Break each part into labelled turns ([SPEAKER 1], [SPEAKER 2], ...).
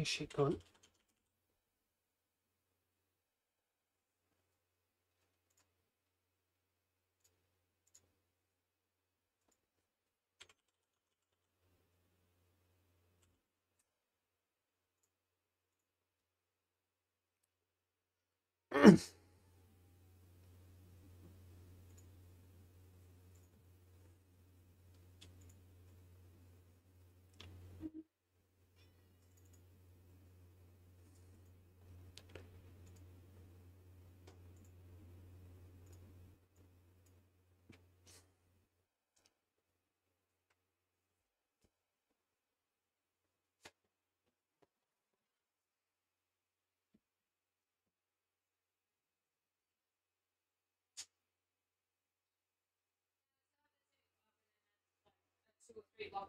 [SPEAKER 1] You shit cunt.
[SPEAKER 2] Three block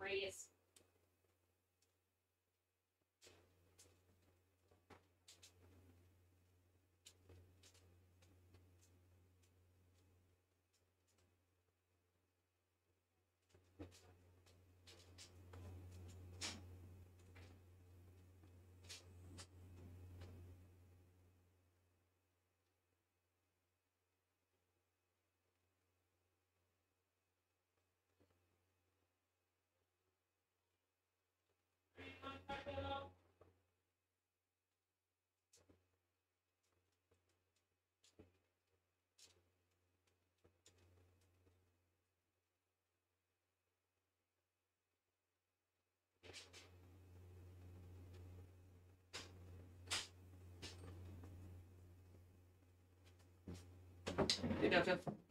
[SPEAKER 2] radius.
[SPEAKER 1] Hey,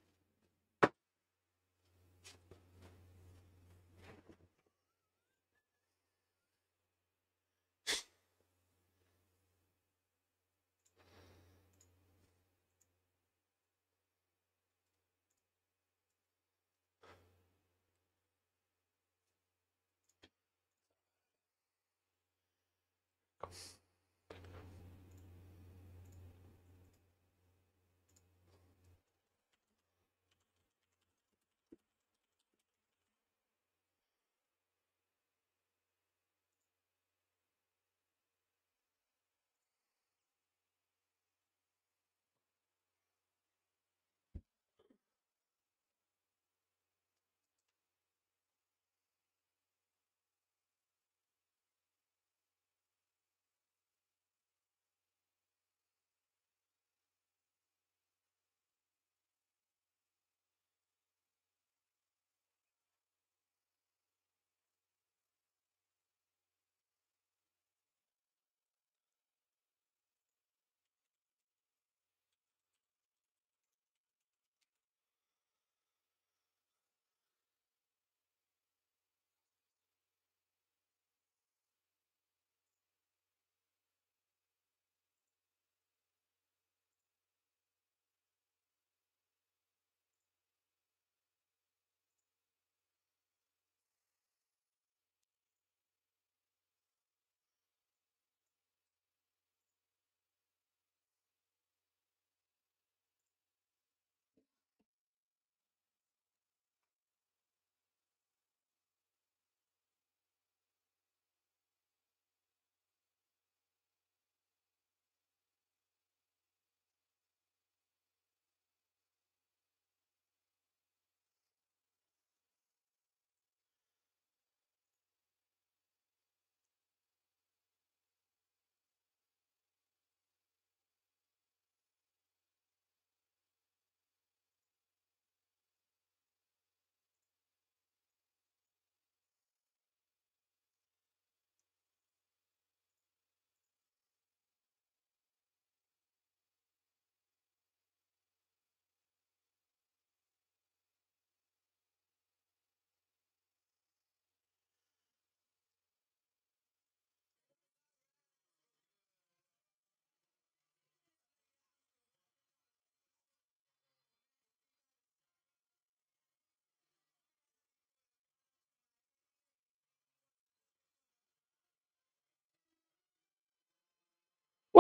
[SPEAKER 1] Doctor.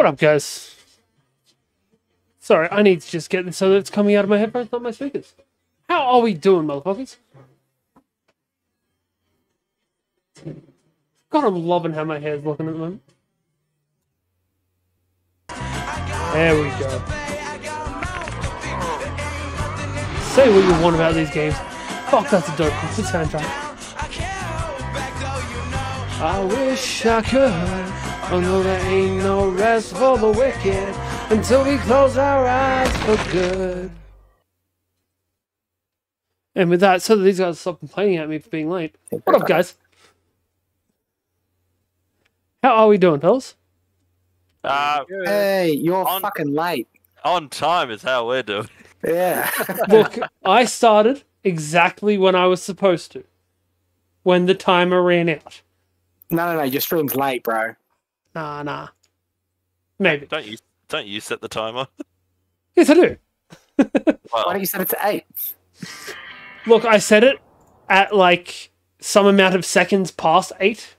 [SPEAKER 1] What up, guys? Sorry, I need to just get this so that it's coming out of my headphones, not my speakers. How are we doing, motherfuckers? God, I'm loving how my hair's looking at the moment. There we go. Say what you want about these games. Fuck, that's a dope the soundtrack. I wish I could. Although there ain't no rest for the wicked until we close our eyes for good. And with that, so that these guys stop complaining at me for being late. What up, guys? How are we doing, fellas?
[SPEAKER 3] Uh,
[SPEAKER 4] Hey, you're
[SPEAKER 3] On-
[SPEAKER 4] fucking late.
[SPEAKER 3] on time is how we're doing.
[SPEAKER 4] Yeah.
[SPEAKER 1] Look, I started exactly when I was supposed to. When the timer ran out.
[SPEAKER 4] no, no, no. Your stream's late, bro.
[SPEAKER 1] Nah, nah. Maybe.
[SPEAKER 3] Don't you? Don't you set the timer?
[SPEAKER 1] Yes, I do.
[SPEAKER 4] Why don't you set it to eight?
[SPEAKER 1] Look, I set it at like some amount of seconds past eight.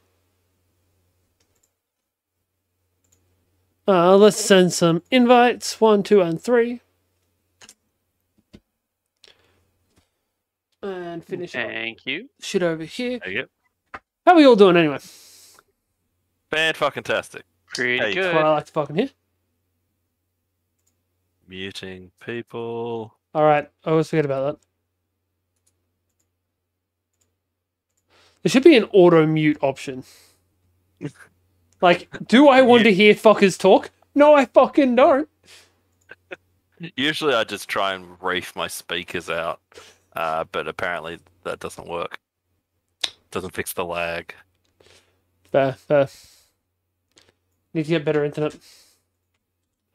[SPEAKER 1] Uh, let's send some invites. One, two, and three. And finish up
[SPEAKER 5] Thank you.
[SPEAKER 1] shit over here.
[SPEAKER 3] there you.
[SPEAKER 1] How are we all doing anyway?
[SPEAKER 3] Fan fucking tastic.
[SPEAKER 5] Pretty
[SPEAKER 3] Hey.
[SPEAKER 1] That's
[SPEAKER 5] good.
[SPEAKER 1] what I like to fucking hear.
[SPEAKER 3] Muting people.
[SPEAKER 1] All right, I always forget about that. There should be an auto mute option. like, do I want to hear fuckers talk? No, I fucking don't.
[SPEAKER 3] Usually, I just try and reef my speakers out, uh, but apparently that doesn't work. Doesn't fix the lag.
[SPEAKER 1] Fair, fair. Need to get better internet.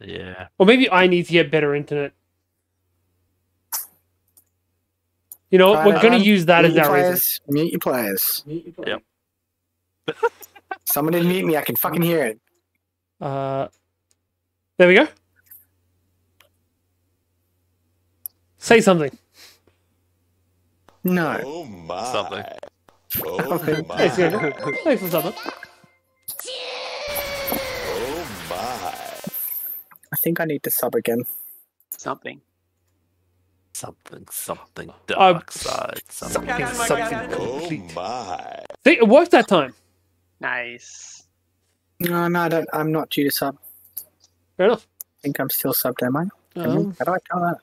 [SPEAKER 3] Yeah.
[SPEAKER 1] Or maybe I need to get better internet. You know what? We're going to use that as
[SPEAKER 4] mute your
[SPEAKER 1] our reason.
[SPEAKER 4] players. Mute your players.
[SPEAKER 3] Yep.
[SPEAKER 4] Someone didn't mute me. I can fucking hear it.
[SPEAKER 1] Uh, there we go. Say something.
[SPEAKER 4] No.
[SPEAKER 6] Oh my.
[SPEAKER 3] Something.
[SPEAKER 6] Oh my.
[SPEAKER 1] Scooter. Say for something.
[SPEAKER 4] I think I need to sub again.
[SPEAKER 5] Something.
[SPEAKER 3] Something. Something.
[SPEAKER 1] Uh,
[SPEAKER 3] Dark side. Something.
[SPEAKER 1] Something, something
[SPEAKER 6] Oh
[SPEAKER 1] complete.
[SPEAKER 6] my.
[SPEAKER 1] See, it worked that time.
[SPEAKER 5] Nice.
[SPEAKER 4] No, no, I don't. I'm not due to sub.
[SPEAKER 1] Fair enough.
[SPEAKER 4] I think I'm still subbed, am I?
[SPEAKER 1] Um,
[SPEAKER 4] How do I tell that?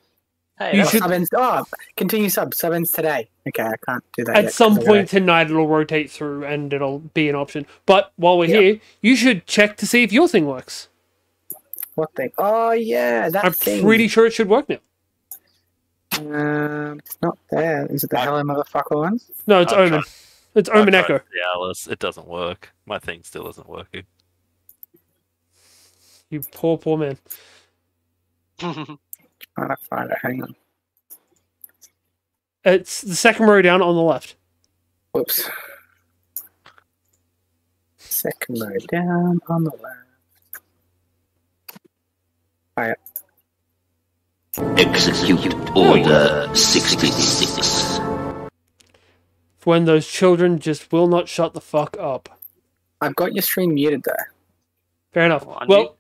[SPEAKER 5] Hey,
[SPEAKER 1] You
[SPEAKER 4] Oh,
[SPEAKER 1] should-
[SPEAKER 4] sub ends. Oh, continue sub. Sub ends today. Okay, I can't do that.
[SPEAKER 1] at
[SPEAKER 4] yet,
[SPEAKER 1] some
[SPEAKER 4] 'cause I
[SPEAKER 1] point tonight, it'll rotate through and it'll be an option. But while we're
[SPEAKER 4] Yep.
[SPEAKER 1] here, you should check to see if your thing works.
[SPEAKER 4] Gotta- What thing? Oh yeah, that
[SPEAKER 1] I'm
[SPEAKER 4] thing.
[SPEAKER 1] pretty sure it should work now.
[SPEAKER 4] Um, it's not there. Is it the
[SPEAKER 3] I-
[SPEAKER 4] hello motherfucker one?
[SPEAKER 1] No, it's
[SPEAKER 3] I've
[SPEAKER 1] Omen.
[SPEAKER 3] tried-
[SPEAKER 1] It's
[SPEAKER 3] I've
[SPEAKER 1] Omen Echo.
[SPEAKER 3] the Alice. It doesn't work. My thing still isn't working.
[SPEAKER 1] You poor, poor man.
[SPEAKER 4] Trying to find it. Hang on.
[SPEAKER 1] It's the second row down on the left.
[SPEAKER 4] Whoops. Second row down on the left.
[SPEAKER 7] Execute Order 66.
[SPEAKER 1] When those children just will not shut the fuck up.
[SPEAKER 4] I've got your stream muted there.
[SPEAKER 1] Fair enough.
[SPEAKER 5] Well,
[SPEAKER 1] Well,
[SPEAKER 5] knew-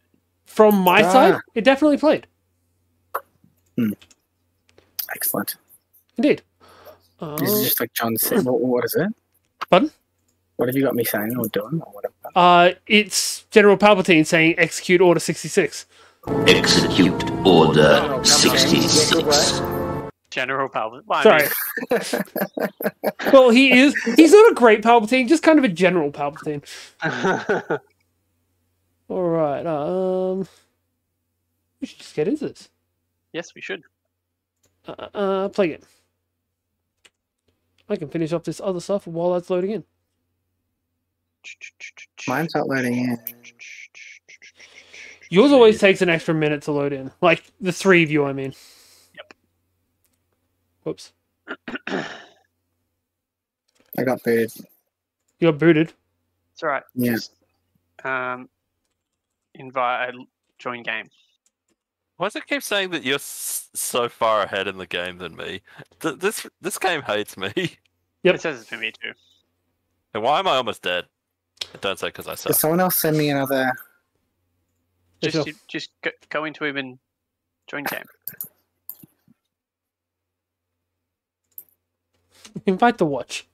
[SPEAKER 1] from my
[SPEAKER 4] Ah.
[SPEAKER 1] side, it definitely played.
[SPEAKER 4] Excellent.
[SPEAKER 1] Indeed.
[SPEAKER 4] This is
[SPEAKER 1] Uh,
[SPEAKER 4] just like John said. What, what is it?
[SPEAKER 1] Pardon?
[SPEAKER 4] What have you got me saying or doing or whatever?
[SPEAKER 1] uh, it's General Palpatine saying execute Order 66.
[SPEAKER 7] Execute Order
[SPEAKER 4] okay. Yeah, good
[SPEAKER 7] 66.
[SPEAKER 5] General Palpatine. Well, I
[SPEAKER 1] Sorry. well, he is. He's not a great Palpatine, just kind of a general Palpatine. All right. Um, we should just get into this.
[SPEAKER 5] yes, we should.
[SPEAKER 1] Uh, uh, play it. I can finish up this other stuff while that's loading in.
[SPEAKER 4] Mine's not loading in.
[SPEAKER 1] Yours always takes an extra minute to load in. Like the three of you, I mean.
[SPEAKER 5] Yep.
[SPEAKER 1] Whoops.
[SPEAKER 4] I got booted.
[SPEAKER 1] You got booted.
[SPEAKER 5] It's all right.
[SPEAKER 4] Yeah.
[SPEAKER 5] Just um, invite join game.
[SPEAKER 3] Why does it keep saying that you're so far ahead in the game than me? Th- this this game hates me.
[SPEAKER 1] Yep.
[SPEAKER 5] It says it for me too.
[SPEAKER 3] And why am I almost dead? Don't say because I
[SPEAKER 4] Did someone else send me another?
[SPEAKER 1] Yes,
[SPEAKER 5] Just
[SPEAKER 1] sir.
[SPEAKER 5] you- just go, go into him and join game.
[SPEAKER 1] Invite the watch.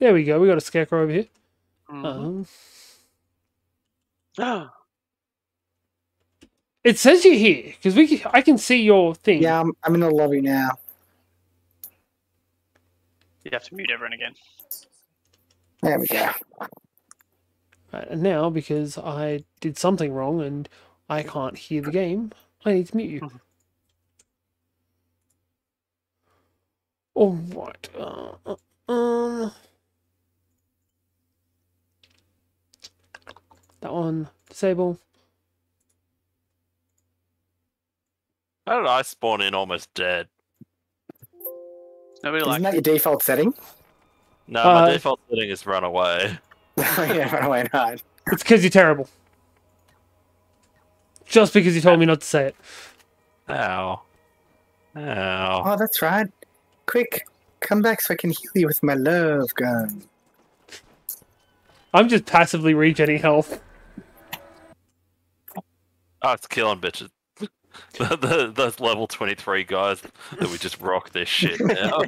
[SPEAKER 1] There we go. We got a scarecrow over here.
[SPEAKER 5] Mhm.
[SPEAKER 1] Um, It says you're here because we. can- I can see your thing.
[SPEAKER 4] Yeah, I'm, I'm in the lobby now.
[SPEAKER 5] You have to mute everyone again.
[SPEAKER 4] There we go.
[SPEAKER 1] Right, and now because I did something wrong and I can't hear the game, I need to mute you. All right. Uh, uh, um. That one disable.
[SPEAKER 3] How did I spawn in almost dead?
[SPEAKER 5] Nobody
[SPEAKER 4] Isn't
[SPEAKER 5] like
[SPEAKER 4] that your default setting?
[SPEAKER 3] No, my
[SPEAKER 1] Uh,
[SPEAKER 3] default setting is run away.
[SPEAKER 4] yeah, run away and hide.
[SPEAKER 1] It's because you're terrible. Just because you told me not to say it.
[SPEAKER 3] Ow. Ow.
[SPEAKER 4] Oh, that's right. Quick, come back so I can heal you with my love gun.
[SPEAKER 1] I'm just passively regenerating health.
[SPEAKER 3] Oh, it's killing bitches. the, the, those level 23 guys that we just rock their shit now.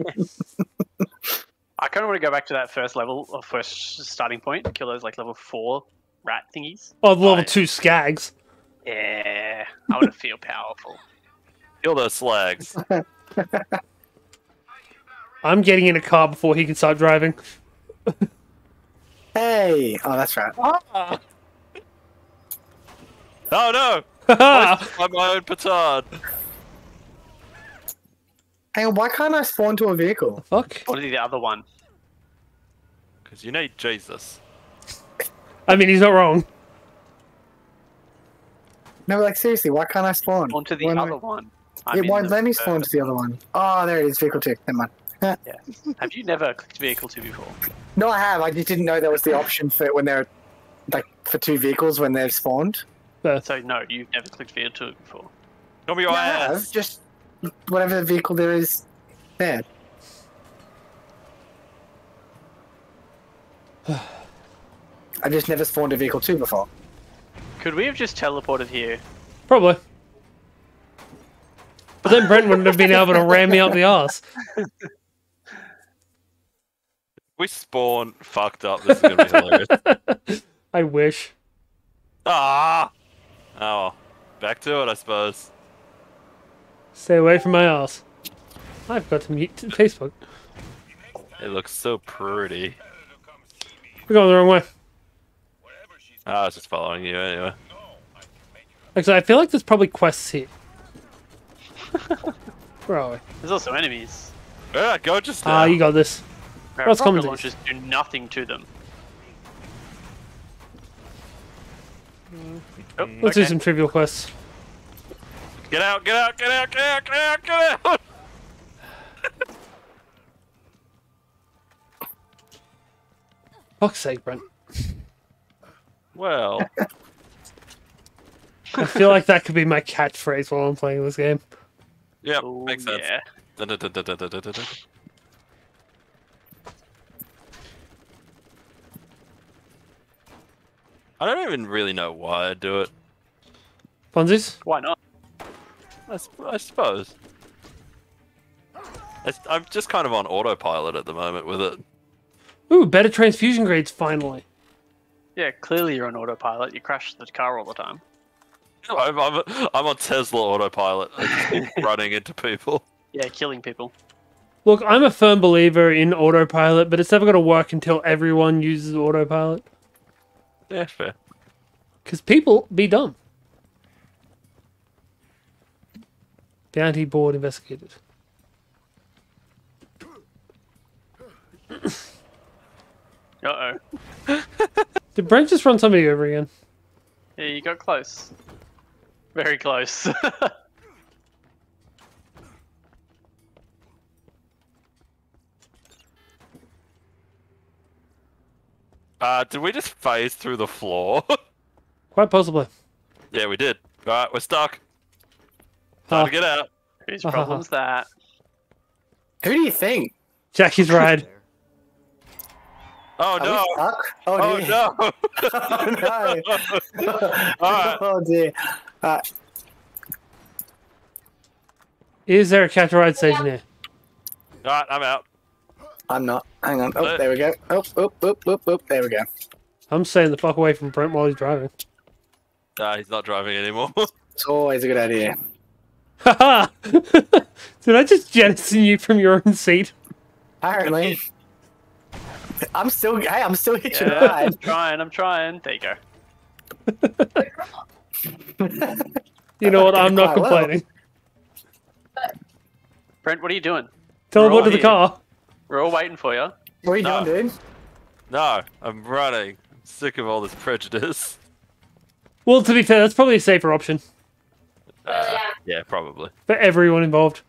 [SPEAKER 5] I kind of want to go back to that first level or first starting point. and Kill those like level four rat thingies.
[SPEAKER 1] Oh, the level
[SPEAKER 5] Right.
[SPEAKER 1] two skags.
[SPEAKER 5] Yeah, I want to feel powerful.
[SPEAKER 3] Kill those slags.
[SPEAKER 1] I'm getting in a car before he can start driving.
[SPEAKER 4] Hey! Oh, that's right. Ah.
[SPEAKER 3] Oh no! I'm my own petard.
[SPEAKER 4] Hang on, why can't I spawn to a vehicle? Fuck.
[SPEAKER 5] What is the other one?
[SPEAKER 3] Because you need Jesus.
[SPEAKER 1] I mean, he's not wrong.
[SPEAKER 4] No, like seriously, why can't I spawn?
[SPEAKER 5] Onto the
[SPEAKER 4] Why not?
[SPEAKER 5] other one.
[SPEAKER 4] It
[SPEAKER 5] I'm in
[SPEAKER 4] won't let me spawn to the other one. Oh, there it is, vehicle two. Never mind.
[SPEAKER 5] Have you never clicked vehicle two before?
[SPEAKER 4] No, I have. I just didn't know there was the option for when they're like for two vehicles when they've spawned.
[SPEAKER 5] So no, you've never clicked vehicle two before.
[SPEAKER 3] Come your
[SPEAKER 4] Yeah, I have. Just whatever vehicle there is there. I've just never spawned a vehicle two before.
[SPEAKER 5] Could we have just teleported here?
[SPEAKER 1] Probably. But then Brent wouldn't have been able to ram me up the ass.
[SPEAKER 3] We spawn fucked up. This is gonna be hilarious.
[SPEAKER 1] I wish.
[SPEAKER 3] ah! Oh. Back to it, I suppose.
[SPEAKER 1] Stay away from my ass. I've got to mute Facebook.
[SPEAKER 3] It looks so pretty.
[SPEAKER 1] We're going the wrong way.
[SPEAKER 3] Oh, I was just following you anyway.
[SPEAKER 1] Actually, I feel like there's probably quests here. Where are we?
[SPEAKER 5] There's also enemies.
[SPEAKER 3] Yeah, go just
[SPEAKER 1] Ah,
[SPEAKER 3] now.
[SPEAKER 1] you got this.
[SPEAKER 5] Our
[SPEAKER 1] What's
[SPEAKER 5] rocket
[SPEAKER 1] coming to
[SPEAKER 5] launchers do nothing to them. Oh,
[SPEAKER 1] Let's do some trivial quests.
[SPEAKER 3] Get out, get out, get out, get out, get out, get out!
[SPEAKER 1] Fuck's sake, Brent.
[SPEAKER 3] Well,
[SPEAKER 1] I feel like that could be my catchphrase while I'm playing this game.
[SPEAKER 3] yeah,
[SPEAKER 5] Oh,
[SPEAKER 3] makes sense.
[SPEAKER 5] yeah.
[SPEAKER 3] I don't even really know why I do it.
[SPEAKER 1] Funsies?
[SPEAKER 5] Why not?
[SPEAKER 3] I, sp- I suppose. It's, I'm just kind of on autopilot at the moment with it.
[SPEAKER 1] Ooh, better transfusion grades finally.
[SPEAKER 5] Yeah, clearly you're on autopilot. You crash the car all the time.
[SPEAKER 3] I'm, I'm, I'm on Tesla autopilot. I just keep running into people.
[SPEAKER 5] Yeah, killing people.
[SPEAKER 1] Look, I'm a firm believer in autopilot, but it's never going to work until everyone uses autopilot.
[SPEAKER 3] Yeah, fair.
[SPEAKER 1] Because people be dumb. Bounty board investigated.
[SPEAKER 5] Uh oh.
[SPEAKER 1] Did Brent just run somebody over again?
[SPEAKER 5] Yeah, you got close. Very close.
[SPEAKER 3] Uh, did we just phase through the floor?
[SPEAKER 1] Quite possibly.
[SPEAKER 3] yeah, we did. Alright, we're stuck. Time to get out.
[SPEAKER 5] Whose problem's that?
[SPEAKER 4] Who do you think?
[SPEAKER 1] Jackie's ride.
[SPEAKER 3] Oh
[SPEAKER 4] Are we
[SPEAKER 3] no!
[SPEAKER 4] stuck?
[SPEAKER 3] Oh
[SPEAKER 4] Oh, dear.
[SPEAKER 3] no!
[SPEAKER 4] oh no!
[SPEAKER 3] Alright.
[SPEAKER 4] oh dear. Uh,
[SPEAKER 1] Is there a catch a ride station here?
[SPEAKER 3] Alright, I'm out.
[SPEAKER 4] I'm not. Hang on. Oh, there we go. Oh, oh, oh, oh, oh. There we go.
[SPEAKER 1] I'm staying the fuck away from Brent while he's driving.
[SPEAKER 3] Nah, he's not driving anymore.
[SPEAKER 4] It's always a good idea.
[SPEAKER 1] Haha! Did I just jettison you from your own seat?
[SPEAKER 4] Apparently. I'm still hey, I'm still hitching
[SPEAKER 5] Yeah,
[SPEAKER 4] a ride.
[SPEAKER 5] I'm trying. I'm trying. There you go.
[SPEAKER 1] You know what? I'm not
[SPEAKER 4] quite well.
[SPEAKER 1] complaining.
[SPEAKER 5] Brent, what are you doing?
[SPEAKER 1] Teleport
[SPEAKER 5] all
[SPEAKER 1] to the
[SPEAKER 5] here.
[SPEAKER 1] car.
[SPEAKER 5] We're all waiting for you.
[SPEAKER 4] What are you
[SPEAKER 3] No.
[SPEAKER 4] doing, dude?
[SPEAKER 3] no, I'm running. I'm sick of all this prejudice.
[SPEAKER 1] Well, to be fair, that's probably a safer option
[SPEAKER 3] Uh, yeah, probably.
[SPEAKER 1] for everyone involved.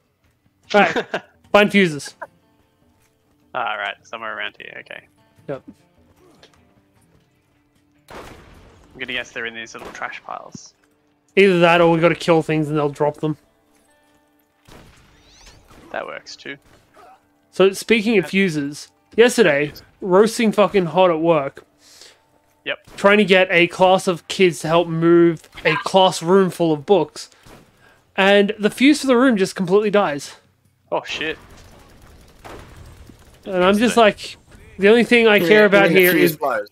[SPEAKER 1] Alright, find fuses.
[SPEAKER 5] All right, somewhere around here. Okay.
[SPEAKER 1] Yep.
[SPEAKER 5] I'm gonna guess they're in these little trash piles.
[SPEAKER 1] Either that or we gotta kill things and they'll drop them.
[SPEAKER 5] That works too.
[SPEAKER 1] So, speaking of fuses, yesterday, roasting fucking hot at work,
[SPEAKER 5] Yep.
[SPEAKER 1] trying to get a class of kids to help move a classroom full of books, and the fuse for the room just completely dies.
[SPEAKER 5] Oh shit.
[SPEAKER 1] And I'm just like, the only thing I care about
[SPEAKER 4] Doing the
[SPEAKER 1] here
[SPEAKER 4] fuse
[SPEAKER 1] is
[SPEAKER 4] blows.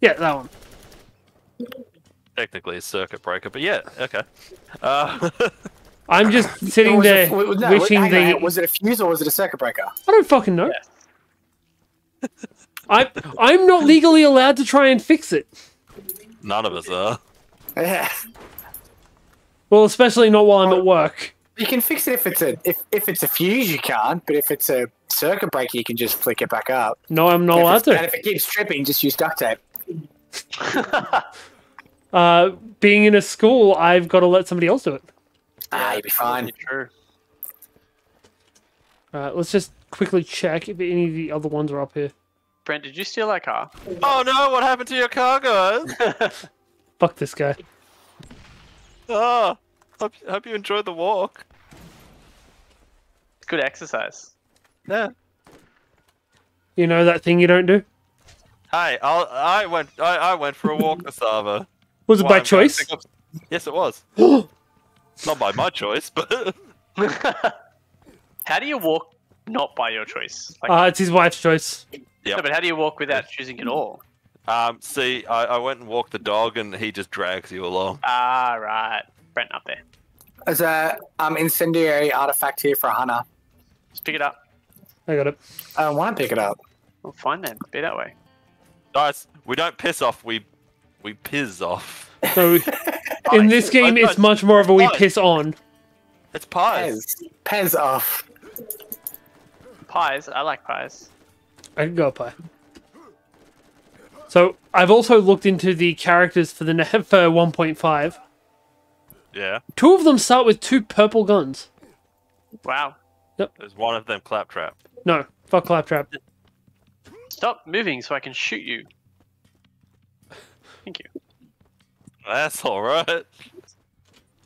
[SPEAKER 1] yeah, that one.
[SPEAKER 3] Technically a circuit breaker, but yeah, okay. Uh,
[SPEAKER 1] I'm just sitting
[SPEAKER 4] was
[SPEAKER 1] there
[SPEAKER 4] it- no,
[SPEAKER 1] wishing
[SPEAKER 4] on,
[SPEAKER 1] the.
[SPEAKER 4] was it a fuse or was it a circuit breaker?
[SPEAKER 1] I don't fucking know. I I'm not legally allowed to try and fix it.
[SPEAKER 3] none of us are.
[SPEAKER 4] Yeah.
[SPEAKER 1] Well, especially not while I'm at work.
[SPEAKER 4] You can fix it if it's a if, if it's a fuse you can't, but if it's a circuit breaker you can just flick it back up.
[SPEAKER 1] No, I'm not
[SPEAKER 4] If
[SPEAKER 1] allowed
[SPEAKER 4] it's- And
[SPEAKER 1] to.
[SPEAKER 4] if it keeps tripping, just use duct tape.
[SPEAKER 1] Uh, being in a school, I've got to let somebody else do it.
[SPEAKER 4] Ah, you'll be fine.
[SPEAKER 5] True.
[SPEAKER 1] Alright, let's just quickly check if any of the other ones are up here.
[SPEAKER 5] Brent, did you steal that car?
[SPEAKER 3] Oh no, what happened to your car, guys?
[SPEAKER 1] Fuck this guy.
[SPEAKER 3] Oh, hope, hope you enjoyed the walk.
[SPEAKER 5] Good exercise.
[SPEAKER 3] Yeah.
[SPEAKER 1] You know that thing you don't do?
[SPEAKER 3] Hey, I'll, I went. I, I went for a walk this summer.
[SPEAKER 1] Was it
[SPEAKER 3] Why,
[SPEAKER 1] by
[SPEAKER 3] I'm
[SPEAKER 1] choice?
[SPEAKER 3] up- Yes, it was. Not by my choice, but
[SPEAKER 5] how do you walk not by your choice? Like,
[SPEAKER 1] Uh, it's his wife's choice.
[SPEAKER 3] Yep.
[SPEAKER 5] no, but how do you walk without choosing at all?
[SPEAKER 3] Um, see, I, I went and walked the dog, and he just drags you along.
[SPEAKER 5] Ah, right. Brent up there.
[SPEAKER 4] There's a um incendiary artifact here for Hannah.
[SPEAKER 5] Just pick it up.
[SPEAKER 1] I got it.
[SPEAKER 4] I don't want to pick it up.
[SPEAKER 5] Well, fine then. Be that way.
[SPEAKER 3] Guys, we don't piss off. We we piss off.
[SPEAKER 1] So in this game,
[SPEAKER 3] I- I-
[SPEAKER 1] it's much more of a we piss on.
[SPEAKER 3] It's pies.
[SPEAKER 4] Pez. Pez off.
[SPEAKER 5] Pies. I like pies.
[SPEAKER 1] I can go up by. So I've also looked into the characters for the ne- for 1.5.
[SPEAKER 3] Yeah.
[SPEAKER 1] Two of them start with two purple guns.
[SPEAKER 5] Wow. Yep.
[SPEAKER 3] There's one of them claptrap.
[SPEAKER 1] No, fuck claptrap.
[SPEAKER 5] Stop moving so I can shoot you. Thank you.
[SPEAKER 3] That's all right.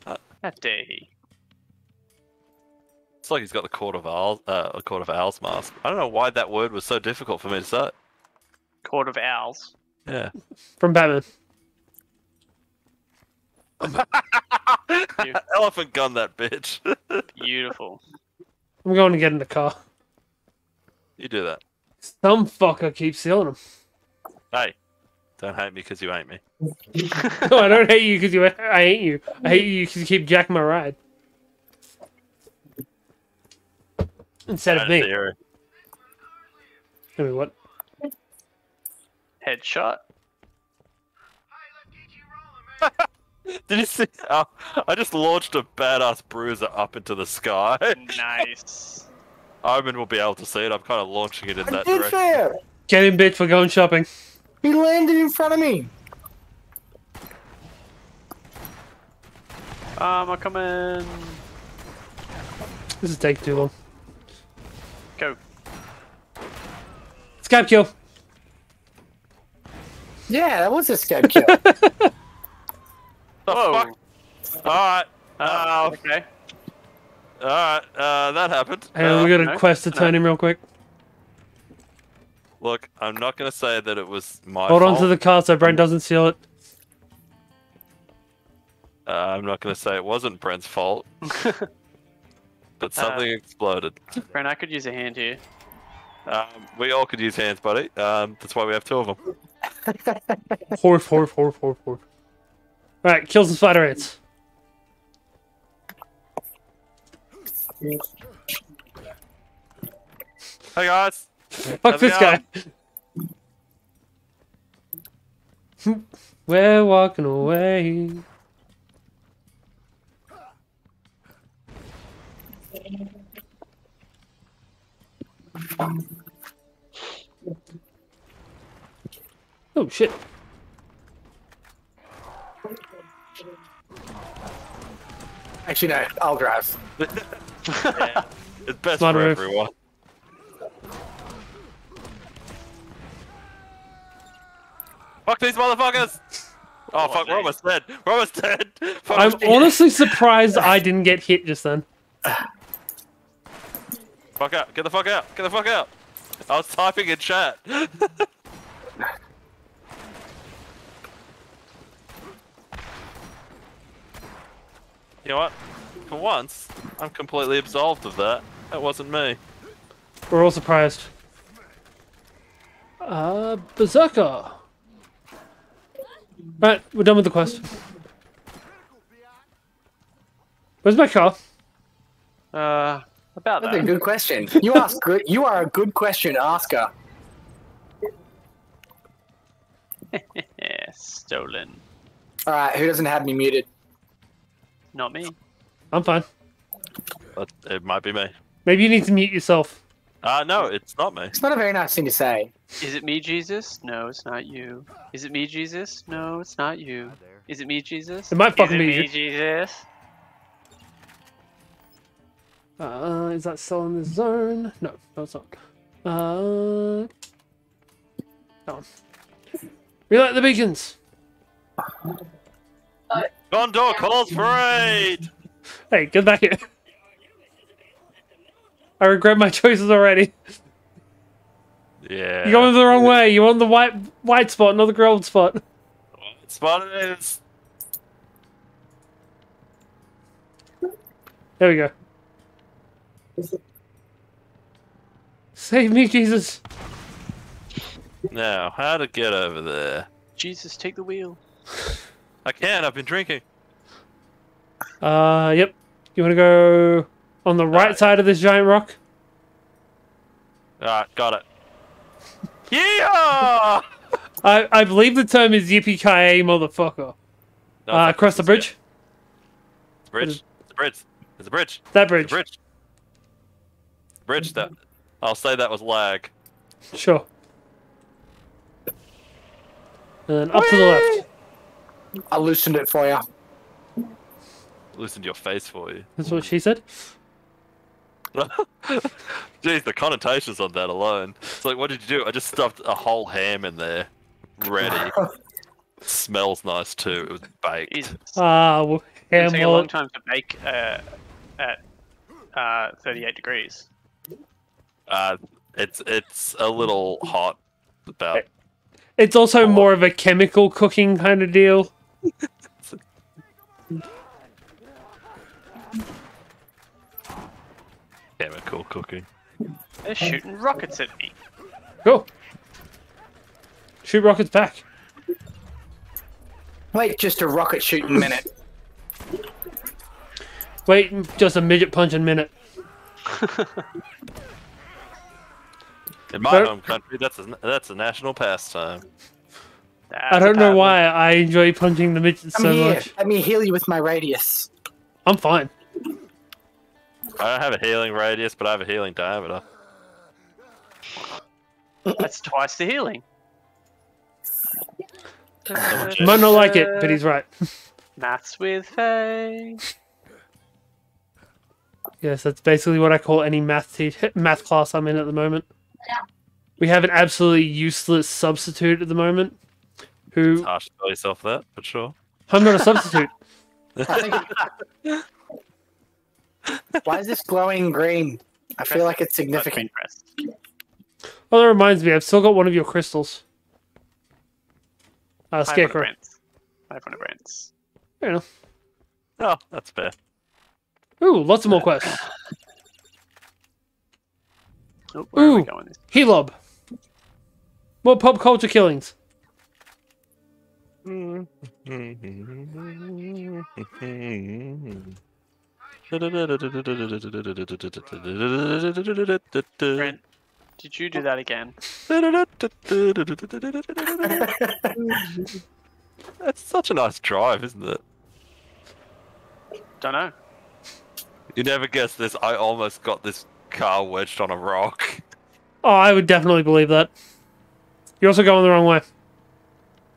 [SPEAKER 5] How dare he?
[SPEAKER 3] It's like he's got the court of owls, uh, a court of owls mask. I don't know why that word was so difficult for me to say.
[SPEAKER 5] Court of Owls.
[SPEAKER 3] Yeah.
[SPEAKER 1] From Batman.
[SPEAKER 3] Elephant gun that bitch.
[SPEAKER 5] Beautiful.
[SPEAKER 1] I'm going to get in the car.
[SPEAKER 3] you do that.
[SPEAKER 1] Some fucker keeps stealing them.
[SPEAKER 3] Hey, don't hate me because you hate me.
[SPEAKER 1] No, I don't hate you because you. I hate you. I hate you because you keep jacking my ride. Instead of me.
[SPEAKER 3] theory.
[SPEAKER 1] I mean, what?
[SPEAKER 5] Headshot.
[SPEAKER 3] Did you see? Oh, I just launched a badass bruiser up into the sky.
[SPEAKER 5] Nice.
[SPEAKER 3] Omen will be able to see it. I'm kind of launching it in that
[SPEAKER 4] Did
[SPEAKER 3] direction.
[SPEAKER 4] fair.
[SPEAKER 1] Get in, bitch. We're going shopping.
[SPEAKER 4] He landed in front of me.
[SPEAKER 5] Um, I'm coming.
[SPEAKER 1] This is taking too long.
[SPEAKER 5] Go.
[SPEAKER 1] Skype kill.
[SPEAKER 4] Yeah, that was a scape kill.
[SPEAKER 3] The
[SPEAKER 5] Whoa.
[SPEAKER 3] fuck? Alright.
[SPEAKER 5] Oh,
[SPEAKER 3] Um,
[SPEAKER 5] okay.
[SPEAKER 3] Alright. Uh, that happened.
[SPEAKER 1] And
[SPEAKER 3] Uh,
[SPEAKER 1] we got a
[SPEAKER 5] no,
[SPEAKER 1] quest to
[SPEAKER 5] no.
[SPEAKER 1] turn him real quick.
[SPEAKER 3] Look, I'm not going to say that it was my
[SPEAKER 1] Hold on to the car so Brent doesn't steal it.
[SPEAKER 3] Uh, I'm not going to say it wasn't Brent's fault. but something exploded.
[SPEAKER 5] Brent, I could use a hand here.
[SPEAKER 3] Um, we all could use hands, buddy. Um, that's why we have two of them.
[SPEAKER 1] Horf, horf, horf, horf, horf. Right, kill some spider ants.
[SPEAKER 3] Hey guys.
[SPEAKER 1] Fuck this guy. We're walking away. Oh shit.
[SPEAKER 4] Actually, no. I'll drive.
[SPEAKER 3] Yeah. It's best
[SPEAKER 1] Smart
[SPEAKER 3] for
[SPEAKER 1] move.
[SPEAKER 3] everyone. Fuck these motherfuckers! Oh fuck, we're almost dead. We're almost dead. Fuck.
[SPEAKER 1] I'm honestly surprised I didn't get hit just then.
[SPEAKER 3] Fuck out. Get the fuck out. Get the fuck out. I was typing in chat. you know what? For once, I'm completely absolved of that. That wasn't me.
[SPEAKER 1] We're all surprised. Uh, Berserker. Right, we're done with the quest. Where's my car?
[SPEAKER 5] Uh, about that.
[SPEAKER 4] That's a good question. You ask good. You are a good question asker.
[SPEAKER 5] Stolen.
[SPEAKER 4] All right. Who doesn't have me muted?
[SPEAKER 5] Not me.
[SPEAKER 1] I'm fine.
[SPEAKER 3] But it might be me.
[SPEAKER 1] Maybe you need to mute yourself.
[SPEAKER 3] Uh, no, it's not me.
[SPEAKER 4] It's not a very nice thing to say.
[SPEAKER 5] Is it me, Jesus? No, it's not you. Is it me, Jesus? No, it's not you. Is it me, Jesus?
[SPEAKER 1] It might fucking
[SPEAKER 5] Is it
[SPEAKER 1] be
[SPEAKER 5] me,
[SPEAKER 1] you.
[SPEAKER 5] Jesus?
[SPEAKER 1] Uh, is that still in the zone? No, no, it's not. Uh, that one. Relight the beacons.
[SPEAKER 3] Gondor calls for aid!
[SPEAKER 1] Hey, get back here. I regret my choices already.
[SPEAKER 3] Yeah.
[SPEAKER 1] You're going the wrong way. You want the white white spot, not the gold spot.
[SPEAKER 3] Spot it is.
[SPEAKER 1] There we go. Save me, Jesus.
[SPEAKER 3] Now, how to get over there?
[SPEAKER 5] Jesus, take the wheel.
[SPEAKER 3] I can, I've been drinking.
[SPEAKER 1] Uh, yep. You want to go on the right
[SPEAKER 3] Alright.
[SPEAKER 1] side of this giant rock?
[SPEAKER 3] Alright, got it. Yeah!
[SPEAKER 1] I, I believe the term is yippee ki motherfucker.
[SPEAKER 3] No,
[SPEAKER 1] Uh, across the bridge?
[SPEAKER 3] a bridge. It's a bridge. It's a bridge.
[SPEAKER 1] That bridge.
[SPEAKER 3] bridge. Bridge that. I'll say that was lag.
[SPEAKER 1] Sure. And then up to the left.
[SPEAKER 4] I loosened it for you.
[SPEAKER 3] Loosened your face for you.
[SPEAKER 1] That's what she said.
[SPEAKER 3] Jeez, the connotations on that alone. It's like, what did you do? I just stuffed a whole ham in there, ready. Smells nice too. It was baked.
[SPEAKER 1] Ah, w
[SPEAKER 5] It
[SPEAKER 1] ham
[SPEAKER 5] take a long time to bake uh, at uh, 38 degrees.
[SPEAKER 3] Uh, it's it's a little hot. About
[SPEAKER 1] It's also more of a chemical cooking kind of deal.
[SPEAKER 3] Chemical cooking.
[SPEAKER 5] They're shooting rockets at me.
[SPEAKER 1] Go. Shoot rockets back.
[SPEAKER 4] Wait, just a rocket shooting minute.
[SPEAKER 1] Wait, just a midget punching minute.
[SPEAKER 3] In my
[SPEAKER 1] But-
[SPEAKER 3] home country, that's a that's a national pastime.
[SPEAKER 1] I don't know why I enjoy punching the midgets
[SPEAKER 4] I'm
[SPEAKER 1] so
[SPEAKER 4] here.
[SPEAKER 1] much.
[SPEAKER 4] Let me heal you with my radius.
[SPEAKER 1] I'm fine.
[SPEAKER 3] I don't have a healing radius, but I have a healing diameter.
[SPEAKER 5] That's twice the healing.
[SPEAKER 1] You might not like it, but he's right.
[SPEAKER 5] Maths with Faye.
[SPEAKER 1] Yes, that's basically what I call any math te- math class I'm in at the moment. We have an absolutely useless substitute at the moment. Who
[SPEAKER 3] It's harsh to tell yourself that, but sure.
[SPEAKER 1] I'm not a substitute.
[SPEAKER 4] Why is this glowing green? I feel like it's significant.
[SPEAKER 1] Well, that reminds me, I've still got one of your crystals. Uh,
[SPEAKER 5] I have one of
[SPEAKER 1] scarecrow.
[SPEAKER 5] Brent's. I have one of Brent's.
[SPEAKER 1] Fair enough.
[SPEAKER 3] Oh, that's fair.
[SPEAKER 1] Ooh, lots of more quests.
[SPEAKER 5] Oh, where are we
[SPEAKER 1] Ooh.
[SPEAKER 5] going? This?
[SPEAKER 1] Helob. More pop culture killings.
[SPEAKER 5] Brent, did you do that again?
[SPEAKER 3] That's such a nice drive, isn't it?
[SPEAKER 5] Don't know.
[SPEAKER 3] You never guess this. I almost got this car wedged on a rock.
[SPEAKER 1] Oh, I would definitely believe that. You're also going the wrong way.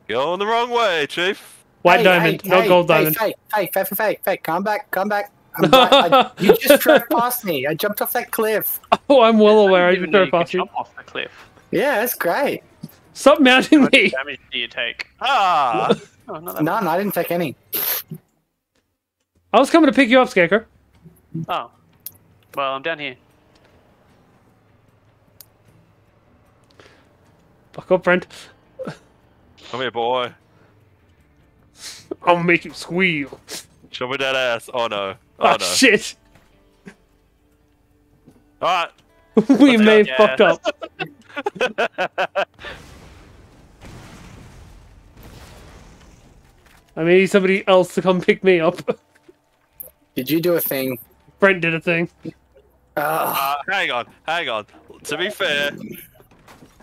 [SPEAKER 3] You're going the wrong way, Chief.
[SPEAKER 1] White
[SPEAKER 4] Hey,
[SPEAKER 1] diamond,
[SPEAKER 4] hey,
[SPEAKER 1] not
[SPEAKER 4] hey,
[SPEAKER 1] gold
[SPEAKER 4] hey,
[SPEAKER 1] diamond.
[SPEAKER 4] Fake, fake, fake, fake, fake. Come back, come back. I'm right- I- you just drove past me. I jumped off that cliff.
[SPEAKER 1] Oh, I'm well aware. I
[SPEAKER 5] Even
[SPEAKER 1] just drove past you.
[SPEAKER 5] jump off the cliff.
[SPEAKER 4] Yeah, that's great.
[SPEAKER 1] Stop mounting me.
[SPEAKER 5] How much damage do you take?
[SPEAKER 3] Ah!
[SPEAKER 5] Oh, not that
[SPEAKER 4] None. I didn't take any.
[SPEAKER 1] I was coming to pick you up, Scarecrow.
[SPEAKER 5] Oh. Well, I'm down here.
[SPEAKER 1] Fuck up, friend.
[SPEAKER 3] Come here, boy.
[SPEAKER 1] I'll make you squeal.
[SPEAKER 3] Show me that ass. Oh no.
[SPEAKER 1] Oh,
[SPEAKER 3] Oh no.
[SPEAKER 1] shit.
[SPEAKER 3] Alright.
[SPEAKER 1] we may have fucked up. I may need somebody else to come pick me up.
[SPEAKER 4] Did you do a thing?
[SPEAKER 1] Brent did a thing.
[SPEAKER 4] Oh,
[SPEAKER 3] Uh, hang on. Hang on. To be fair.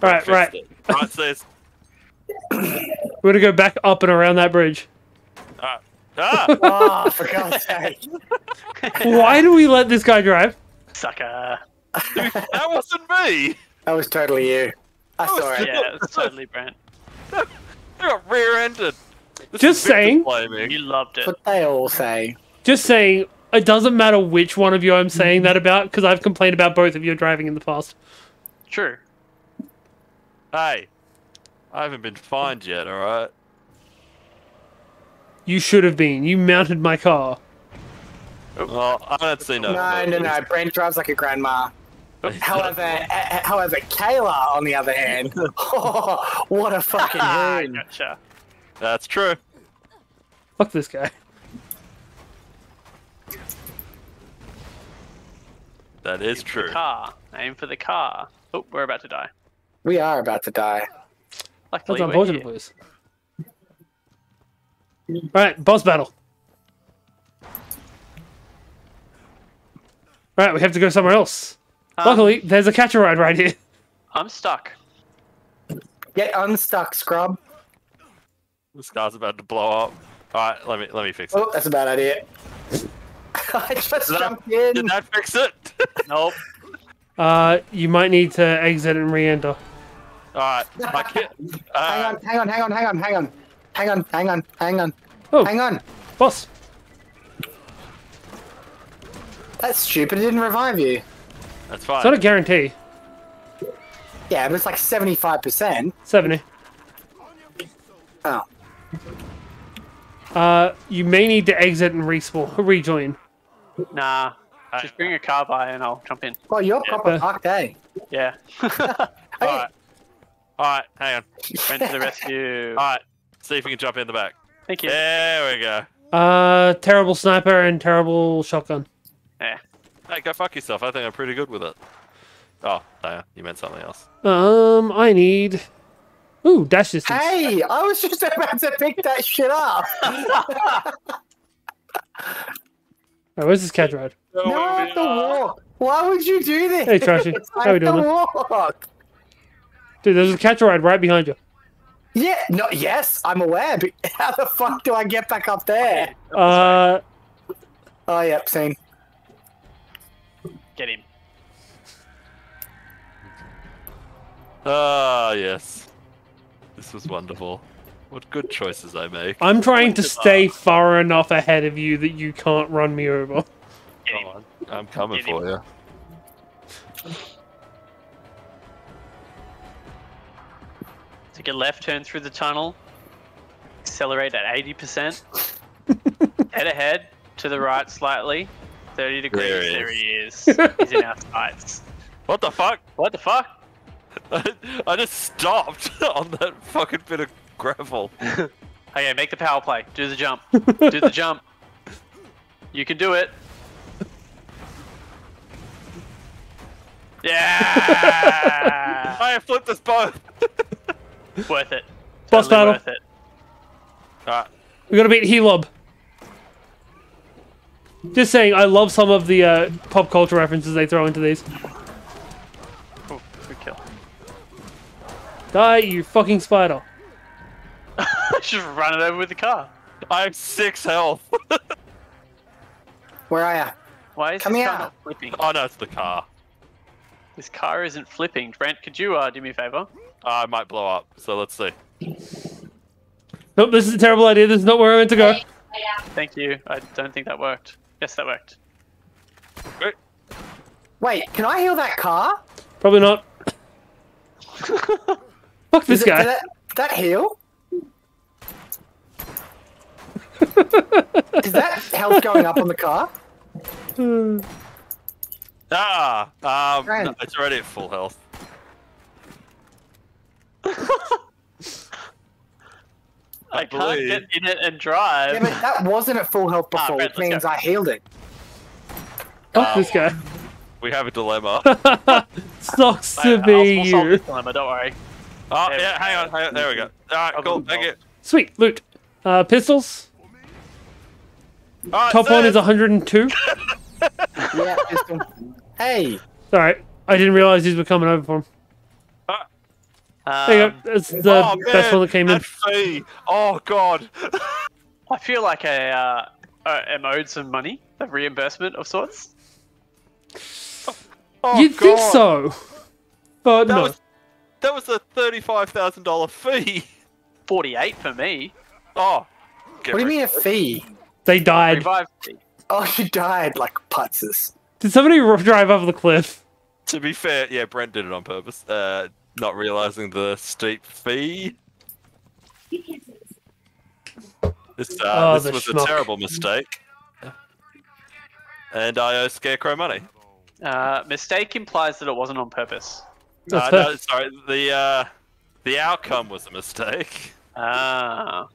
[SPEAKER 1] Right,
[SPEAKER 3] fixed
[SPEAKER 1] right.
[SPEAKER 3] it. Right, sis.
[SPEAKER 1] We're gonna go back up and around that bridge.
[SPEAKER 3] Alright. Ah!
[SPEAKER 4] oh for God's sake.
[SPEAKER 1] Why do we let this guy drive?
[SPEAKER 5] Sucker.
[SPEAKER 3] that wasn't me!
[SPEAKER 4] That was totally you. I saw it.
[SPEAKER 5] Yeah, it's totally Brent.
[SPEAKER 3] I got rear-ended.
[SPEAKER 1] Just saying.
[SPEAKER 5] You loved it.
[SPEAKER 4] What they all say.
[SPEAKER 1] Just saying, it doesn't matter which one of you I'm saying that about, because I've complained about both of you driving in the past.
[SPEAKER 5] True.
[SPEAKER 3] Hey. I haven't been fined yet, alright?
[SPEAKER 1] You should have been. You mounted my car.
[SPEAKER 3] Well, I don't see no.
[SPEAKER 4] No, no, no. Brent drives like a grandma. However, uh, however, Kayla, on the other hand, oh, what a fucking hoon.
[SPEAKER 5] gotcha.
[SPEAKER 3] That's true.
[SPEAKER 1] Fuck this guy.
[SPEAKER 3] That is true.
[SPEAKER 5] Car. Aim for the car. Oh, we're about to die.
[SPEAKER 4] We are about to die.
[SPEAKER 5] Luckily,
[SPEAKER 1] That's
[SPEAKER 5] we're
[SPEAKER 1] unfortunate,
[SPEAKER 5] here.
[SPEAKER 1] boys. Alright, boss battle. Alright, we have to go somewhere else.
[SPEAKER 5] Um,
[SPEAKER 1] Luckily, there's a catch a ride right here.
[SPEAKER 5] I'm stuck.
[SPEAKER 4] Get unstuck, scrub.
[SPEAKER 3] This car's about to blow up. Alright, let me let me fix it.
[SPEAKER 4] Oh, that's a bad idea. I just
[SPEAKER 3] Did
[SPEAKER 4] jumped
[SPEAKER 3] that,
[SPEAKER 4] in.
[SPEAKER 3] did that fix it?
[SPEAKER 5] Nope.
[SPEAKER 1] Uh, you might need to exit and re-enter.
[SPEAKER 3] Alright, my kid.
[SPEAKER 4] Hang
[SPEAKER 3] Uh,
[SPEAKER 4] on, hang on, hang on, hang on, hang on. Hang on, hang on, hang on.
[SPEAKER 1] Oh,
[SPEAKER 4] Hang on.
[SPEAKER 1] boss.
[SPEAKER 4] That's stupid. It didn't revive you.
[SPEAKER 3] that's fine.
[SPEAKER 1] It's not a guarantee.
[SPEAKER 4] Yeah, but it's like 75%.
[SPEAKER 1] 70.
[SPEAKER 4] Oh.
[SPEAKER 1] Uh, you may need to exit and respawn, rejoin.
[SPEAKER 5] Nah. Just bring a car by and I'll jump in.
[SPEAKER 4] Well, you're
[SPEAKER 5] Yeah.
[SPEAKER 4] proper fucked, eh?
[SPEAKER 5] Yeah.
[SPEAKER 3] Alright. Alright, hang on.
[SPEAKER 5] Went to the rescue.
[SPEAKER 3] Alright, see if we can jump in the back.
[SPEAKER 5] Thank you.
[SPEAKER 3] There we go.
[SPEAKER 1] Uh, terrible sniper and terrible shotgun.
[SPEAKER 5] Yeah.
[SPEAKER 3] Hey, go fuck yourself. I think I'm pretty good with it. Oh, no, you meant something else.
[SPEAKER 1] Um, I need. Ooh, dash distance.
[SPEAKER 4] Hey, I was just about to pick that shit up.
[SPEAKER 1] Alright, where's this catch a ride?
[SPEAKER 4] No, I have to walk. Why would you do this?
[SPEAKER 1] Hey, Trashy.
[SPEAKER 4] I
[SPEAKER 1] How we doing,
[SPEAKER 4] to walk.
[SPEAKER 1] Dude, there's a catch a ride right behind you.
[SPEAKER 4] Yeah, no, yes, I'm aware, but how the fuck do I get back up there?
[SPEAKER 1] Uh,
[SPEAKER 4] Oh, yep, seen.
[SPEAKER 5] Get him.
[SPEAKER 3] Ah, yes. This was wonderful. What good choices I make.
[SPEAKER 1] I'm trying to stay far enough ahead of you that you can't run me over.
[SPEAKER 3] Come on. I'm coming for you.
[SPEAKER 5] Take a left turn through the tunnel. Accelerate at 80%. Head ahead to the right slightly. 30 degrees.
[SPEAKER 3] There he
[SPEAKER 5] There he is. He's in our sights.
[SPEAKER 3] What the fuck?
[SPEAKER 5] What the fuck?
[SPEAKER 3] I just stopped on that fucking bit of gravel.
[SPEAKER 5] Okay, make the power play. Do the jump. Do the jump. You can do it. Yeah!
[SPEAKER 3] I flipped us both.
[SPEAKER 5] worth it.
[SPEAKER 1] Boss
[SPEAKER 5] Totally
[SPEAKER 1] battle.
[SPEAKER 5] Worth it.
[SPEAKER 3] Alright.
[SPEAKER 1] We gotta beat Helob. Just saying, I love some of the uh, pop culture references they throw into these.
[SPEAKER 5] Ooh, good kill.
[SPEAKER 1] Die, you fucking spider.
[SPEAKER 5] I just run it over with the car.
[SPEAKER 3] I have six health.
[SPEAKER 4] Where are ya?
[SPEAKER 5] Why is
[SPEAKER 4] Come
[SPEAKER 5] this
[SPEAKER 4] here.
[SPEAKER 5] car not flipping?
[SPEAKER 3] oh no, it's the car.
[SPEAKER 5] This car isn't flipping. Brent, could you uh, do me a favor?
[SPEAKER 3] I might blow up, so let's see.
[SPEAKER 1] Nope, this is a terrible idea. This is not where I meant to go.
[SPEAKER 5] Thank you. I don't think that worked. Yes, that worked.
[SPEAKER 3] Wait,
[SPEAKER 4] Wait, can I heal that car?
[SPEAKER 1] Probably not. Fuck this
[SPEAKER 4] it-
[SPEAKER 1] guy.
[SPEAKER 4] Did that, did that heal? Is that health going up on the car?
[SPEAKER 3] Ah, um, no, it's already at full health.
[SPEAKER 5] I,
[SPEAKER 3] I
[SPEAKER 5] can't get in it and drive.
[SPEAKER 4] Yeah, but that wasn't at full health
[SPEAKER 5] Ah,
[SPEAKER 4] before,
[SPEAKER 5] right,
[SPEAKER 4] which means
[SPEAKER 5] go.
[SPEAKER 4] I healed it.
[SPEAKER 1] Fuck this guy.
[SPEAKER 3] We have a dilemma.
[SPEAKER 1] Sucks
[SPEAKER 5] I-
[SPEAKER 1] to
[SPEAKER 5] I'll-
[SPEAKER 1] be
[SPEAKER 5] we'll solve
[SPEAKER 1] you.
[SPEAKER 5] this dilemma, don't worry.
[SPEAKER 3] Oh,
[SPEAKER 5] There
[SPEAKER 3] yeah, hang on, hang on. There we go. Alright, cool. Thank you.
[SPEAKER 1] Sweet, loot. Uh, pistols.
[SPEAKER 3] Alright,
[SPEAKER 1] Top one is 102.
[SPEAKER 4] Yeah, pistol. Hey,
[SPEAKER 1] Alright, I didn't realize these were coming over for him.
[SPEAKER 5] Um,
[SPEAKER 1] There you. That's the
[SPEAKER 3] oh,
[SPEAKER 1] best one that came in.
[SPEAKER 3] that fee. Oh god.
[SPEAKER 5] I feel like I uh, uh, am owed some money, a reimbursement of sorts.
[SPEAKER 3] Oh,
[SPEAKER 1] You'd think so. But
[SPEAKER 3] That
[SPEAKER 1] no.
[SPEAKER 3] was that was a thirty-five thousand dollar fee.
[SPEAKER 5] 48 for me.
[SPEAKER 3] Oh.
[SPEAKER 4] what do you mean a fee?
[SPEAKER 1] They died.
[SPEAKER 5] Revive fee.
[SPEAKER 4] Oh, she died like putzes.
[SPEAKER 1] Did somebody drive over the cliff?
[SPEAKER 3] To be fair, yeah, Brent did it on purpose. Uh, not realizing the steep fee. This uh,
[SPEAKER 1] Oh,
[SPEAKER 3] this was
[SPEAKER 1] schmuck.
[SPEAKER 3] a terrible mistake. And I owe Scarecrow money.
[SPEAKER 5] Uh, mistake implies that it wasn't on purpose.
[SPEAKER 3] Uh, no, sorry, the uh, the outcome was a mistake.
[SPEAKER 5] Ah.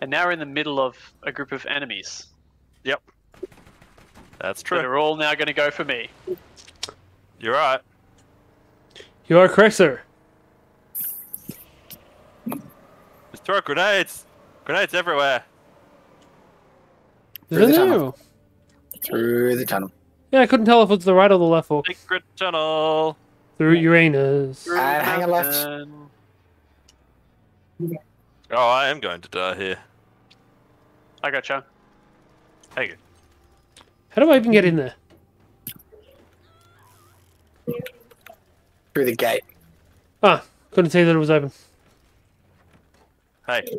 [SPEAKER 5] And now we're in the middle of a group of enemies
[SPEAKER 3] Yep. That's true.
[SPEAKER 5] They're all now going to go for me.
[SPEAKER 3] You're right.
[SPEAKER 1] You are correct, sir.
[SPEAKER 3] Just throw grenades. Grenades everywhere.
[SPEAKER 4] Through the tunnel. Through the tunnel.
[SPEAKER 1] Yeah, I couldn't tell if it's the right or the left fork.
[SPEAKER 3] Secret tunnel.
[SPEAKER 1] Through Uranus.
[SPEAKER 4] Uh, hang on left.
[SPEAKER 3] Oh, I am going to die here.
[SPEAKER 5] I gotcha.
[SPEAKER 3] Hey,
[SPEAKER 1] How do I even get in there?
[SPEAKER 4] Through the gate.
[SPEAKER 1] Ah, couldn't see that it was open.
[SPEAKER 3] hey.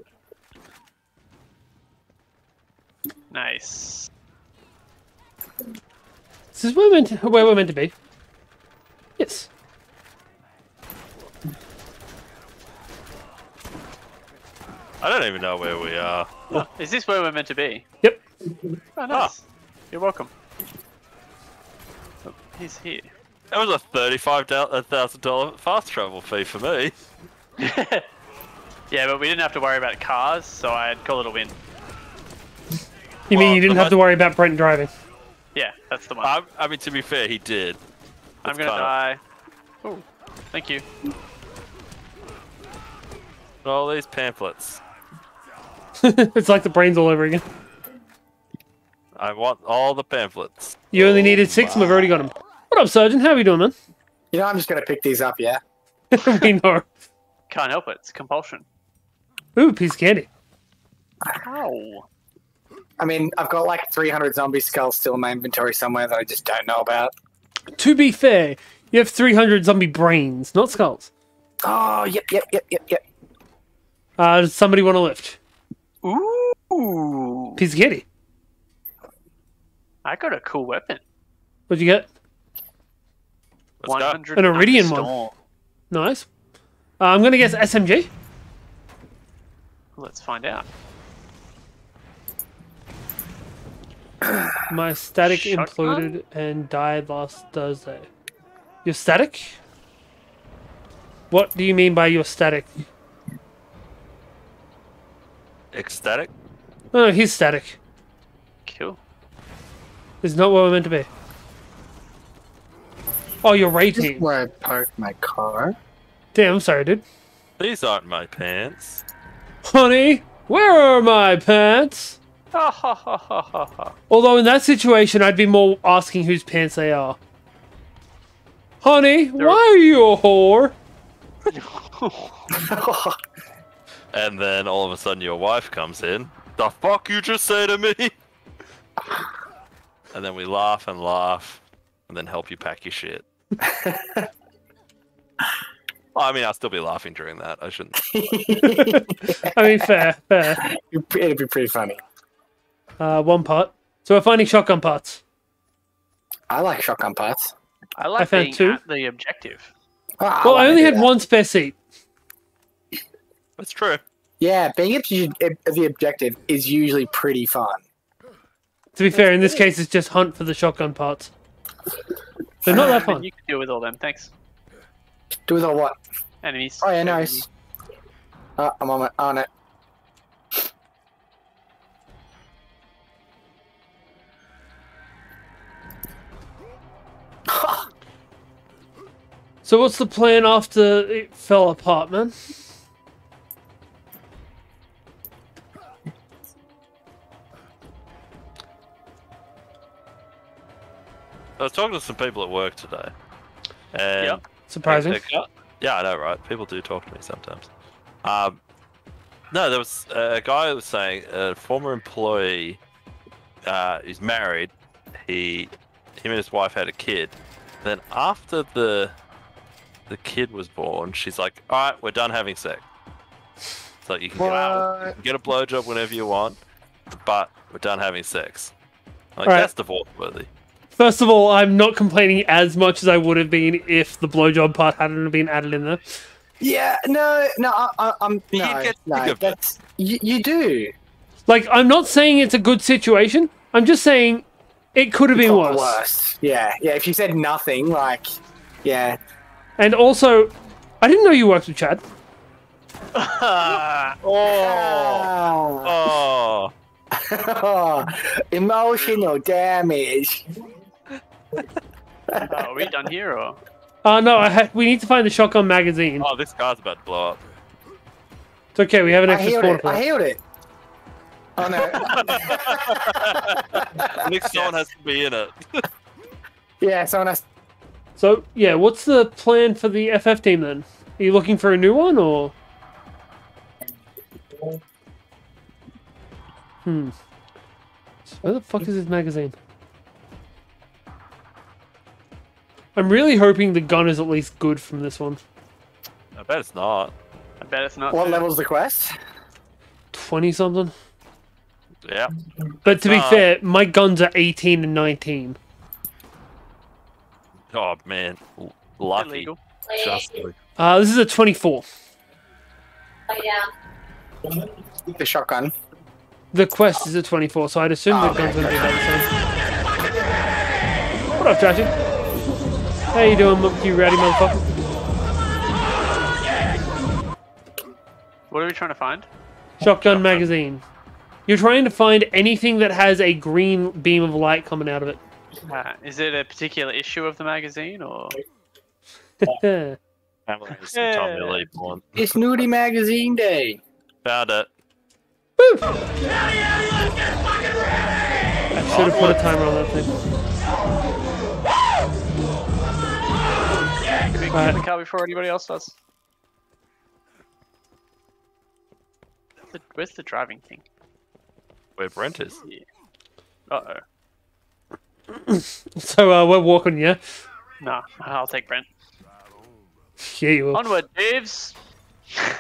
[SPEAKER 5] Nice.
[SPEAKER 1] This is where we're meant to, where we're meant to be. Yes.
[SPEAKER 3] I don't even know where we are.
[SPEAKER 5] Oh, is this where we're meant to be?
[SPEAKER 1] Yep.
[SPEAKER 5] Oh, nice. You're welcome. Oh, he's here.
[SPEAKER 3] That was a thirty-five thousand dollar fast travel fee for me.
[SPEAKER 5] yeah, but we didn't have to worry about cars, so I'd call it a win.
[SPEAKER 1] You mean you didn't have to worry about Brent driving?
[SPEAKER 5] Yeah, that's the one.
[SPEAKER 3] I, I mean, to be fair, he did.
[SPEAKER 5] I'm gonna
[SPEAKER 3] kind
[SPEAKER 5] die. Oh, thank you.
[SPEAKER 3] All these pamphlets.
[SPEAKER 1] it's like the brains all over again.
[SPEAKER 3] I want all the pamphlets.
[SPEAKER 1] You only needed six, and we've oh already got them. What up, Sergeant? How are you doing, man?
[SPEAKER 4] You know, I'm just gonna pick these up, yeah?
[SPEAKER 1] we know.
[SPEAKER 5] Can't help it. It's compulsion.
[SPEAKER 1] Ooh, piece of candy.
[SPEAKER 5] Ow.
[SPEAKER 4] I mean, I've got like 300 zombie skulls still in my inventory somewhere that I just don't know about.
[SPEAKER 1] To be fair, you have 300 zombie brains, not skulls.
[SPEAKER 4] Oh, yep, yep, yep, yep, yep.
[SPEAKER 1] Uh, does somebody want to lift?
[SPEAKER 5] Ooh.
[SPEAKER 1] Piece of candy.
[SPEAKER 5] I got a cool weapon.
[SPEAKER 1] What'd you get?
[SPEAKER 3] Let's
[SPEAKER 5] 100
[SPEAKER 1] An Eridian one. Nice. Uh, I'm going to guess SMG.
[SPEAKER 5] Let's find out.
[SPEAKER 1] My static
[SPEAKER 5] Shotgun?
[SPEAKER 1] imploded and died last Thursday. Your static? What do you mean by your static?
[SPEAKER 3] Ecstatic.
[SPEAKER 1] No, no, he's static.
[SPEAKER 5] Cool.
[SPEAKER 1] This is not where we're meant to be. Oh, you're
[SPEAKER 4] This is where I parked my car.
[SPEAKER 1] Damn, I'm sorry, dude.
[SPEAKER 3] These aren't my pants.
[SPEAKER 1] Honey, where are my pants?
[SPEAKER 5] Ha ha ha ha ha ha.
[SPEAKER 1] Although in that situation, I'd be more asking whose pants they are. Honey, why are you a whore?
[SPEAKER 3] And then all of a sudden your wife comes in. The fuck you just say to me? And then we laugh and laugh, and then help you pack your shit. Well, I mean, I'll still be laughing during that. I shouldn't.
[SPEAKER 1] I mean, fair, fair.
[SPEAKER 4] It'd be pretty funny.
[SPEAKER 1] Uh, one part. So we're finding shotgun parts.
[SPEAKER 4] I like shotgun parts.
[SPEAKER 5] I like
[SPEAKER 1] found
[SPEAKER 5] being
[SPEAKER 1] two.
[SPEAKER 5] at the objective.
[SPEAKER 4] Oh,
[SPEAKER 1] Well, I
[SPEAKER 4] wanna
[SPEAKER 1] only had
[SPEAKER 4] that.
[SPEAKER 1] one spare seat.
[SPEAKER 3] That's true.
[SPEAKER 4] Yeah, being at the, at the objective is usually pretty fun.
[SPEAKER 1] To be fair, in this case, it's just hunt for the shotgun parts. They're not that fun.
[SPEAKER 5] You can deal with all them. Thanks.
[SPEAKER 4] Do with all what?
[SPEAKER 5] Enemies.
[SPEAKER 4] Oh yeah, nice. Oh, I'm on it. On it.
[SPEAKER 1] So what's the plan after it fell apart, man?
[SPEAKER 3] I was talking to some people at work today. And
[SPEAKER 5] Yep.
[SPEAKER 1] Surprising.
[SPEAKER 3] a- a guy- yeah, I know, right? People do talk to me sometimes. Um, no, there was a guy who was saying a former employee uh, who's married. He, him and his wife had a kid. Then after the the kid was born, she's like, "All right, we're done having sex. So you can get,
[SPEAKER 4] What?
[SPEAKER 3] you can get a blowjob whenever you want, but we're done having sex." Like
[SPEAKER 1] All right.
[SPEAKER 3] that's divorce worthy.
[SPEAKER 1] First of all, I'm not complaining as much as I would have been if the blowjob part hadn't been added in there.
[SPEAKER 4] Yeah, no, no, I, I, I'm
[SPEAKER 3] You
[SPEAKER 4] no,
[SPEAKER 3] get
[SPEAKER 4] no.
[SPEAKER 3] sick of it.
[SPEAKER 4] That's you, you do.
[SPEAKER 1] Like, I'm not saying it's a good situation. I'm just saying it could have been worse.
[SPEAKER 4] worse. Yeah, yeah. If you said nothing, like, yeah,
[SPEAKER 1] And also, I didn't know you worked with Chad.
[SPEAKER 5] Ah,
[SPEAKER 3] Oh,
[SPEAKER 4] oh, emotional damage.
[SPEAKER 5] Oh, are we done here or?
[SPEAKER 1] Uh, no, I ha- we need to find the shotgun magazine.
[SPEAKER 3] oh, this car's about to blow up.
[SPEAKER 1] It's okay, we have an extra
[SPEAKER 4] healed
[SPEAKER 1] spawn
[SPEAKER 4] it. I healed it. Oh no.
[SPEAKER 3] I think someone has to be in it.
[SPEAKER 4] yeah, someone has.
[SPEAKER 1] So, yeah, what's the plan for the FF team then? Are you looking for a new one, or...? Hmm. Where the fuck is this magazine? I'm really hoping the gun is at least good from this one.
[SPEAKER 3] I bet it's not.
[SPEAKER 5] I bet it's not.
[SPEAKER 4] What level's the quest?
[SPEAKER 1] 20 something?
[SPEAKER 3] Yeah.
[SPEAKER 1] But to be
[SPEAKER 3] Uh,
[SPEAKER 1] fair, my guns are 18 and 19.
[SPEAKER 3] Oh man, lucky.
[SPEAKER 5] Illegal.
[SPEAKER 3] Just
[SPEAKER 1] Uh, this is a 24. Oh yeah.
[SPEAKER 4] The shotgun.
[SPEAKER 1] The quest is a 24, so I'd assume the
[SPEAKER 4] Oh,
[SPEAKER 1] gun's gonna be about the same. What up, Trashy? How you doing, mo- you rowdy motherfucker?
[SPEAKER 5] What are we trying to find?
[SPEAKER 1] Shotgun magazine. You're trying to find anything that has a green beam of light coming out of it.
[SPEAKER 5] Uh, is it a particular issue of the magazine or?
[SPEAKER 1] Yeah.
[SPEAKER 3] Pamela has some Tommy Lee porn.
[SPEAKER 4] It's Nudie Magazine Day.
[SPEAKER 3] Found it.
[SPEAKER 1] Woo! I should have put a timer on that thing.
[SPEAKER 5] Can we
[SPEAKER 1] Alright.
[SPEAKER 5] get the car before anybody else does? The- Where's the driving thing?
[SPEAKER 3] Where Brent is.
[SPEAKER 5] Uh oh.
[SPEAKER 1] So uh, we're walking, yeah?
[SPEAKER 5] No, I'll take Brent.
[SPEAKER 1] Yeah, you will.
[SPEAKER 5] Onward, Daves!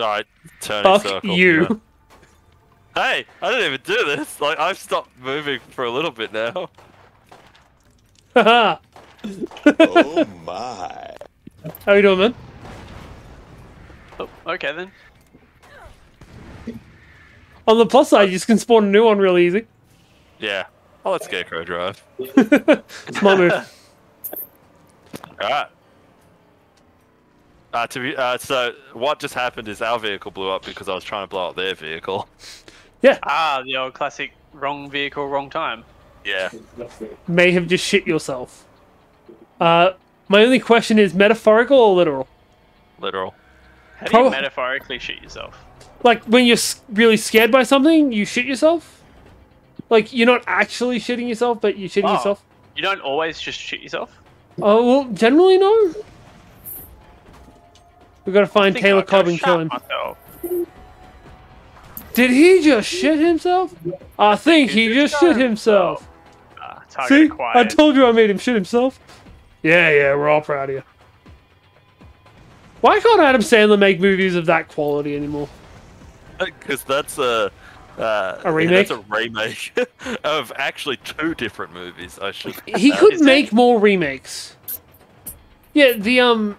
[SPEAKER 3] Alright, turning
[SPEAKER 1] Fuck
[SPEAKER 3] circle.
[SPEAKER 1] you.
[SPEAKER 3] Hey, I didn't even do this. Like I've stopped moving for a little bit now.
[SPEAKER 1] Haha.
[SPEAKER 6] Oh my.
[SPEAKER 1] How you doing, man?
[SPEAKER 5] Oh, okay then.
[SPEAKER 1] On the plus side, you just can spawn a new one real easy.
[SPEAKER 3] Yeah. I'll let Scarecrow drive.
[SPEAKER 1] Smart move.
[SPEAKER 3] Alright. Uh, to be, uh, so what just happened is our vehicle blew up because I was trying to blow up their vehicle. Yeah.
[SPEAKER 5] Ah, the old classic wrong vehicle, wrong time.
[SPEAKER 3] Yeah.
[SPEAKER 1] May have just shit yourself. Uh, my only question is metaphorical or literal?
[SPEAKER 3] Literal.
[SPEAKER 5] How do you metaphorically shit yourself?
[SPEAKER 1] Like when you're really scared by something, you shit yourself. Like you're not actually shitting yourself, but you're shitting
[SPEAKER 5] Oh.
[SPEAKER 1] yourself.
[SPEAKER 5] You don't always just shit yourself.
[SPEAKER 1] Oh well, generally no. We gotta find Taylor Kobb and kill him.
[SPEAKER 5] myself.
[SPEAKER 1] Did he just shit himself? I think he
[SPEAKER 5] he
[SPEAKER 1] just shit himself.
[SPEAKER 5] Ah, target
[SPEAKER 1] See, I told you I made him shit himself. Yeah, yeah, we're all proud of you. Why can't Adam Sandler make movies of that quality anymore?
[SPEAKER 3] Because that's a uh,
[SPEAKER 1] A remake?
[SPEAKER 3] That's a remake of actually two different movies. I should.
[SPEAKER 1] He
[SPEAKER 3] uh,
[SPEAKER 1] could
[SPEAKER 5] is it?
[SPEAKER 1] make more remakes. Yeah, the um,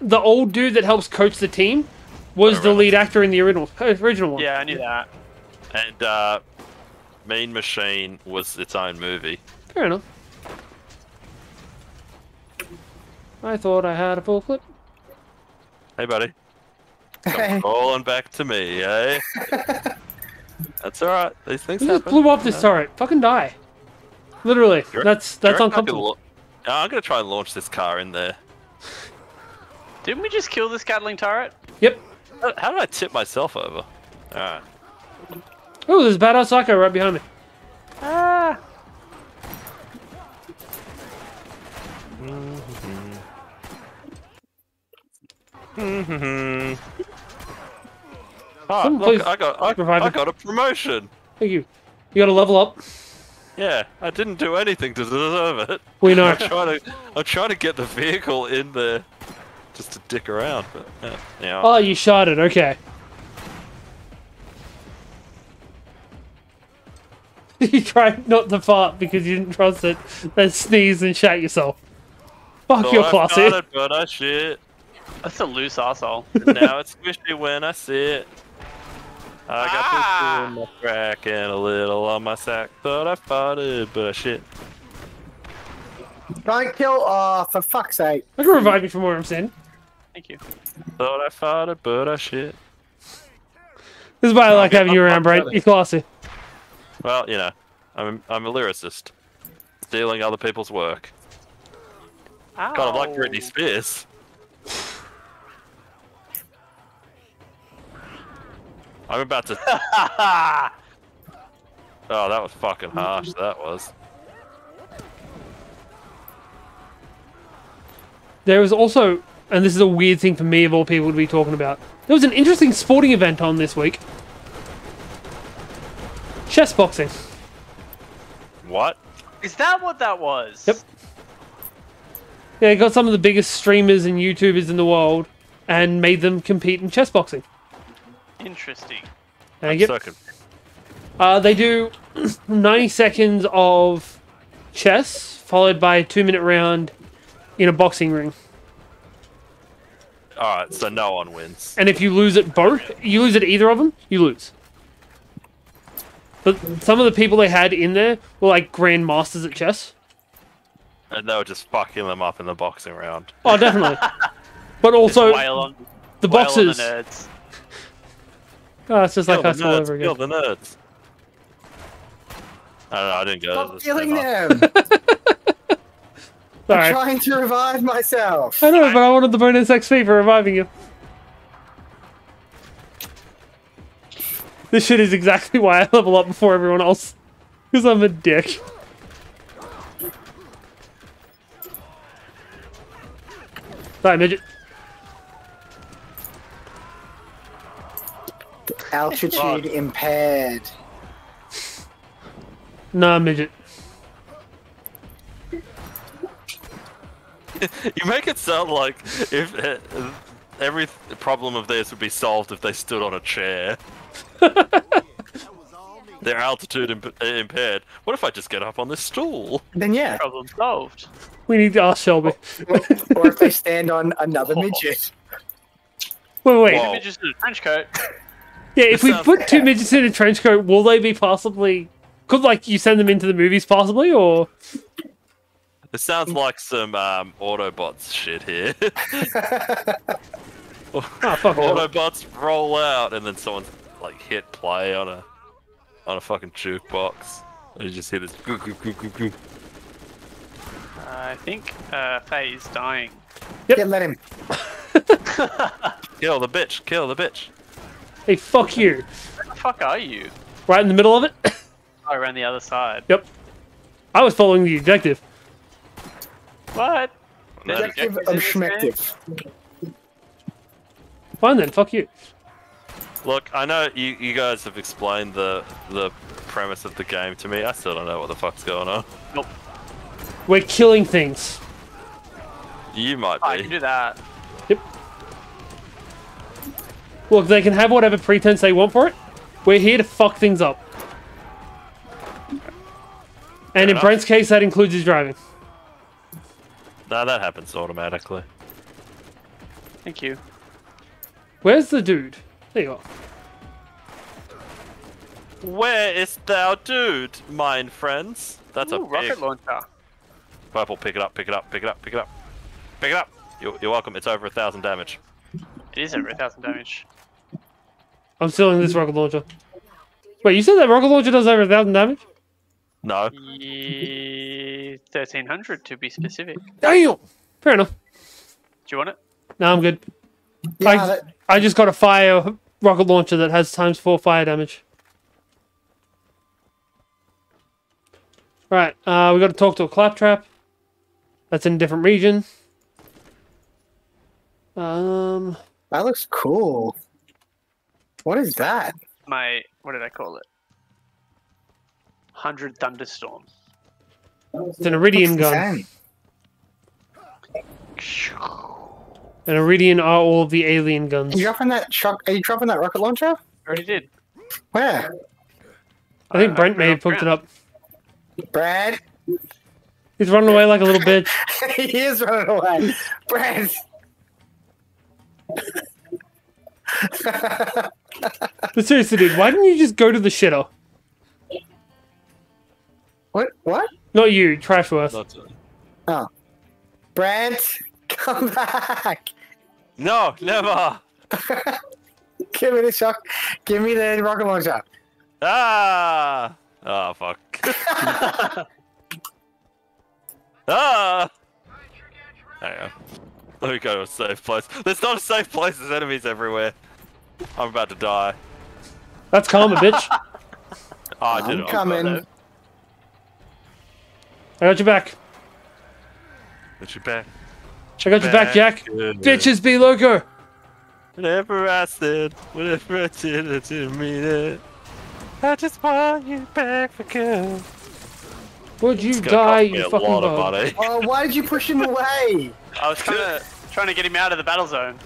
[SPEAKER 1] the old dude that helps coach the team was
[SPEAKER 3] Oh,
[SPEAKER 1] the lead actor in the original original one.
[SPEAKER 5] Yeah, I knew that.
[SPEAKER 3] And uh, Mean Machine was its own movie.
[SPEAKER 1] Fair enough. I thought I had a full clip.
[SPEAKER 3] Hey, buddy.
[SPEAKER 4] Hey.
[SPEAKER 3] Calling back to me, eh? That's all right. These things
[SPEAKER 1] Who just blew up this turret? Fucking die. Literally.
[SPEAKER 3] You're-
[SPEAKER 1] That's that's
[SPEAKER 3] reckon I could
[SPEAKER 1] uncomfortable.
[SPEAKER 3] No, I'm gonna try and launch this car in there.
[SPEAKER 5] Didn't we just kill this Gatling turret?
[SPEAKER 1] Yep.
[SPEAKER 3] How how did I tip myself over? Alright.
[SPEAKER 1] Oh, there's a badass psycho right behind me.
[SPEAKER 5] Ah.
[SPEAKER 3] Mm-hmm. Oh, look, I got I, I got a promotion.
[SPEAKER 1] Thank you. You got a level up.
[SPEAKER 3] Yeah, I didn't do anything to deserve it.
[SPEAKER 1] We know.
[SPEAKER 3] I'm trying to I'm trying to get the vehicle in there just to dick around, but yeah. yeah.
[SPEAKER 1] Oh, you shot it. Okay. you tried not to fart because you didn't trust it, then sneeze and shat yourself. Fuck,
[SPEAKER 3] Thought
[SPEAKER 1] you're
[SPEAKER 3] I
[SPEAKER 1] classy.
[SPEAKER 3] farted, but I shit.
[SPEAKER 5] That's a loose asshole.
[SPEAKER 3] now it's squishy when I sit. I got
[SPEAKER 5] Ah!
[SPEAKER 3] this in my crack and a little on my sack. Thought I farted, but I shit.
[SPEAKER 4] Don't kill. Oh, for fuck's sake.
[SPEAKER 1] I can revive you from where I'm sitting.
[SPEAKER 5] Thank you.
[SPEAKER 3] Thought I farted, but I shit.
[SPEAKER 1] This is why I like having you around,
[SPEAKER 3] on
[SPEAKER 1] Brent.
[SPEAKER 3] Friday.
[SPEAKER 1] You're classy.
[SPEAKER 3] Well, you know, I'm I'm a lyricist, stealing other people's work. God, I'm like Britney Spears. I'm about to. oh, that was fucking harsh. That was.
[SPEAKER 1] There was also, and this is a weird thing for me of all people to be talking about. There was an interesting sporting event on this week. Chess boxing.
[SPEAKER 3] What?
[SPEAKER 5] Is that what that was?
[SPEAKER 1] Yep. Yeah, got some of the biggest streamers and YouTubers in the world and made them compete in chess boxing.
[SPEAKER 5] Interesting.
[SPEAKER 1] And
[SPEAKER 3] I'm
[SPEAKER 1] yep,
[SPEAKER 3] so conf-
[SPEAKER 1] uh, they do 90 seconds of chess, followed by a two minute round in a boxing ring.
[SPEAKER 3] All right, so no one wins.
[SPEAKER 1] And if you lose at both, you lose at either of them, you lose. But some of the people they had in there were like grandmasters at chess.
[SPEAKER 3] And they were just fucking them up in the boxing round.
[SPEAKER 1] Oh, definitely. but also,
[SPEAKER 5] on,
[SPEAKER 1] the
[SPEAKER 5] wail on
[SPEAKER 1] boxers.
[SPEAKER 5] the nerds.
[SPEAKER 1] Oh, it's just like
[SPEAKER 3] Kill
[SPEAKER 1] us
[SPEAKER 3] the
[SPEAKER 1] all
[SPEAKER 3] nerds,
[SPEAKER 1] over
[SPEAKER 3] kill
[SPEAKER 1] again.
[SPEAKER 3] the nerds. I don't know, I didn't go to
[SPEAKER 4] Stop killing
[SPEAKER 3] demo.
[SPEAKER 4] them. I'm trying to revive myself.
[SPEAKER 1] I know, but I wanted the bonus XP for reviving you. This shit is exactly why I level up before everyone else. Because I'm a dick. Sorry, midget.
[SPEAKER 4] Altitude impaired.
[SPEAKER 1] Nah, midget.
[SPEAKER 3] You make it sound like if uh, every problem of theirs would be solved if they stood on a chair. Their altitude imp- impaired. What if I just get up on this stool?
[SPEAKER 4] Then yeah.
[SPEAKER 5] Problem solved.
[SPEAKER 1] We need to ask Shelby.
[SPEAKER 4] or, or if they stand on another midget.
[SPEAKER 1] Wait, wait.
[SPEAKER 3] Whoa.
[SPEAKER 5] Midget's in a trench coat.
[SPEAKER 1] Yeah, if we put two midgets in a trench coat, will they be possibly... Could, like, you send them into the movies possibly, or...
[SPEAKER 3] It sounds like some um, Autobots shit here.
[SPEAKER 1] Oh, fuck off.
[SPEAKER 3] Autobots roll out, and then someone's like hit play on a on a fucking jukebox. And you just hear this. goo, goo, goo, goo, goo.
[SPEAKER 5] I think uh, Faye is dying.
[SPEAKER 4] Yeah, let him.
[SPEAKER 3] Kill the bitch. Kill the bitch.
[SPEAKER 1] Hey, fuck you.
[SPEAKER 5] Where the fuck are you?
[SPEAKER 1] Right in the middle of it.
[SPEAKER 5] Oh, around the other side.
[SPEAKER 1] yep. I was following the objective.
[SPEAKER 5] What? There's
[SPEAKER 4] Objective
[SPEAKER 5] objectives in
[SPEAKER 4] objective.
[SPEAKER 1] Fine then, fuck you.
[SPEAKER 3] Look, I know you, you guys have explained the the premise of the game to me. I still don't know what the fuck's going on. Nope.
[SPEAKER 1] We're killing things.
[SPEAKER 3] You might
[SPEAKER 5] Oh, I can
[SPEAKER 3] be.
[SPEAKER 5] do that.
[SPEAKER 1] Look, they can have whatever pretense they want for it. We're here to fuck things up. And in
[SPEAKER 3] enough.
[SPEAKER 1] Brent's case, that includes his driving.
[SPEAKER 3] No, that happens automatically.
[SPEAKER 5] Thank you.
[SPEAKER 1] Where's the dude? There you are.
[SPEAKER 3] Where is thou, dude, mine friends? That's a
[SPEAKER 5] rocket
[SPEAKER 3] big
[SPEAKER 5] launcher.
[SPEAKER 3] purple. Pick it up. Pick it up. Pick it up. Pick it up. Pick it up. You're, you're welcome. It's over a thousand damage.
[SPEAKER 5] It is over a thousand damage.
[SPEAKER 1] I'm still in this rocket launcher. Wait, you said that rocket launcher does over a thousand damage?
[SPEAKER 3] No.
[SPEAKER 5] Ye- 1300 to be specific.
[SPEAKER 1] Damn! Fair enough.
[SPEAKER 5] Do you want it?
[SPEAKER 1] No, I'm good.
[SPEAKER 4] Yeah,
[SPEAKER 1] I,
[SPEAKER 4] that,
[SPEAKER 1] I just got a fire rocket launcher that has times four fire damage. Right, uh, we got to talk to a claptrap. That's in a different region. Um,
[SPEAKER 4] that looks cool. What is that?
[SPEAKER 5] My, what did I call it? 100 thunderstorm.
[SPEAKER 1] it's an Eridian gun. An Eridian are all the alien guns.
[SPEAKER 4] Are you dropping that shock? Are you dropping that rocket launcher?
[SPEAKER 5] I already did.
[SPEAKER 4] Where?
[SPEAKER 1] I think
[SPEAKER 5] Uh,
[SPEAKER 1] Brent may have
[SPEAKER 5] put
[SPEAKER 1] picked
[SPEAKER 5] it
[SPEAKER 1] it up.
[SPEAKER 4] Brad?
[SPEAKER 1] He's running away like a little bitch.
[SPEAKER 4] he is running away. Brad.
[SPEAKER 1] But seriously, dude, why didn't you just go to the shitter?
[SPEAKER 4] what? What?
[SPEAKER 1] Not you, Trashworth.
[SPEAKER 3] Not-
[SPEAKER 4] Brad, come back.
[SPEAKER 3] No, never.
[SPEAKER 4] Give me the shock. Give me the rocket launcher.
[SPEAKER 3] Ah. Oh fuck. ah. Hang on. Let me go to a safe place. There's not a safe place. There's enemies everywhere. I'm about to die.
[SPEAKER 1] That's karma, bitch.
[SPEAKER 3] Oh, I did
[SPEAKER 4] I'm
[SPEAKER 3] it.
[SPEAKER 4] coming.
[SPEAKER 1] I got your back.
[SPEAKER 3] Got your back.
[SPEAKER 1] I got your back, Jack.
[SPEAKER 3] Good.
[SPEAKER 1] Bitches be loco.
[SPEAKER 3] Whatever I said, whatever I did, I didn't mean it. I just want you back for good.
[SPEAKER 1] Would you die, you
[SPEAKER 3] a
[SPEAKER 1] fucking
[SPEAKER 3] lot
[SPEAKER 1] bug?
[SPEAKER 4] Oh, why did you push him away?
[SPEAKER 5] I was trying to, trying to get him out of the battle zone.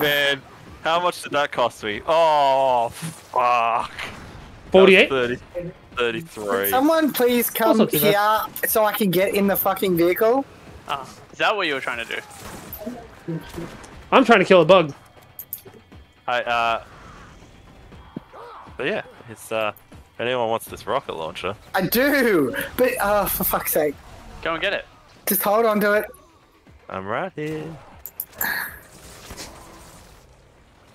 [SPEAKER 3] Man, how much did that cost me? Oh, fuck. That
[SPEAKER 1] 48?
[SPEAKER 3] 30, 33.
[SPEAKER 4] Someone please come
[SPEAKER 1] not
[SPEAKER 4] here
[SPEAKER 1] bad.
[SPEAKER 4] so I can get in the fucking vehicle.
[SPEAKER 5] Ah, is that what you were trying to do?
[SPEAKER 1] I'm trying to kill a bug.
[SPEAKER 3] I, uh... But yeah, it's, uh... If anyone wants this rocket launcher,
[SPEAKER 4] I do, but oh, for fuck's sake,
[SPEAKER 5] Go and get it.
[SPEAKER 4] just hold on to it.
[SPEAKER 3] I'm right here.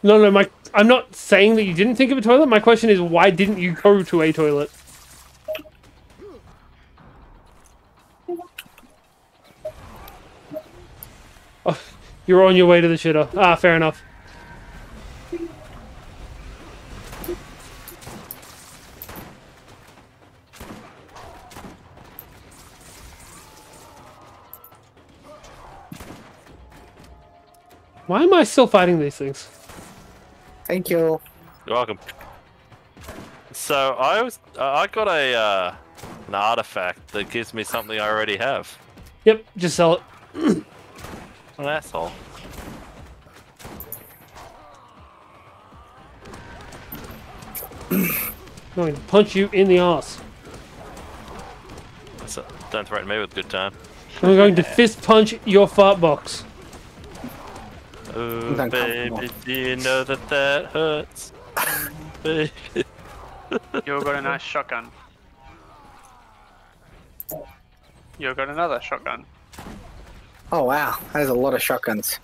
[SPEAKER 1] No, no, my I'm not saying that you didn't think of a toilet. My question is, why didn't you go to a toilet? Oh, you're on your way to the shitter. Ah, fair enough. Why am I still fighting these things?
[SPEAKER 4] Thank you.
[SPEAKER 3] You're welcome. So, I was... uh, I got a, uh... An artifact that gives me something I already have.
[SPEAKER 1] Yep, just sell it.
[SPEAKER 3] An asshole.
[SPEAKER 1] Going to punch you in the ass.
[SPEAKER 3] So, don't threaten me with good time.
[SPEAKER 1] I'm going to fist punch your fart box.
[SPEAKER 3] Oh,
[SPEAKER 4] Don't
[SPEAKER 3] baby, do you know that that hurts? baby.
[SPEAKER 5] You got a nice shotgun. You got another shotgun.
[SPEAKER 4] Oh wow, there's a lot of shotguns.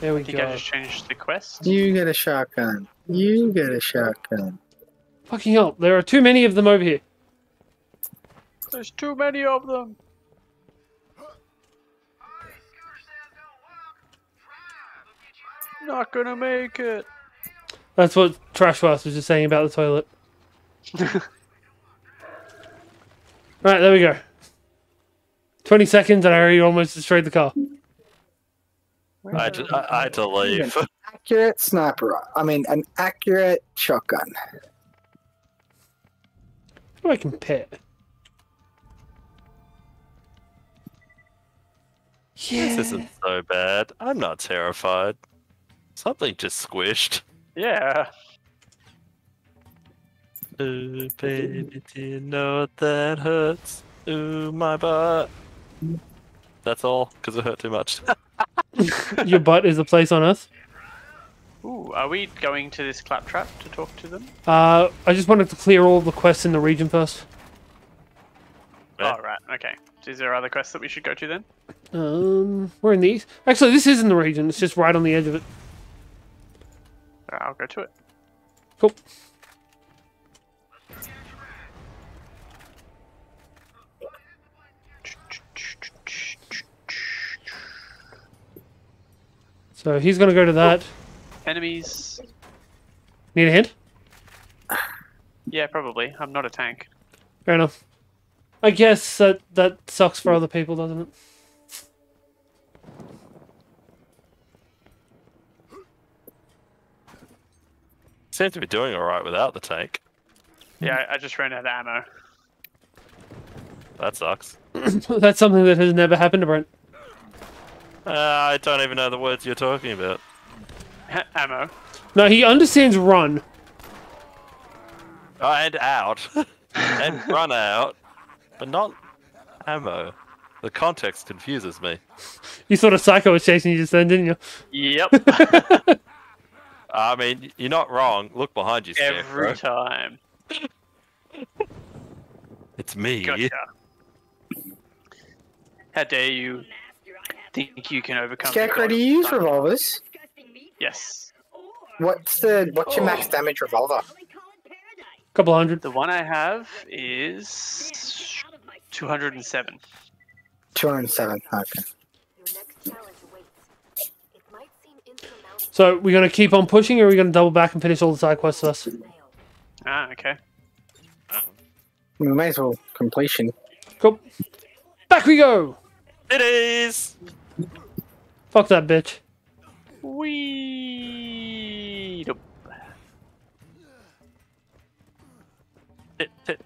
[SPEAKER 1] There we
[SPEAKER 5] I think I
[SPEAKER 1] go.
[SPEAKER 5] just changed the quest.
[SPEAKER 4] You get a shotgun. You get a shotgun.
[SPEAKER 1] Fucking hell, there are too many of them over here.
[SPEAKER 5] There's too many of them. Not gonna make it.
[SPEAKER 1] That's what Trashworth was just saying about the toilet. right, there we go. 20 seconds and I already almost destroyed the car.
[SPEAKER 3] I had to, I, I had to leave.
[SPEAKER 4] Accurate sniper. I mean, an accurate shotgun.
[SPEAKER 1] How do I compare?
[SPEAKER 3] This isn't so bad. I'm not terrified. Something just squished.
[SPEAKER 5] Yeah.
[SPEAKER 3] Ooh, baby, do you know what that hurts? Ooh, my butt. That's all, because it hurt too much.
[SPEAKER 1] Your butt is a place on Earth.
[SPEAKER 5] Ooh, are we going to this claptrap to talk to them?
[SPEAKER 1] Uh, I just wanted to clear all the quests in the region first.
[SPEAKER 3] Yeah.
[SPEAKER 5] Oh, right. Okay. Is there other quests that we should go to then?
[SPEAKER 1] Um, we're in the east. Actually, this is in the region. It's just right on the edge of it.
[SPEAKER 5] I'll go to it.
[SPEAKER 1] Cool. So he's gonna go to that.
[SPEAKER 5] Enemies.
[SPEAKER 1] Need a hint?
[SPEAKER 5] Yeah, probably. I'm not a tank.
[SPEAKER 1] Fair enough. I guess that that sucks for other people, doesn't it?
[SPEAKER 3] Seems to be doing alright without the tank.
[SPEAKER 5] Yeah, I I just ran out of ammo.
[SPEAKER 3] That sucks.
[SPEAKER 1] That's something that has never happened to Brent.
[SPEAKER 3] Uh, I don't even know the words you're talking about.
[SPEAKER 5] ammo.
[SPEAKER 1] No, he understands run.
[SPEAKER 3] Oh, and out. and run out. But not ammo. The context confuses me.
[SPEAKER 1] You thought a psycho was chasing you just then, didn't you?
[SPEAKER 5] Yep.
[SPEAKER 3] I mean, you're not wrong. Look behind you,
[SPEAKER 5] Every
[SPEAKER 3] Scarecrow.
[SPEAKER 5] time.
[SPEAKER 3] It's me.
[SPEAKER 5] Gotcha. How dare you think you can overcome the
[SPEAKER 4] Scarecrow, do you use
[SPEAKER 5] thunder?
[SPEAKER 4] revolvers?
[SPEAKER 5] Yes.
[SPEAKER 4] What's the what's your max damage revolver?
[SPEAKER 1] Couple hundred.
[SPEAKER 5] The one I have is 207.
[SPEAKER 4] Two hundred seven. Okay.
[SPEAKER 1] So we're gonna keep on pushing, or are we gonna double back and finish all the side quests first?
[SPEAKER 5] Ah, okay.
[SPEAKER 4] We may as well completion.
[SPEAKER 1] Cool. Back we go.
[SPEAKER 3] It is.
[SPEAKER 1] Fuck that bitch.
[SPEAKER 5] Wee. Nope.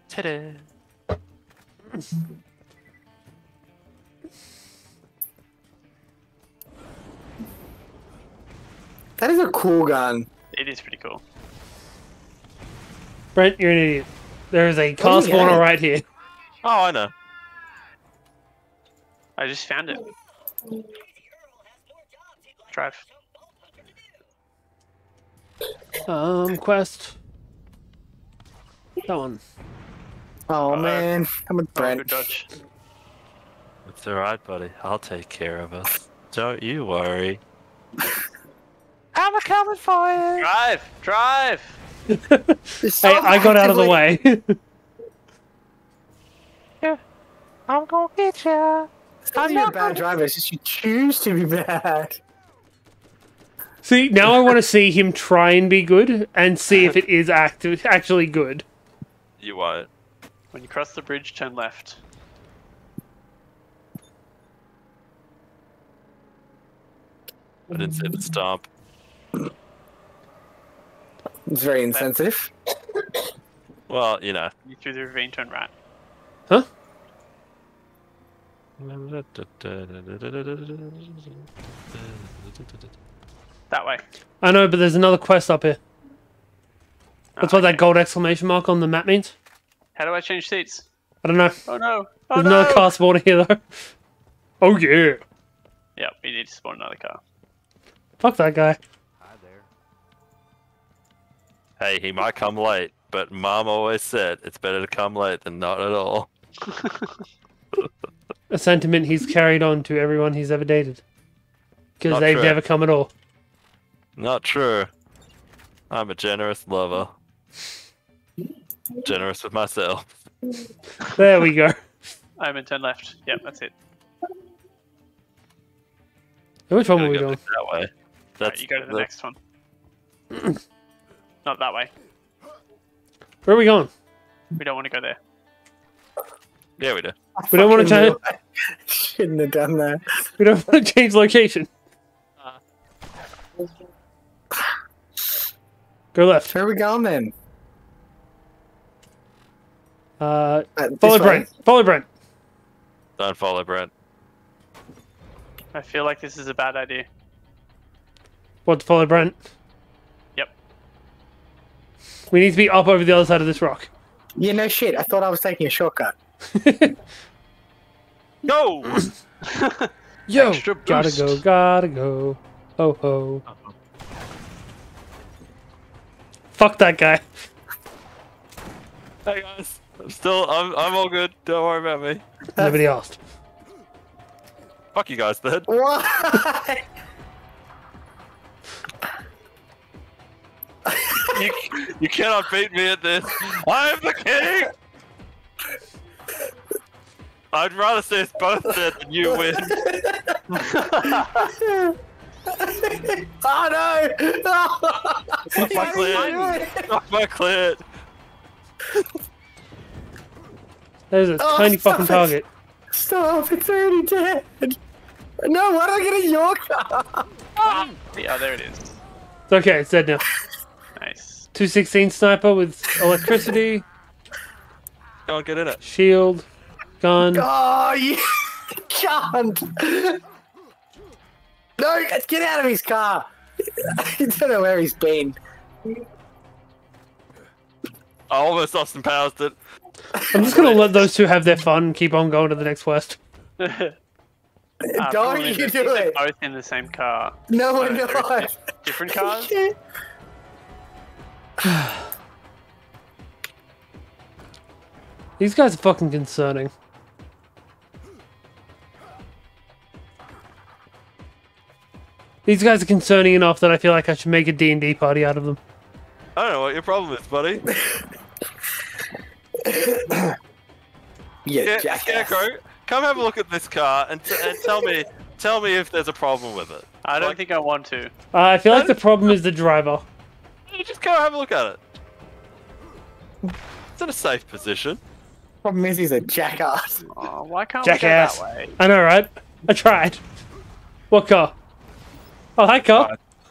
[SPEAKER 3] Tit,
[SPEAKER 4] That is a cool gun.
[SPEAKER 5] It is pretty cool.
[SPEAKER 1] Brent, you're an idiot. There is a car spawner right here.
[SPEAKER 3] Oh, I know.
[SPEAKER 5] I just found it. Drive.
[SPEAKER 1] Um, quest. That one.
[SPEAKER 4] Oh man, I'm a
[SPEAKER 5] Oh,
[SPEAKER 4] Brent.
[SPEAKER 5] good dodge.
[SPEAKER 3] It's alright, buddy. I'll take care of us. Don't you worry. I'm a coming for you.
[SPEAKER 5] Drive! Drive!
[SPEAKER 4] It's
[SPEAKER 1] Hey, I got out of the
[SPEAKER 4] actively-
[SPEAKER 1] way.
[SPEAKER 3] I'm gonna get you.
[SPEAKER 4] I'm not a bad driver. It's just you choose to be bad.
[SPEAKER 1] see, now I want to see him try and be good and see if it is act- actually good.
[SPEAKER 3] You won't.
[SPEAKER 5] When you cross the bridge, turn left.
[SPEAKER 3] I didn't say the stomp.
[SPEAKER 4] It's very insensitive.
[SPEAKER 3] Well, you know.
[SPEAKER 5] You through the ravine, turn right.
[SPEAKER 1] Huh?
[SPEAKER 5] That way.
[SPEAKER 1] I know, but there's another quest up here. Oh, That's
[SPEAKER 5] Oh,
[SPEAKER 1] what that gold exclamation mark on the map means.
[SPEAKER 5] How do I change seats?
[SPEAKER 1] I don't know.
[SPEAKER 5] Oh no! Oh
[SPEAKER 1] There's
[SPEAKER 5] no!
[SPEAKER 1] another car spawner here though. Oh yeah.
[SPEAKER 5] Yep, we need to spawn another car.
[SPEAKER 1] Fuck that guy.
[SPEAKER 3] Hey, he might come late, but Mom always said it's better to come late than not at all.
[SPEAKER 1] A sentiment he's carried on to everyone he's ever dated. Because
[SPEAKER 3] Not
[SPEAKER 1] they've
[SPEAKER 3] true.
[SPEAKER 1] never come at all.
[SPEAKER 3] Not true. I'm a generous lover. Generous with myself.
[SPEAKER 1] There we go.
[SPEAKER 5] I'm in turn left. Yep, that's it.
[SPEAKER 1] Which one were
[SPEAKER 3] Gotta
[SPEAKER 1] we
[SPEAKER 3] go
[SPEAKER 1] going?
[SPEAKER 3] back that way.
[SPEAKER 5] Right, you go to the,
[SPEAKER 3] the-
[SPEAKER 5] next one. Not that way.
[SPEAKER 1] Where are we going?
[SPEAKER 5] We don't want to go there.
[SPEAKER 3] Yeah, we do.
[SPEAKER 1] We don't want to change.
[SPEAKER 4] Shouldn't have done that.
[SPEAKER 1] We don't want to change location. Go left.
[SPEAKER 4] Where are we going then?
[SPEAKER 1] Uh,
[SPEAKER 4] Uh,
[SPEAKER 1] follow? Brent. Follow Brent.
[SPEAKER 3] Don't follow Brent.
[SPEAKER 5] I feel like this is a bad idea.
[SPEAKER 1] What to follow Brent?
[SPEAKER 5] Yep.
[SPEAKER 1] We need to be up over the other side of this rock.
[SPEAKER 4] Yeah, no shit. I thought I was taking a shortcut.
[SPEAKER 3] Go!
[SPEAKER 1] Yo,
[SPEAKER 5] Extra
[SPEAKER 1] gotta
[SPEAKER 5] boost.
[SPEAKER 1] go, gotta go. Ho ho. Fuck that guy.
[SPEAKER 3] hey guys, I'm still, I'm, I'm all good. Don't worry about me.
[SPEAKER 1] Nobody asked.
[SPEAKER 3] Fuck you guys then.
[SPEAKER 4] Why?
[SPEAKER 3] You, you cannot beat me at this. I am the king. I'd rather see us both dead than you win.
[SPEAKER 4] oh no!
[SPEAKER 3] Fuck my clear. Fuck my clear.
[SPEAKER 1] There's a
[SPEAKER 4] Oh,
[SPEAKER 1] tiny fucking
[SPEAKER 4] it.
[SPEAKER 1] target.
[SPEAKER 4] Stop! It's already dead. No, why did I get a Yorker?
[SPEAKER 5] Yeah, there it is.
[SPEAKER 1] It's okay, it's dead now.
[SPEAKER 5] Nice.
[SPEAKER 1] 216 sniper with electricity,
[SPEAKER 3] Go on, get in it.
[SPEAKER 1] shield, gun.
[SPEAKER 4] Oh, you can't! No, get out of his car! I don't know where he's been.
[SPEAKER 3] I almost Austin Powers it.
[SPEAKER 1] I'm just gonna let those two have their fun and keep on going to the next quest.
[SPEAKER 5] Ah,
[SPEAKER 4] Don't
[SPEAKER 5] probably
[SPEAKER 4] you do it!
[SPEAKER 5] Both in the same car.
[SPEAKER 4] No, we're
[SPEAKER 5] Oh, they're
[SPEAKER 4] not.
[SPEAKER 5] Different cars?
[SPEAKER 1] These guys are fucking concerning. These guys are concerning enough that I feel like I should make a D&D party out of them.
[SPEAKER 3] I don't know what your problem is, buddy.
[SPEAKER 4] Yeah,
[SPEAKER 3] Yeah. Scarecrow, come have a look at this car and, t- and tell me, tell me if there's a problem with it.
[SPEAKER 5] I don't
[SPEAKER 3] Like-
[SPEAKER 5] think I want to.
[SPEAKER 1] Uh, I feel like the problem is the driver.
[SPEAKER 3] Just go have a look at it. It's in a safe position.
[SPEAKER 4] Problem is, he's a jackass.
[SPEAKER 5] Oh, why can't
[SPEAKER 1] Jackass.
[SPEAKER 5] we go that way?
[SPEAKER 1] I know, right? I tried. What car? Oh, hi, car.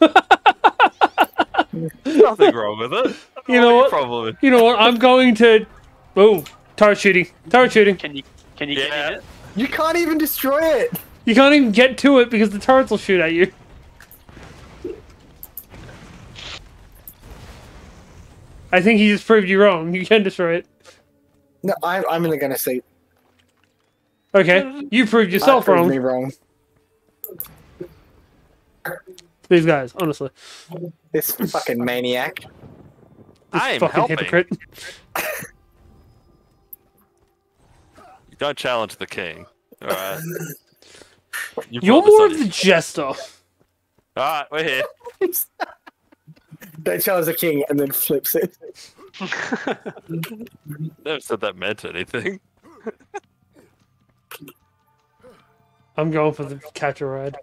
[SPEAKER 3] Nothing wrong with it.
[SPEAKER 1] You know what?
[SPEAKER 3] problem?
[SPEAKER 1] You know what? I'm going to. Oh, turret shooting. Turret shooting.
[SPEAKER 5] Can you can you
[SPEAKER 3] Yeah.
[SPEAKER 5] get in it?
[SPEAKER 4] You can't even destroy it.
[SPEAKER 1] You can't even get to it because the turrets will shoot at you. I think he just proved you wrong. You can destroy it.
[SPEAKER 4] No, I'm, I'm only gonna say
[SPEAKER 1] Okay, you proved
[SPEAKER 4] I
[SPEAKER 1] yourself
[SPEAKER 4] proved
[SPEAKER 1] wrong.
[SPEAKER 4] me wrong.
[SPEAKER 1] These guys, honestly.
[SPEAKER 4] This fucking maniac.
[SPEAKER 3] I am
[SPEAKER 1] Fucking
[SPEAKER 3] helping.
[SPEAKER 1] hypocrite.
[SPEAKER 3] You don't challenge the king. All right. You
[SPEAKER 1] You're
[SPEAKER 3] brought this
[SPEAKER 1] more of the jester.
[SPEAKER 3] All right, we're here.
[SPEAKER 4] Don't challenge the king and then flips it.
[SPEAKER 3] Never said that meant anything.
[SPEAKER 1] I'm going for the catch a ride.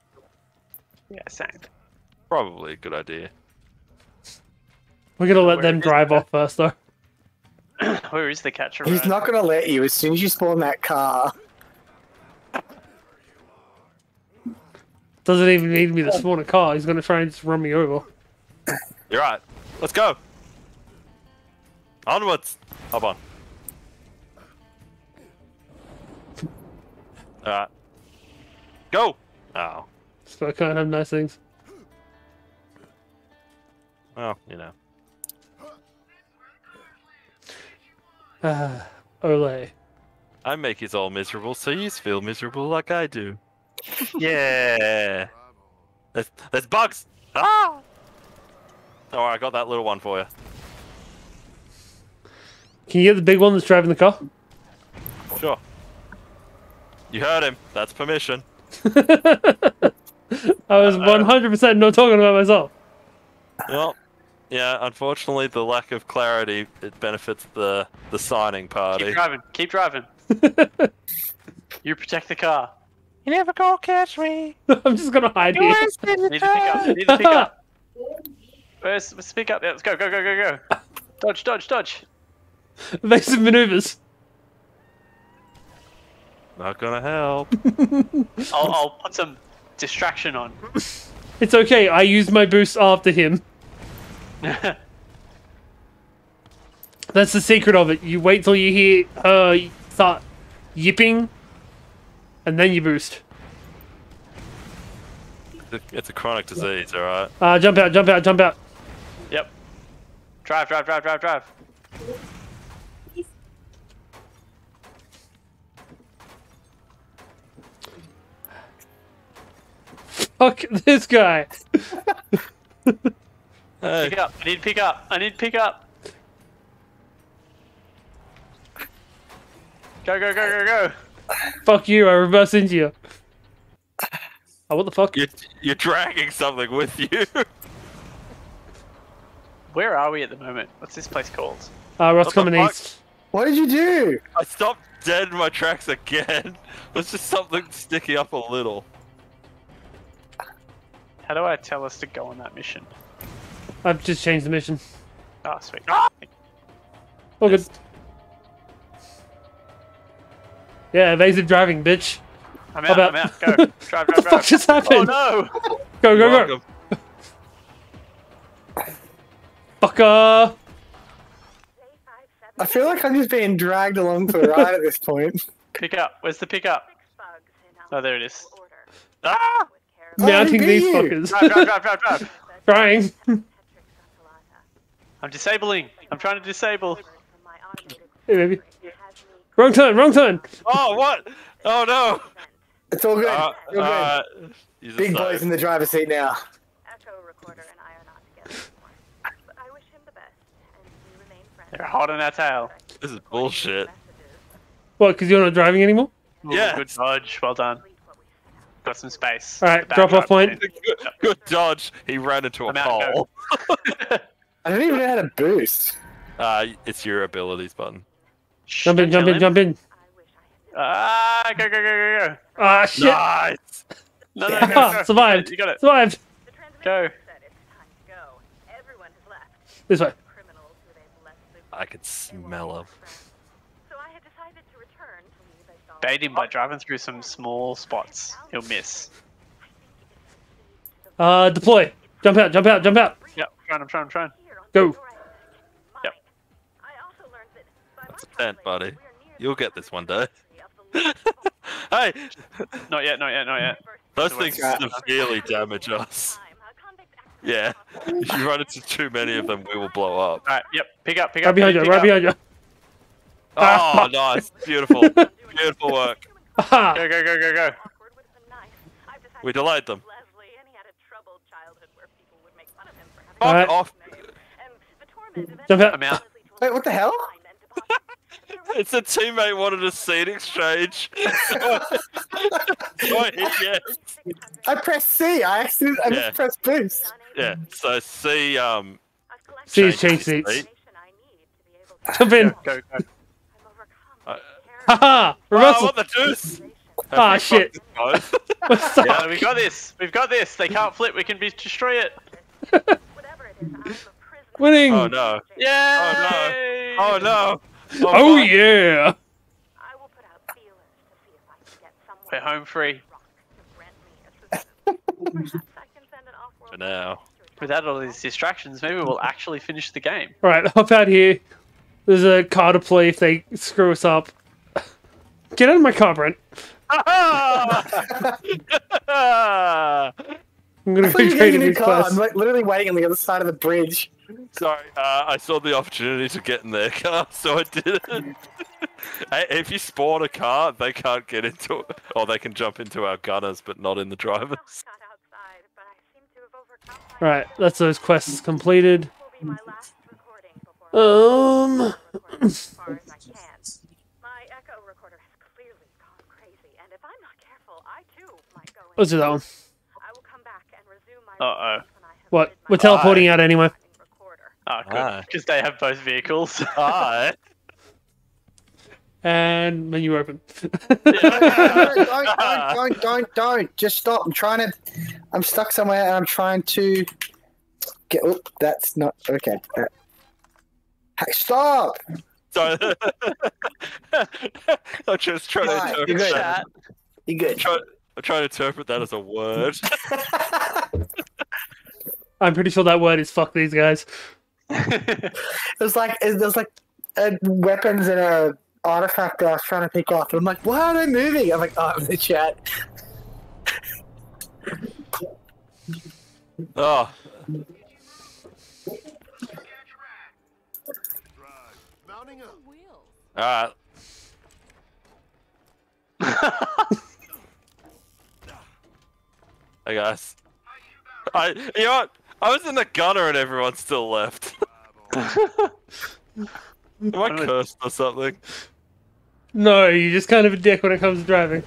[SPEAKER 5] Yeah, same.
[SPEAKER 3] Probably a good idea.
[SPEAKER 1] We're gonna let
[SPEAKER 5] Where
[SPEAKER 1] them drive
[SPEAKER 5] that?
[SPEAKER 1] off first, though.
[SPEAKER 5] Where is the catcher?
[SPEAKER 4] He's not gonna let you as soon as you spawn that car.
[SPEAKER 1] Doesn't even need me to spawn a car. He's gonna try and just run me over.
[SPEAKER 3] You're right. Let's go. Onwards. Hop on. All right. Go. Oh.
[SPEAKER 1] So I can't have nice things.
[SPEAKER 3] Well, you know.
[SPEAKER 1] Ah, Olay.
[SPEAKER 3] I make it all miserable, so you feel miserable like I do. yeah. There's, there's bugs. Ah. Oh, I got that little one for you.
[SPEAKER 1] Can you get the big one that's driving the car?
[SPEAKER 3] Sure. You heard him. That's permission.
[SPEAKER 1] I was uh, uh, 100% not talking about myself.
[SPEAKER 3] Well, yeah. Unfortunately, the lack of clarity it benefits the the signing party.
[SPEAKER 5] Keep driving. Keep driving. you protect the car.
[SPEAKER 3] You never gonna catch me.
[SPEAKER 1] I'm just gonna hide here.
[SPEAKER 5] Need to pick up. Need to pick up. Where's let's pick up? Yeah, let's go, go, go, go, go. Dodge, dodge, dodge.
[SPEAKER 1] Evasive maneuvers.
[SPEAKER 3] Not gonna help.
[SPEAKER 5] I'll, I'll put some distraction on.
[SPEAKER 1] It's okay. I used my boost after him. That's the secret of it. You wait till you hear her start yipping, and then you boost.
[SPEAKER 3] it's a chronic disease, alright?
[SPEAKER 1] Uh, jump out, jump out, jump out.
[SPEAKER 5] Yep. Drive, drive, drive, drive, drive.
[SPEAKER 1] Fuck this guy.
[SPEAKER 3] Hey,
[SPEAKER 5] Pick up. I need to pick up. I need to pick up. Go, go, go, go, go.
[SPEAKER 1] Fuck you. I reverse into you. Oh, what the fuck?
[SPEAKER 3] you're, you're dragging something with you.
[SPEAKER 5] Where are we at the moment? What's this place called?
[SPEAKER 1] Uh, Ross
[SPEAKER 3] What the
[SPEAKER 1] coming
[SPEAKER 3] fuck?
[SPEAKER 1] east.
[SPEAKER 4] What did you do?
[SPEAKER 3] I stopped dead in my tracks again. There's just something sticking up a little.
[SPEAKER 5] How do I tell us to go on that mission?
[SPEAKER 1] I've just changed the mission.
[SPEAKER 5] Oh, sweet.
[SPEAKER 1] Oh, good. Yeah, evasive driving, bitch.
[SPEAKER 5] I'm
[SPEAKER 1] How
[SPEAKER 5] out, I'm
[SPEAKER 1] about-
[SPEAKER 5] out. Go. Drive, drive,
[SPEAKER 1] What the
[SPEAKER 5] drive.
[SPEAKER 1] fuck just happened?
[SPEAKER 5] Oh
[SPEAKER 1] happened?
[SPEAKER 5] no!
[SPEAKER 1] Go, go, go. Fucker.
[SPEAKER 4] I feel like I'm just being dragged along for the ride at this point.
[SPEAKER 5] Pick up. Where's the pick up? Oh, there it is.
[SPEAKER 3] Ah!
[SPEAKER 1] Mounting
[SPEAKER 4] beat
[SPEAKER 1] these
[SPEAKER 4] you.
[SPEAKER 1] fuckers.
[SPEAKER 5] Drive, drive, drive, drive, drive.
[SPEAKER 1] Trying.
[SPEAKER 5] I'm disabling. I'm trying to disable.
[SPEAKER 1] hey, baby. Wrong turn, wrong turn.
[SPEAKER 3] Oh, what? Oh, no.
[SPEAKER 4] It's all good.
[SPEAKER 3] Uh,
[SPEAKER 4] You're good.
[SPEAKER 3] uh,
[SPEAKER 4] Big boys in the driver's seat now.
[SPEAKER 2] Echo recorder and I are not together anymore. But I wish him the best, and we remain friends.
[SPEAKER 5] They're hot on our tail.
[SPEAKER 3] This is bullshit.
[SPEAKER 1] What, because you're not driving anymore?
[SPEAKER 3] Yeah.
[SPEAKER 5] Good dodge. Well done. Got some space.
[SPEAKER 1] Alright, drop off point.
[SPEAKER 3] Good, good dodge. He ran into a
[SPEAKER 5] I'm
[SPEAKER 3] pole.
[SPEAKER 4] I don't even know how to boost.
[SPEAKER 3] Uh, it's your abilities button.
[SPEAKER 1] Jump in, jump in, jump in.
[SPEAKER 2] I wish
[SPEAKER 5] Ah, go, go, go, go, go.
[SPEAKER 1] Ah, shit.
[SPEAKER 3] Nice.
[SPEAKER 5] No, no, no, no, no.
[SPEAKER 1] survived.
[SPEAKER 5] You got it.
[SPEAKER 1] Survived.
[SPEAKER 5] Go.
[SPEAKER 2] said it's
[SPEAKER 3] I can smell him.
[SPEAKER 2] So I had decided to return to leave a solid
[SPEAKER 5] Bait him by driving through some small spots. He'll miss.
[SPEAKER 1] Uh, deploy. Jump out, jump out, jump out.
[SPEAKER 5] Yep, I'm trying, I'm trying, I'm trying.
[SPEAKER 1] Go.
[SPEAKER 2] the right.
[SPEAKER 5] Yep.
[SPEAKER 2] Also learned that
[SPEAKER 3] That's a
[SPEAKER 2] my
[SPEAKER 3] tent, buddy.
[SPEAKER 2] calculation, we are near
[SPEAKER 3] You'll get this one day.
[SPEAKER 2] the of the least
[SPEAKER 3] hey,
[SPEAKER 5] Not yet, not yet, not yet.
[SPEAKER 3] those things
[SPEAKER 5] it's-
[SPEAKER 3] severely damage us.
[SPEAKER 2] time. A convict accident
[SPEAKER 3] Yeah. If you run into too many of them, we will blow up.
[SPEAKER 5] Alright, yep, pick up, pick up.
[SPEAKER 1] Right
[SPEAKER 5] up.
[SPEAKER 1] behind you, right
[SPEAKER 5] up.
[SPEAKER 1] behind you.
[SPEAKER 3] Oh, nice. Beautiful. Beautiful work.
[SPEAKER 1] Aha.
[SPEAKER 5] Go, go, go, go, go.
[SPEAKER 2] Awkward with the knife. I've decided
[SPEAKER 3] We
[SPEAKER 2] to
[SPEAKER 3] delayed them.
[SPEAKER 2] Leslie, and he had a troubled childhood where people would make fun of him for having
[SPEAKER 3] Fuck
[SPEAKER 1] Alright.
[SPEAKER 3] off.
[SPEAKER 2] And the torment
[SPEAKER 1] Jump out.
[SPEAKER 5] I'm out.
[SPEAKER 4] Wait, what the hell?
[SPEAKER 3] It's a teammate wanted a seat exchange. so I hit yes.
[SPEAKER 4] I pressed C. I accidentally I
[SPEAKER 3] Yeah.
[SPEAKER 4] just pressed boost.
[SPEAKER 3] Yeah. So see, um,
[SPEAKER 1] See his
[SPEAKER 3] Change
[SPEAKER 1] change
[SPEAKER 3] his
[SPEAKER 1] seats.
[SPEAKER 3] seat.
[SPEAKER 1] Jump in.
[SPEAKER 5] Go, go.
[SPEAKER 1] Haha.
[SPEAKER 3] oh,
[SPEAKER 1] Reversal.
[SPEAKER 3] what the deuce?
[SPEAKER 1] Ah,
[SPEAKER 3] Have you
[SPEAKER 1] shit.
[SPEAKER 3] fucked us?
[SPEAKER 1] What's up?
[SPEAKER 5] Yeah, we got this. We've got this. They can't flip. We can be destroy it.
[SPEAKER 2] Whatever it is, I'm a prisoner.
[SPEAKER 1] Winning.
[SPEAKER 3] Oh no.
[SPEAKER 5] Yeah.
[SPEAKER 3] Oh no.
[SPEAKER 1] Oh,
[SPEAKER 3] fuck.
[SPEAKER 1] yeah.
[SPEAKER 2] I will put out feelers to see if I can get someone
[SPEAKER 5] We're home free.
[SPEAKER 3] For now.
[SPEAKER 5] Without all these distractions, maybe we'll actually finish the game.
[SPEAKER 1] Alright, hop out here. There's a car to play if they screw us up. Get out of my car, Brent. I'm gonna
[SPEAKER 4] I thought you
[SPEAKER 1] be
[SPEAKER 4] were getting a
[SPEAKER 1] trading
[SPEAKER 4] new
[SPEAKER 1] these
[SPEAKER 4] car. I'm like literally waiting on the other side of the bridge.
[SPEAKER 3] Sorry, uh, I saw the opportunity to get in their car, so I did it. If you spawn a car, they can't get into it, or they can jump into our gunners, but not in the drivers.
[SPEAKER 2] Got outside, but I seem to have overcome my
[SPEAKER 1] Alright, that's those quests completed.
[SPEAKER 2] will be my last recording before I
[SPEAKER 1] Um,
[SPEAKER 2] record as far as I can. My echo recorder has clearly gone crazy, and if I'm not careful, I too might go
[SPEAKER 1] let's do that one.
[SPEAKER 2] I will come back and resume my
[SPEAKER 5] Uh-oh.
[SPEAKER 2] records when I have
[SPEAKER 1] What? We're
[SPEAKER 2] my
[SPEAKER 1] teleporting out anyway.
[SPEAKER 5] Oh,
[SPEAKER 3] Ah.
[SPEAKER 5] good. Because they have both vehicles.
[SPEAKER 3] Hi.
[SPEAKER 1] And menu open.
[SPEAKER 4] don't, don't, don't, don't, don't, don't. Just stop. I'm trying to. I'm stuck somewhere and I'm trying to get. Oh, that's not okay. Uh, hey, stop.
[SPEAKER 3] Sorry. I'm just trying to
[SPEAKER 4] Right,
[SPEAKER 3] interpret
[SPEAKER 4] you're good.
[SPEAKER 3] that.
[SPEAKER 4] You good?
[SPEAKER 3] I'm trying, I'm trying to interpret that as a word.
[SPEAKER 1] I'm pretty sure that word is fuck these guys.
[SPEAKER 4] It was like it was like uh, weapons and a artifact that I was trying to pick off. And I'm like, why are they moving? I'm like, oh, I'm in the chat.
[SPEAKER 3] oh, all right. Hey guys. I you know what? I was in the gunner and everyone still left. Am I cursed or something?
[SPEAKER 1] No, you're just kind of a dick when it comes to driving.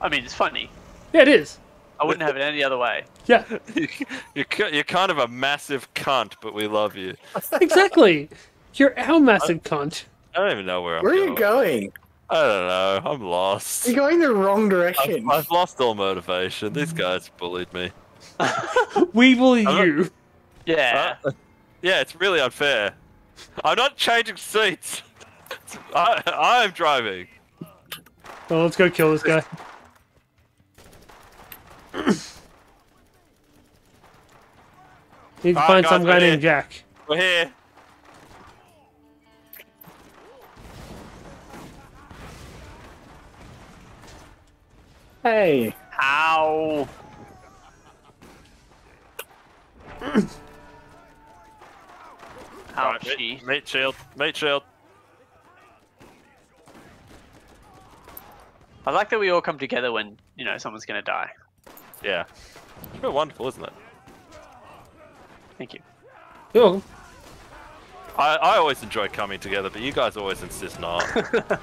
[SPEAKER 5] I mean, it's funny.
[SPEAKER 1] Yeah, it is.
[SPEAKER 5] I wouldn't have it any other way.
[SPEAKER 1] Yeah,
[SPEAKER 3] You're, you're kind of a massive cunt, but we love you.
[SPEAKER 1] exactly. You're our massive cunt.
[SPEAKER 3] I don't even know where I'm
[SPEAKER 4] Where are
[SPEAKER 3] going.
[SPEAKER 4] you going?
[SPEAKER 3] I don't know. I'm lost.
[SPEAKER 4] You're going the wrong
[SPEAKER 3] I've,
[SPEAKER 4] direction.
[SPEAKER 3] I've lost all motivation. These guys bullied me.
[SPEAKER 1] We bully you.
[SPEAKER 5] Yeah.
[SPEAKER 3] Uh, yeah, it's really unfair. I'm not changing seats. I I'm driving.
[SPEAKER 1] Well, let's go kill this guy. Need to find
[SPEAKER 3] guys,
[SPEAKER 1] some guy named
[SPEAKER 3] here.
[SPEAKER 1] Jack.
[SPEAKER 3] We're here.
[SPEAKER 4] Hey,
[SPEAKER 5] Ow.
[SPEAKER 3] Right,
[SPEAKER 5] Ouchie.
[SPEAKER 3] meat, meat shield. Meat shield.
[SPEAKER 5] I like that we all come together when, you know, someone's gonna die.
[SPEAKER 3] Yeah. It's real wonderful, isn't it?
[SPEAKER 5] Thank you.
[SPEAKER 1] You're welcome.
[SPEAKER 3] I, I always enjoy coming together, but you guys always insist not.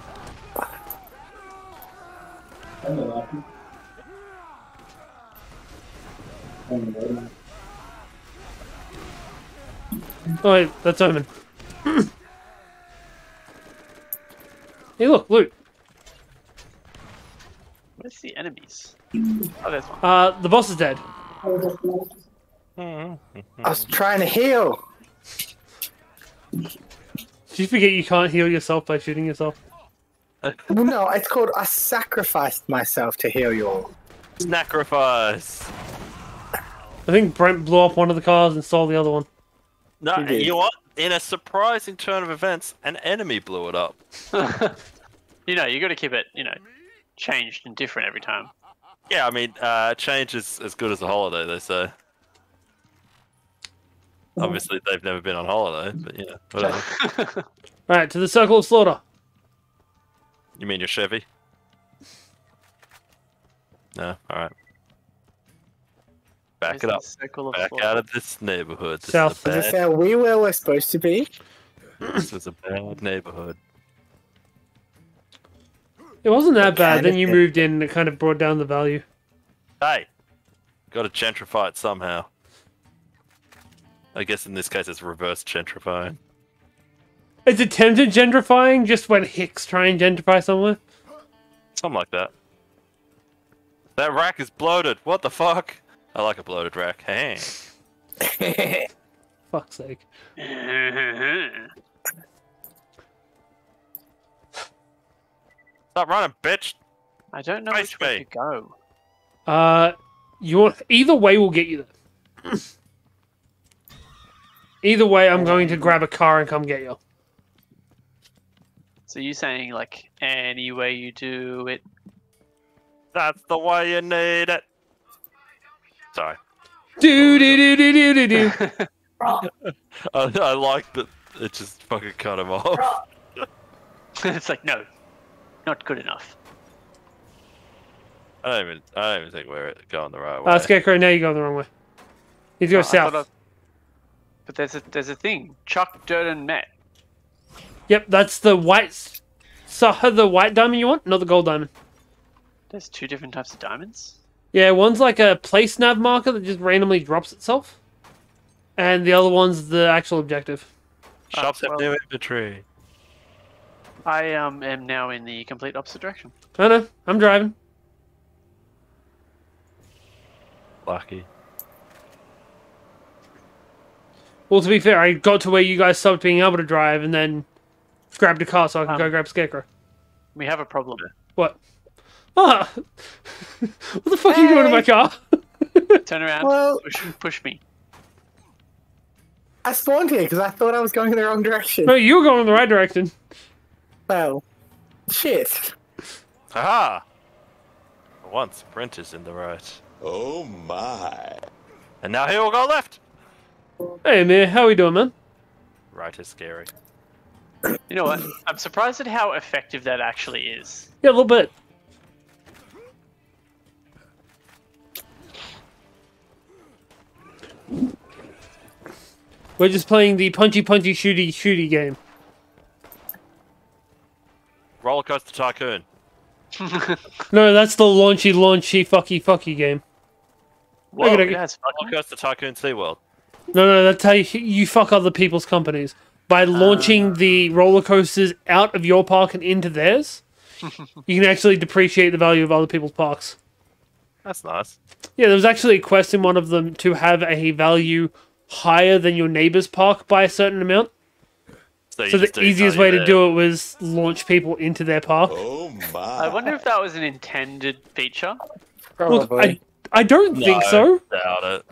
[SPEAKER 1] Oh, wait, that's Omen. hey, look, loot.
[SPEAKER 5] Where's the enemies? Oh, there's one.
[SPEAKER 1] Uh, the boss is dead.
[SPEAKER 4] Hmm, hmm, I was hmm. trying to heal.
[SPEAKER 1] Did you forget you can't heal yourself by shooting yourself?
[SPEAKER 4] Well, no, it's called I sacrificed myself to heal you all.
[SPEAKER 3] Sacrifice.
[SPEAKER 1] I think Brent blew up one of the cars and stole the other one.
[SPEAKER 3] No,
[SPEAKER 4] He
[SPEAKER 3] you know what? In a surprising turn of events, an enemy blew it up.
[SPEAKER 5] You know, you gotta keep it, you know, changed and different every time.
[SPEAKER 3] Yeah, I mean, uh, change is as good as a holiday, they say. Obviously, they've never been on holiday, but yeah, whatever.
[SPEAKER 1] Alright, to the Circle of Slaughter.
[SPEAKER 3] you mean your Chevy? No, alright. Back
[SPEAKER 5] Where's
[SPEAKER 3] it up.
[SPEAKER 5] circle of
[SPEAKER 3] Back
[SPEAKER 5] slaughter?
[SPEAKER 3] out of this neighborhood. This
[SPEAKER 1] South.
[SPEAKER 3] is
[SPEAKER 4] Is
[SPEAKER 3] a
[SPEAKER 4] this how we where we're supposed to be?
[SPEAKER 3] this is a bad neighborhood.
[SPEAKER 1] It wasn't that bad. Then you
[SPEAKER 4] thing.
[SPEAKER 1] moved in and it kind of brought down the value.
[SPEAKER 3] Hey, got to gentrify it somehow. I guess in this case it's reverse gentrifying.
[SPEAKER 1] It's attempted gentrifying just when Hicks try and gentrify somewhere.
[SPEAKER 3] Something like that. That rack is bloated. What the fuck? I like a bloated rack. Hey.
[SPEAKER 1] Fuck's sake.
[SPEAKER 3] Stop running, bitch.
[SPEAKER 5] I don't know
[SPEAKER 3] Face
[SPEAKER 5] which way
[SPEAKER 3] me.
[SPEAKER 5] to go.
[SPEAKER 1] Uh, you want either way will get you there. either way, I'm going to grab a car and come get you.
[SPEAKER 5] So you saying like any way you do it?
[SPEAKER 3] That's the way you need it. Sorry.
[SPEAKER 1] Do do do do do do do.
[SPEAKER 3] I, I like that it just fucking cut him off.
[SPEAKER 5] it's like no, not good enough.
[SPEAKER 3] I don't even I don't even think we're going the right way.
[SPEAKER 1] Uh, Scarecrow, now you're going the wrong way. You need to go
[SPEAKER 5] Oh, I
[SPEAKER 1] south.
[SPEAKER 5] I- But there's a there's a thing. Chuck, dirt, and met.
[SPEAKER 1] Yep, that's the white. s- So the white diamond you want, not the gold diamond.
[SPEAKER 5] There's two different types of diamonds.
[SPEAKER 1] Yeah, one's like a place nav marker that just randomly drops itself, and the other one's the actual objective.
[SPEAKER 3] Shops have
[SPEAKER 5] well-
[SPEAKER 3] new inventory.
[SPEAKER 5] I um am now in the complete opposite direction.
[SPEAKER 1] I know. I'm driving.
[SPEAKER 3] Lucky.
[SPEAKER 1] Well, to be fair, I got to where you guys stopped being able to drive, and then grabbed a car so I could
[SPEAKER 5] Um,
[SPEAKER 1] go grab Scarecrow.
[SPEAKER 5] We have a problem.
[SPEAKER 1] What? Ah! what the fuck are you doing in my car?
[SPEAKER 5] Turn around.
[SPEAKER 4] Well-
[SPEAKER 5] push, push me.
[SPEAKER 4] I spawned here because I thought I was going in the wrong direction.
[SPEAKER 1] no, you were going in the right direction.
[SPEAKER 4] Well, shit.
[SPEAKER 3] Aha! Once Brent is in the right.
[SPEAKER 6] Oh my.
[SPEAKER 3] And now he will go left!
[SPEAKER 1] Hey, man, how we doing, man?
[SPEAKER 3] Right is scary.
[SPEAKER 5] You know what? I'm surprised at how effective that actually is.
[SPEAKER 1] Yeah, a little bit. We're just playing the punchy punchy shooty shooty game.
[SPEAKER 3] Roller Coaster Tycoon.
[SPEAKER 1] No, that's the launchy launchy fucky fucky game.
[SPEAKER 5] Whoa,
[SPEAKER 1] Look at it.
[SPEAKER 5] that's
[SPEAKER 3] Roller
[SPEAKER 5] fucking.
[SPEAKER 3] Coaster Tycoon SeaWorld.
[SPEAKER 1] No, no, that's how you, you fuck other people's companies by ah. launching the roller coasters out of your park and into theirs. you can actually depreciate the value of other people's parks.
[SPEAKER 3] That's nice.
[SPEAKER 1] Yeah, there was actually a quest in one of them to have a value higher than your neighbor's park by a certain amount.
[SPEAKER 3] You
[SPEAKER 1] So the easiest
[SPEAKER 3] value
[SPEAKER 1] way to do it was launch people into their park.
[SPEAKER 6] Oh my.
[SPEAKER 5] I wonder if that was an intended feature.
[SPEAKER 1] Look,
[SPEAKER 4] Probably.
[SPEAKER 1] I, I don't think
[SPEAKER 3] No,
[SPEAKER 1] so,
[SPEAKER 3] Doubt it.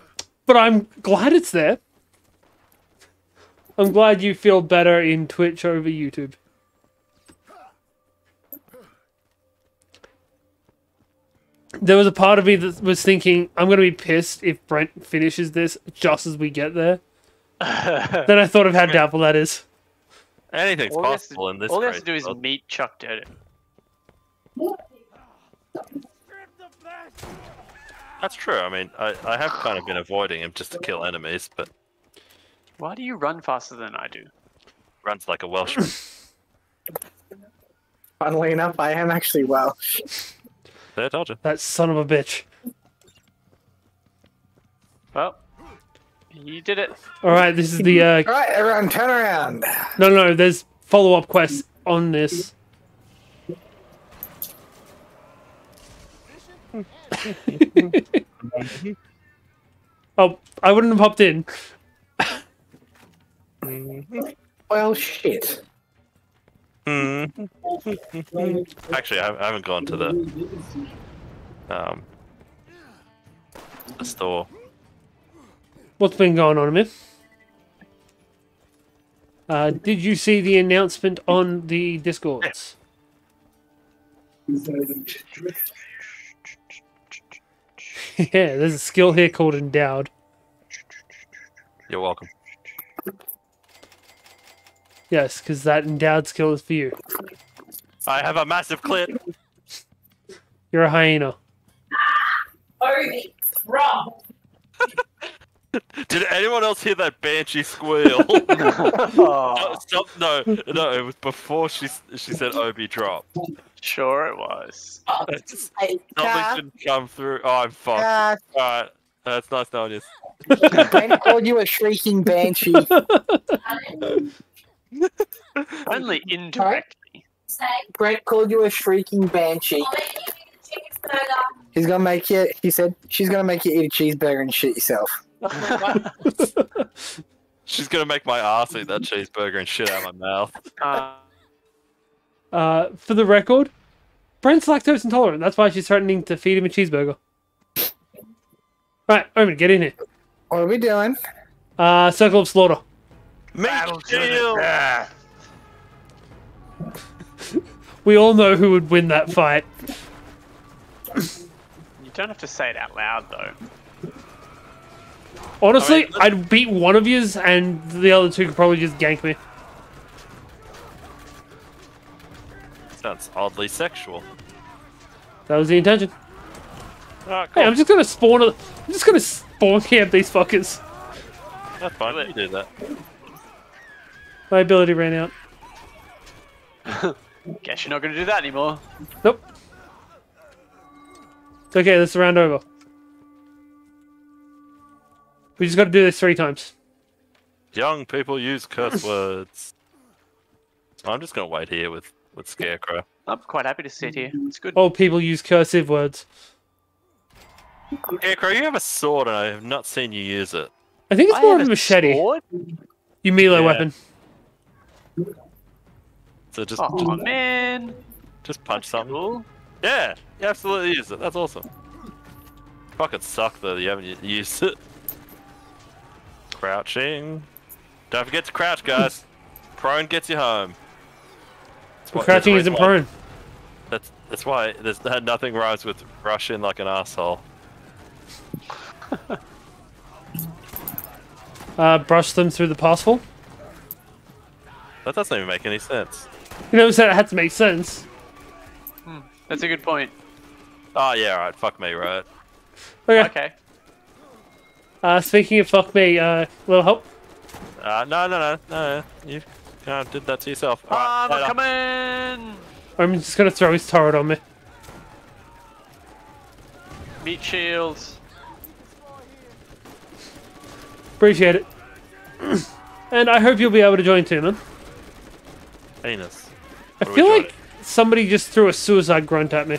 [SPEAKER 1] but I'm glad it's there. I'm glad you feel better in Twitch over YouTube. There was a part of me that was thinking, I'm going to be pissed if Brent finishes this just as we get there. then I thought of how doubtful that is.
[SPEAKER 3] Anything's
[SPEAKER 5] All he has to,
[SPEAKER 3] possible in this
[SPEAKER 5] all he has to do
[SPEAKER 3] crazy
[SPEAKER 5] is
[SPEAKER 3] world.
[SPEAKER 5] meet Chuck Durden.
[SPEAKER 3] That's true. I mean, I, I have kind of been avoiding him just to kill enemies, but
[SPEAKER 5] Why do you run faster than I do?
[SPEAKER 3] runs like a Welshman.
[SPEAKER 4] Funnily enough, I am actually Welsh.
[SPEAKER 3] there, I told you.
[SPEAKER 1] That son of a bitch.
[SPEAKER 5] Well, you did it.
[SPEAKER 1] All right, this is the uh,
[SPEAKER 4] All right, everyone, turn around.
[SPEAKER 1] no, no. There's follow up quests on this. oh, I wouldn't have hopped in.
[SPEAKER 4] Well, shit.
[SPEAKER 3] Hmm. Actually, I I haven't gone to the um the store.
[SPEAKER 1] What's been going on, man? Uh, did you see the announcement on the Discords? yeah, there's a skill here called Endowed.
[SPEAKER 3] You're welcome.
[SPEAKER 1] Yes, because that Endowed skill is for you.
[SPEAKER 3] I have a massive clip.
[SPEAKER 1] You're a hyena.
[SPEAKER 3] Did anyone else hear that banshee squeal?
[SPEAKER 5] Oh,
[SPEAKER 3] no, stop! No, no, it was before she she said Obi drop.
[SPEAKER 5] sure it was.
[SPEAKER 3] It's- Something didn't come through. Oh, I'm fucked.
[SPEAKER 4] Uh,
[SPEAKER 3] All right, that's nice knowing you.
[SPEAKER 4] Brent called you a shrieking banshee.
[SPEAKER 5] Only indirectly.
[SPEAKER 4] Brent called you a shrieking banshee. He's gonna make you. He said she's gonna make you eat a cheeseburger and shit yourself.
[SPEAKER 3] She's gonna make my ass eat that cheeseburger and shit out of my mouth.
[SPEAKER 5] Uh,
[SPEAKER 1] Uh, for the record, Brent's lactose intolerant. That's why she's threatening to feed him a cheeseburger. Right, Omen, get in here.
[SPEAKER 4] What are we doing?
[SPEAKER 1] Uh, Circle of Slaughter.
[SPEAKER 3] Meat shield.
[SPEAKER 1] We all know who would win that fight.
[SPEAKER 5] you don't have to say it out loud though.
[SPEAKER 1] Honestly,
[SPEAKER 3] I mean,
[SPEAKER 1] I'd beat one of yous, and the other two could probably just gank me.
[SPEAKER 3] Sounds oddly sexual.
[SPEAKER 1] That was the intention.
[SPEAKER 3] Ah,
[SPEAKER 1] Hey. I'm just gonna spawn. A, I'm just gonna spawn camp these fuckers.
[SPEAKER 3] That's fine. You do that.
[SPEAKER 1] My ability ran out.
[SPEAKER 5] Guess you're not going to do that anymore.
[SPEAKER 1] Nope. It's okay. Let's round over. We just got to do this three times.
[SPEAKER 3] Young people use curse words. I'm just gonna wait here with with Scarecrow.
[SPEAKER 5] I'm quite happy to sit here. It's good.
[SPEAKER 1] Old people use cursive words.
[SPEAKER 3] Scarecrow, you have a sword, and I have not seen you use it.
[SPEAKER 1] I think it's
[SPEAKER 5] I
[SPEAKER 1] more of a machete.
[SPEAKER 5] sword?
[SPEAKER 1] You melee
[SPEAKER 3] Yeah.
[SPEAKER 1] weapon.
[SPEAKER 3] So just
[SPEAKER 5] Oh man.
[SPEAKER 3] just punch something.
[SPEAKER 5] Cool.
[SPEAKER 3] Yeah, you absolutely use it. That's awesome. Fucking suck though. that You haven't used it. Crouching. Don't forget to crouch, guys. prone gets you home. That's what-
[SPEAKER 1] Crouching isn't
[SPEAKER 3] why-
[SPEAKER 1] prone.
[SPEAKER 3] That's that's why there's nothing rhymes with rush in like an asshole.
[SPEAKER 1] Uh, brush them through the passful.
[SPEAKER 3] That doesn't even make any sense.
[SPEAKER 1] You never said it had to make sense.
[SPEAKER 5] That's a good point.
[SPEAKER 3] Oh yeah, right. Fuck me, right?
[SPEAKER 1] Okay.
[SPEAKER 5] Okay.
[SPEAKER 1] Uh, speaking of fuck me, uh, little help.
[SPEAKER 3] Uh, no, no, no, no. You kind of did that to yourself.
[SPEAKER 5] Ah,
[SPEAKER 3] Alright,
[SPEAKER 5] I'm
[SPEAKER 3] later.
[SPEAKER 5] coming.
[SPEAKER 1] I'm just gonna throw his turret on me.
[SPEAKER 5] Meat shields.
[SPEAKER 1] Appreciate it. and I hope you'll be able to join too, man.
[SPEAKER 3] Penis.
[SPEAKER 1] I
[SPEAKER 3] What are we
[SPEAKER 1] feel
[SPEAKER 3] joining?
[SPEAKER 1] like somebody just threw a suicide grunt at me.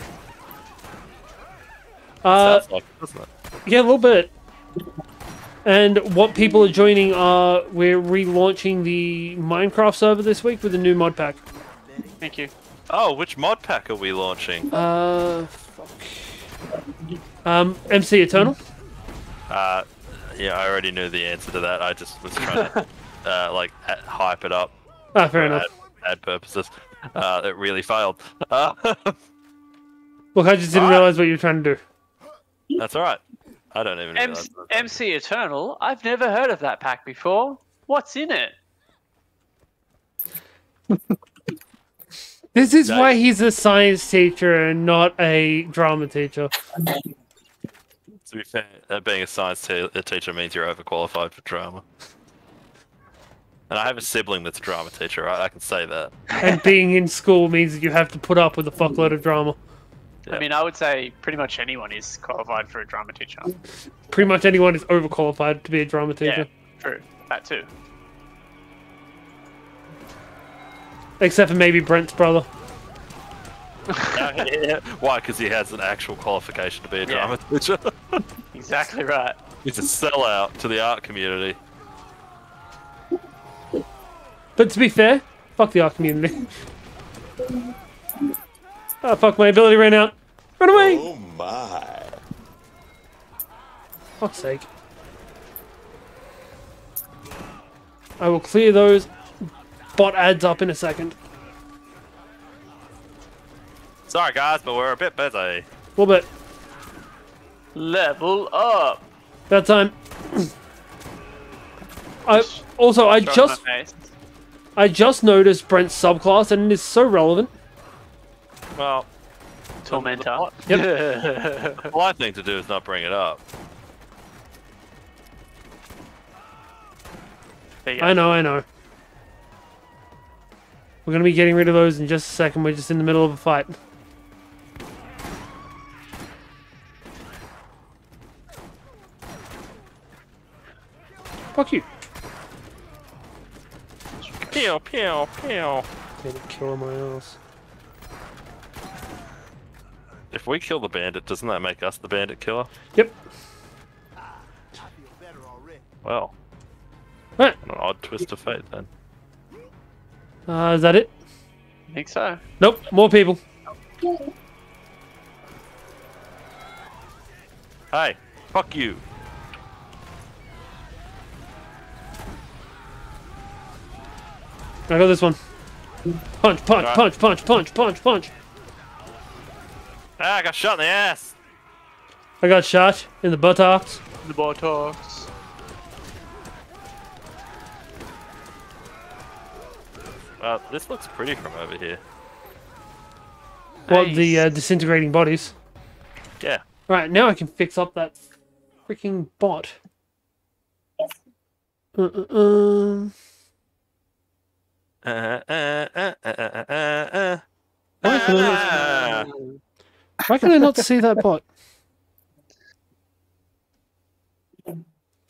[SPEAKER 1] Uh,
[SPEAKER 3] like, it, doesn't it?
[SPEAKER 1] yeah, a little bit. And what people are joining are we're relaunching the Minecraft server this week with a new mod pack.
[SPEAKER 5] Thank you.
[SPEAKER 3] Oh, which mod pack are we launching?
[SPEAKER 1] Uh, fuck. Um, MC Eternal.
[SPEAKER 3] Uh, yeah, I already knew the answer to that. I just was trying to uh, like a- hype it up
[SPEAKER 1] Ah, fair enough.
[SPEAKER 3] ad, ad purposes. Uh, it really failed. Uh,
[SPEAKER 1] Look, I just didn't
[SPEAKER 3] Alright.
[SPEAKER 1] realize what you were trying to do.
[SPEAKER 3] that's all right. I don't even
[SPEAKER 5] M-
[SPEAKER 3] realize.
[SPEAKER 5] MC Eternal. I've never heard of that pack before. What's in it?
[SPEAKER 1] This is
[SPEAKER 3] Nice.
[SPEAKER 1] why he's a science teacher and not a drama teacher.
[SPEAKER 3] To be fair, uh, being a science te- a teacher means you're overqualified for drama. And I have a sibling that's a drama teacher, right? I can say that.
[SPEAKER 1] And being in school means that you have to put up with a fuckload of drama.
[SPEAKER 3] Yeah.
[SPEAKER 5] I mean, I would say pretty much anyone is qualified for a drama teacher.
[SPEAKER 1] Pretty much anyone is overqualified to be a drama teacher.
[SPEAKER 5] Yeah,
[SPEAKER 1] teacher.
[SPEAKER 5] true. That too.
[SPEAKER 1] Except for maybe Brent's brother.
[SPEAKER 3] Yeah. Why? Because he has an actual qualification to be a
[SPEAKER 5] Yeah.
[SPEAKER 3] drama teacher.
[SPEAKER 5] Exactly right.
[SPEAKER 3] He's a sellout to the art community.
[SPEAKER 1] But to be fair, fuck the art community. oh, fuck, my ability ran out. Run away!
[SPEAKER 6] Oh my.
[SPEAKER 1] Fuck's sake. I will clear those bot ads up in a second.
[SPEAKER 3] Sorry, guys, but we're a bit busy.
[SPEAKER 1] A little bit.
[SPEAKER 5] Level up.
[SPEAKER 1] That time. I also I
[SPEAKER 5] Throw
[SPEAKER 1] just. I just noticed Brent's subclass and it is so relevant.
[SPEAKER 3] Well,
[SPEAKER 5] Tormentor.
[SPEAKER 3] the polite thing to do is not bring it up.
[SPEAKER 5] There you go.
[SPEAKER 1] I know, I know. We're gonna be getting rid of those in just a second. We're just in the middle of a fight. Fuck you.
[SPEAKER 3] Pew, pew, pew.
[SPEAKER 1] Gonna kill my ass.
[SPEAKER 3] If we kill the bandit, doesn't that make us the bandit killer?
[SPEAKER 1] Yep.
[SPEAKER 3] Well,
[SPEAKER 1] Right.
[SPEAKER 3] an odd twist of fate then.
[SPEAKER 1] Uh, is that it?
[SPEAKER 5] I think so.
[SPEAKER 1] Nope. More people.
[SPEAKER 3] Hey, fuck you.
[SPEAKER 1] I got this one. Punch, punch,
[SPEAKER 3] Alright.
[SPEAKER 1] punch, punch, punch, punch, punch.
[SPEAKER 3] Ah, I got shot in the ass.
[SPEAKER 1] I got shot in the buttocks.
[SPEAKER 5] The buttocks.
[SPEAKER 3] Well, this looks pretty from over here.
[SPEAKER 1] What the uh, disintegrating bodies.
[SPEAKER 3] Yeah.
[SPEAKER 1] Right now I can fix up that freaking bot. Uh, uh, um.
[SPEAKER 3] Uh, uh, uh, uh, uh, uh, uh.
[SPEAKER 1] Why can, I not, why can I not see that bot?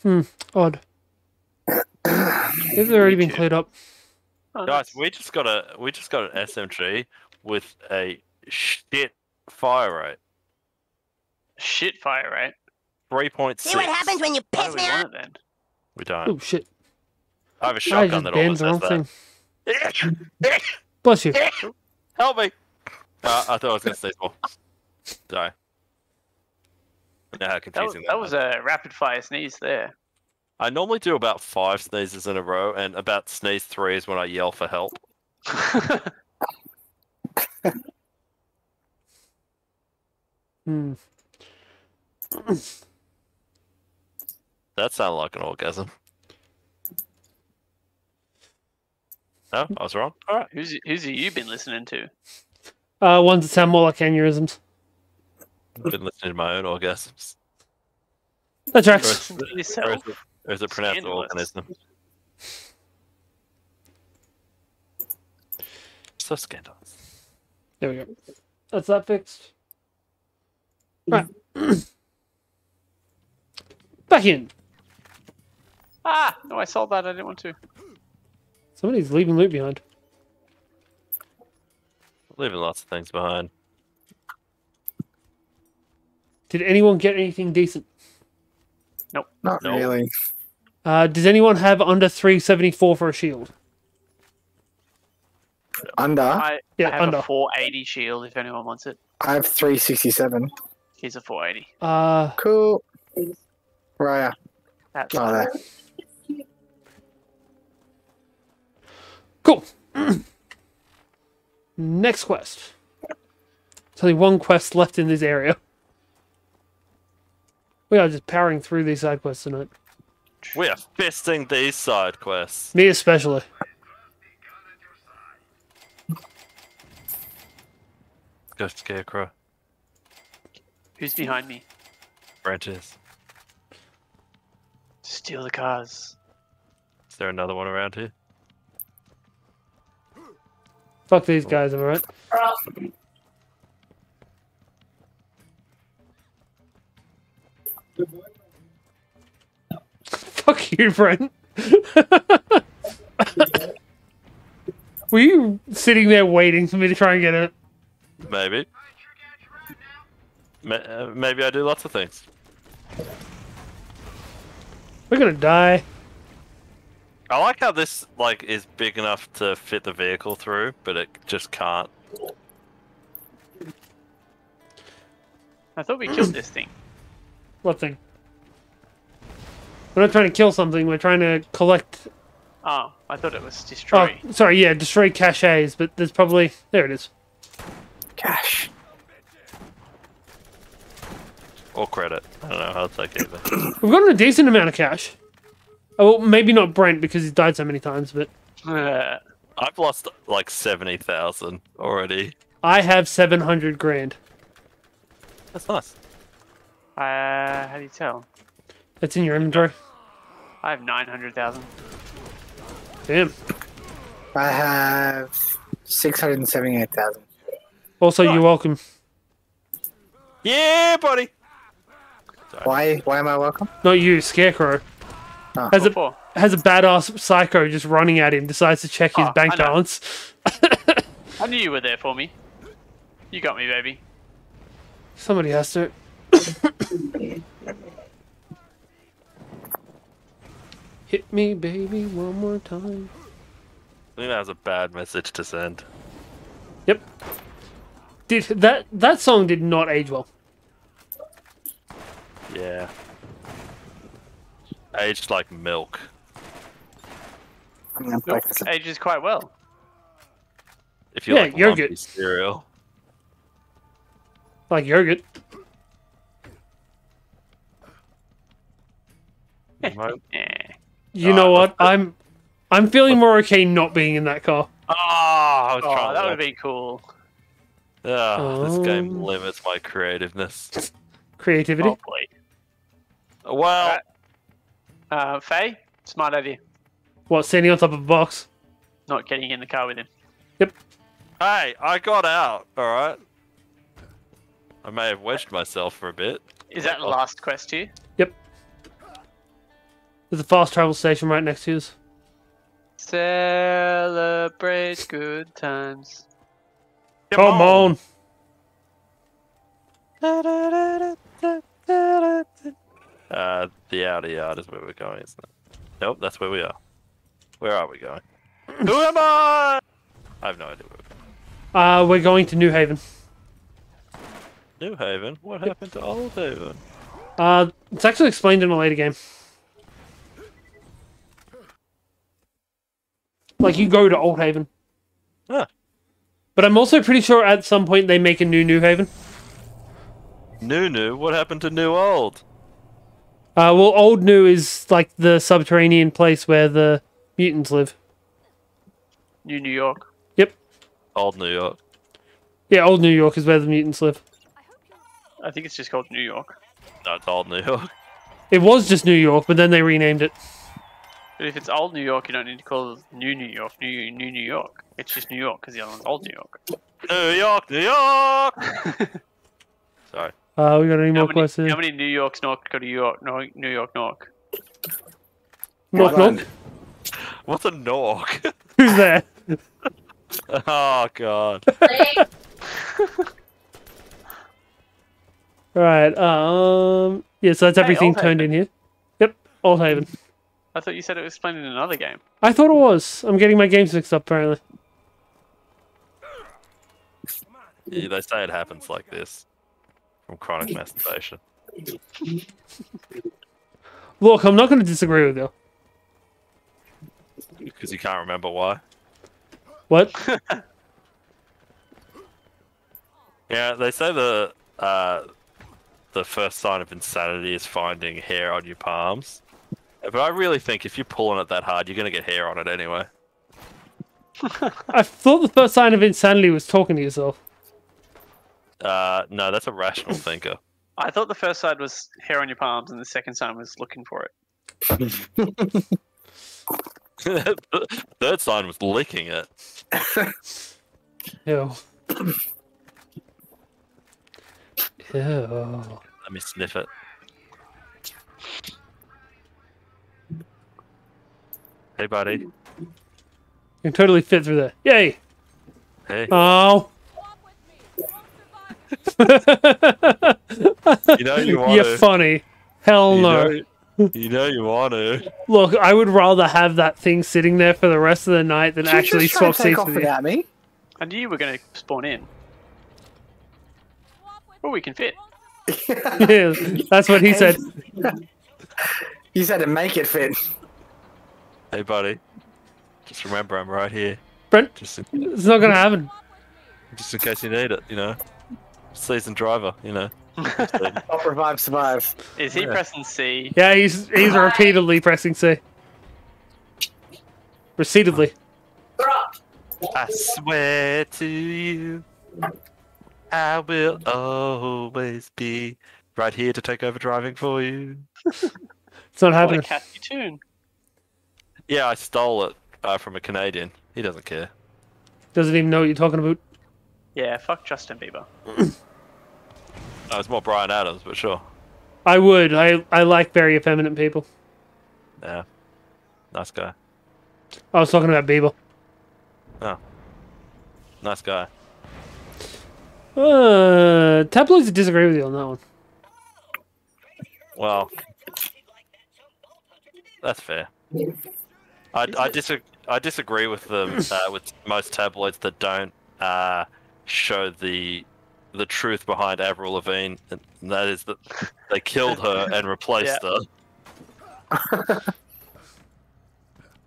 [SPEAKER 1] Hmm, odd. It's already been cleared up.
[SPEAKER 5] Oh,
[SPEAKER 3] Guys,
[SPEAKER 5] nice.
[SPEAKER 3] we just got a we just got an SMG with a shit fire rate.
[SPEAKER 5] Shit fire rate.
[SPEAKER 3] Three point six.
[SPEAKER 8] See what happens when you piss me off?
[SPEAKER 3] We don't.
[SPEAKER 1] Oh shit!
[SPEAKER 3] I have a shotgun that
[SPEAKER 1] banned
[SPEAKER 3] almost
[SPEAKER 1] the wrong
[SPEAKER 3] has
[SPEAKER 1] thing.
[SPEAKER 3] that.
[SPEAKER 1] Bless you.
[SPEAKER 3] Help me! Uh, I thought I was gonna say more. Sorry. I know how
[SPEAKER 5] That was,
[SPEAKER 3] confusing
[SPEAKER 5] that was a rapid fire sneeze there.
[SPEAKER 3] I normally do about five sneezes in a row, and about sneeze three is when I yell for help.
[SPEAKER 1] Hmm.
[SPEAKER 3] That sounded like an orgasm. No, I was wrong. All right.
[SPEAKER 5] who's who's you been listening to?
[SPEAKER 1] Uh, ones that sound more like aneurysms.
[SPEAKER 3] I've been listening to my own orgasms.
[SPEAKER 1] That
[SPEAKER 3] Or
[SPEAKER 1] tracks.
[SPEAKER 3] is, it- or is it, or is it pronounced
[SPEAKER 5] Scandalous.
[SPEAKER 3] organism? So scandalous.
[SPEAKER 1] There we go. That's that fixed. Right. Back in.
[SPEAKER 5] Ah, no, I saw that. I didn't want to.
[SPEAKER 1] Somebody's leaving loot behind.
[SPEAKER 3] Leaving lots of things behind.
[SPEAKER 1] Did anyone get anything decent?
[SPEAKER 4] Not
[SPEAKER 3] No.
[SPEAKER 4] really.
[SPEAKER 1] Uh, does anyone have under 374 for a shield?
[SPEAKER 4] Under,
[SPEAKER 5] I,
[SPEAKER 1] Yeah,
[SPEAKER 5] I have
[SPEAKER 1] under.
[SPEAKER 5] a 480 shield if anyone wants it.
[SPEAKER 4] I have 367.
[SPEAKER 5] Here's a 480.
[SPEAKER 1] Uh,
[SPEAKER 4] Cool. Raya.
[SPEAKER 5] That's
[SPEAKER 4] Oh, there.
[SPEAKER 1] cool. Next quest. There's only one quest left in this area. We are just powering through these side quests tonight.
[SPEAKER 3] We are fisting these side quests.
[SPEAKER 1] Me especially.
[SPEAKER 3] Ghost Scarecrow.
[SPEAKER 5] Who's behind me?
[SPEAKER 3] Branches.
[SPEAKER 5] Steal the cars.
[SPEAKER 3] Is there another one around here?
[SPEAKER 1] Fuck these guys, am I right? Fuck you, Brent. Were you sitting there waiting for me to try and get it?
[SPEAKER 3] Maybe. Uh, Maybe I do lots of things.
[SPEAKER 1] We're gonna die.
[SPEAKER 3] I like how this like is big enough to fit the vehicle through, but it just can't.
[SPEAKER 5] I thought we killed this thing.
[SPEAKER 1] What thing? We're not trying to kill something, we're trying to collect.
[SPEAKER 5] Oh, I thought it was destroy.
[SPEAKER 1] Oh, sorry, yeah, destroy caches, but there's probably. There it is.
[SPEAKER 4] Cash.
[SPEAKER 3] Or credit. I don't know how to take either.
[SPEAKER 1] We've gotten a decent amount of cash. Oh, well, maybe not Brent because he's died so many times, but
[SPEAKER 3] I've lost like seventy thousand already.
[SPEAKER 1] I have 700 grand.
[SPEAKER 3] That's nice.
[SPEAKER 5] Uh, how do you tell?
[SPEAKER 1] That's in your inventory.
[SPEAKER 5] I have 900,000.
[SPEAKER 1] Damn.
[SPEAKER 4] I have 678,000.
[SPEAKER 1] Also, you're welcome.
[SPEAKER 3] Yeah, buddy.
[SPEAKER 4] Why, why am I welcome?
[SPEAKER 1] Not you, Scarecrow.
[SPEAKER 4] Oh.
[SPEAKER 1] Has a
[SPEAKER 5] Four.
[SPEAKER 1] has a badass psycho just running at him, decides to check his
[SPEAKER 5] Oh,
[SPEAKER 1] bank
[SPEAKER 5] I
[SPEAKER 1] balance.
[SPEAKER 5] I knew you were there for me. You got me, baby.
[SPEAKER 1] Somebody has to. Hit me, baby, one more time.
[SPEAKER 3] I think that was a bad message to send.
[SPEAKER 1] Yep. Did that that song did not age well.
[SPEAKER 3] Yeah. Aged like milk.
[SPEAKER 4] I'm
[SPEAKER 5] Milk ages quite well.
[SPEAKER 3] If you
[SPEAKER 1] Yeah,
[SPEAKER 3] like
[SPEAKER 1] yogurt.
[SPEAKER 3] cereal.
[SPEAKER 1] Like yogurt.
[SPEAKER 3] Right?
[SPEAKER 5] Eh.
[SPEAKER 1] You
[SPEAKER 3] Oh,
[SPEAKER 1] know what? I'm I'm feeling more okay not being in that car.
[SPEAKER 3] Oh, I was
[SPEAKER 5] Oh,
[SPEAKER 3] trying
[SPEAKER 5] that would be been cool.
[SPEAKER 3] Ah, this game
[SPEAKER 1] Um,
[SPEAKER 3] limits my creativeness.
[SPEAKER 1] Creativity.
[SPEAKER 5] Oh boy.
[SPEAKER 3] Well,
[SPEAKER 5] Alright. Uh, Faye, smart idea.
[SPEAKER 1] What, standing on top of a box?
[SPEAKER 5] Not getting in the car with him. Yep.
[SPEAKER 3] Hey, I got out. All right. I may have wedged myself for a bit.
[SPEAKER 5] Is that the last quest here?
[SPEAKER 1] Yep. There's a fast travel station right next to us.
[SPEAKER 5] Celebrate good times.
[SPEAKER 1] Come on.
[SPEAKER 3] Uh, the outer yard is where we're going, isn't it? Nope, that's where we are. Where are we going? Who am I? I have no idea where we're going.
[SPEAKER 1] Uh, we're going to New Haven.
[SPEAKER 3] New Haven? What happened to Old Haven?
[SPEAKER 1] Uh, it's actually explained in a later game. Like you go to Old Haven,
[SPEAKER 3] Huh.
[SPEAKER 1] but I'm also pretty sure at some point they make a new New Haven.
[SPEAKER 3] New New? What happened to New Old?
[SPEAKER 1] Uh, well, Old New is like the subterranean place where the mutants live.
[SPEAKER 5] New New York.
[SPEAKER 1] Yep.
[SPEAKER 3] Old New York.
[SPEAKER 1] Yeah, Old New York is where the mutants live.
[SPEAKER 5] I think it's just called New York.
[SPEAKER 3] No, it's Old New York.
[SPEAKER 1] It was just New York, but then they renamed it.
[SPEAKER 5] But if it's old New York, you don't need to call it New New York, New New New York. It's just New York because the other one's Old New York.
[SPEAKER 3] New York, New York! Sorry.
[SPEAKER 1] Uh, we got any
[SPEAKER 5] How
[SPEAKER 1] more
[SPEAKER 5] many,
[SPEAKER 1] questions?
[SPEAKER 5] how many New Yorks knock go to New York, New York knock?
[SPEAKER 1] Knock knock.
[SPEAKER 3] What's a Nork?
[SPEAKER 1] Who's there?
[SPEAKER 3] oh, God.
[SPEAKER 1] Right. Um. Yeah. So that's
[SPEAKER 5] Hey,
[SPEAKER 1] everything
[SPEAKER 5] Old
[SPEAKER 1] turned in here. Yep. Old Haven.
[SPEAKER 5] I thought you said it was explained in another game.
[SPEAKER 1] I thought it was. I'm getting my games mixed up apparently.
[SPEAKER 3] Yeah, they say it happens like this from chronic masturbation.
[SPEAKER 1] Look, I'm not going to disagree with you.
[SPEAKER 3] Because you can't remember why.
[SPEAKER 1] What?
[SPEAKER 3] Yeah, they say the uh, the first sign of insanity is finding hair on your palms. But I really think if you're pulling it that hard, you're gonna get hair on it anyway.
[SPEAKER 1] I thought the first sign of insanity was talking to yourself.
[SPEAKER 3] Uh, no, that's a rational thinker.
[SPEAKER 5] I thought the first sign was hair on your palms, and the second sign was looking for it.
[SPEAKER 3] third sign was licking it.
[SPEAKER 1] Ew. Ew.
[SPEAKER 3] Let me sniff it. Hey, buddy.
[SPEAKER 1] You can totally fit through there. Yay!
[SPEAKER 3] Hey.
[SPEAKER 1] Oh.
[SPEAKER 3] You know you want
[SPEAKER 1] You're
[SPEAKER 3] to.
[SPEAKER 1] funny. Hell
[SPEAKER 3] You
[SPEAKER 1] no.
[SPEAKER 3] know, you know you want to.
[SPEAKER 1] Look, I would rather have that thing sitting there for the rest of the night than
[SPEAKER 4] Did
[SPEAKER 1] actually
[SPEAKER 4] just try
[SPEAKER 1] swap seats with you.
[SPEAKER 4] without me?
[SPEAKER 5] I knew you were going to spawn in. Oh, we can fit.
[SPEAKER 1] yeah, that's what he said.
[SPEAKER 4] You said to make it fit.
[SPEAKER 3] Hey, buddy. Just remember, I'm right here.
[SPEAKER 1] Brent,
[SPEAKER 3] Just in,
[SPEAKER 1] it's not gonna happen.
[SPEAKER 3] just in case you need it, you know. Seasoned driver, you know.
[SPEAKER 4] Top revive survive.
[SPEAKER 5] Is he
[SPEAKER 3] Yeah.
[SPEAKER 5] pressing C?
[SPEAKER 1] Yeah, he's he's repeatedly pressing C. Repeatedly.
[SPEAKER 3] I swear to you, I will always be right here to take over driving for you.
[SPEAKER 1] It's not
[SPEAKER 5] What a
[SPEAKER 1] happening.
[SPEAKER 5] catchy tune.
[SPEAKER 3] Yeah, I stole it uh, from a Canadian. He doesn't care.
[SPEAKER 1] Doesn't even know what you're talking about.
[SPEAKER 5] Yeah, fuck Justin Bieber.
[SPEAKER 3] Oh, it's more Bryan Adams, but sure.
[SPEAKER 1] I would. I I like very effeminate people.
[SPEAKER 3] Yeah. Nice guy.
[SPEAKER 1] I was talking about Bieber. Oh.
[SPEAKER 3] Nice guy.
[SPEAKER 1] Uh, tabloids disagree with you on that one.
[SPEAKER 3] Well, that's fair. I, I, disag- I disagree with them uh, with most tabloids that don't uh, show the the truth behind Avril Lavigne, and that is that they killed her and replaced her.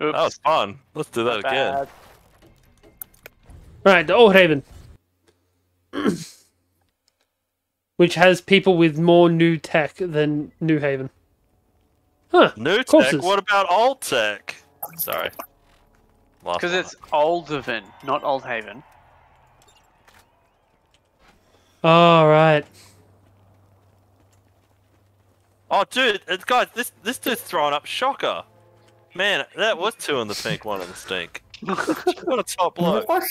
[SPEAKER 5] Oops.
[SPEAKER 3] That was fun. Let's do that again.
[SPEAKER 5] Bad.
[SPEAKER 1] Right, the Old Haven. Which has people with more new tech than New Haven. Huh.
[SPEAKER 3] New tech.
[SPEAKER 1] courses.
[SPEAKER 3] What about old tech? Sorry.
[SPEAKER 5] Because
[SPEAKER 3] one.
[SPEAKER 5] it's Oldhaven, not Old Haven.
[SPEAKER 1] All oh, right.
[SPEAKER 3] Oh, dude, it's, guys, this this dude's throwing up shocker. Man, that was two in the pink, one in the stink. what a top bloke.
[SPEAKER 4] What?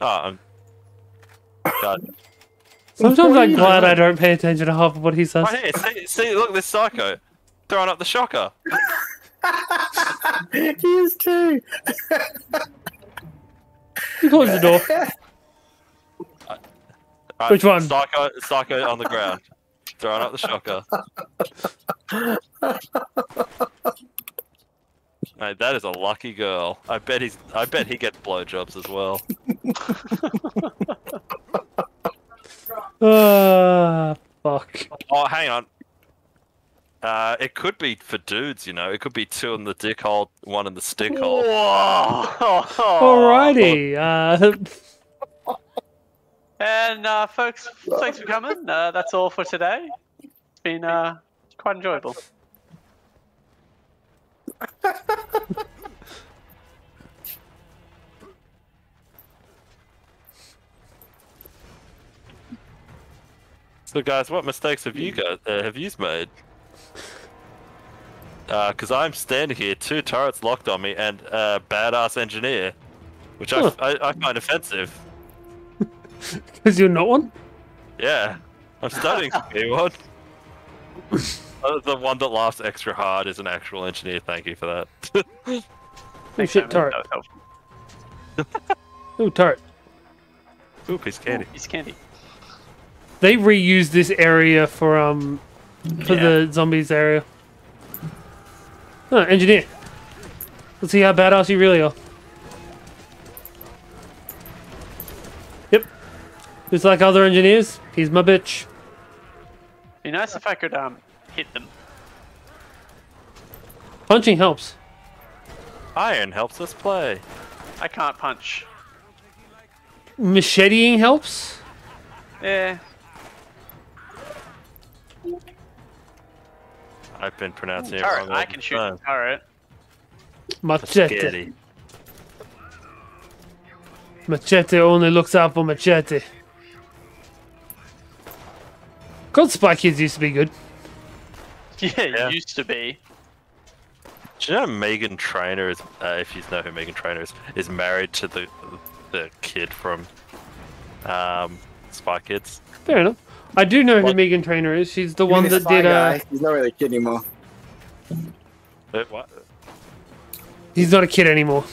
[SPEAKER 3] Oh, I'm. God.
[SPEAKER 1] Sometimes I'm glad? I don't pay attention to half of what he says.
[SPEAKER 3] Oh, right here, see, see, look, this psycho throwing up the shocker.
[SPEAKER 4] he is too.
[SPEAKER 1] he closed the door.
[SPEAKER 3] Alright,
[SPEAKER 1] Which one?
[SPEAKER 3] Psycho, psycho on the ground, throwing up the shocker. Mate, that is a lucky girl. I bet he's. I bet he gets blowjobs as well.
[SPEAKER 1] Ah, fuck.
[SPEAKER 3] Oh, hang on. Uh, it could be for dudes, you know. It could be two in the dick hole, one in the stick hole.
[SPEAKER 5] Whoa!
[SPEAKER 1] Alrighty. Uh,
[SPEAKER 5] And uh, folks, thanks for coming. Uh, that's all for today. It's been uh, quite enjoyable.
[SPEAKER 3] So, guys, what mistakes have you guys uh, have you made? Because I'm standing here, two turrets locked on me, and a badass engineer, which
[SPEAKER 1] Huh.
[SPEAKER 3] I, I, I find offensive.
[SPEAKER 1] because you're not one?
[SPEAKER 3] Yeah, I'm studying to be one. Uh, the one that laughs extra hard is an actual engineer. Thank you for that.
[SPEAKER 1] Oh shit, turret.
[SPEAKER 5] That was helpful.
[SPEAKER 1] Oh, turret.
[SPEAKER 3] Ooh, piece of candy.
[SPEAKER 5] Piece of candy.
[SPEAKER 1] They reused this area for um for
[SPEAKER 5] Yeah.
[SPEAKER 1] the zombies area. Oh, engineer. Let's see how badass you really are. Yep. Just like other engineers, he's my bitch.
[SPEAKER 5] Be nice if I could um hit them.
[SPEAKER 1] Punching helps.
[SPEAKER 3] Iron helps us play.
[SPEAKER 5] I can't punch.
[SPEAKER 1] Macheting helps.
[SPEAKER 5] Yeah.
[SPEAKER 3] I've been pronouncing it
[SPEAKER 5] Turret.
[SPEAKER 3] wrong.
[SPEAKER 5] I can
[SPEAKER 3] the
[SPEAKER 5] shoot
[SPEAKER 3] time.
[SPEAKER 5] a turret.
[SPEAKER 1] Machete.
[SPEAKER 3] Spaghetti.
[SPEAKER 1] Machete only looks out for machete. God Spy Kids used to be good.
[SPEAKER 5] Yeah,
[SPEAKER 3] Yeah.
[SPEAKER 5] used to be.
[SPEAKER 3] Do you know Meghan Trainor is, uh, if you know who Meghan Trainor is, is married to the the kid from um, Spy Kids?
[SPEAKER 1] Fair enough. I do know who Meghan Trainor is. She's the
[SPEAKER 4] You
[SPEAKER 1] one that did. Uh,
[SPEAKER 4] guy. He's not really a kid anymore.
[SPEAKER 3] What?
[SPEAKER 1] he's not a kid anymore.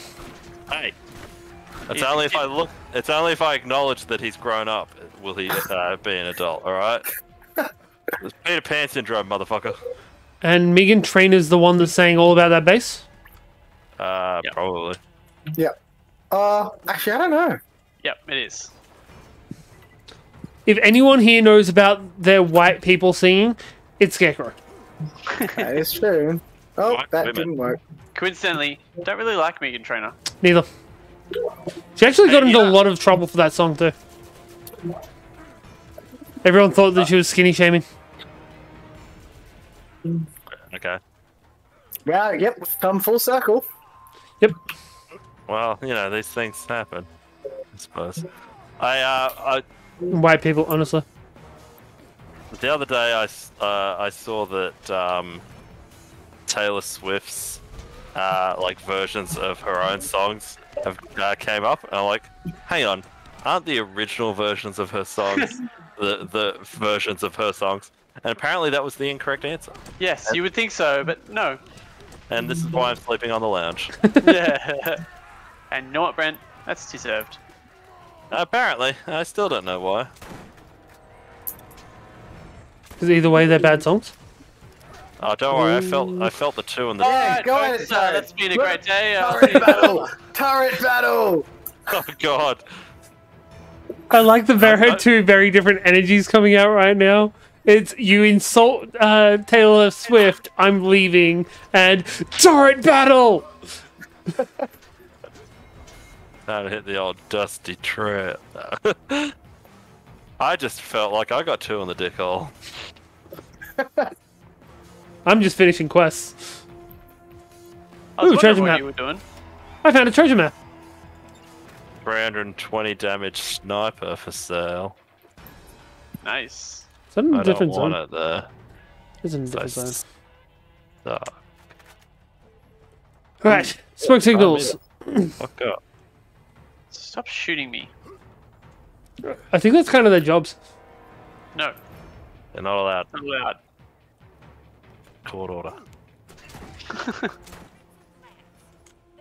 [SPEAKER 3] Hey, it's
[SPEAKER 5] He's
[SPEAKER 3] only if. I look. It's only if I acknowledge that he's grown up will he uh, be an adult. All right. It's Peter Pan syndrome, motherfucker.
[SPEAKER 1] And Meghan Trainor's the one that's saying all about that bass.
[SPEAKER 3] Uh,
[SPEAKER 5] Yep.
[SPEAKER 3] probably.
[SPEAKER 4] Yeah. Uh, actually, I don't know.
[SPEAKER 5] Yep, it is.
[SPEAKER 1] If anyone here knows about their white people singing, it's Scarecrow.
[SPEAKER 4] That is true. Oh,
[SPEAKER 3] White
[SPEAKER 4] that
[SPEAKER 3] women.
[SPEAKER 4] didn't work.
[SPEAKER 5] Coincidentally, don't really like Meghan Trainor.
[SPEAKER 1] Neither. She actually got
[SPEAKER 5] Hey,
[SPEAKER 1] into a lot of trouble for that song too. Everyone thought that she was skinny shaming.
[SPEAKER 3] Okay.
[SPEAKER 4] Well, yep, we've come full circle.
[SPEAKER 1] Yep.
[SPEAKER 3] Well, you know these things happen. I suppose. I uh, I
[SPEAKER 1] White people, honestly.
[SPEAKER 3] The other day, I, s- uh, I saw that um, Taylor Swift's uh, like versions of her own songs have uh, came up, and I'm like, hang on, aren't the original versions of her songs the the versions of her songs? And apparently, that was the incorrect answer.
[SPEAKER 5] Yes, you would think so, but no.
[SPEAKER 3] And this is why I'm sleeping on the lounge.
[SPEAKER 5] yeah. And you know what, Brent? That's deserved.
[SPEAKER 3] Apparently, I still don't know why.
[SPEAKER 1] Because either way, they're bad songs.
[SPEAKER 3] Oh, don't worry, I felt I felt the two in the.
[SPEAKER 4] Yeah, go
[SPEAKER 5] folks,
[SPEAKER 4] ahead,
[SPEAKER 5] uh,
[SPEAKER 4] Tarek.
[SPEAKER 5] that's been a great day. Uh,
[SPEAKER 4] Turret battle! Turret battle!
[SPEAKER 3] Oh God.
[SPEAKER 1] I like the very
[SPEAKER 3] I-
[SPEAKER 1] two very different energies coming out right now. It's you insult uh, Taylor Swift, I'm leaving, and turret battle.
[SPEAKER 3] Time to hit the old dusty trap. I just felt like I got two in the dick hole.
[SPEAKER 1] I'm just finishing quests.
[SPEAKER 5] I was
[SPEAKER 1] Ooh, treasure
[SPEAKER 5] what
[SPEAKER 1] map.
[SPEAKER 5] you were doing.
[SPEAKER 1] I found a treasure map.
[SPEAKER 3] 320 damage sniper for sale.
[SPEAKER 5] Nice.
[SPEAKER 1] Is that in a
[SPEAKER 3] I
[SPEAKER 1] different
[SPEAKER 3] don't want
[SPEAKER 1] zone?
[SPEAKER 3] it there.
[SPEAKER 1] It's in a
[SPEAKER 3] So
[SPEAKER 1] different zone.
[SPEAKER 3] s- suck.
[SPEAKER 1] Right, smoke signals.
[SPEAKER 3] Fuck up.
[SPEAKER 5] Stop shooting me.
[SPEAKER 1] I think that's kind of their jobs.
[SPEAKER 5] No,
[SPEAKER 3] They're not allowed.
[SPEAKER 5] not allowed.
[SPEAKER 3] Court order.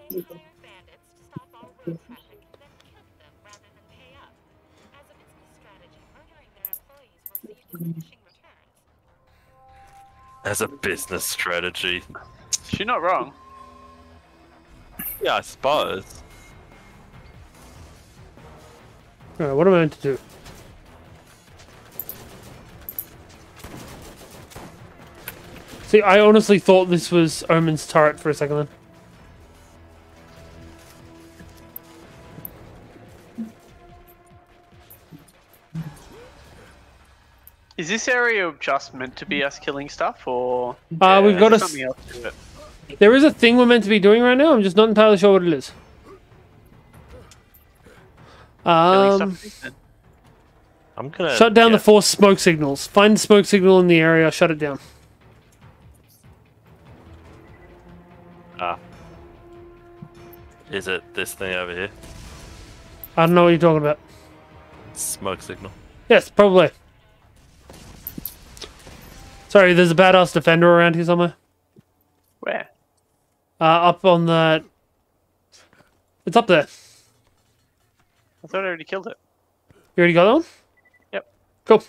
[SPEAKER 2] bandits to stop all road traffic, then killed them rather than pay up. As a business strategy, murdering their employees will see to diminishing returns.
[SPEAKER 3] As a business strategy.
[SPEAKER 5] She's not wrong.
[SPEAKER 3] Yeah, I suppose.
[SPEAKER 1] Alright, what am I meant to do? See, I honestly thought this was Omen's turret for a second then.
[SPEAKER 5] Is this area just meant to be us killing stuff, or
[SPEAKER 1] Uh, we've got a
[SPEAKER 5] something else to it?
[SPEAKER 1] There is a thing we're meant to be doing right now. I'm just not entirely sure what it is. Um.
[SPEAKER 3] I'm gonna
[SPEAKER 1] shut down the four smoke signals. Find the smoke signal in the area. Shut it down.
[SPEAKER 3] Ah. Is it this thing over here?
[SPEAKER 1] I don't know what you're talking about.
[SPEAKER 3] Smoke signal.
[SPEAKER 1] Yes, probably. Sorry, there's a badass defender around here somewhere.
[SPEAKER 5] Where?
[SPEAKER 1] Uh, up on the. It's up there.
[SPEAKER 5] I thought I already killed it.
[SPEAKER 1] You already got that one?
[SPEAKER 5] Yep.
[SPEAKER 1] Cool.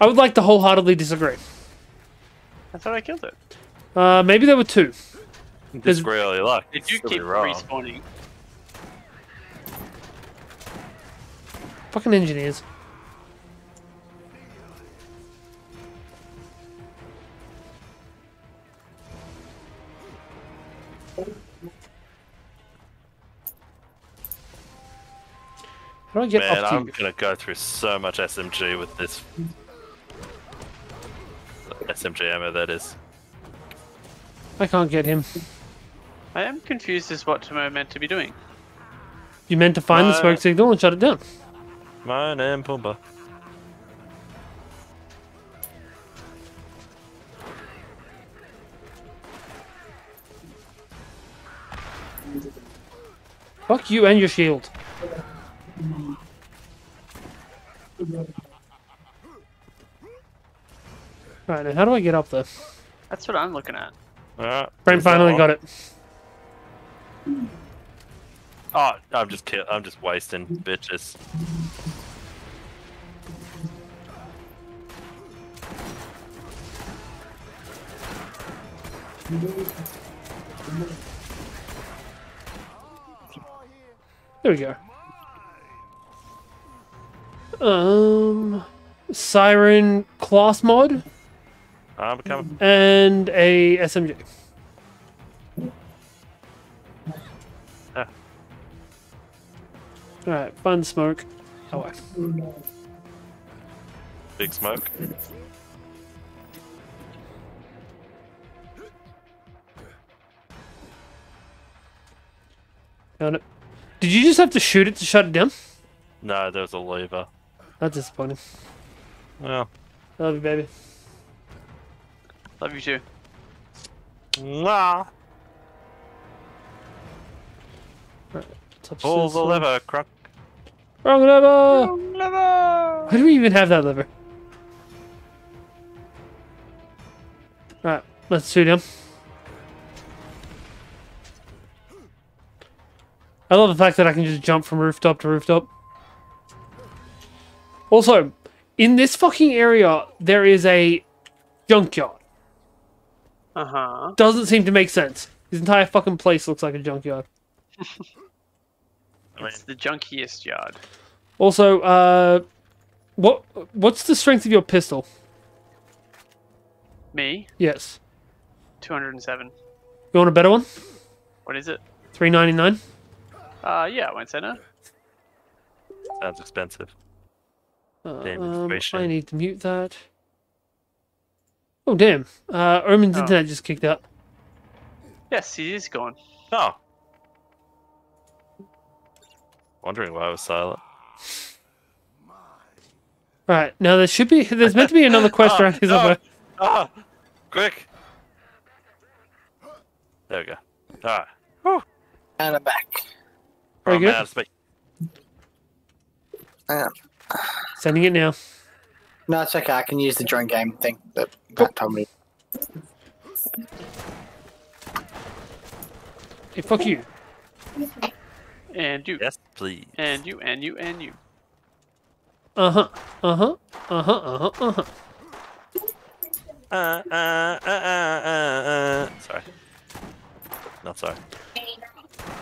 [SPEAKER 1] I would like to wholeheartedly disagree.
[SPEAKER 5] I thought I killed it.
[SPEAKER 1] Uh, maybe there were two.
[SPEAKER 3] This really luck.
[SPEAKER 5] Did you keep
[SPEAKER 3] wrong.
[SPEAKER 5] respawning?
[SPEAKER 1] Fucking engineers. How do I get
[SPEAKER 3] Man,
[SPEAKER 1] up to
[SPEAKER 3] I'm
[SPEAKER 1] you?
[SPEAKER 3] gonna go through so much SMG with this SMG ammo. That is.
[SPEAKER 1] I can't get him.
[SPEAKER 5] I am confused as what Tomo meant to be doing.
[SPEAKER 1] You meant to find the
[SPEAKER 3] Uh,
[SPEAKER 1] smoke signal and shut it down.
[SPEAKER 3] Mine and Pumbaa.
[SPEAKER 1] Fuck you and your shield. Right, now how do I get up there?
[SPEAKER 5] That's what I'm looking at.
[SPEAKER 3] Alright.
[SPEAKER 1] Brent finally got it.
[SPEAKER 3] Oh, I'm just kill- I'm just wasting bitches.
[SPEAKER 1] There we go. Um, Siren class mod
[SPEAKER 3] I'm coming.
[SPEAKER 1] and a SMG.
[SPEAKER 3] Ah.
[SPEAKER 1] Alright, fun the smoke. Oh.
[SPEAKER 3] Big smoke.
[SPEAKER 1] Found it. Did you just have to shoot it to shut it down?
[SPEAKER 3] No, there was a lever.
[SPEAKER 1] That's disappointing.
[SPEAKER 3] Well,
[SPEAKER 1] I love you, baby.
[SPEAKER 5] Love you too.
[SPEAKER 3] nah.
[SPEAKER 1] Top
[SPEAKER 3] Pull the
[SPEAKER 1] sensor.
[SPEAKER 3] lever, crunk.
[SPEAKER 1] Wrong lever! Why do we even have that lever? Alright, let's shoot him. I love the fact that I can just jump from rooftop to rooftop. Also, in this fucking area, there is a junkyard.
[SPEAKER 5] Uh huh.
[SPEAKER 1] Doesn't seem to make sense. This entire fucking place looks like a junkyard.
[SPEAKER 5] It's the junkiest yard.
[SPEAKER 1] Also, uh, what what's the strength of your pistol?
[SPEAKER 5] Me,
[SPEAKER 1] Yes.
[SPEAKER 5] 207.
[SPEAKER 1] You want a better one?
[SPEAKER 5] What is it?
[SPEAKER 1] Three ninety nine.
[SPEAKER 5] Uh, yeah, I won't say no.
[SPEAKER 3] sounds expensive. Damn
[SPEAKER 1] Um. I need to mute that. Oh damn! Uh, Omen's
[SPEAKER 5] Oh.
[SPEAKER 1] internet just kicked out.
[SPEAKER 5] Yes, he is gone.
[SPEAKER 3] Oh. Wondering why I was silent.
[SPEAKER 1] Right now, there should be. There's meant to be another quest
[SPEAKER 3] Oh,
[SPEAKER 1] around here
[SPEAKER 3] no.
[SPEAKER 1] somewhere.
[SPEAKER 3] Ah! Quick! There we go. Alright.
[SPEAKER 4] And I'm back.
[SPEAKER 1] Very
[SPEAKER 3] Oh,
[SPEAKER 1] good.
[SPEAKER 3] man, it's me.
[SPEAKER 4] Um,
[SPEAKER 1] Sending it now.
[SPEAKER 4] no, it's okay. I can use the drone game thing that Pat told me.
[SPEAKER 1] Hey, fuck you.
[SPEAKER 5] And you.
[SPEAKER 3] Yes, please.
[SPEAKER 5] And you, and you, and you.
[SPEAKER 1] Uh huh. Uh huh. Uh huh. Uh huh. Uh huh.
[SPEAKER 3] Uh, uh, uh, uh, uh. Sorry. Not sorry.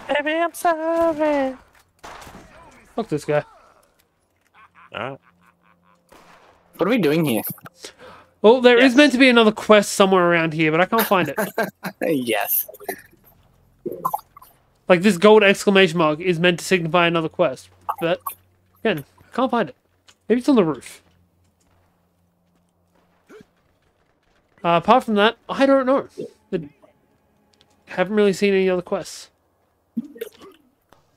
[SPEAKER 3] Baby, I'm sorry.
[SPEAKER 1] Fuck this guy.
[SPEAKER 3] Alright.
[SPEAKER 4] What are we doing here?
[SPEAKER 1] Well, there is
[SPEAKER 5] Yes.
[SPEAKER 1] meant to be another quest somewhere around here, but I can't find it.
[SPEAKER 4] yes.
[SPEAKER 1] like this gold exclamation mark is meant to signify another quest, but again, I can't find it. Maybe it's on the roof. Uh, apart from that, I don't know. The- haven't really seen any other quests.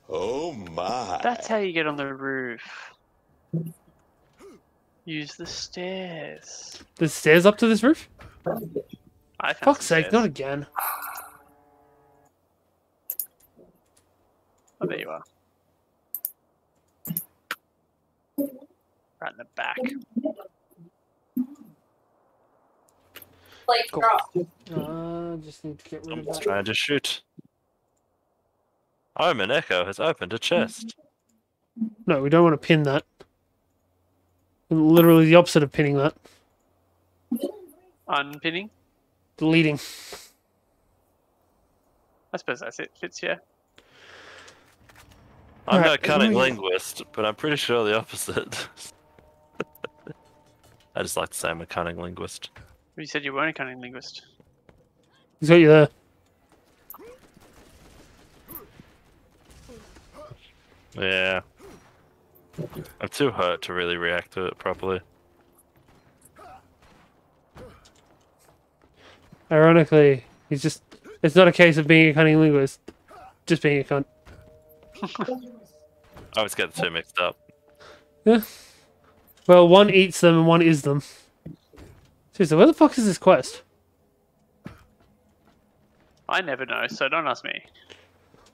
[SPEAKER 6] Oh my.
[SPEAKER 5] That's how you get on the roof. Use the stairs.
[SPEAKER 1] The stairs up to this roof?
[SPEAKER 5] I found
[SPEAKER 1] Fuck's
[SPEAKER 5] some
[SPEAKER 1] sake, not again.
[SPEAKER 5] Oh, there you are. Right in the back.
[SPEAKER 1] Like, Cool. Uh, just need to get rid of
[SPEAKER 3] Someone's
[SPEAKER 1] that.
[SPEAKER 3] trying to shoot. Omen Echo has opened a chest.
[SPEAKER 1] No, we don't want to pin that. Literally the opposite of pinning that.
[SPEAKER 5] Unpinning.
[SPEAKER 1] Deleting.
[SPEAKER 5] I suppose that's it. Fits here.
[SPEAKER 3] I'm no
[SPEAKER 1] Alright,
[SPEAKER 3] cunning
[SPEAKER 1] let me-
[SPEAKER 3] linguist, but I'm pretty sure the opposite. I just like to say I'm a cunning linguist.
[SPEAKER 5] You said you weren't a cunning linguist.
[SPEAKER 1] He's got you there.
[SPEAKER 3] Yeah. I'm too hurt to really react to it properly.
[SPEAKER 1] Ironically, he's just. It's not a case of being a cunning linguist, just being a cunt.
[SPEAKER 3] I always get the two mixed up.
[SPEAKER 1] Yeah. Well, one eats them and one is them. Seriously, where the fuck is this quest?
[SPEAKER 5] I never know, so don't ask me.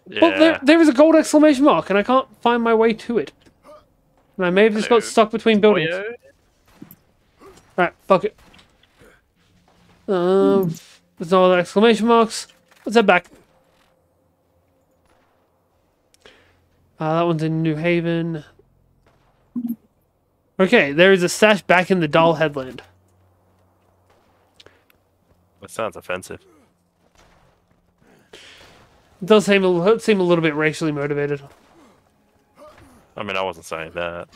[SPEAKER 3] Yeah.
[SPEAKER 1] Well, there, there is a gold exclamation mark, and I can't find my way to it. And I may have just got stuck between buildings.
[SPEAKER 5] Boyo?
[SPEAKER 1] Alright, fuck it. Um, there's no other exclamation marks. Let's head back. Uh, that one's in New Haven. Okay, there is a stash back in the Dahl Headland.
[SPEAKER 3] That sounds offensive.
[SPEAKER 1] It does seem a, seem a little bit racially motivated.
[SPEAKER 3] I mean, I wasn't saying that.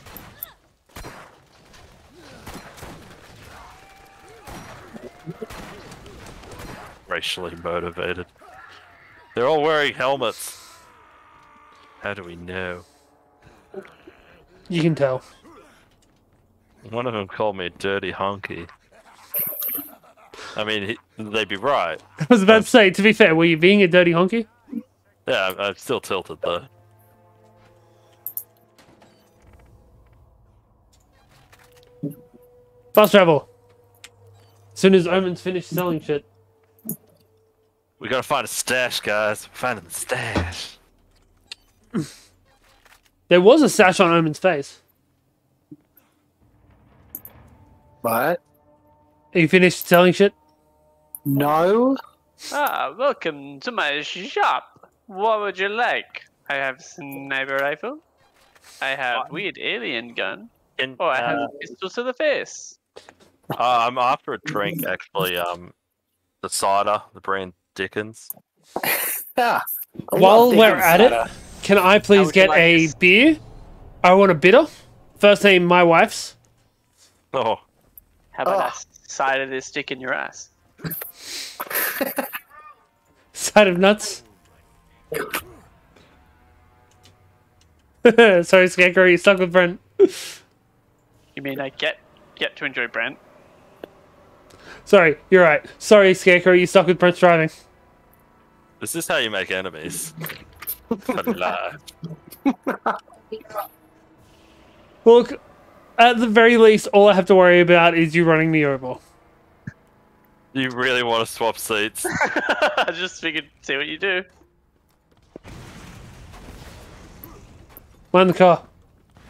[SPEAKER 3] Racially motivated. They're all wearing helmets. How do we know?
[SPEAKER 1] You can tell.
[SPEAKER 3] One of them called me a dirty honky. I mean, he, they'd be right.
[SPEAKER 1] I was about to say, to be fair, were you being a dirty honky?
[SPEAKER 3] Yeah, I'm, I'm still tilted though.
[SPEAKER 1] Fast travel. As soon as Omen's finished selling shit.
[SPEAKER 3] We gotta find a stash, guys. We're finding the stash.
[SPEAKER 1] There was a sash on Omen's face.
[SPEAKER 4] What?
[SPEAKER 1] Are you finished selling shit?
[SPEAKER 4] No.
[SPEAKER 5] Ah, welcome to my shop. What would you like? I have sniper rifle. I have weird alien gun.
[SPEAKER 3] And,
[SPEAKER 5] Oh, I have
[SPEAKER 3] uh,
[SPEAKER 5] pistol to the face.
[SPEAKER 3] Uh, I'm after a drink, actually. Um, the cider, the brand Dickens.
[SPEAKER 4] yeah.
[SPEAKER 1] While
[SPEAKER 4] love
[SPEAKER 1] we're
[SPEAKER 4] Dickens
[SPEAKER 1] at it, can I please get
[SPEAKER 5] like
[SPEAKER 1] a
[SPEAKER 5] this?
[SPEAKER 1] beer? I want a bitter. First name, my wife's.
[SPEAKER 3] Oh,
[SPEAKER 5] How about
[SPEAKER 4] Oh.
[SPEAKER 5] I side of this stick in your ass?
[SPEAKER 1] Side of nuts. Sorry, Scarecrow, you stuck with Brent.
[SPEAKER 5] You mean I get get to enjoy Brent?
[SPEAKER 1] Sorry, you're right. Sorry, Scarecrow, you stuck with Brent's driving.
[SPEAKER 3] This is how you make enemies?
[SPEAKER 1] Look, at the very least, all I have to worry about is you running me over.
[SPEAKER 3] you really want to swap seats?
[SPEAKER 5] I just figured see what you do.
[SPEAKER 1] Mind the car.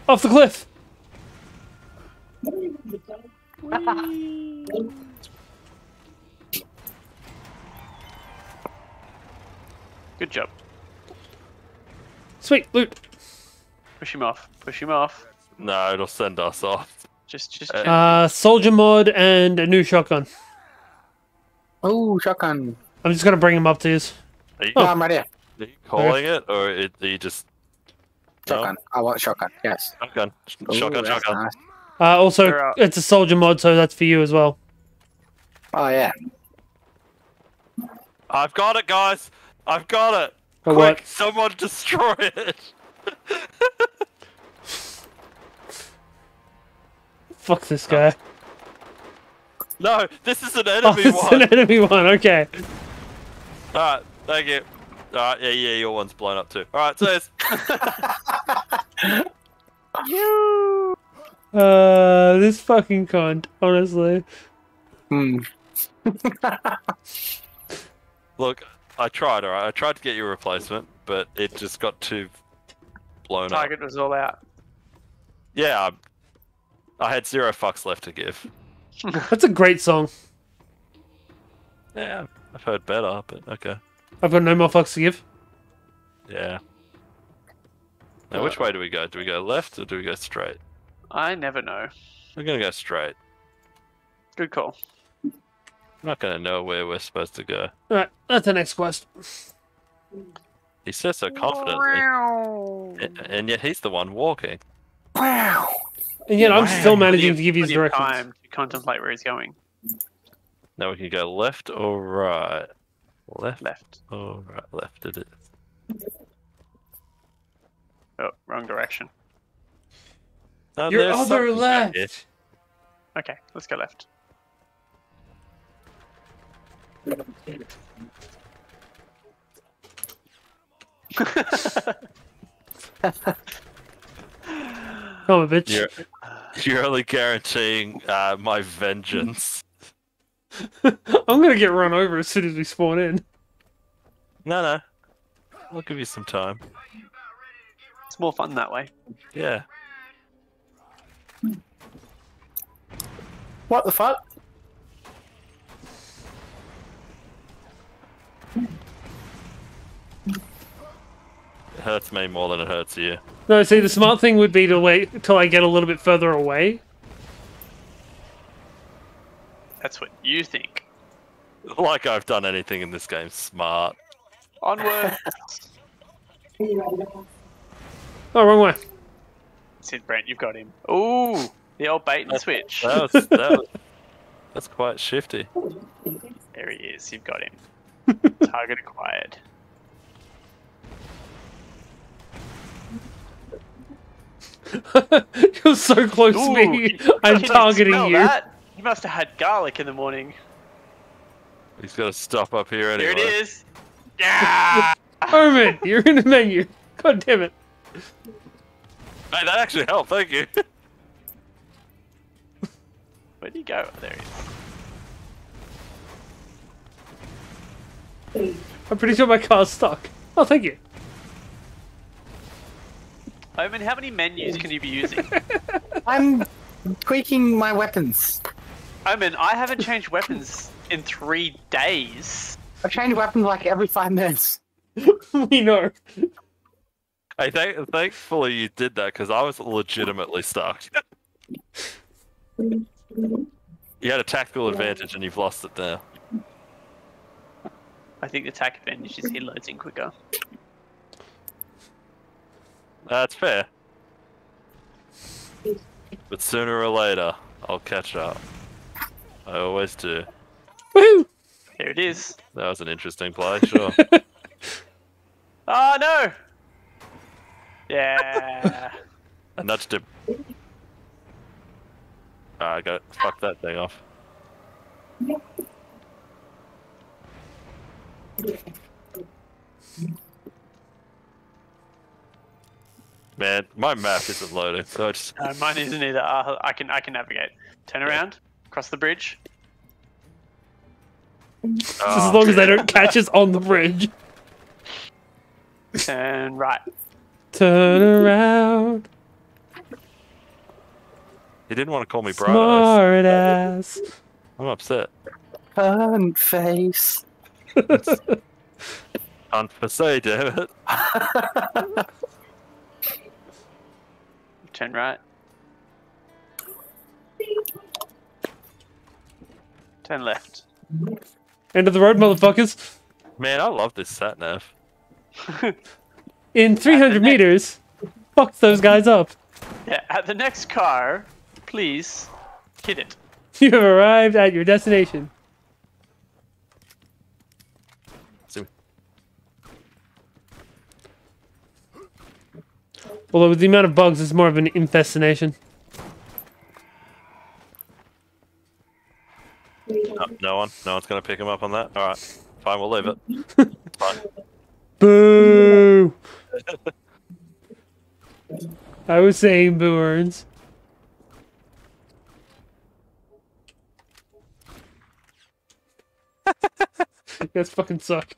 [SPEAKER 1] Off the cliff.
[SPEAKER 5] Good job.
[SPEAKER 1] Sweet loot.
[SPEAKER 5] Push him off. Push him off.
[SPEAKER 3] No, it'll send us off.
[SPEAKER 5] Just, just.
[SPEAKER 3] Uh,
[SPEAKER 1] Uh, soldier mod and a new shotgun.
[SPEAKER 4] Oh, shotgun.
[SPEAKER 1] I'm just gonna bring him up to you.
[SPEAKER 3] Are you,
[SPEAKER 4] Oh, I'm right here.
[SPEAKER 3] are you calling it, or it, are you just No?
[SPEAKER 4] Shotgun. I want shotgun. Yes.
[SPEAKER 3] shotgun?
[SPEAKER 4] Ooh,
[SPEAKER 3] Shotgun, shotgun.
[SPEAKER 4] nice.
[SPEAKER 1] Uh, also, it's a soldier mod, so that's for you as well.
[SPEAKER 4] Oh yeah.
[SPEAKER 3] I've got it, guys. I've got it.
[SPEAKER 1] For
[SPEAKER 3] Quick,
[SPEAKER 1] what?
[SPEAKER 3] someone destroy it.
[SPEAKER 1] Fuck this guy.
[SPEAKER 3] No, this is an
[SPEAKER 1] Oh,
[SPEAKER 3] enemy
[SPEAKER 1] it's
[SPEAKER 3] one.
[SPEAKER 1] an enemy one. Okay.
[SPEAKER 3] All right, thank you. All right, yeah, yeah, your one's blown up too. All right, so it's
[SPEAKER 1] Uh, this fucking cunt. Honestly.
[SPEAKER 4] Hmm.
[SPEAKER 3] look. I tried. All right, I tried to get you a replacement, but it just got too blown up.
[SPEAKER 5] Target was all out.
[SPEAKER 3] Yeah, I'm- I had zero fucks left to give.
[SPEAKER 1] That's a great song.
[SPEAKER 3] Yeah, I've heard better, but okay.
[SPEAKER 1] I've got no more fucks to give.
[SPEAKER 3] Yeah. Now, uh, which way do we go? Do we go left or do we go straight?
[SPEAKER 5] I never know.
[SPEAKER 3] We're gonna go straight.
[SPEAKER 5] Good call.
[SPEAKER 3] I'm not gonna know where we're supposed to go.
[SPEAKER 1] Alright, that's the next quest.
[SPEAKER 3] He says so confidently, and, and yet he's the one walking.
[SPEAKER 4] Wow.
[SPEAKER 1] And yet, I'm still managing
[SPEAKER 5] of-
[SPEAKER 1] to give you
[SPEAKER 5] plenty of
[SPEAKER 1] directions.
[SPEAKER 5] time to contemplate where he's going.
[SPEAKER 3] Now we can go left or right. Left
[SPEAKER 5] Left.
[SPEAKER 3] or right. Left it is.
[SPEAKER 5] Oh, wrong direction.
[SPEAKER 3] No,
[SPEAKER 1] Your other left.
[SPEAKER 3] here.
[SPEAKER 5] Okay, let's go left.
[SPEAKER 1] Come on, bitch.
[SPEAKER 3] You're, you're only guaranteeing uh, my vengeance.
[SPEAKER 1] I'm gonna get run over as soon as we spawn in.
[SPEAKER 3] No, no. I'll give you some time.
[SPEAKER 5] It's more fun that way.
[SPEAKER 3] Yeah.
[SPEAKER 4] What the fuck?
[SPEAKER 3] It hurts me more than it hurts you.
[SPEAKER 1] No, see, the smart thing would be to wait until I get a little bit further away.
[SPEAKER 5] That's what you think.
[SPEAKER 3] Like I've done anything in this game smart.
[SPEAKER 5] Onward.
[SPEAKER 1] Oh, wrong way.
[SPEAKER 5] Sid Brent, you've got him. Ooh, the old bait and switch.
[SPEAKER 3] That was, that was that's quite shifty.
[SPEAKER 5] There he is. You've got him. Target acquired.
[SPEAKER 1] You're so close to me. I'm targeting you.
[SPEAKER 5] That? You must have had garlic in the morning.
[SPEAKER 3] He's got to stop up here anyway.
[SPEAKER 5] There it is. Yeah.
[SPEAKER 1] Omen, you're in the menu. God damn it.
[SPEAKER 3] Hey, that actually helped. Thank you.
[SPEAKER 5] Where'd he go? There he is.
[SPEAKER 1] I'm pretty sure my car's stuck. Oh, thank you.
[SPEAKER 5] Omen, how many menus can you be using?
[SPEAKER 4] I'm tweaking my weapons.
[SPEAKER 5] Omen, I haven't changed weapons in three days.
[SPEAKER 4] I change weapons like every five minutes.
[SPEAKER 1] we know.
[SPEAKER 3] Hey, th- thankfully you did that because I was legitimately stuck. you had a tactical advantage and you've lost it now.
[SPEAKER 5] I think the attack advantage is he loads in quicker.
[SPEAKER 3] That's fair. But sooner or later, I'll catch up. I always do.
[SPEAKER 1] Woohoo!
[SPEAKER 5] There it is.
[SPEAKER 3] That was an interesting play, sure.
[SPEAKER 5] Oh no! Yeah.
[SPEAKER 3] I nudged him. Ah, I got fuck that thing off. Man, my map isn't loading, so I just
[SPEAKER 5] no, mine isn't either. Uh, I can I can navigate. Turn around, cross the bridge.
[SPEAKER 1] Just
[SPEAKER 3] Oh,
[SPEAKER 1] as long as they don't catch us on the bridge.
[SPEAKER 5] Turn right.
[SPEAKER 1] Turn around.
[SPEAKER 3] He didn't want to call me bright eyes.
[SPEAKER 1] Ass.
[SPEAKER 3] I'm upset.
[SPEAKER 4] Burn face.
[SPEAKER 3] On per se, damn it.
[SPEAKER 5] Turn right. Turn left.
[SPEAKER 1] End of the road, motherfuckers.
[SPEAKER 3] Man, I love this sat nav.
[SPEAKER 1] In 300 meters, fuck those guys up.
[SPEAKER 5] Yeah, at the next car, please hit it.
[SPEAKER 1] You have arrived at your destination. Although with the amount of bugs, it's more of an infestation.
[SPEAKER 3] No, no one, no one's gonna pick him up on that. All right, fine, we'll leave it. fine.
[SPEAKER 1] Boo! I was saying boo earns. That's fucking suck.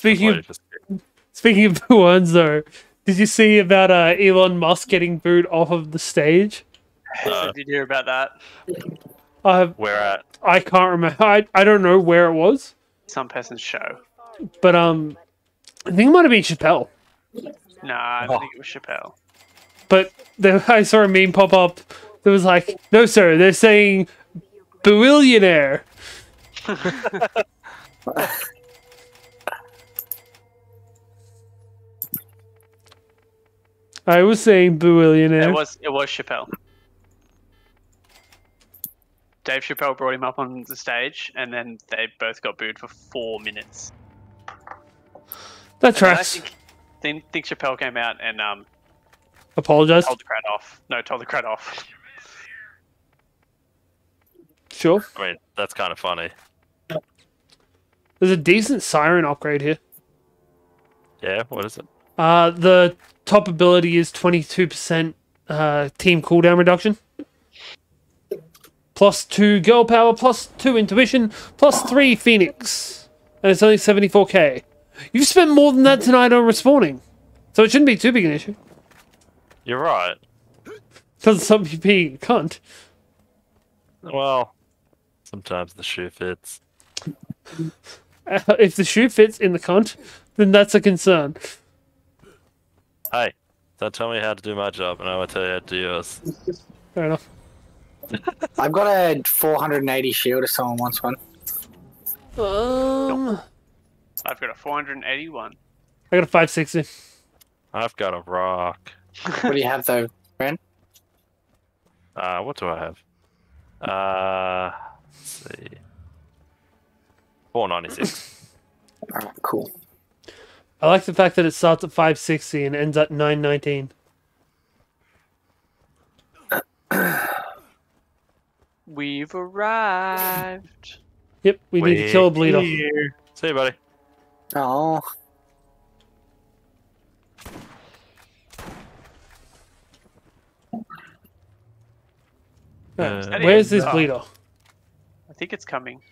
[SPEAKER 1] Speaking of
[SPEAKER 3] just-
[SPEAKER 1] speaking of boo earns though, did you see about uh, Elon Musk getting booed off of the stage?
[SPEAKER 3] No.
[SPEAKER 5] Did you hear about that?
[SPEAKER 1] I
[SPEAKER 3] We're at
[SPEAKER 1] I can't remember. I I don't know where it was,
[SPEAKER 5] Some person's show.
[SPEAKER 1] but um, I think it might have been Chappelle.
[SPEAKER 5] Nah, I don't think it was Chappelle.
[SPEAKER 1] But the, I saw a meme pop up that was like, "No, sir, they're saying billionaire." I was saying billionaire.
[SPEAKER 5] It was it was Chappelle. Dave Chappelle brought him up on the stage, and then they both got booed for four minutes.
[SPEAKER 1] that
[SPEAKER 5] And then I
[SPEAKER 1] tracks.
[SPEAKER 5] think, think, think Chappelle came out and um,
[SPEAKER 1] Apologize.
[SPEAKER 5] told the crowd off. No, told the crowd off.
[SPEAKER 1] Sure.
[SPEAKER 3] I mean, that's kind of funny.
[SPEAKER 1] There's a decent siren upgrade here.
[SPEAKER 3] Yeah, what is it?
[SPEAKER 1] Uh, the top ability is 22% uh, team cooldown reduction. Plus 2 girl power, plus 2 intuition, plus 3 phoenix. And it's only 74k. You've spent more than that tonight on respawning. So it shouldn't be too big an issue.
[SPEAKER 3] You're right.
[SPEAKER 1] Doesn't stop you being a cunt.
[SPEAKER 3] Well, sometimes the shoe fits.
[SPEAKER 1] If the shoe fits in the cunt, then that's a concern.
[SPEAKER 3] Hey, don't tell me how to do my job, and I will tell you how to do yours.
[SPEAKER 1] Fair enough.
[SPEAKER 4] I've got a 480 shield if someone wants one.
[SPEAKER 1] Um,
[SPEAKER 5] I've got a 481.
[SPEAKER 1] I got a 560.
[SPEAKER 3] I've got a rock.
[SPEAKER 4] What do you have though, Ren?
[SPEAKER 3] Uh, what do I have? Uh, let's see. 496.
[SPEAKER 4] Alright, cool.
[SPEAKER 1] I like the fact that it starts at 560 and ends at 919.
[SPEAKER 5] We've arrived.
[SPEAKER 1] Yep, we need to kill a bleeder.
[SPEAKER 3] Here. See you, buddy.
[SPEAKER 4] Oh,
[SPEAKER 3] Uh,
[SPEAKER 1] Where's this
[SPEAKER 5] Yeah.
[SPEAKER 1] bleeder?
[SPEAKER 5] I think it's coming.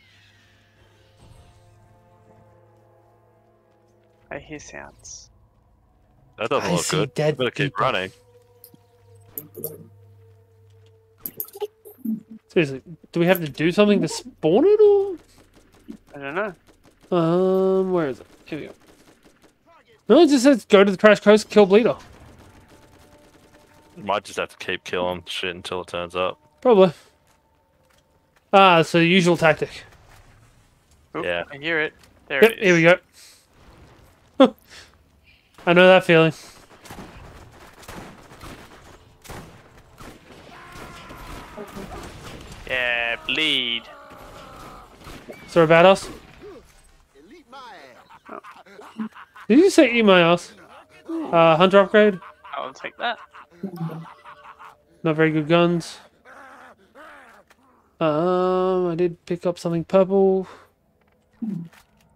[SPEAKER 5] I hear sounds.
[SPEAKER 3] That doesn't
[SPEAKER 1] I
[SPEAKER 3] look
[SPEAKER 1] see
[SPEAKER 3] good.
[SPEAKER 1] dead
[SPEAKER 3] Better keep
[SPEAKER 1] people.
[SPEAKER 3] running.
[SPEAKER 1] Seriously, do we have to do something to spawn it or?
[SPEAKER 5] I don't know.
[SPEAKER 1] Um, where is it? Here we go. No, it just says go to the Trash Coast, kill bleeder.
[SPEAKER 3] Might just have to keep killing shit until it turns up.
[SPEAKER 1] Probably. Ah, so the usual tactic.
[SPEAKER 5] Oop,
[SPEAKER 3] Yeah.
[SPEAKER 5] I hear it. There
[SPEAKER 1] Yep,
[SPEAKER 5] it is.
[SPEAKER 1] here we go. I know that feeling.
[SPEAKER 5] Yeah, bleed.
[SPEAKER 1] So about us? Did you say eat my ass? Uh, hunter upgrade?
[SPEAKER 5] I'll take that.
[SPEAKER 1] Not very good guns. Um, I did pick up something purple.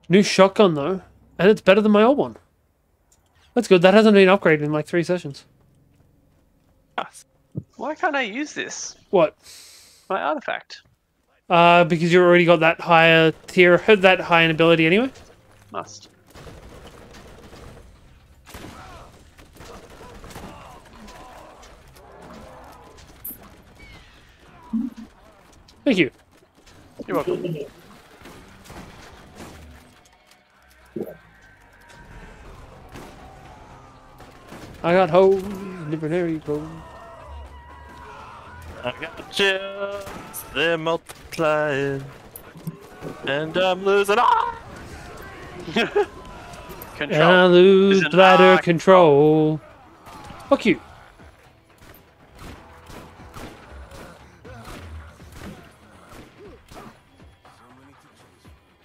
[SPEAKER 1] New shotgun though, and it's better than my old one. That's good. That hasn't been upgraded in like three sessions.
[SPEAKER 5] Why can't I use this?
[SPEAKER 1] What?
[SPEAKER 5] My artifact.
[SPEAKER 1] Uh, because you already got that higher tier, that high in ability anyway.
[SPEAKER 5] Must.
[SPEAKER 1] Thank you.
[SPEAKER 5] You're welcome.
[SPEAKER 1] I got hoes in different area codes.
[SPEAKER 3] I got chills, they're multiplying. And I'm losing all.
[SPEAKER 1] And I lose
[SPEAKER 5] There's an
[SPEAKER 1] bladder control. Fuck you.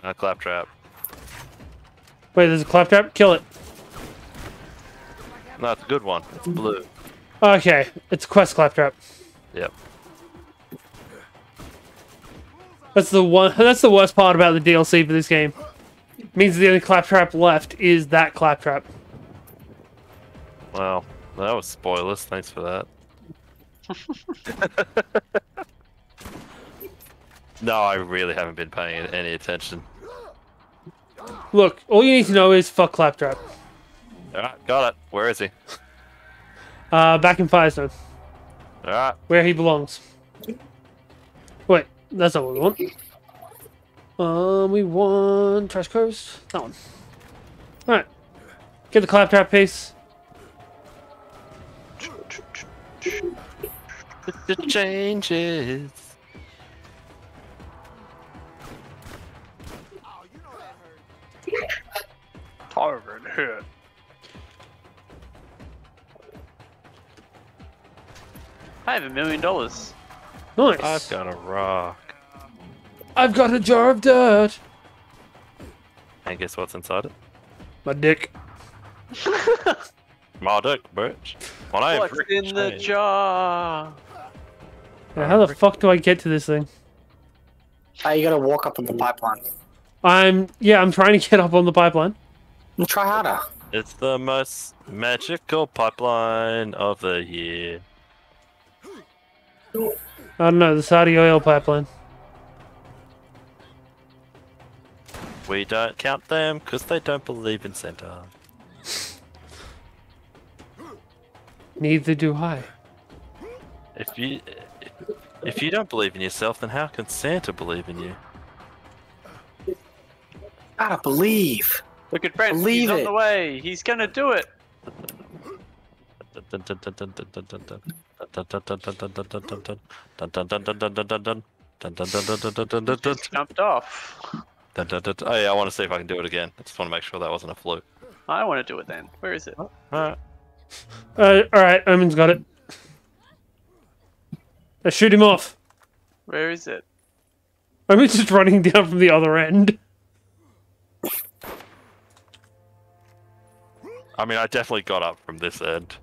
[SPEAKER 3] A claptrap.
[SPEAKER 1] Wait, there's a claptrap? Kill it.
[SPEAKER 3] No, it's a good one. It's blue.
[SPEAKER 1] Okay, it's quest claptrap.
[SPEAKER 3] Yep.
[SPEAKER 1] That's the one. That's the worst part about the DLC for this game. means the only claptrap left is that claptrap.
[SPEAKER 3] Wow, that was spoilers. Thanks for that. no, I really haven't been paying any attention.
[SPEAKER 1] Look, all you need to know is fuck claptrap.
[SPEAKER 3] Alright, got it. Where is he?
[SPEAKER 1] Uh, back in Firestone,
[SPEAKER 3] Alright.
[SPEAKER 1] where he belongs. Wait, that's not what we want. Um, we want Trash Coast. That one. All right, get the claptrap piece.
[SPEAKER 3] The changes.
[SPEAKER 5] Target hit. I have a million dollars.
[SPEAKER 1] Nice.
[SPEAKER 3] I've got a rock.
[SPEAKER 1] I've got a jar of dirt.
[SPEAKER 3] And guess what's inside it?
[SPEAKER 1] My dick.
[SPEAKER 3] My dick, bitch. When I have
[SPEAKER 5] What's in the jar?
[SPEAKER 1] Yeah, how the fuck do I get to this thing?
[SPEAKER 4] Uh, you gotta walk up on the pipeline.
[SPEAKER 1] I'm yeah, I'm trying to get up on the pipeline.
[SPEAKER 4] Well, try harder.
[SPEAKER 3] It's the most magical pipeline of the year.
[SPEAKER 1] I don't know the Saudi oil pipeline.
[SPEAKER 3] We don't count them because they don't believe in Santa.
[SPEAKER 1] Neither do I.
[SPEAKER 3] If you if you don't believe in yourself, then how can Santa believe in you?
[SPEAKER 4] Gotta believe.
[SPEAKER 5] Look at Brent.
[SPEAKER 4] Believe
[SPEAKER 5] He's on the way. He's gonna do it. Jumped off.
[SPEAKER 3] Oh yeah, I want to see if I can do it again. I just want to make sure that wasn't a fluke.
[SPEAKER 5] I want to do it then. Where is it?
[SPEAKER 3] Alright.
[SPEAKER 1] Uh, all right, Omen's got it. I shoot him off.
[SPEAKER 5] Where is it?
[SPEAKER 1] Omen's just running down from the other end.
[SPEAKER 3] I mean, I definitely got up from this end.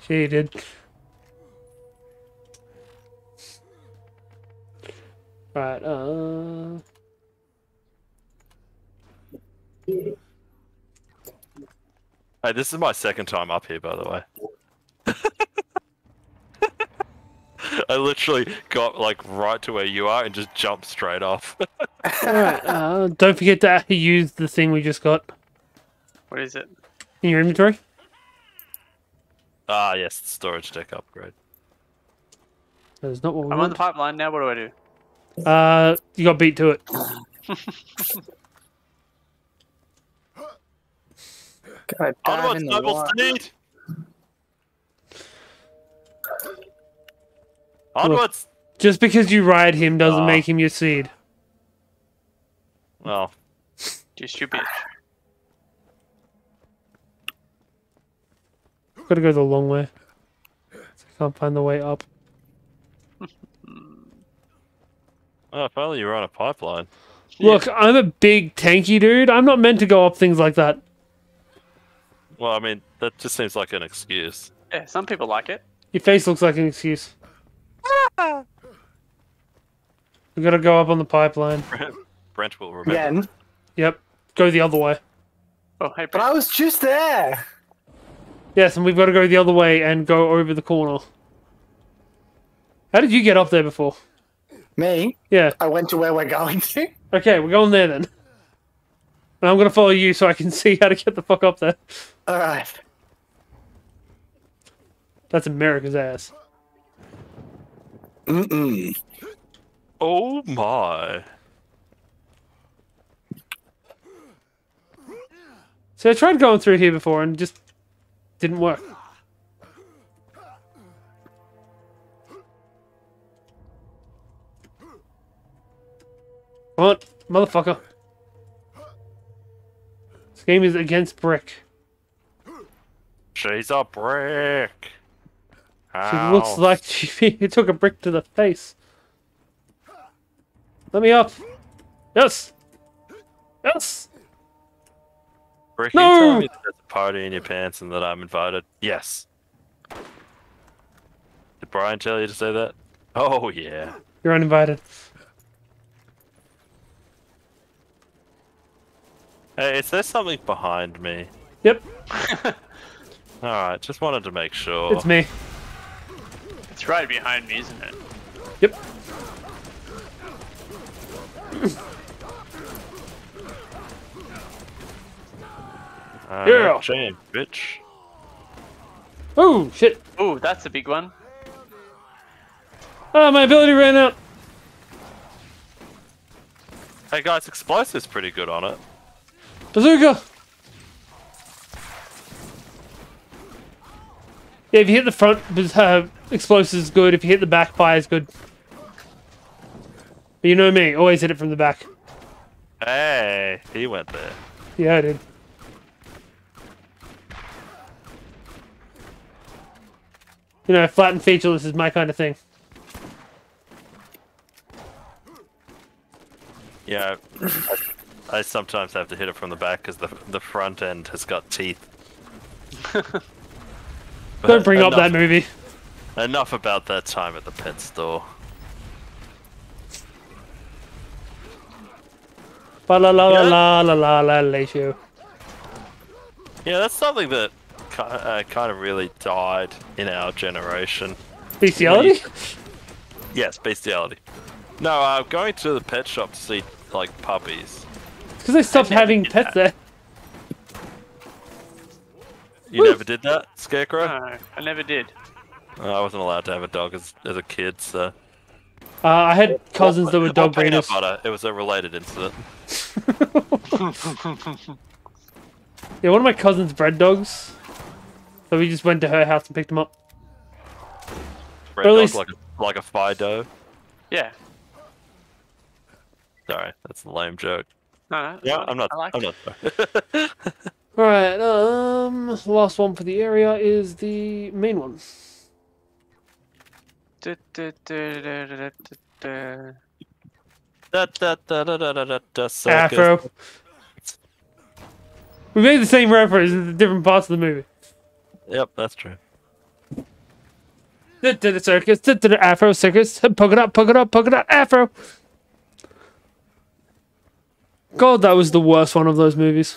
[SPEAKER 1] She did. Right, uh.
[SPEAKER 3] Hey, this is my second time up here, by the way. I literally got like right to where you are and just jumped straight off.
[SPEAKER 1] Alright, uh, don't forget to use the thing we just got
[SPEAKER 5] What is it?
[SPEAKER 1] in your inventory.
[SPEAKER 3] ah, yes, the storage deck upgrade.
[SPEAKER 1] That is not what we
[SPEAKER 5] I'm on the pipeline now. What do I do?
[SPEAKER 1] Uh, you got beat to it.
[SPEAKER 4] Gotta
[SPEAKER 3] Onwards,
[SPEAKER 4] in the
[SPEAKER 3] noble
[SPEAKER 4] water.
[SPEAKER 3] steed! Onwards!
[SPEAKER 1] Just because you ride him doesn't
[SPEAKER 3] Ah.
[SPEAKER 1] make him your seed.
[SPEAKER 3] Well,
[SPEAKER 5] Just you bitch.
[SPEAKER 1] Gotta go the long way. I Can't find the way up.
[SPEAKER 3] Oh, if only you were on a pipeline.
[SPEAKER 1] Look, I'm a big tanky dude. I'm not meant to go up things like that.
[SPEAKER 3] Well, I mean, that just seems like an excuse.
[SPEAKER 5] Yeah, some people like it.
[SPEAKER 1] Your face looks like an excuse. Ah! We gotta go up on the pipeline.
[SPEAKER 3] Brent will remember.
[SPEAKER 4] Again.
[SPEAKER 1] Yep. Go the other way.
[SPEAKER 5] Oh, hey,
[SPEAKER 4] But I was just there.
[SPEAKER 1] Yes, and we've got to go the other way and go over the corner. How did you get up there before?
[SPEAKER 4] Me?
[SPEAKER 1] Yeah.
[SPEAKER 4] I went to where we're going to.
[SPEAKER 1] Okay, we're going there then. And I'm going to follow you so I can see how to get the fuck up there.
[SPEAKER 4] Alright.
[SPEAKER 1] That's America's ass.
[SPEAKER 4] Mm-mm.
[SPEAKER 3] Oh my.
[SPEAKER 1] So I tried going through here before and just didn't work. Come on, motherfucker. This game is against brick.
[SPEAKER 3] She's a brick.
[SPEAKER 1] She looks like she took a brick to the face. Let me up. Yes. Yes.
[SPEAKER 3] Brick, you
[SPEAKER 1] No!
[SPEAKER 3] tell me that there's a party in your pants and that I'm invited. Yes. Did Brian tell you to say that? Oh yeah.
[SPEAKER 1] You're uninvited.
[SPEAKER 3] Hey, is there something behind me?
[SPEAKER 1] Yep,
[SPEAKER 3] All right, just wanted to make sure.
[SPEAKER 1] it's me.
[SPEAKER 5] It's right behind me, isn't it?
[SPEAKER 1] Yep.
[SPEAKER 3] Uh,
[SPEAKER 1] Yeah.
[SPEAKER 3] Shame, bitch.
[SPEAKER 1] Oh shit.
[SPEAKER 5] Ooh, that's a big one.
[SPEAKER 1] Oh, my ability ran out.
[SPEAKER 3] Hey guys, explosive's pretty good on it.
[SPEAKER 1] Bazooka. Yeah, if you hit the front, uh, explosives is good. If you hit the back, fire is good. But you know me, always hit it from the back.
[SPEAKER 3] Hey, he went there.
[SPEAKER 1] Yeah, I did. You know, flat and featureless is my kind of thing.
[SPEAKER 3] Yeah, I, sometimes have to hit it from the back because the the front end has got teeth.
[SPEAKER 1] Don't bring up that movie.
[SPEAKER 3] Enough about that time at the pet store.
[SPEAKER 1] Ba la la la
[SPEAKER 3] Yeah.
[SPEAKER 1] la la la la la.
[SPEAKER 3] Yeah, that's something that uh, kind of really died in our generation.
[SPEAKER 1] Bestiality?
[SPEAKER 3] Yes, bestiality. No, uh, going to the pet shop to see like puppies.
[SPEAKER 1] Because they stopped
[SPEAKER 5] never
[SPEAKER 1] having pets
[SPEAKER 5] that.
[SPEAKER 1] there.
[SPEAKER 3] You
[SPEAKER 1] Woo.
[SPEAKER 3] never did that, Scarecrow?
[SPEAKER 5] No, I never did.
[SPEAKER 3] I wasn't allowed to have a dog as, as a kid, so.
[SPEAKER 1] Uh, I had cousins that were
[SPEAKER 3] Or
[SPEAKER 1] dog breeders.
[SPEAKER 3] butter. It was a related incident.
[SPEAKER 1] Yeah, one of my cousins bred dogs. So we just went to her house and picked them up.
[SPEAKER 3] Red
[SPEAKER 1] Or at
[SPEAKER 3] dog
[SPEAKER 1] least-
[SPEAKER 3] like a, like a Fido.
[SPEAKER 5] Yeah.
[SPEAKER 3] Sorry, that's a lame joke. Yeah, I'm not.
[SPEAKER 5] I like
[SPEAKER 3] I'm not.
[SPEAKER 1] All right. Um, last one for the area is the main one. Afro. We made the same reference in the different parts of the movie.
[SPEAKER 3] Yep, that's true.
[SPEAKER 1] The circus, the afro circus, poke it up, poke it up, poke it up, afro. God, that was the worst one of those movies.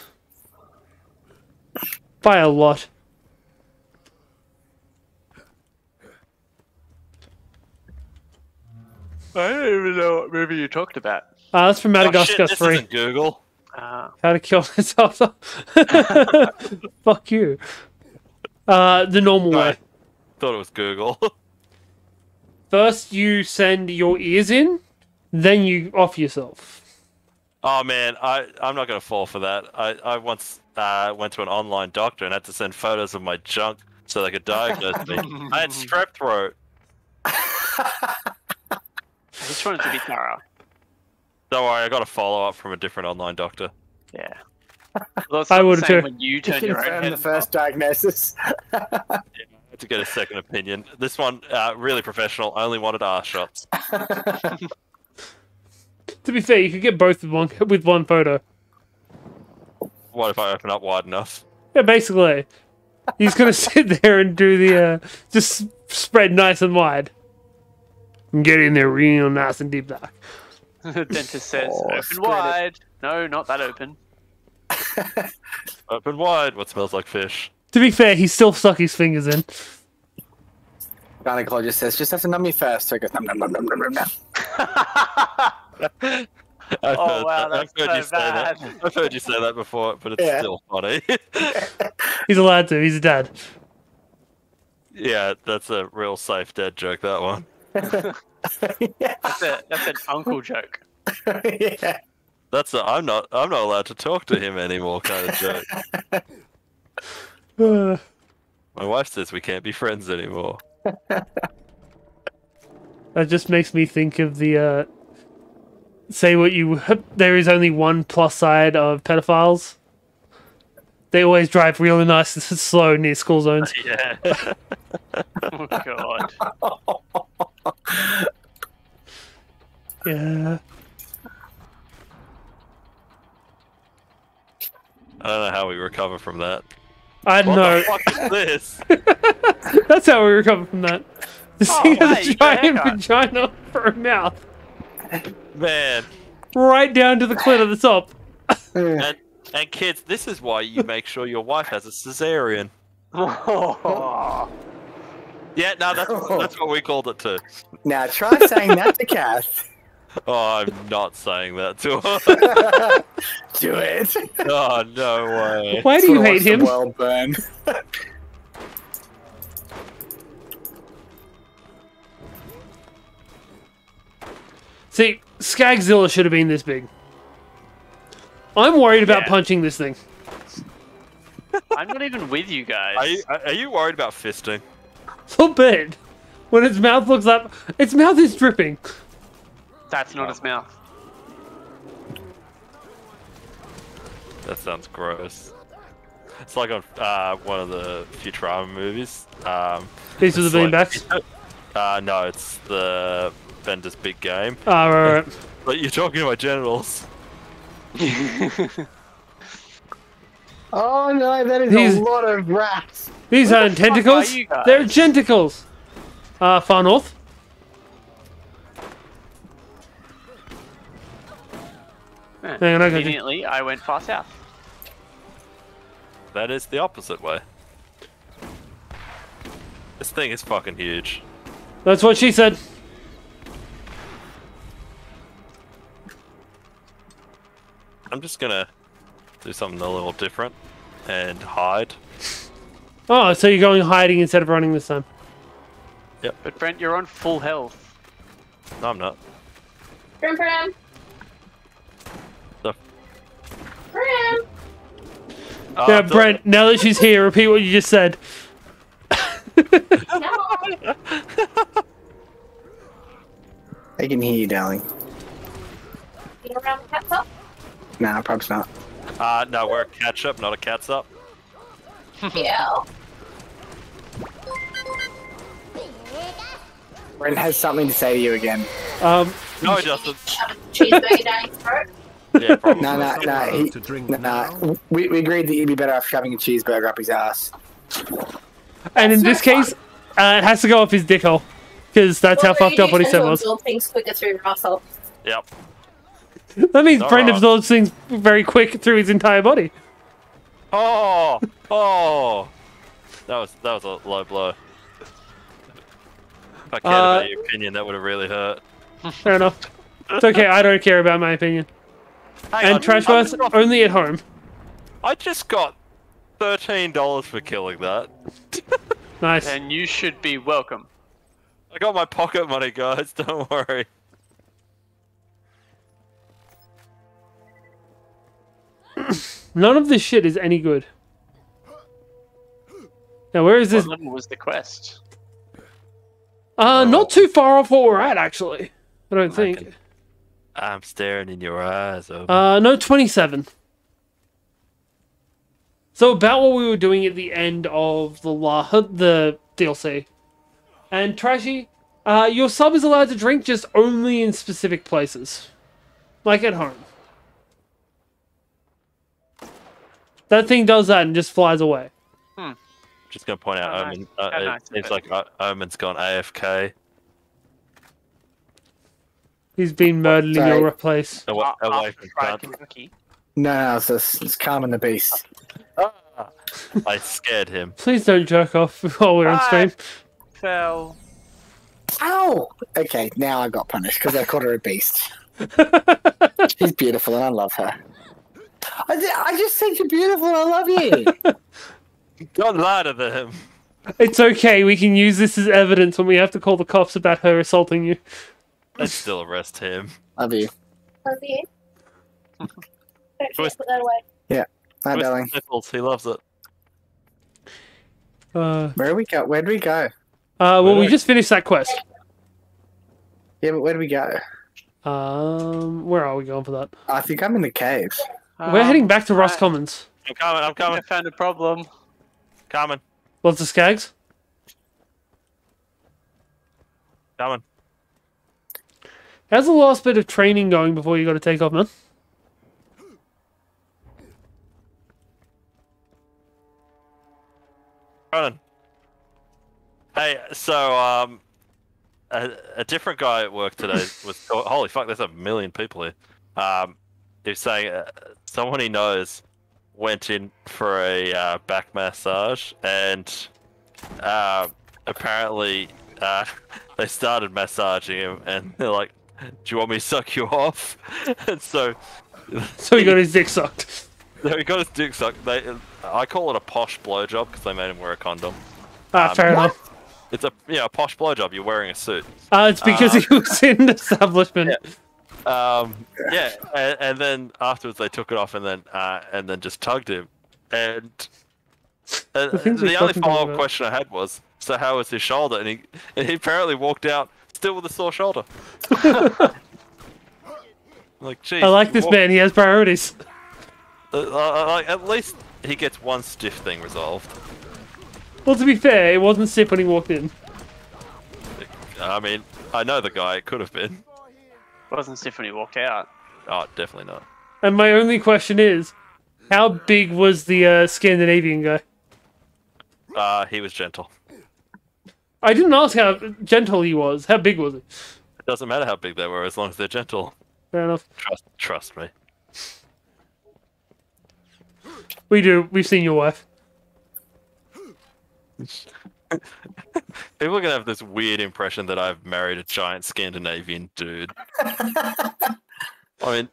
[SPEAKER 1] By a lot.
[SPEAKER 5] I don't even know what movie you talked about.
[SPEAKER 1] Uh, that's from
[SPEAKER 3] Oh,
[SPEAKER 1] Madagascar
[SPEAKER 3] shit, this
[SPEAKER 1] 3.
[SPEAKER 3] isn't Google.
[SPEAKER 5] Uh,
[SPEAKER 1] How to kill myself. Fuck you. Uh, the normal way.
[SPEAKER 3] Right. Thought it was Google.
[SPEAKER 1] First, you send your ears in, then you off yourself.
[SPEAKER 3] Oh man, I I'm not gonna fall for that. I I once uh, went to an online doctor and had to send photos of my junk so they could diagnose me. I had strep throat.
[SPEAKER 5] I just wanted to be thorough.
[SPEAKER 3] Don't worry, I got a follow up from a different online doctor.
[SPEAKER 5] Yeah. Well,
[SPEAKER 1] I would've
[SPEAKER 5] same
[SPEAKER 1] too.
[SPEAKER 5] when you turn your own
[SPEAKER 4] Confirm
[SPEAKER 5] head.
[SPEAKER 4] the first diagnosis.
[SPEAKER 3] I had to get a second opinion. This one, uh, really professional. Only wanted arse shots.
[SPEAKER 1] To be fair, you could get both with one with one photo.
[SPEAKER 3] What if I open up wide enough?
[SPEAKER 1] Yeah, basically. He's gonna sit there and do the uh, just spread nice and wide. And get in there real nice and deep dark.
[SPEAKER 5] the dentist says,
[SPEAKER 4] Oh,
[SPEAKER 5] open
[SPEAKER 4] spread it.
[SPEAKER 5] wide. No, not that open.
[SPEAKER 3] Open wide. What smells like fish?
[SPEAKER 1] To be fair, he still stuck his fingers in.
[SPEAKER 4] Gynecologist says, just have to numb me first. So he goes, num, num, num, num, num, num, num.
[SPEAKER 3] I've
[SPEAKER 5] Oh,
[SPEAKER 3] heard,
[SPEAKER 5] wow,
[SPEAKER 3] that. I've
[SPEAKER 5] that's
[SPEAKER 3] heard you
[SPEAKER 5] so
[SPEAKER 3] say that. I've heard you say that before, but it's
[SPEAKER 4] Yeah.
[SPEAKER 3] still funny.
[SPEAKER 1] He's allowed to. He's a dad.
[SPEAKER 3] yeah, that's a real safe dad joke. That one.
[SPEAKER 5] That's, a, that's an uncle joke.
[SPEAKER 4] yeah.
[SPEAKER 3] That's a, I'm not I'm not allowed to talk to him anymore kind of joke. My wife says we can't be friends anymore.
[SPEAKER 1] that just makes me think of the uh, say what you. There is only one plus side of pedophiles. They always drive really nice and slow near school zones.
[SPEAKER 3] Yeah.
[SPEAKER 5] Oh god.
[SPEAKER 1] Yeah.
[SPEAKER 3] I don't know how we recover from that.
[SPEAKER 1] I
[SPEAKER 3] What
[SPEAKER 1] know.
[SPEAKER 3] the fuck is this?
[SPEAKER 1] That's how we recover from that. This
[SPEAKER 5] Oh,
[SPEAKER 1] thing
[SPEAKER 5] hey,
[SPEAKER 1] has
[SPEAKER 5] you
[SPEAKER 1] a giant
[SPEAKER 5] haircut.
[SPEAKER 1] vagina for a mouth,
[SPEAKER 3] Man.
[SPEAKER 1] right down to the clit at the top.
[SPEAKER 3] And and kids, this is why you make sure your wife has a cesarean. Yeah, no, that's that's what we called it too.
[SPEAKER 4] Now try saying that to Kath.
[SPEAKER 3] Oh, I'm not saying that to her.
[SPEAKER 4] Do it.
[SPEAKER 3] oh no way.
[SPEAKER 1] Why do you hate him?
[SPEAKER 4] Well burn.
[SPEAKER 1] See, Skagzilla should have been this big. I'm worried about
[SPEAKER 5] Yeah.
[SPEAKER 1] punching this thing.
[SPEAKER 5] I'm not even with you guys.
[SPEAKER 3] Are you are you worried about fisting?
[SPEAKER 1] A little bit. When its mouth looks up, its mouth is dripping.
[SPEAKER 5] That's not its mouth.
[SPEAKER 3] That sounds gross. It's like on uh, one of the Futurama movies. Um,
[SPEAKER 1] These are the
[SPEAKER 3] it's like-
[SPEAKER 1] beanbags.
[SPEAKER 3] Uh, no, it's the Bender's Big Game.
[SPEAKER 1] Ah, right, right.
[SPEAKER 3] But you're talking about genitals.
[SPEAKER 4] Oh no, that is
[SPEAKER 1] These-
[SPEAKER 4] a lot of rats.
[SPEAKER 1] These
[SPEAKER 5] Where
[SPEAKER 1] aren't
[SPEAKER 5] the fuck
[SPEAKER 1] tentacles.
[SPEAKER 5] are you guys?
[SPEAKER 1] They're genticles. Uh, far north.
[SPEAKER 5] Eh,
[SPEAKER 1] Hang on, I got you.
[SPEAKER 5] Conveniently, I went far south.
[SPEAKER 3] That is the opposite way. This thing is fucking huge.
[SPEAKER 1] That's what she said.
[SPEAKER 3] I'm just gonna do something a little different and hide.
[SPEAKER 1] Oh, so you're going hiding instead of running this time. Yep.
[SPEAKER 5] But Brent, you're on full health.
[SPEAKER 3] No, I'm not.
[SPEAKER 8] Prim Prim.
[SPEAKER 3] Uh, the-
[SPEAKER 8] Prim.
[SPEAKER 3] Oh,
[SPEAKER 1] yeah, Brent. Now that she's here, repeat what you just said.
[SPEAKER 8] No.
[SPEAKER 4] I can hear you, darling.
[SPEAKER 8] You around the cat's up?
[SPEAKER 4] Nah, perhaps not.
[SPEAKER 3] Uh, no, we're a catch up, not a cat's up.
[SPEAKER 8] Yeah.
[SPEAKER 4] Brent has something to say to you again.
[SPEAKER 1] Um,
[SPEAKER 3] No, he doesn't.
[SPEAKER 8] Cheeseburger down his throat.
[SPEAKER 3] Yeah, probably.
[SPEAKER 4] No, no, no. He,
[SPEAKER 9] to drink
[SPEAKER 4] nah, we, we agreed that you'd be better off shoving a cheeseburger up his ass.
[SPEAKER 1] and in this case, uh, it has to go up his dickhole. Because that's how fucked up what he said was.
[SPEAKER 8] absorb things quicker through your asshole.
[SPEAKER 3] Yep.
[SPEAKER 1] That means
[SPEAKER 3] Not
[SPEAKER 1] Brent absorbs things very quick through his entire body.
[SPEAKER 3] Oh, oh. That was that was a low blow. If I cared
[SPEAKER 1] Uh,
[SPEAKER 3] about your opinion, that would have really hurt.
[SPEAKER 1] Fair enough. It's okay. I don't care about my opinion.
[SPEAKER 3] Hang
[SPEAKER 1] And
[SPEAKER 3] on,
[SPEAKER 1] trash
[SPEAKER 3] I
[SPEAKER 1] bus
[SPEAKER 3] just got-
[SPEAKER 1] only at home.
[SPEAKER 3] I just got thirteen dollars for killing that.
[SPEAKER 1] Nice.
[SPEAKER 5] And you should be welcome.
[SPEAKER 3] I got my pocket money, guys. Don't worry.
[SPEAKER 1] None of this shit is any good. Now, where is this?
[SPEAKER 5] What
[SPEAKER 1] this?
[SPEAKER 5] level was the quest?
[SPEAKER 1] Uh, not too far off what we're at, actually. I don't think.
[SPEAKER 3] can- I'm staring in your eyes. Oh.
[SPEAKER 1] Uh, no, 27. So about what we were doing at the end of the la- the DLC. And Trashy, uh, your sub is allowed to drink just only in specific places. Like at home. That thing does that and just flies away.
[SPEAKER 3] just gonna point out,
[SPEAKER 5] How nice-
[SPEAKER 3] Omen. Uh,
[SPEAKER 5] how
[SPEAKER 3] it
[SPEAKER 5] nice
[SPEAKER 3] seems like O- Omen's gone AFK.
[SPEAKER 1] He's been murdered in your place.
[SPEAKER 3] Away,
[SPEAKER 5] Uh,
[SPEAKER 3] away from
[SPEAKER 5] Pride
[SPEAKER 3] cunt.
[SPEAKER 4] No, no, it's, it's, it's calming the beast.
[SPEAKER 3] I scared him.
[SPEAKER 1] Please don't jerk off while we're on stream.
[SPEAKER 5] Fell.
[SPEAKER 4] Ow! Okay, now I got punished because I called her a beast. She's beautiful and I love her. I, ju- I just said you're beautiful and I love you.
[SPEAKER 3] Don't lie to them.
[SPEAKER 1] It's okay. We can use this as evidence when we have to call the cops about her assaulting you.
[SPEAKER 3] I'd still arrest him.
[SPEAKER 4] love you.
[SPEAKER 8] Love you. Don't forget
[SPEAKER 3] Twist.
[SPEAKER 8] to put that away.
[SPEAKER 4] Hi,
[SPEAKER 3] Twist
[SPEAKER 4] darling.
[SPEAKER 3] nipples, he loves it.
[SPEAKER 1] Uh,
[SPEAKER 4] Where do we go? Where do we go?
[SPEAKER 1] uh, well, we
[SPEAKER 3] Wait.
[SPEAKER 1] just finished that quest.
[SPEAKER 4] Yeah, but where do we go?
[SPEAKER 1] Um, where are we going for that?
[SPEAKER 4] I think I'm in the cave.
[SPEAKER 1] We're
[SPEAKER 5] Um,
[SPEAKER 1] heading back to Rust
[SPEAKER 5] I-
[SPEAKER 1] Commons.
[SPEAKER 3] I'm coming, I'm
[SPEAKER 5] I think I
[SPEAKER 3] coming,
[SPEAKER 5] found a problem.
[SPEAKER 3] coming,
[SPEAKER 1] Lots of skags.
[SPEAKER 3] coming.
[SPEAKER 1] How's the last bit of training going before you got to take off, man?
[SPEAKER 3] Running. Hey, so um, a, a different guy at work today was holy fuck. There's a million people here. Um, he was saying uh, someone he knows went in for a uh, back massage and uh, apparently uh, they started massaging him and they're like, "Do you want me to suck you off?" and so
[SPEAKER 1] So he got his dick sucked.
[SPEAKER 3] so he got his dick sucked. They, I call it a posh blowjob because they made him wear a condom.
[SPEAKER 1] Ah,
[SPEAKER 3] Um,
[SPEAKER 1] fair enough.
[SPEAKER 3] It's a yeah, a posh blowjob. You're wearing a suit.
[SPEAKER 1] Uh, it's because
[SPEAKER 3] uh,
[SPEAKER 1] he was in the establishment.
[SPEAKER 3] Um, yeah, and, and then afterwards they took it off and then uh, and then just tugged him. And uh,
[SPEAKER 1] The
[SPEAKER 3] the only follow up question I had was, so how was his shoulder? And he and he apparently walked out still with a sore shoulder. like, geez,
[SPEAKER 1] I like this
[SPEAKER 3] what-
[SPEAKER 1] man. He has priorities.
[SPEAKER 3] uh, uh, like, at least he gets one stiff thing resolved.
[SPEAKER 1] Well, to be fair, it wasn't stiff when he walked in.
[SPEAKER 3] I mean, I know the guy. It could have been.
[SPEAKER 5] Wasn't stiff when he walked out.
[SPEAKER 3] Oh, definitely not.
[SPEAKER 1] And my only question is, how big was the uh, Scandinavian guy?
[SPEAKER 3] Uh, he was gentle.
[SPEAKER 1] I didn't ask how gentle he was. How big was he?
[SPEAKER 3] It doesn't matter how big they were as long as they're gentle.
[SPEAKER 1] Fair enough.
[SPEAKER 3] Trust, trust me.
[SPEAKER 1] We do. We've seen your wife.
[SPEAKER 3] People are gonna have this weird impression that I've married a giant Scandinavian dude. I mean,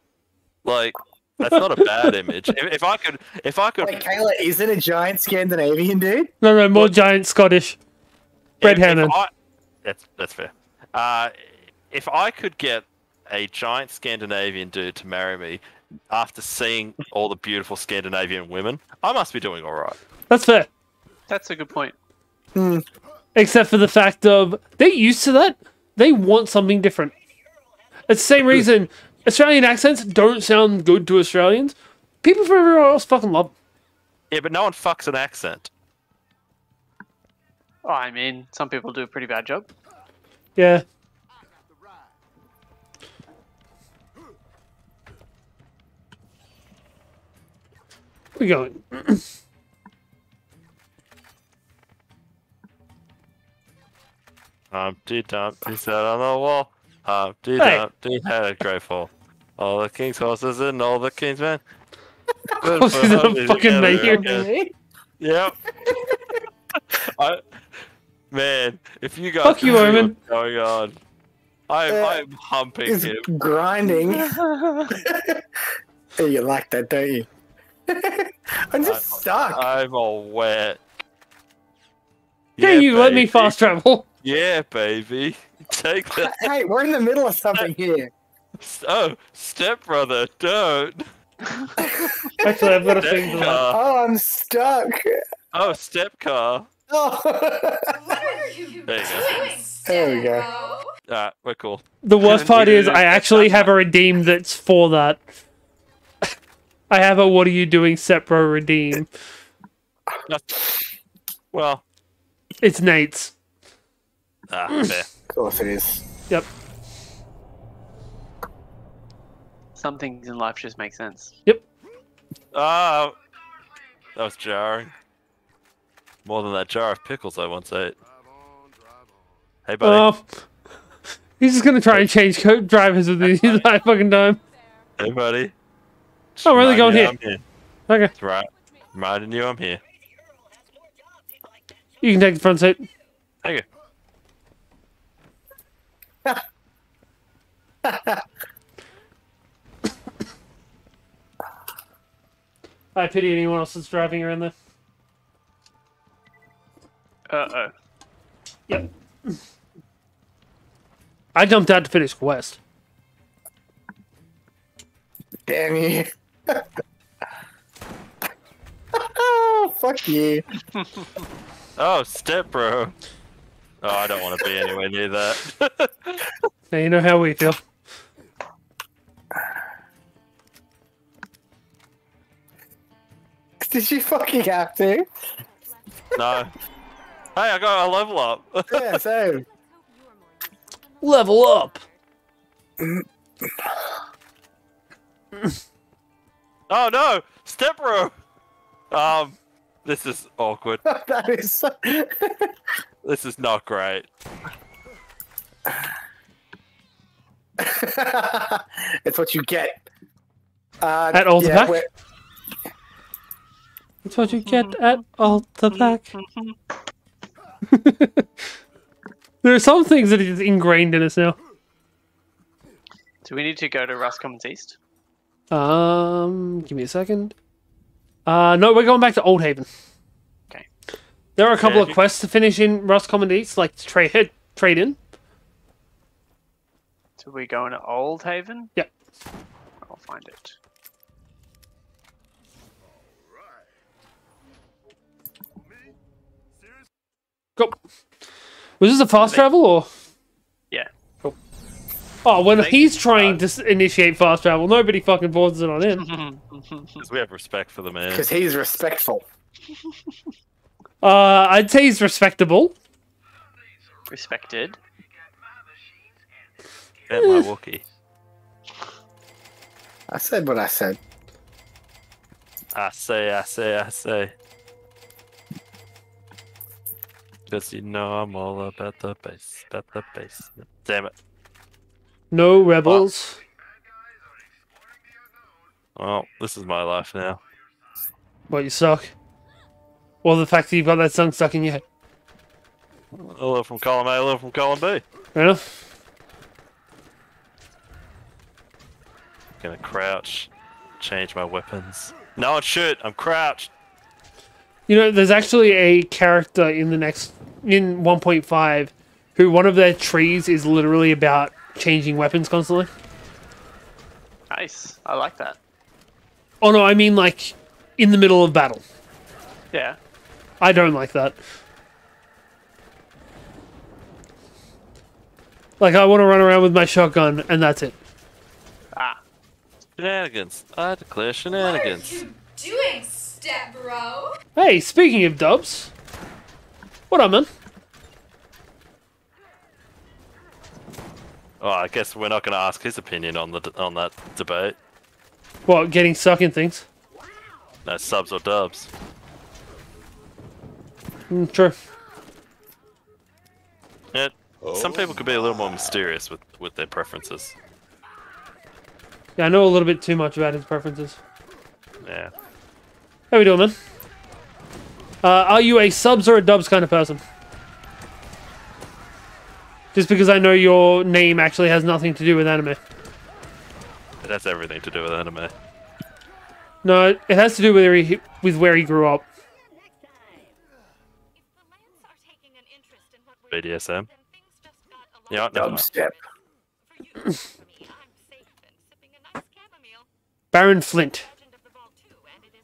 [SPEAKER 3] like that's not a bad image. If, if I could, if I could,
[SPEAKER 4] Wait, Kayla isn't a giant Scandinavian dude?
[SPEAKER 1] No, no, more giant Scottish. Red
[SPEAKER 3] if- if
[SPEAKER 1] Hannon.
[SPEAKER 3] I- That's that's fair. Uh, if I could get a giant Scandinavian dude to marry me after seeing all the beautiful Scandinavian women, I must be doing all right.
[SPEAKER 1] That's fair.
[SPEAKER 5] That's a good point. Mm.
[SPEAKER 1] Except for the fact of they're used to that. They want something different. It's the same reason Australian accents don't sound good to Australians. People from everywhere else fucking love them.
[SPEAKER 3] Yeah, but no one fucks an accent.
[SPEAKER 5] Oh, I mean, some people do a pretty bad job.
[SPEAKER 1] Yeah. We going.
[SPEAKER 3] Humpty Dumpty sat on the wall. Humpty
[SPEAKER 1] Hey.
[SPEAKER 3] Dumpty had a great fall. All the king's horses and all the king's men. Good
[SPEAKER 1] Horses
[SPEAKER 3] for Humpty
[SPEAKER 1] fucking
[SPEAKER 3] together
[SPEAKER 1] men.
[SPEAKER 3] Yep. I, man, if you guys
[SPEAKER 1] Fuck you,
[SPEAKER 3] knew what's
[SPEAKER 1] Omen.
[SPEAKER 3] going on, I'm,
[SPEAKER 4] Uh,
[SPEAKER 3] I'm humping
[SPEAKER 4] He's
[SPEAKER 3] him.
[SPEAKER 4] grinding. You like that, don't you? I'm just stuck.
[SPEAKER 3] I'm all wet.
[SPEAKER 1] Can you let me fast travel?
[SPEAKER 3] Yeah, baby. Take that.
[SPEAKER 4] hey, we're in the middle of something here.
[SPEAKER 3] Oh, stepbrother, don't.
[SPEAKER 1] Actually, I've got a thing
[SPEAKER 3] Step
[SPEAKER 1] for that.
[SPEAKER 4] Oh, I'm stuck.
[SPEAKER 3] Oh, step car.
[SPEAKER 4] Oh.
[SPEAKER 3] There you go.
[SPEAKER 4] there we go.
[SPEAKER 3] Alright, we're cool.
[SPEAKER 1] The worst part is, I actually have a redeem that's for that. I have a what are you doing, Sepro redeem.
[SPEAKER 3] Well,
[SPEAKER 1] It's Nate's.
[SPEAKER 3] Ah, fair.
[SPEAKER 4] Of course it is.
[SPEAKER 1] Yep.
[SPEAKER 5] Some things in life just make sense. Yep.
[SPEAKER 3] Ah, that was jarring. More than that jar of pickles I once ate. Hey, buddy.
[SPEAKER 1] Oh. He's just gonna try and change co- drivers with the entire fucking time.
[SPEAKER 3] hey, buddy. Just
[SPEAKER 1] Oh, we're only going here.
[SPEAKER 3] I'm here.
[SPEAKER 1] Okay.
[SPEAKER 3] That's right. Reminding you I'm here.
[SPEAKER 1] You can take the front seat.
[SPEAKER 3] Thank you.
[SPEAKER 1] I pity anyone else that's driving around there.
[SPEAKER 5] Uh oh.
[SPEAKER 1] Yep. I jumped out to finish quest.
[SPEAKER 4] Damn you. Fuck you.
[SPEAKER 3] Oh, step bro. Oh, I don't want to be anywhere near that.
[SPEAKER 1] Now you know how we feel.
[SPEAKER 4] Did you fucking have to?
[SPEAKER 3] no. Hey, I got a level up.
[SPEAKER 4] Yeah, same.
[SPEAKER 1] Level up.
[SPEAKER 3] oh no, step bro. Um, this is awkward.
[SPEAKER 4] that is. So...
[SPEAKER 3] This is not great.
[SPEAKER 4] it's what you get. Uh,
[SPEAKER 1] At Ulta Pack?
[SPEAKER 4] we're-
[SPEAKER 1] That's what you get at Alta Pack. there are some things that is ingrained in us now.
[SPEAKER 5] Do we need to go to Rust Commons East?
[SPEAKER 1] Um, give me a second. Uh, no, we're going back to Old Haven.
[SPEAKER 5] Okay.
[SPEAKER 1] There are a couple
[SPEAKER 3] Yeah,
[SPEAKER 1] of
[SPEAKER 3] you-
[SPEAKER 1] quests to finish in Rust Common East, like to trade trade in.
[SPEAKER 5] So we going to Old Haven?
[SPEAKER 1] Yep.
[SPEAKER 5] I'll find it.
[SPEAKER 1] Go. Was this a fast travel or?
[SPEAKER 5] Yeah.
[SPEAKER 1] Oh, when
[SPEAKER 5] Thank
[SPEAKER 1] he's
[SPEAKER 5] you.
[SPEAKER 1] trying to initiate fast travel, nobody fucking forces it on him.
[SPEAKER 3] Because we have respect for the man.
[SPEAKER 4] Because he's respectful.
[SPEAKER 1] Uh, I'd say he's respectable.
[SPEAKER 5] Respected.
[SPEAKER 3] Bet my Wookie.
[SPEAKER 4] I said what I said.
[SPEAKER 3] I say, I say, I say. Because you know I'm all about the bass, about the bass. Damn it.
[SPEAKER 1] No rebels.
[SPEAKER 3] Well, this is my life now.
[SPEAKER 1] Well, you suck. Or the fact that you've got that song stuck in your head.
[SPEAKER 3] Hello from column A, hello from column B.
[SPEAKER 1] Fair enough.
[SPEAKER 3] Gonna crouch, change my weapons. No one shoot, I'm crouched.
[SPEAKER 1] You know, there's actually a character in the next in 1.5 who one of their trees is literally about changing weapons constantly.
[SPEAKER 5] Nice. I like that.
[SPEAKER 1] Oh no, I mean like in the middle of battle.
[SPEAKER 5] Yeah.
[SPEAKER 1] I don't like that. Like I want to run around with my shotgun and that's it.
[SPEAKER 5] Ah.
[SPEAKER 3] Shenanigans. I declare shenanigans.
[SPEAKER 9] What are you doing, step bro?
[SPEAKER 1] Hey, speaking of dubs, what up, man?
[SPEAKER 3] Oh, I guess we're not gonna ask his opinion on the on that debate.
[SPEAKER 1] What, getting stuck in things?
[SPEAKER 3] No subs or dubs.
[SPEAKER 1] Mm, true.
[SPEAKER 3] Yeah, some people could be a little more mysterious with with their preferences.
[SPEAKER 1] Yeah, I know a little bit too much about his preferences.
[SPEAKER 3] Yeah.
[SPEAKER 1] How we doing, man? Uh, are you a subs or a dubs kind of person? Just because I know your name actually has nothing to do with anime.
[SPEAKER 3] It has everything to do with anime.
[SPEAKER 1] No, it has to do with where he, with where he grew up.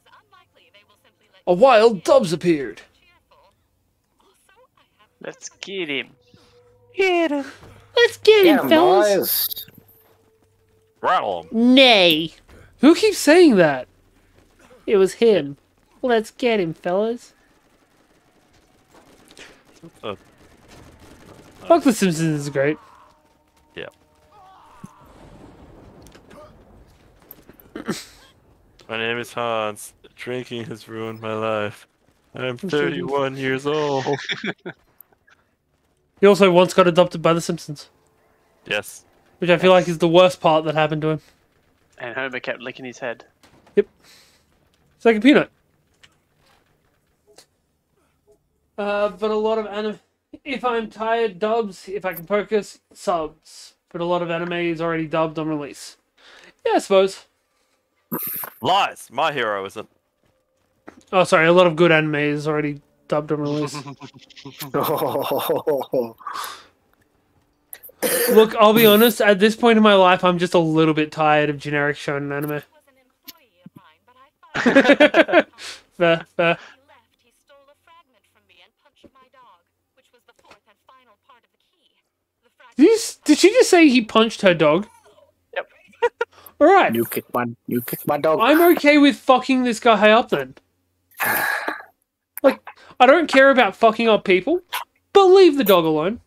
[SPEAKER 2] Unlikely they will Baron Flint.
[SPEAKER 1] A wild dubs appeared.
[SPEAKER 2] cheerful. Also, I have
[SPEAKER 5] Let's get him. Get him.
[SPEAKER 1] Let's get
[SPEAKER 4] Yeah,
[SPEAKER 1] him, fellas.
[SPEAKER 3] Rattle him.
[SPEAKER 1] Nay. Who keeps saying that? It was him. Let's get him, fellas.
[SPEAKER 3] Uh,
[SPEAKER 1] Fuck The Simpsons is great.
[SPEAKER 3] yeah. My name is Hans. Drinking has ruined my life. I'm 31 years old.
[SPEAKER 1] He also once got adopted by The Simpsons,
[SPEAKER 3] Yes.
[SPEAKER 1] which I feel like is the worst part that happened to him.
[SPEAKER 5] And Homer kept licking his head. Yep.
[SPEAKER 1] It's like a peanut. Uh, but a lot of anime. If I'm tired, dubs. If I can focus, subs. But a lot of anime is already dubbed on release. Yeah, I suppose.
[SPEAKER 3] Lies. My hero isn't.
[SPEAKER 1] Oh, sorry. A lot of good anime is already dubbed on release. Look, I'll be honest. At this point in my life, I'm just a little bit tired of generic shonen anime.
[SPEAKER 2] was
[SPEAKER 1] fair, fair.
[SPEAKER 2] He left, he stole a fragment from me and punched my dog, which was the fourth and final part of the key. The fragment
[SPEAKER 1] Did, you, did she just say he punched her dog?
[SPEAKER 5] Yep.
[SPEAKER 1] All right.
[SPEAKER 4] You kick my, you kick my dog.
[SPEAKER 1] I'm okay with fucking this guy up then. Like, I don't care about fucking up people, but leave the dog alone.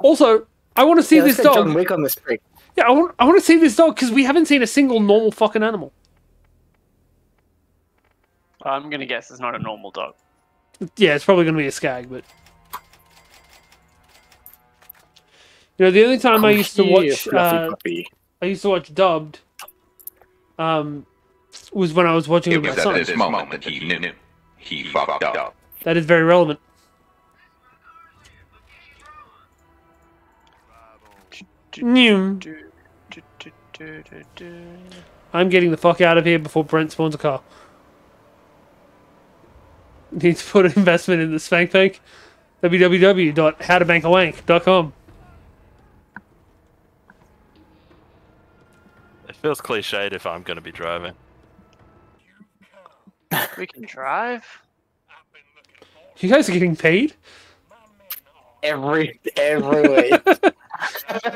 [SPEAKER 1] Also, I want to see
[SPEAKER 4] Yeah,
[SPEAKER 1] this
[SPEAKER 4] get John
[SPEAKER 1] dog.
[SPEAKER 4] Wick on this freak.
[SPEAKER 1] Yeah, I want, I want to see this dog because we haven't seen a single normal fucking animal.
[SPEAKER 5] I'm gonna guess it's not a normal dog.
[SPEAKER 1] Yeah, it's probably going to be a skag, but. You know, the only time I used to watch uh, I used to watch dubbed, um, was when I was watching
[SPEAKER 10] It
[SPEAKER 1] with my
[SPEAKER 10] was at
[SPEAKER 1] son.
[SPEAKER 10] this moment that he knew he fucked up.
[SPEAKER 1] That is very relevant. I'm getting the fuck out of here before Brent spawns a car. Need to put an investment in the Spank Bank. www.howtobankawank.com.
[SPEAKER 3] feels cliched if I'm going to be driving.
[SPEAKER 5] We can drive.
[SPEAKER 1] You guys are getting paid?
[SPEAKER 4] Every every week.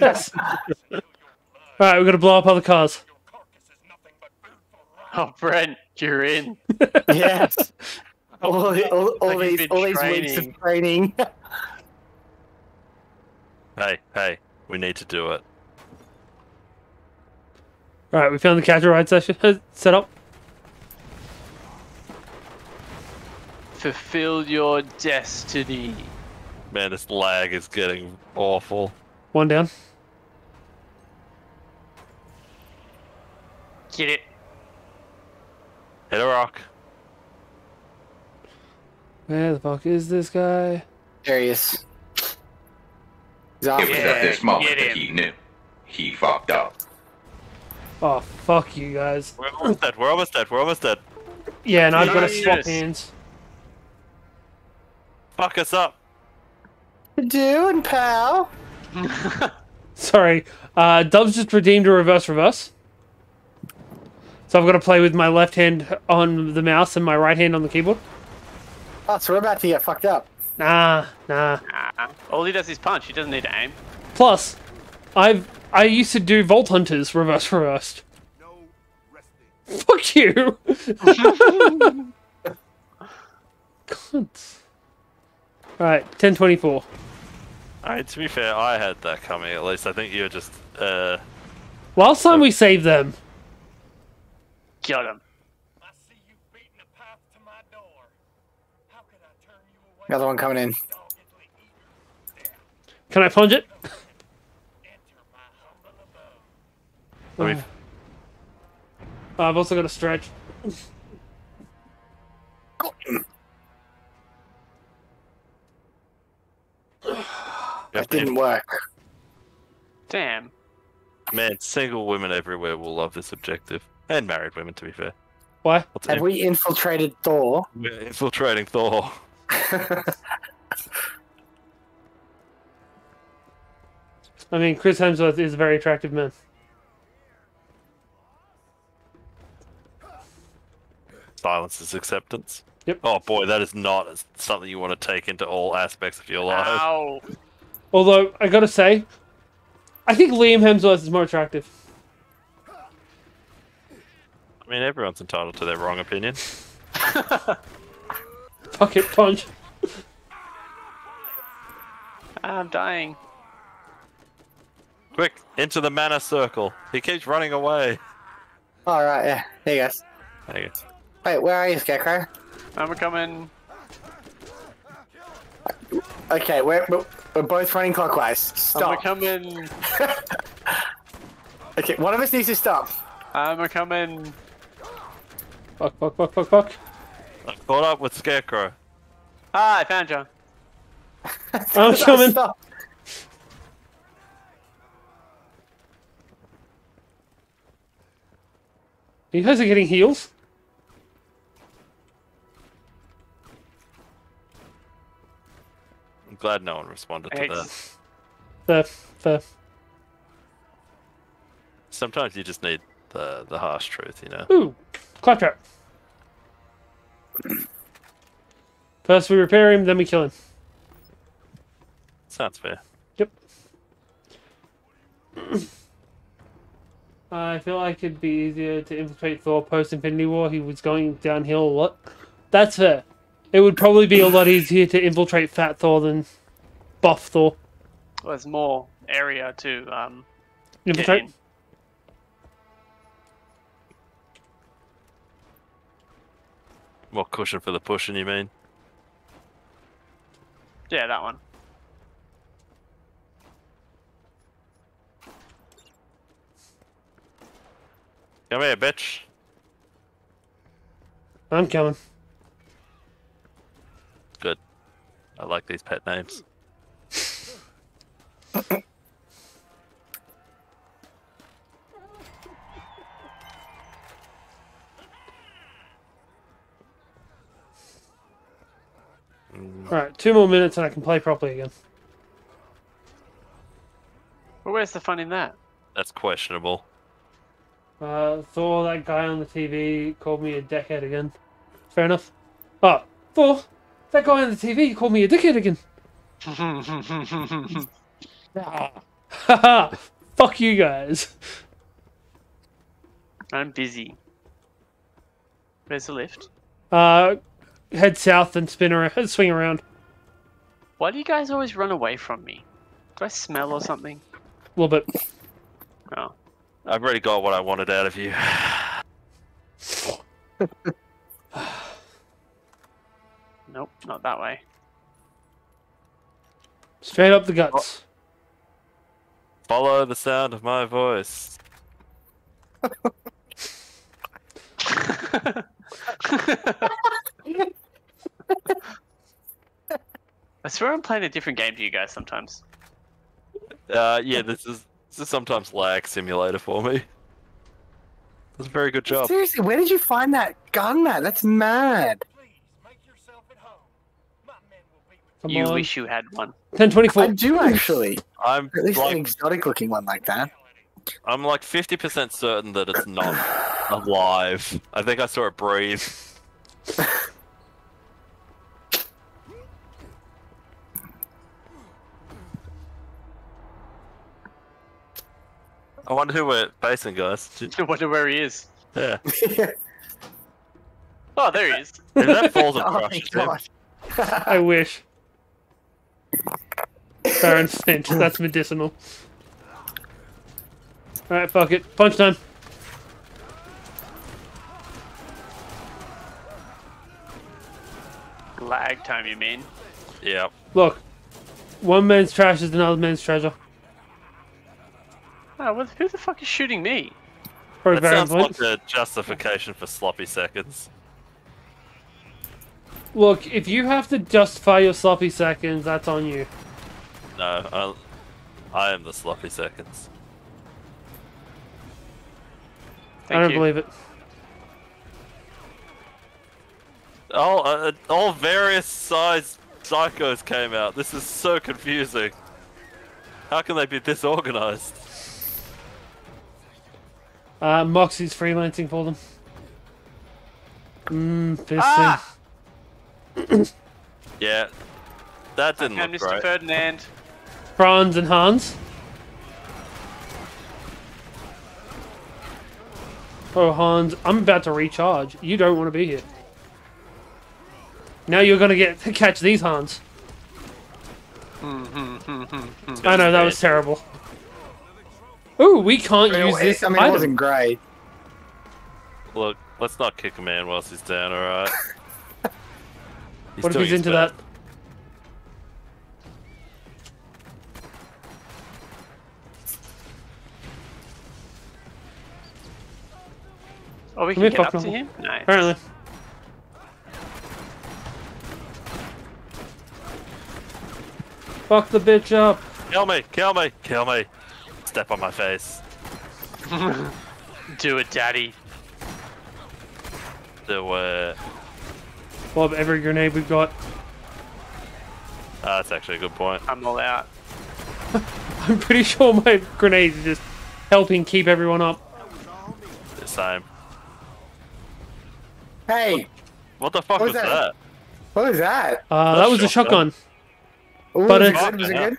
[SPEAKER 1] Yes. Alright, we're gonna blow up other cars.
[SPEAKER 5] Oh, Brent, you're in.
[SPEAKER 4] yes. All, the- all, all
[SPEAKER 5] Like
[SPEAKER 4] these
[SPEAKER 5] been
[SPEAKER 4] all these weeks of training.
[SPEAKER 3] Hey, hey, we need to do it.
[SPEAKER 1] Alright, we found the catch a ride session uh, set up.
[SPEAKER 5] Fulfill your destiny.
[SPEAKER 3] Man, this lag is getting awful.
[SPEAKER 1] One down.
[SPEAKER 5] Get it.
[SPEAKER 3] Hit a rock.
[SPEAKER 1] Where the fuck is this guy?
[SPEAKER 4] There he is. He's
[SPEAKER 10] It was
[SPEAKER 5] Yeah,
[SPEAKER 10] at this moment that he knew he fucked up.
[SPEAKER 1] Oh, fuck you guys.
[SPEAKER 3] We're almost dead. We're almost dead. We're almost dead.
[SPEAKER 1] Yeah, and I've got to swap hands.
[SPEAKER 3] Fuck us up.
[SPEAKER 4] Doing, pal.
[SPEAKER 1] Sorry. Uh, Dubs just redeemed a reverse reverse. So I've got to play with my left hand on the mouse and my right hand on the keyboard.
[SPEAKER 4] Oh, so we're about to get fucked up.
[SPEAKER 1] Nah, nah.
[SPEAKER 5] Ah, all he does is punch. He doesn't need to aim.
[SPEAKER 1] Plus, I've I used to do Vault Hunters reverse reversed. Fuck you. Cunts. Alright, 1024.
[SPEAKER 3] Alright, to be fair, I had that coming at least. I think you were just, uh,
[SPEAKER 1] Last time we saved them.
[SPEAKER 5] Got him.
[SPEAKER 4] Another one coming in.
[SPEAKER 1] Can I punch it?
[SPEAKER 3] Let me,
[SPEAKER 1] Oh, I've also got a stretch.
[SPEAKER 4] That didn't work.
[SPEAKER 5] Damn.
[SPEAKER 3] man, single women everywhere will love this objective. And married women, to be fair.
[SPEAKER 1] Why?
[SPEAKER 3] What's
[SPEAKER 4] Have we infiltrated Thor?
[SPEAKER 3] We're infiltrating Thor.
[SPEAKER 1] I mean, Chris Hemsworth is a very attractive man.
[SPEAKER 3] Silence is acceptance.
[SPEAKER 1] Yep.
[SPEAKER 3] Oh boy, that is not something you want to take into all aspects of your life.
[SPEAKER 5] Ow.
[SPEAKER 1] Although, I gotta say, I think Liam Hemsworth is more attractive.
[SPEAKER 3] I mean, everyone's entitled to their wrong opinion.
[SPEAKER 1] Fuck it, punch.
[SPEAKER 5] Ah, I'm dying.
[SPEAKER 3] Quick, into the mana circle. He keeps running away.
[SPEAKER 4] All right, yeah. There you go.
[SPEAKER 3] There you go.
[SPEAKER 4] Wait, where are you, Scarecrow?
[SPEAKER 5] I'm coming.
[SPEAKER 4] Okay, we're, we're, we're both running clockwise. Stop.
[SPEAKER 5] I'm coming.
[SPEAKER 4] Okay, one of us needs to stop.
[SPEAKER 5] I'm coming.
[SPEAKER 1] Fuck, fuck, fuck, fuck, fuck.
[SPEAKER 3] I caught up with Scarecrow.
[SPEAKER 5] Ah, I found you.
[SPEAKER 1] I'm coming.
[SPEAKER 4] Stop.
[SPEAKER 1] You guys are getting heals?
[SPEAKER 3] Glad no one responded to that.
[SPEAKER 1] Fair, fair.
[SPEAKER 3] Sometimes you just need the the harsh truth, you know.
[SPEAKER 1] Ooh, claptrap. First we repair him, then we kill him.
[SPEAKER 3] Sounds fair.
[SPEAKER 1] Yep. I feel like it'd be easier to infiltrate Thor post Infinity War. He was going downhill a lot. That's fair. It would probably be a lot easier to infiltrate Fat Thor than Buff Thor.
[SPEAKER 5] Well, there's more area to um, get
[SPEAKER 1] Infiltrate.
[SPEAKER 5] in.
[SPEAKER 3] More cushion for the pushing, you mean?
[SPEAKER 5] Yeah, that one.
[SPEAKER 3] Come here, bitch.
[SPEAKER 1] I'm coming.
[SPEAKER 3] Good. I like these pet names.
[SPEAKER 1] Alright, two more minutes and I can play properly again.
[SPEAKER 5] Well, where's the fun in that?
[SPEAKER 3] That's questionable.
[SPEAKER 1] Uh, Thor, that guy on the TV, called me a dickhead again. Fair enough. Oh, Thor, that guy on the TV called me a dickhead again. Haha, fuck you guys.
[SPEAKER 5] I'm busy. Where's the lift?
[SPEAKER 1] Uh, head south and spin around, swing around.
[SPEAKER 5] Why do you guys always run away from me? Do I smell or something?
[SPEAKER 1] A little bit.
[SPEAKER 5] Oh.
[SPEAKER 3] I've already got what I wanted out of you.
[SPEAKER 5] Nope, not that way.
[SPEAKER 1] Straight up the guts.
[SPEAKER 3] Follow the sound of my voice.
[SPEAKER 5] I swear I'm playing a different game to you guys sometimes.
[SPEAKER 3] Uh, yeah, this is this is sometimes lag simulator for me. That's a very good job.
[SPEAKER 4] Seriously, where did you find that gun, man? That's mad.
[SPEAKER 1] Come
[SPEAKER 5] you
[SPEAKER 1] on.
[SPEAKER 5] wish you had one.
[SPEAKER 1] 1024.
[SPEAKER 4] I do actually.
[SPEAKER 3] I'm
[SPEAKER 4] At least an exotic looking one like that.
[SPEAKER 3] I'm like fifty percent certain that it's not alive. I think I saw it breathe. I wonder who we're facing, guys.
[SPEAKER 5] I wonder where he is.
[SPEAKER 3] Yeah.
[SPEAKER 5] Oh, there he is.
[SPEAKER 3] If that falls and
[SPEAKER 4] Oh my
[SPEAKER 3] crushes him,
[SPEAKER 4] god.
[SPEAKER 1] I wish. Baron Finch, that's medicinal. Alright, fuck it. Punch time.
[SPEAKER 5] Lag time, you mean?
[SPEAKER 3] yeah.
[SPEAKER 1] Look, one man's trash is another man's treasure.
[SPEAKER 5] Ah, oh, well, who the fuck is shooting me?
[SPEAKER 1] Probably
[SPEAKER 3] That
[SPEAKER 1] Baron
[SPEAKER 3] sounds
[SPEAKER 1] Finch.
[SPEAKER 3] like a justification for sloppy seconds.
[SPEAKER 1] Look, if you have to justify your sloppy seconds, that's on you.
[SPEAKER 3] No, I, I am the sloppy seconds.
[SPEAKER 5] Thank
[SPEAKER 1] I don't
[SPEAKER 5] you.
[SPEAKER 1] believe it.
[SPEAKER 3] All, uh, all various size psychos came out. This is so confusing. How can they be this disorganized?
[SPEAKER 1] Uh, Moxie's freelancing for them. Mmm, fisting.
[SPEAKER 5] Ah!
[SPEAKER 3] Yeah, that didn't
[SPEAKER 5] And
[SPEAKER 3] look
[SPEAKER 5] Mr.
[SPEAKER 3] great.
[SPEAKER 5] Ferdinand.
[SPEAKER 1] Franz and Hans. Oh, Hans, I'm about to recharge. You don't want to be here. Now you're gonna get to catch these Hans. Mm-hmm. I know that was terrible. Ooh, we can't use this
[SPEAKER 4] I mean, it wasn't great.
[SPEAKER 3] Look, let's not kick a man whilst he's down. All right.
[SPEAKER 1] What if he's into
[SPEAKER 3] best.
[SPEAKER 1] that?
[SPEAKER 5] Oh, we
[SPEAKER 1] Come
[SPEAKER 5] can
[SPEAKER 1] here,
[SPEAKER 5] get up to
[SPEAKER 1] no.
[SPEAKER 5] him? Nice.
[SPEAKER 1] Apparently. Fuck the bitch up.
[SPEAKER 3] Kill me! Kill me! Kill me! Step on my face.
[SPEAKER 5] Do it, daddy.
[SPEAKER 3] Do it.
[SPEAKER 1] Bob, every grenade we've got.
[SPEAKER 3] Ah, that's actually a good point.
[SPEAKER 5] I'm all out.
[SPEAKER 1] I'm pretty sure my grenades are just helping keep everyone up.
[SPEAKER 3] The same.
[SPEAKER 4] Hey,
[SPEAKER 3] What the fuck
[SPEAKER 4] What
[SPEAKER 3] was
[SPEAKER 4] was
[SPEAKER 3] that?
[SPEAKER 4] that? What was that?
[SPEAKER 1] Uh, that was a
[SPEAKER 3] shotgun.
[SPEAKER 1] shotgun.
[SPEAKER 4] Ooh,
[SPEAKER 1] But
[SPEAKER 4] was it
[SPEAKER 1] it's-
[SPEAKER 4] good? Was it good?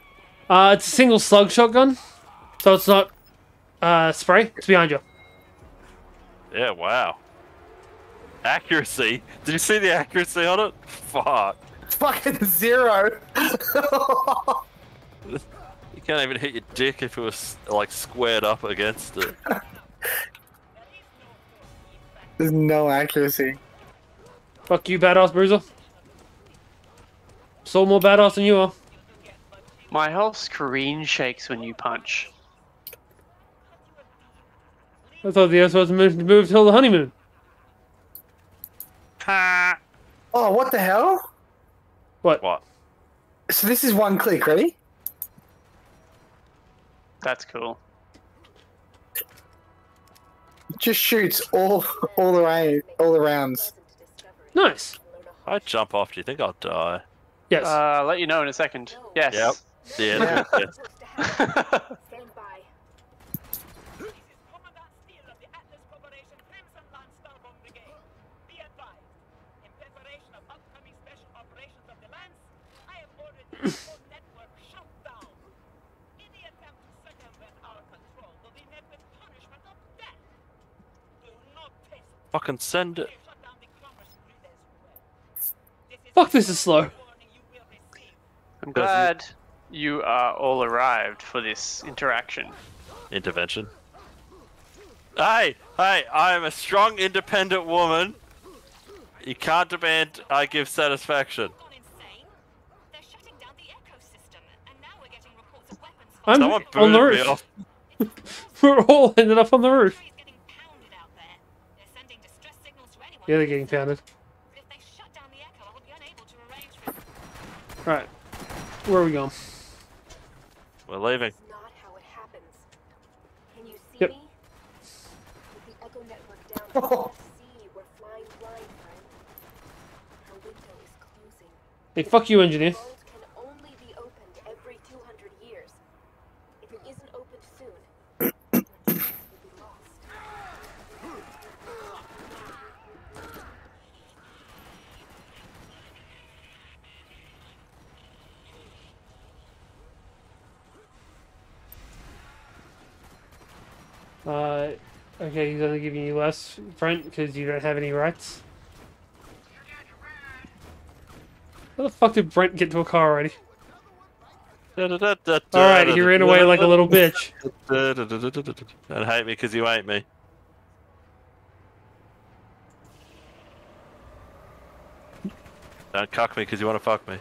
[SPEAKER 1] Uh, it's a single slug shotgun, so it's not uh, spray. It's behind you.
[SPEAKER 3] Yeah, wow. Accuracy. Did you see the accuracy on it? Fuck.
[SPEAKER 4] It's Fucking zero.
[SPEAKER 3] You can't even hit your dick if it was like squared up against it.
[SPEAKER 4] There's no accuracy.
[SPEAKER 1] Fuck you, badass bruiser. So more badass than you are.
[SPEAKER 5] My whole screen shakes when you punch.
[SPEAKER 1] I thought the Earth was meant to move till the honeymoon.
[SPEAKER 3] Ha!
[SPEAKER 4] Oh, what the hell?
[SPEAKER 1] What?
[SPEAKER 3] What?
[SPEAKER 4] So this is one click, ready?
[SPEAKER 5] That's cool.
[SPEAKER 4] Just shoots all all the way all the rounds.
[SPEAKER 1] Nice.
[SPEAKER 3] I jump off. Do you think I'll die?
[SPEAKER 1] Yes.
[SPEAKER 5] Uh, I'll let you know in a second. Yes.
[SPEAKER 3] Yep. Yeah.
[SPEAKER 4] Yeah.
[SPEAKER 3] yeah.
[SPEAKER 8] Stand by.
[SPEAKER 11] This is Commandant Steele of the Atlas Corporation Crimson Lance Starborn Brigade. Be advised, in preparation of upcoming special operations of the Lance, I have ordered the whole network shut down. Any attempt to circumvent our control will be met with punishment of death. Do not taste
[SPEAKER 3] Fucking send it.
[SPEAKER 11] shut down the commerce grid as well. This is
[SPEAKER 1] Fuck, this is slow.
[SPEAKER 11] warning you will receive.
[SPEAKER 5] I'm glad you are all arrived for this interaction.
[SPEAKER 3] Intervention. Hey, hey, I am a strong, independent woman. You can't demand I give satisfaction.
[SPEAKER 2] They're shutting down the ecosystem, and now we're getting reports of weapons.
[SPEAKER 1] I'm on the roof. We're all ended up on the roof. Yeah, they're getting pounded.
[SPEAKER 2] But if they shut down the echo, I will be unable to arrange for
[SPEAKER 1] Right. Where are we going?
[SPEAKER 3] We're leaving.
[SPEAKER 8] That's not how it happens. Can you see
[SPEAKER 1] Yep.
[SPEAKER 8] me? With the Echo Network down, I can't see. We're flying blind, friend. Our window is closing.
[SPEAKER 1] Hey, fuck you, engineer.
[SPEAKER 8] The world can only be opened every 200 years. If it isn't opened soon, our chance will be lost.
[SPEAKER 1] Uh, okay, he's only giving you less, Brent, because you don't have any rights. How the fuck did Brent get to a car already? Alright, he ran away like a little bitch.
[SPEAKER 3] Don't hate me because you hate me. Don't cuck me because you want to fuck me.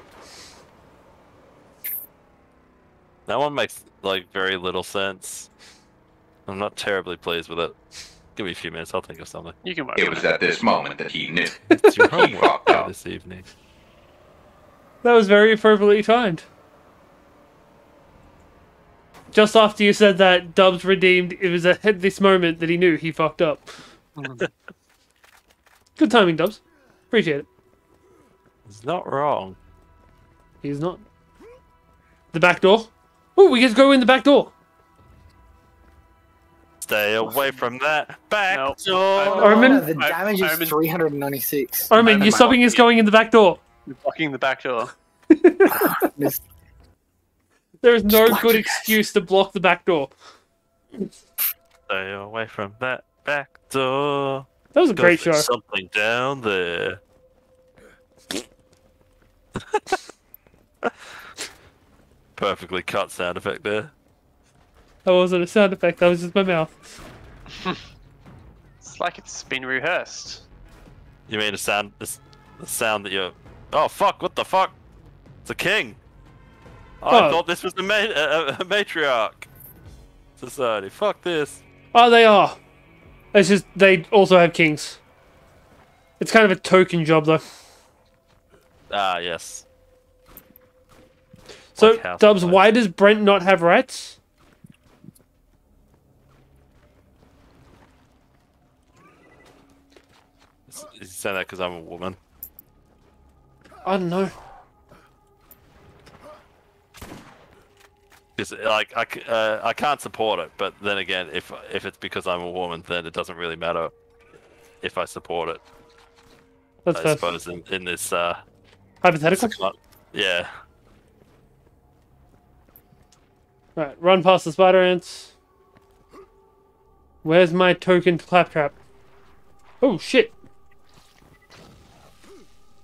[SPEAKER 3] That one makes like very little sense. I'm not terribly pleased with it. Give me a few minutes, I'll think of something.
[SPEAKER 5] You can work
[SPEAKER 10] It was
[SPEAKER 5] it.
[SPEAKER 10] at this moment that he knew.
[SPEAKER 3] It's your
[SPEAKER 10] He
[SPEAKER 3] homework
[SPEAKER 10] fucked up.
[SPEAKER 3] this evening.
[SPEAKER 1] That was very appropriately timed. Just after you said that Dubs redeemed, it was at this moment that he knew he fucked up. Good timing, Dubs. Appreciate it.
[SPEAKER 3] It's not wrong.
[SPEAKER 1] He's not. The back door. Oh, we get to go in the back door.
[SPEAKER 3] Stay away from that back
[SPEAKER 5] Nope.
[SPEAKER 3] door.
[SPEAKER 1] Armin?
[SPEAKER 4] Oh, the damage
[SPEAKER 5] I'm
[SPEAKER 4] is 396.
[SPEAKER 1] Armin,
[SPEAKER 5] I'm
[SPEAKER 1] you're
[SPEAKER 5] in
[SPEAKER 1] stopping going in the back door.
[SPEAKER 5] You're blocking the back door.
[SPEAKER 1] There is no good excuse to block the back door.
[SPEAKER 3] Stay away from that back door.
[SPEAKER 1] That was a great
[SPEAKER 3] Cause there's
[SPEAKER 1] show.
[SPEAKER 3] Something down there. Perfectly cut sound effect there.
[SPEAKER 1] That wasn't a sound effect. That was just my mouth.
[SPEAKER 5] It's like it's been rehearsed.
[SPEAKER 3] You mean a sound? The, sound that you're. Oh fuck! What the fuck? It's a king. I
[SPEAKER 1] Oh.
[SPEAKER 3] thought this was a, ma- a, a matriarch society. Fuck this.
[SPEAKER 1] Oh, they are. It's just they also have kings. It's kind of a token job, though.
[SPEAKER 3] Ah yes.
[SPEAKER 1] So,
[SPEAKER 3] Like
[SPEAKER 1] Dubs, why does Brent not have rights?
[SPEAKER 3] Is he saying that because I'm a woman?
[SPEAKER 1] I don't know.
[SPEAKER 3] Because like I, uh, I can't support it, but then again, if if it's because I'm a woman, then it doesn't really matter if I support it.
[SPEAKER 1] That's
[SPEAKER 3] I
[SPEAKER 1] fair.
[SPEAKER 3] suppose in, in this uh,
[SPEAKER 1] Hypothetical.
[SPEAKER 3] cli- yeah.
[SPEAKER 1] Right, run past the spider ants. Where's my token claptrap? Oh shit.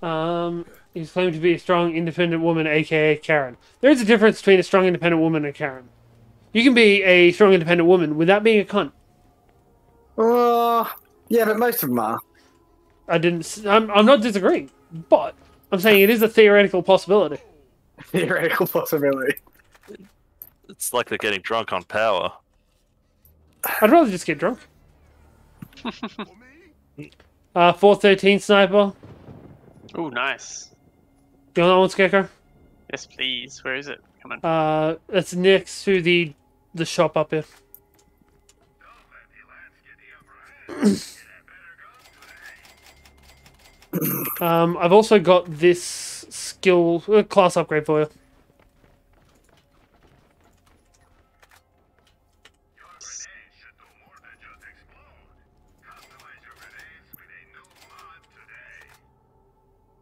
[SPEAKER 1] Um, he's claimed to be a strong, independent woman, aka Karen. There is a difference between a strong, independent woman and Karen. You can be a strong, independent woman without being a cunt.
[SPEAKER 4] Oh, yeah, but most of them are.
[SPEAKER 1] I didn't. s- I'm. I'm not disagreeing, but I'm saying it is a theoretical possibility.
[SPEAKER 4] Theoretical possibility.
[SPEAKER 3] It's like they're getting drunk on power.
[SPEAKER 1] I'd rather just get drunk. uh, four thirteen sniper.
[SPEAKER 5] Oh, nice.
[SPEAKER 1] Do You want that one, Scarecrow?
[SPEAKER 5] Yes, please. Where is it? Come on.
[SPEAKER 1] Uh, it's next to the the shop up here. um, I've also got this skill uh, class upgrade for you.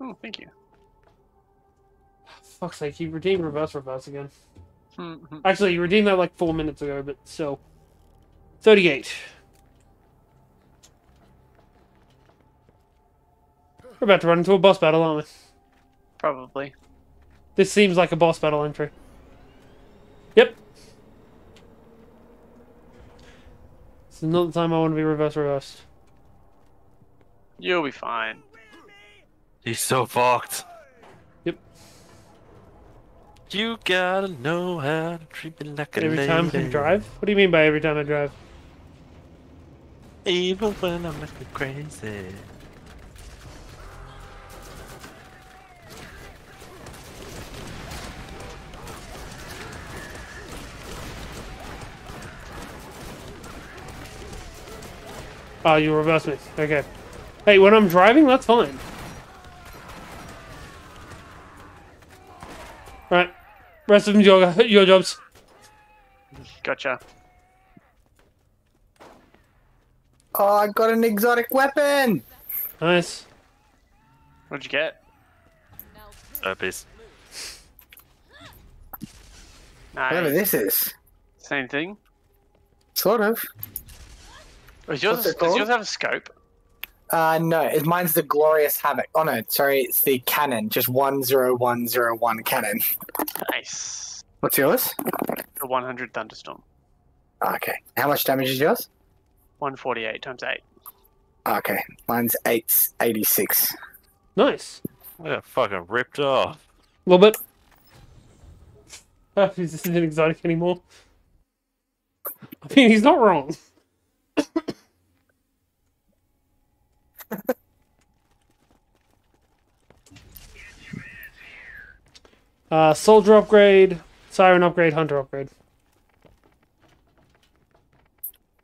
[SPEAKER 5] Oh, thank you.
[SPEAKER 1] Fuck's sake, you redeemed reverse reverse again.
[SPEAKER 5] Mhm.
[SPEAKER 1] Actually, you redeemed that like four minutes ago, but still. 38. We're about to run into a boss battle, aren't we?
[SPEAKER 5] Probably.
[SPEAKER 1] This seems like a boss battle entry. Yep. This is not the time I want to be reverse reversed.
[SPEAKER 5] You'll be fine.
[SPEAKER 3] He's so fucked.
[SPEAKER 1] Yep.
[SPEAKER 3] You gotta know how to treat me like a
[SPEAKER 1] Every time I drive? What do you mean by every time I drive?
[SPEAKER 3] Even when I'm looking crazy.
[SPEAKER 1] Oh, you reverse me. Okay. Hey, when I'm driving, that's fine. Right. Rest of them your, your jobs.
[SPEAKER 5] Gotcha.
[SPEAKER 4] Oh, I got an exotic weapon.
[SPEAKER 1] Nice.
[SPEAKER 5] What'd you get?
[SPEAKER 3] Uh, Herpes.
[SPEAKER 4] Whatever
[SPEAKER 5] Nice.
[SPEAKER 4] this is.
[SPEAKER 5] Same thing.
[SPEAKER 4] Sort of.
[SPEAKER 5] Does yours, does yours have a scope?
[SPEAKER 4] Uh, no, it, mine's the Glorious Havoc. Oh no, sorry, it's the cannon. Just one zero one zero one cannon.
[SPEAKER 5] Nice.
[SPEAKER 4] What's yours?
[SPEAKER 5] The 100 thunderstorm.
[SPEAKER 4] Ah, okay. How much damage is yours?
[SPEAKER 5] 148 times 8.
[SPEAKER 4] Ah, okay, mine's eight eighty six.
[SPEAKER 1] Nice.
[SPEAKER 3] I got fucking ripped off.
[SPEAKER 1] A little bit. This isn't exotic anymore. I mean, he's not wrong. Uh, soldier upgrade, siren upgrade, hunter upgrade.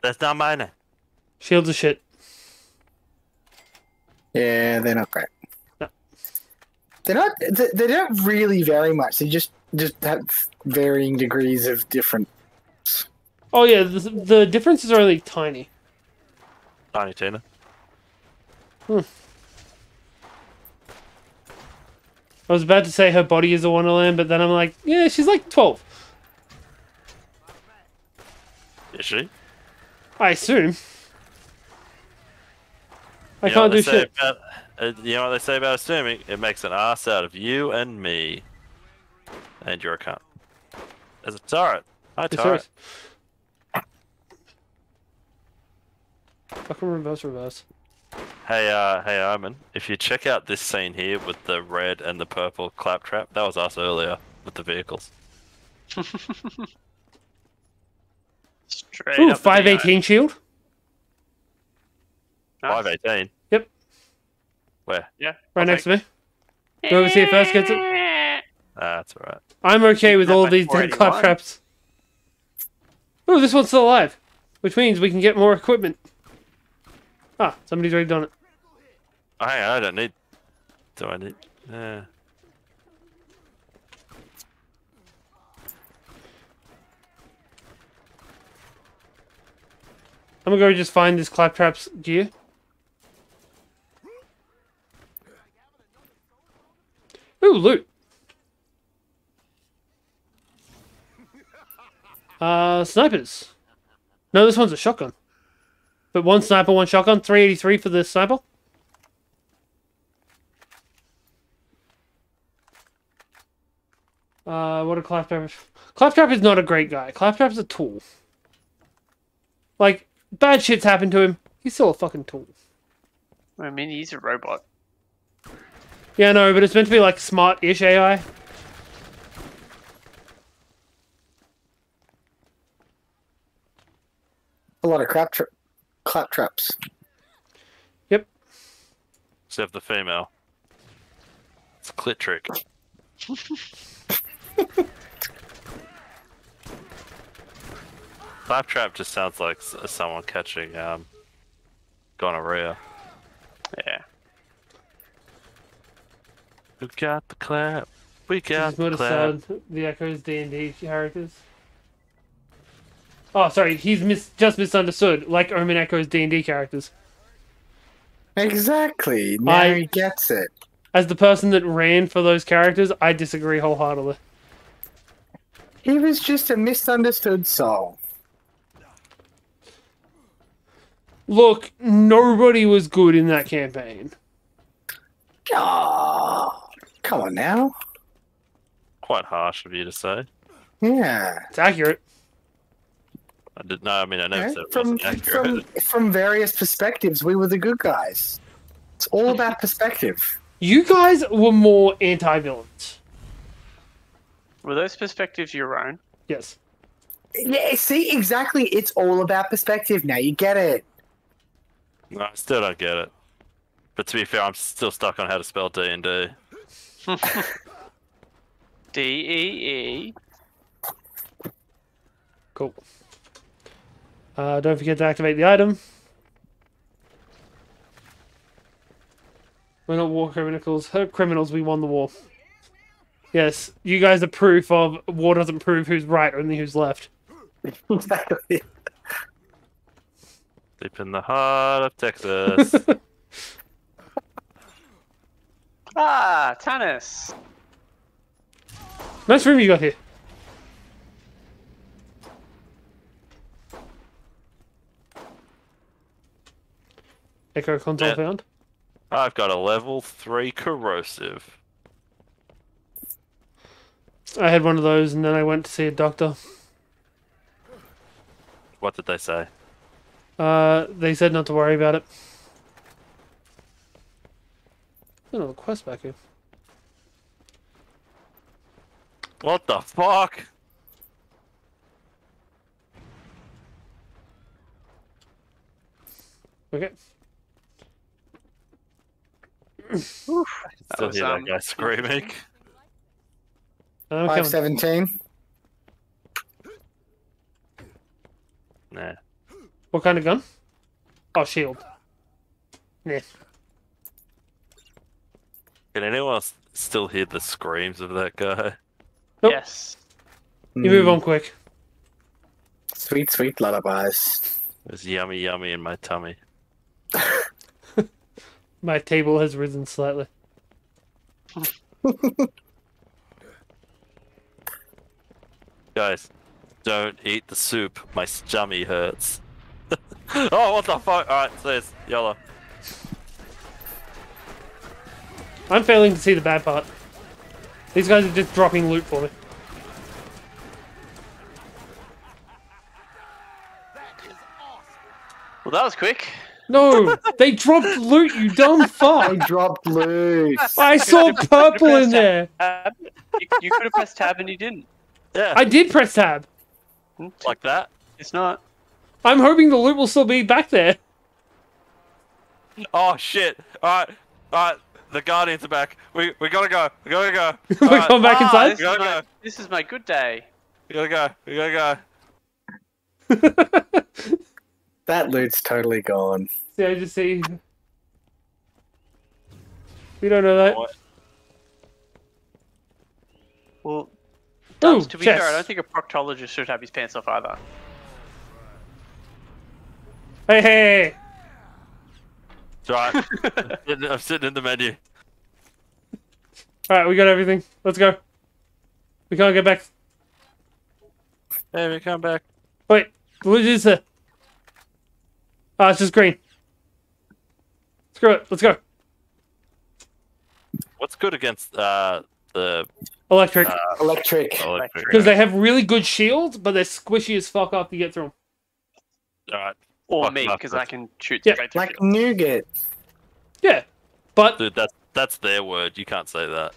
[SPEAKER 3] That's not mine.
[SPEAKER 1] Shields of shit.
[SPEAKER 4] Yeah, they're not great.
[SPEAKER 1] No.
[SPEAKER 4] They're not. They, they don't really vary much. They just just have varying degrees of different.
[SPEAKER 1] Oh yeah, the, the differences are only tiny.
[SPEAKER 3] Tiny Tina.
[SPEAKER 1] I was about to say her body is a wonderland, but then I'm like, yeah, she's like 12.
[SPEAKER 3] Is she?
[SPEAKER 1] I assume. I
[SPEAKER 3] You
[SPEAKER 1] can't do shit.
[SPEAKER 3] About, uh, you know what they say about assuming? It makes an ass out of you and me. And you're a cunt. It's a turret. Hi,
[SPEAKER 1] It's
[SPEAKER 3] turret.
[SPEAKER 1] Fucking reverse, reverse.
[SPEAKER 3] Hey, uh, hey, Omen. If you check out this scene here with the red and the purple claptrap, that was us earlier with the vehicles.
[SPEAKER 5] Straight
[SPEAKER 1] Ooh,
[SPEAKER 5] up the eye.
[SPEAKER 1] 518 shield.
[SPEAKER 5] Nice.
[SPEAKER 3] 518.
[SPEAKER 1] Yep.
[SPEAKER 3] Where?
[SPEAKER 5] Yeah.
[SPEAKER 1] Right
[SPEAKER 5] I'll
[SPEAKER 1] next
[SPEAKER 5] take-
[SPEAKER 1] to me. Whoever see it first gets it.
[SPEAKER 3] Ah, that's alright.
[SPEAKER 1] I'm okay with all these dead claptraps. Ooh, this one's still alive. Which means we can get more equipment. Ah, somebody's already done it.
[SPEAKER 3] Hang on, I don't need. Do I need? Yeah.
[SPEAKER 1] I'm gonna go just find this claptrap's gear. Ooh, loot. Uh, snipers. No, this one's a shotgun. But one sniper, one shotgun. 383 for the sniper. Uh, what a Claptrap. Claptrap is not a great guy. Claptrap's a tool. Like, bad shit's happened to him. He's still a fucking tool.
[SPEAKER 5] I mean, he's a robot.
[SPEAKER 1] Yeah, no, but it's meant to be like smart-ish AI.
[SPEAKER 4] A lot of crap tra- clap traps.
[SPEAKER 1] Yep.
[SPEAKER 3] Except the female. It's a clit trick. Claptrap just sounds like someone catching um, gonorrhea.
[SPEAKER 5] Yeah.
[SPEAKER 3] We got the clap. We got
[SPEAKER 1] Just
[SPEAKER 3] the
[SPEAKER 1] noticed
[SPEAKER 3] clap.
[SPEAKER 1] uh, the Echo's D&D characters. Oh, sorry, he's mis- just misunderstood, like Omen Echo's D&D characters.
[SPEAKER 4] Exactly. Now
[SPEAKER 1] I-
[SPEAKER 4] he gets it.
[SPEAKER 1] As the person that ran for those characters, I disagree wholeheartedly.
[SPEAKER 4] He was just a misunderstood soul.
[SPEAKER 1] Look, nobody was good in that campaign.
[SPEAKER 4] Oh, come on now.
[SPEAKER 3] Quite harsh of you to say.
[SPEAKER 4] Yeah.
[SPEAKER 1] It's accurate.
[SPEAKER 3] I did no. I mean, I never
[SPEAKER 4] Yeah,
[SPEAKER 3] said it
[SPEAKER 4] From,
[SPEAKER 3] wasn't accurate.
[SPEAKER 4] from from various perspectives, we were the good guys. It's all about perspective.
[SPEAKER 1] You guys were more anti-villains.
[SPEAKER 5] Were those perspectives your own?
[SPEAKER 1] Yes.
[SPEAKER 4] Yeah, see, exactly. It's all about perspective. Now you get it.
[SPEAKER 3] No, I still don't get it. But to be fair, I'm still stuck on how to spell D and D.
[SPEAKER 5] D E E.
[SPEAKER 1] Cool. Uh, don't forget to activate the item. We're not war criminals. uh, Criminals, we won the war. Yes, you guys are proof of war doesn't prove who's right, only who's left.
[SPEAKER 4] Exactly.
[SPEAKER 3] Deep in the heart of Texas.
[SPEAKER 5] Ah, Tannis.
[SPEAKER 1] Nice room you got here. Echo console
[SPEAKER 3] Yeah.
[SPEAKER 1] found.
[SPEAKER 3] I've got a level three corrosive.
[SPEAKER 1] I had one of those and then I went to see a doctor.
[SPEAKER 3] What did they say?
[SPEAKER 1] Uh, they said not to worry about it. Another quest back here.
[SPEAKER 3] What the fuck?
[SPEAKER 1] Okay.
[SPEAKER 3] Still hear
[SPEAKER 5] um,
[SPEAKER 3] that guy screaming.
[SPEAKER 1] I'm
[SPEAKER 4] Five
[SPEAKER 1] coming.
[SPEAKER 4] seventeen.
[SPEAKER 3] Nah.
[SPEAKER 1] What kind of gun? Oh, shield. Yeah.
[SPEAKER 3] Can anyone else still hear the screams of that guy?
[SPEAKER 1] Nope.
[SPEAKER 5] Yes.
[SPEAKER 1] You move on quick.
[SPEAKER 4] Sweet, sweet lullabies.
[SPEAKER 3] It was yummy, yummy in my tummy.
[SPEAKER 1] My table has risen slightly.
[SPEAKER 3] Guys, don't eat the soup. My stomach hurts. oh, what the fuck? Alright, so it's yellow.
[SPEAKER 1] I'm failing to see the bad part. These guys are just dropping loot for me.
[SPEAKER 5] Well, that was quick.
[SPEAKER 1] No, they dropped loot, you dumb fuck.
[SPEAKER 4] They dropped loot.
[SPEAKER 1] I saw purple in there.
[SPEAKER 5] Tab. You, you could have pressed tab and you didn't.
[SPEAKER 3] Yeah,
[SPEAKER 1] I did press tab.
[SPEAKER 3] like that.
[SPEAKER 5] It's not.
[SPEAKER 1] I'm hoping the loot will still be back there.
[SPEAKER 3] Oh shit! Alright, alright. The Guardians are back. We we gotta go. We gotta go.
[SPEAKER 1] we
[SPEAKER 3] Alright,
[SPEAKER 1] come back
[SPEAKER 5] Ah,
[SPEAKER 1] inside.
[SPEAKER 5] This,
[SPEAKER 3] We gotta
[SPEAKER 5] my,
[SPEAKER 3] go.
[SPEAKER 5] this is my good day.
[SPEAKER 3] We gotta go. We gotta go.
[SPEAKER 4] That loot's totally gone.
[SPEAKER 1] See, I just see. We don't know that.
[SPEAKER 3] What?
[SPEAKER 5] Well, Dubs, to be
[SPEAKER 1] chest.
[SPEAKER 5] fair, I don't think a proctologist should have his pants off either.
[SPEAKER 1] Hey, hey, hey.
[SPEAKER 3] It's alright. I'm, sitting, I'm sitting in the menu.
[SPEAKER 1] All right, we got everything. Let's go. We can't get back.
[SPEAKER 3] Hey, we come back.
[SPEAKER 1] Wait, what is it? Ah, it's just green. Screw it. Let's go.
[SPEAKER 3] What's good against uh the
[SPEAKER 1] Electric.
[SPEAKER 3] uh,
[SPEAKER 4] Electric.
[SPEAKER 3] electric?
[SPEAKER 1] Because they have really good shields, but they're squishy as fuck after you get through them.
[SPEAKER 3] All right,
[SPEAKER 5] Or
[SPEAKER 3] Fuck
[SPEAKER 5] me, because. I can shoot
[SPEAKER 1] Yeah,
[SPEAKER 5] straight through
[SPEAKER 4] Like
[SPEAKER 5] them.
[SPEAKER 4] nougat.
[SPEAKER 1] Yeah, but
[SPEAKER 3] dude, that's that's their word. You can't say that.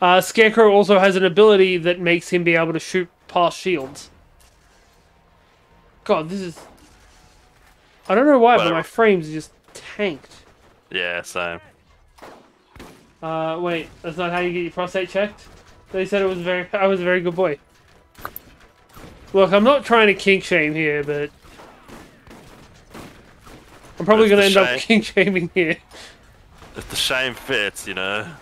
[SPEAKER 1] uh, Scarecrow also has an ability that makes him be able to shoot past shields. God, this is. I don't know why, but
[SPEAKER 3] Whatever.
[SPEAKER 1] my frames just tanked.
[SPEAKER 3] Yeah, same.
[SPEAKER 1] Uh, wait, that's not how you get your prostate checked. They said it was very. I was a very good boy. Look, I'm not trying to kink shame here, but I'm probably going to
[SPEAKER 3] the
[SPEAKER 1] end up kink shaming here.
[SPEAKER 3] If the shame fits, you know.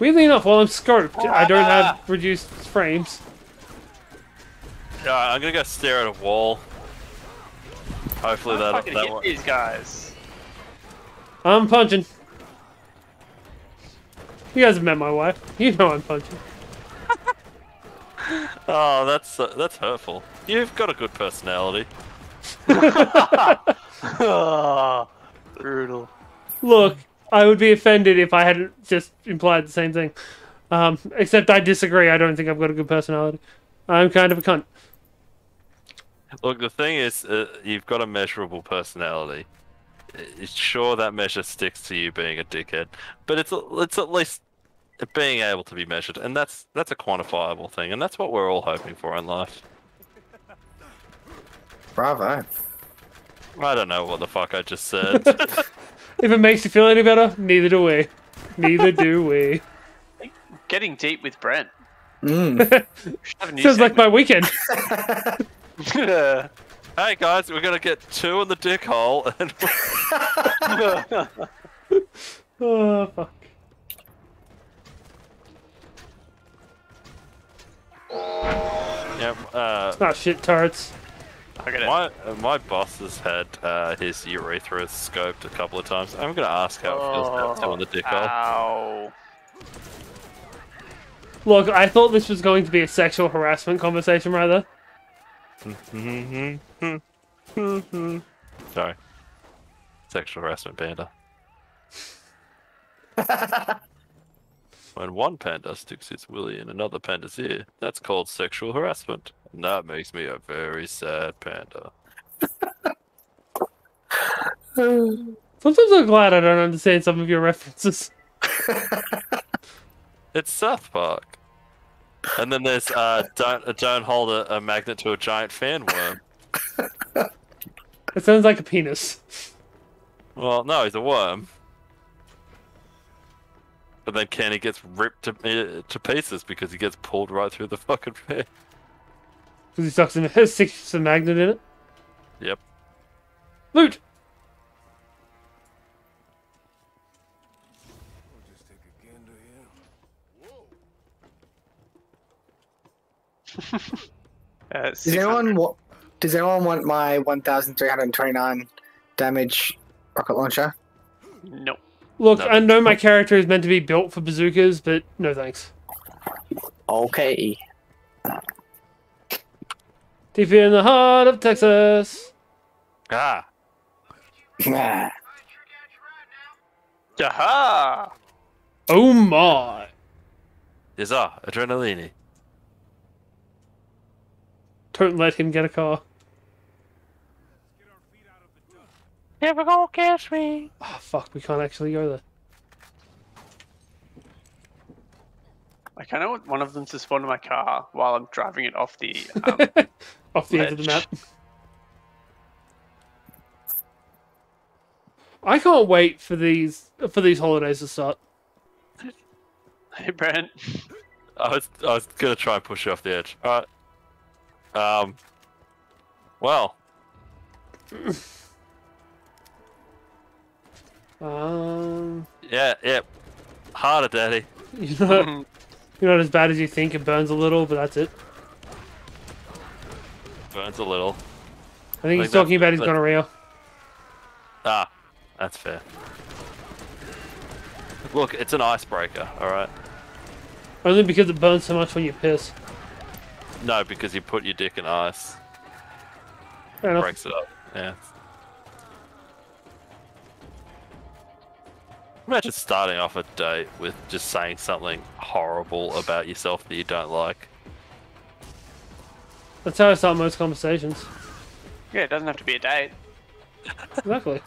[SPEAKER 1] Weirdly enough, while I'm scoped, I don't have reduced frames.
[SPEAKER 3] Yeah, I'm gonna go stare at a wall. Hopefully that
[SPEAKER 5] fucking
[SPEAKER 3] that
[SPEAKER 5] hit
[SPEAKER 3] one.
[SPEAKER 5] these guys.
[SPEAKER 1] I'm punching. You guys have met my wife. You know I'm punching.
[SPEAKER 3] Oh, that's uh, that's hurtful. You've got a good personality.
[SPEAKER 5] oh, brutal.
[SPEAKER 1] Look, I would be offended if I hadn't just implied the same thing. Um, except I disagree. I don't think I've got a good personality. I'm kind of a cunt.
[SPEAKER 3] Look, the thing is, uh, you've got a measurable personality. I- Sure, that measure sticks to you being a dickhead, but it's it's at least being able to be measured, and that's that's a quantifiable thing, and that's what we're all hoping for in life.
[SPEAKER 4] Bravo.
[SPEAKER 3] I don't know what the fuck I just said.
[SPEAKER 1] If it makes you feel any better, neither do we. Neither do we.
[SPEAKER 5] Getting deep with Brent.
[SPEAKER 4] Mm.
[SPEAKER 5] Should have a new
[SPEAKER 1] Sounds like my
[SPEAKER 5] segment.
[SPEAKER 1] weekend.
[SPEAKER 3] hey guys, we're gonna get two in the dick hole, and
[SPEAKER 1] Oh, fuck.
[SPEAKER 3] yeah, uh,
[SPEAKER 1] Ah, shit, turrets.
[SPEAKER 5] I get it.
[SPEAKER 3] my uh, my boss has had uh, his urethra scoped a couple of times. I'm gonna ask how it feels to have two in the dick hole.
[SPEAKER 1] Look, I thought this was going to be a sexual harassment conversation, rather. Mm-hmm.
[SPEAKER 3] Sorry. Sexual harassment panda. when one panda sticks his willy in another panda's ear, that's called sexual harassment. And that makes me a very sad panda.
[SPEAKER 1] Sometimes I'm glad I don't understand some of your references.
[SPEAKER 3] It's South Park. And then there's uh, don't uh, don't hold a, a magnet to a giant fan worm.
[SPEAKER 1] It sounds like a penis.
[SPEAKER 3] Well, no, he's a worm. But then Kenny gets ripped to uh, to pieces because he gets pulled right through the fucking fan.
[SPEAKER 1] Because he sucks in sticks a magnet in it.
[SPEAKER 3] Yep.
[SPEAKER 1] Loot!
[SPEAKER 5] Uh,
[SPEAKER 4] Does anyone wa- Does anyone want my 1,329 damage rocket launcher?
[SPEAKER 5] No.
[SPEAKER 1] Look,
[SPEAKER 3] No.
[SPEAKER 1] I know my character is meant to be built for bazookas, but no thanks.
[SPEAKER 4] Okay.
[SPEAKER 1] Deep in the heart of Texas.
[SPEAKER 3] Ah,
[SPEAKER 4] Nah.
[SPEAKER 5] Aha!
[SPEAKER 1] Oh my.
[SPEAKER 3] is ah adrenaline.
[SPEAKER 1] Don't let him get a car.
[SPEAKER 3] Never gonna catch me.
[SPEAKER 1] Oh, fuck, we can't actually go there.
[SPEAKER 5] I kind of want one of them to spawn in my car while I'm driving it off the. Um,
[SPEAKER 1] Off the edge of the map. I can't wait for these for these holidays to start.
[SPEAKER 5] Hey, Brent.
[SPEAKER 3] I was I was gonna try and push you off the edge. All right. Um. Well,
[SPEAKER 1] Um,
[SPEAKER 3] yeah, yeah. Harder, daddy.
[SPEAKER 1] you're not, you're not as bad as you think. It burns a little, but that's it.
[SPEAKER 3] Burns a little.
[SPEAKER 1] I think
[SPEAKER 3] Like
[SPEAKER 1] he's talking about his
[SPEAKER 3] that-
[SPEAKER 1] gonorrhea.
[SPEAKER 3] Ah, that's fair. Look, it's an icebreaker, alright?
[SPEAKER 1] Only because it burns so much when you piss.
[SPEAKER 3] No, because you put your dick in ice.
[SPEAKER 1] Fair enough.
[SPEAKER 3] Breaks it up. Yeah. Imagine starting off a date with just saying something horrible about yourself that you don't like.
[SPEAKER 1] That's how I start most conversations.
[SPEAKER 5] Yeah, it doesn't have to be a date.
[SPEAKER 1] Exactly.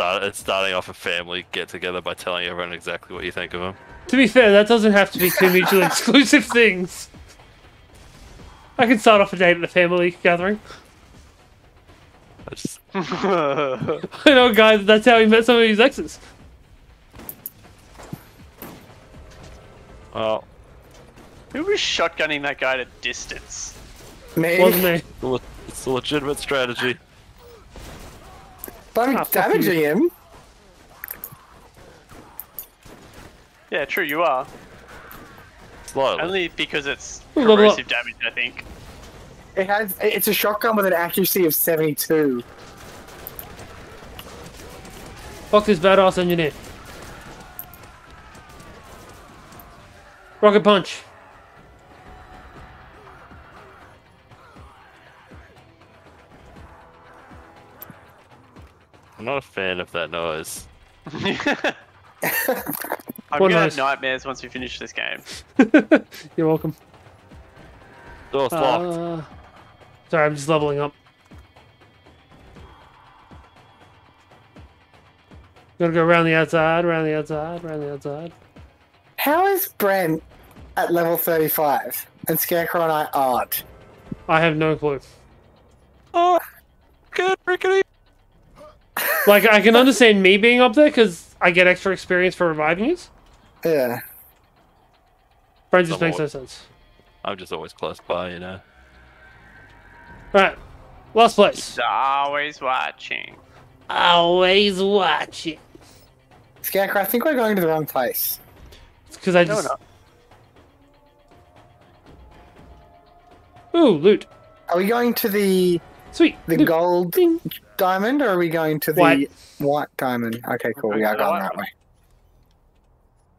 [SPEAKER 3] It's starting off a family get together by telling everyone exactly what you think of them.
[SPEAKER 1] To be fair, that doesn't have to be two mutually exclusive things. I can start off a date at a family gathering.
[SPEAKER 3] I just,
[SPEAKER 1] I know a guy that that's how he met some of his exes.
[SPEAKER 3] well,
[SPEAKER 5] Who was shotgunning that guy at a distance?
[SPEAKER 4] Me.
[SPEAKER 1] Wasn't me.
[SPEAKER 3] it's a le- it's a legitimate strategy.
[SPEAKER 4] But I'm
[SPEAKER 1] ah, fuck
[SPEAKER 4] damaging him.
[SPEAKER 5] Yeah, true, you are.
[SPEAKER 3] Slowly.
[SPEAKER 5] Only because it's
[SPEAKER 1] Ooh,
[SPEAKER 5] corrosive damage, I think.
[SPEAKER 4] It has. It's a shotgun with an accuracy of 72.
[SPEAKER 1] Fuck this badass engineer. Rocket punch.
[SPEAKER 3] I'm not a fan of that noise.
[SPEAKER 5] I'm
[SPEAKER 1] Well,
[SPEAKER 5] gonna have nightmares once we finish this game.
[SPEAKER 1] You're welcome.
[SPEAKER 3] Door's locked.
[SPEAKER 1] Uh, sorry, I'm just leveling up. Gonna go around the outside, around the outside, around the outside.
[SPEAKER 4] How is Brent at level 35 and Scarecrow and I aren't?
[SPEAKER 1] I have no clue.
[SPEAKER 3] Oh, good rickety.
[SPEAKER 1] Like, I can understand me being up there because I get extra experience for reviving you.
[SPEAKER 4] Yeah.
[SPEAKER 1] But it just makes no sense.
[SPEAKER 3] I'm just always close by, you know.
[SPEAKER 1] Alright, last place.
[SPEAKER 5] He's always watching.
[SPEAKER 1] Always watching.
[SPEAKER 4] Scarecrow, I think we're going to the wrong place.
[SPEAKER 1] It's because I
[SPEAKER 5] No,
[SPEAKER 1] just.
[SPEAKER 5] no.
[SPEAKER 1] Ooh, loot.
[SPEAKER 4] Are we going to the
[SPEAKER 1] Sweet.
[SPEAKER 4] the
[SPEAKER 1] loot.
[SPEAKER 4] gold
[SPEAKER 1] Ding.
[SPEAKER 4] Diamond or are we going to the
[SPEAKER 1] White.
[SPEAKER 4] white diamond? Okay, cool. We are going that way.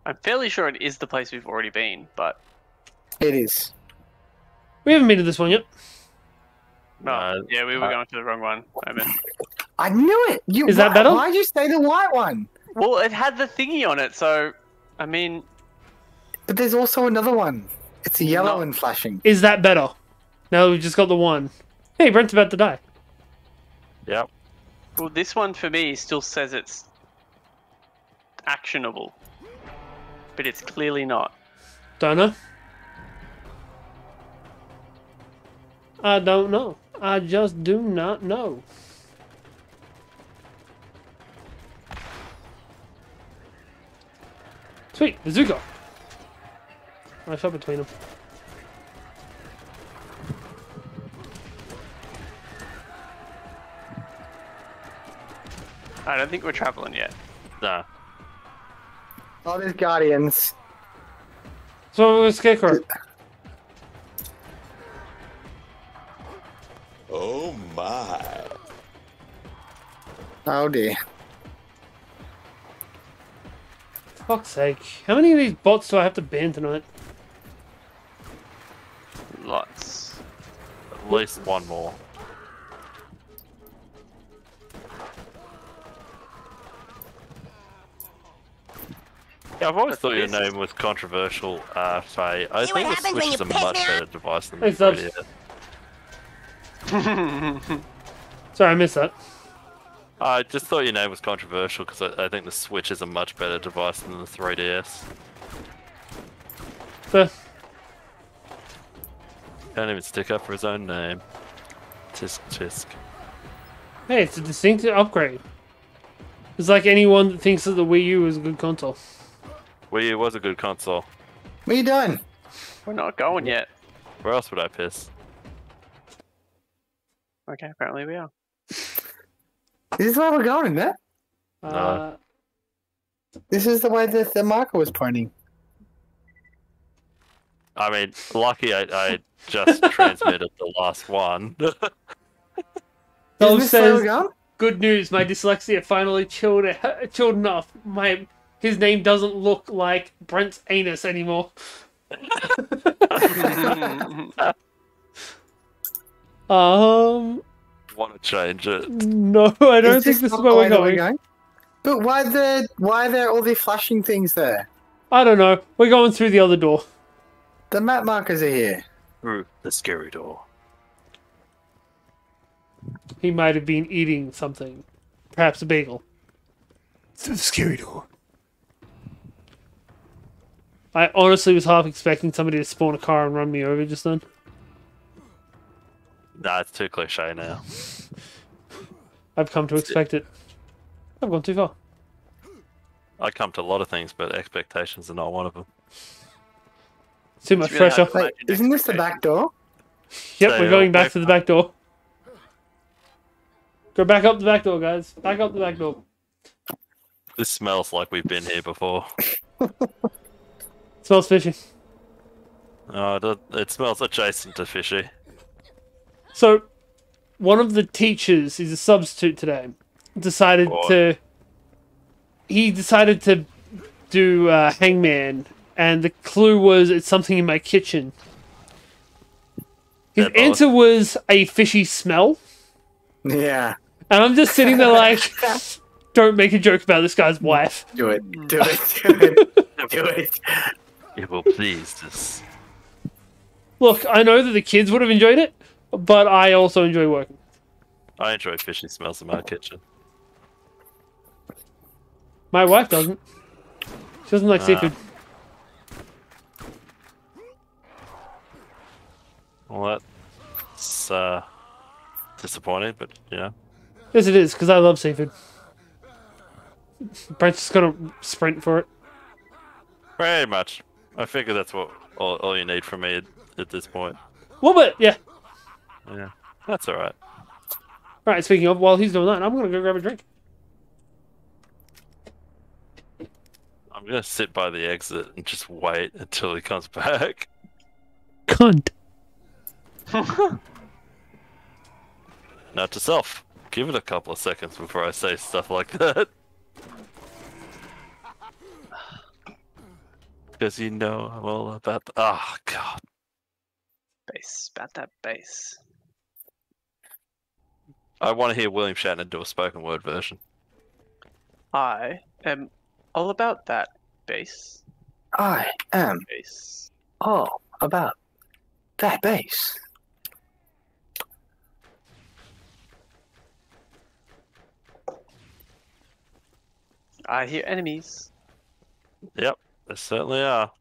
[SPEAKER 5] I'm fairly sure it is the place we've already been, but
[SPEAKER 4] It is.
[SPEAKER 1] We haven't been to this one yet.
[SPEAKER 5] no.
[SPEAKER 3] Uh,
[SPEAKER 5] yeah, we were
[SPEAKER 3] uh,
[SPEAKER 5] going to the wrong one. I mean,
[SPEAKER 4] I knew it. You,
[SPEAKER 1] Is that
[SPEAKER 4] why,
[SPEAKER 1] better?
[SPEAKER 4] Why'd you say the white one?
[SPEAKER 5] well, it had the thingy on it, so I mean,
[SPEAKER 4] But there's also another one. It's yellow
[SPEAKER 5] No.
[SPEAKER 4] and flashing.
[SPEAKER 1] Is that better? Now that we've just got the one. Hey, Brent's about to die.
[SPEAKER 3] Yep.
[SPEAKER 5] well, this one for me still says it's actionable, but it's clearly not.
[SPEAKER 1] Don't know. I don't know. I just do not know. Sweet, bazooka. I shot between them.
[SPEAKER 5] I don't think we're traveling yet.
[SPEAKER 3] Nah.
[SPEAKER 4] Oh, there's guardians.
[SPEAKER 1] So with Scarecrow.
[SPEAKER 6] Oh my.
[SPEAKER 4] Oh dear.
[SPEAKER 1] Fuck's sake. How many of these bots do I have to ban tonight?
[SPEAKER 5] Lots.
[SPEAKER 3] At least one more. Yeah, I've always thought your name was controversial, uh, Faye. I
[SPEAKER 9] See
[SPEAKER 3] think the Switch is a much
[SPEAKER 9] me
[SPEAKER 3] better device than the
[SPEAKER 1] Dubs.
[SPEAKER 3] 3DS.
[SPEAKER 1] Sorry, I missed that.
[SPEAKER 3] I just thought your name was controversial because I, I think the Switch is a much better device than the 3DS.
[SPEAKER 1] Fair.
[SPEAKER 3] Can't even stick up for his own name. Tisk tisk.
[SPEAKER 1] Hey, it's a distinct upgrade. It's like anyone that thinks that the Wii U is a good console.
[SPEAKER 3] Wii U was a good console.
[SPEAKER 4] What are you doing?
[SPEAKER 5] We're not going yet.
[SPEAKER 3] Where else would I piss?
[SPEAKER 5] Okay, apparently we are.
[SPEAKER 4] This is where we're going, isn't it?
[SPEAKER 1] Uh,
[SPEAKER 4] This is the way that the marker was pointing.
[SPEAKER 3] I mean, lucky I, I just transmitted the last one.
[SPEAKER 1] Dove
[SPEAKER 4] Isn't this where
[SPEAKER 1] says,
[SPEAKER 4] we're going?
[SPEAKER 1] Good news, my dyslexia finally chilled it, chilled enough. My his name doesn't look like Brent's anus anymore. Um,
[SPEAKER 3] Want to change it?
[SPEAKER 1] no, I don't think this is
[SPEAKER 4] not
[SPEAKER 1] where we're
[SPEAKER 4] way that
[SPEAKER 1] going.
[SPEAKER 4] But why the why are there all these flashing things there?
[SPEAKER 1] I don't know. We're going through the other door.
[SPEAKER 4] The map markers are here.
[SPEAKER 3] Through the scary door.
[SPEAKER 1] He might have been eating something, perhaps a bagel. Through the scary door. I honestly was half expecting somebody to spawn a car and run me over just then.
[SPEAKER 3] Nah, it's too cliche now.
[SPEAKER 1] I've come to expect it. I've gone too far.
[SPEAKER 3] I come to a lot of things, but expectations are not one of them.
[SPEAKER 1] Too much
[SPEAKER 5] really
[SPEAKER 1] pressure.
[SPEAKER 4] Wait, isn't this the back door?
[SPEAKER 1] Yep,
[SPEAKER 3] Stay
[SPEAKER 1] we're going back
[SPEAKER 3] away
[SPEAKER 1] to the back door. Go back up the back door, guys. Back up the back door.
[SPEAKER 3] This smells like we've been here before.
[SPEAKER 1] smells fishy.
[SPEAKER 3] Oh, it, it smells adjacent to fishy.
[SPEAKER 1] So, one of the teachers, he's a substitute today, decided
[SPEAKER 3] What?
[SPEAKER 1] to. He decided to do uh, hangman, and the clue was it's something in my kitchen. His
[SPEAKER 3] Dead
[SPEAKER 1] answer was a fishy smell,
[SPEAKER 4] Yeah.
[SPEAKER 1] and I'm just sitting there like, don't make a joke about this guy's wife.
[SPEAKER 4] Do it. Do it. Do it. Do it.
[SPEAKER 3] It will please this.
[SPEAKER 1] Look, I know that the kids would have enjoyed it, but I also enjoy working.
[SPEAKER 3] I enjoy fishy smells in my kitchen.
[SPEAKER 1] My wife doesn't. She doesn't like
[SPEAKER 3] Ah.
[SPEAKER 1] seafood.
[SPEAKER 3] Well, that's uh, disappointing, but yeah.
[SPEAKER 1] Yes, it is, because I love seafood. Brent's just gonna sprint for it.
[SPEAKER 3] Very much. I figure that's what all, all you need from me at, at this point.
[SPEAKER 1] Well, but yeah.
[SPEAKER 3] Yeah, that's all right.
[SPEAKER 1] All right. Speaking of, while he's doing that, I'm gonna go grab a drink.
[SPEAKER 3] I'm gonna sit by the exit and just wait until he comes back.
[SPEAKER 1] Cunt.
[SPEAKER 3] Not to self: give it a couple of seconds before I say stuff like that. Because he know I'm all about. The- oh God!
[SPEAKER 5] Base. About that base.
[SPEAKER 3] I want to hear William Shatner do a spoken word version.
[SPEAKER 5] I am all about that base.
[SPEAKER 4] I am
[SPEAKER 5] Base.
[SPEAKER 4] all about that base.
[SPEAKER 5] I hear enemies.
[SPEAKER 3] Yep, there certainly are.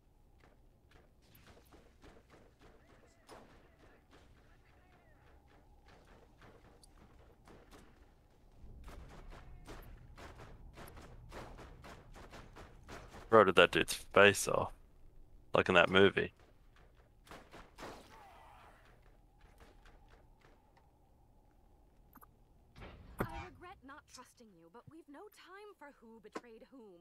[SPEAKER 3] Rotted that dude's face off. Like in that movie.
[SPEAKER 2] I regret not trusting you, but we've no time for who betrayed whom.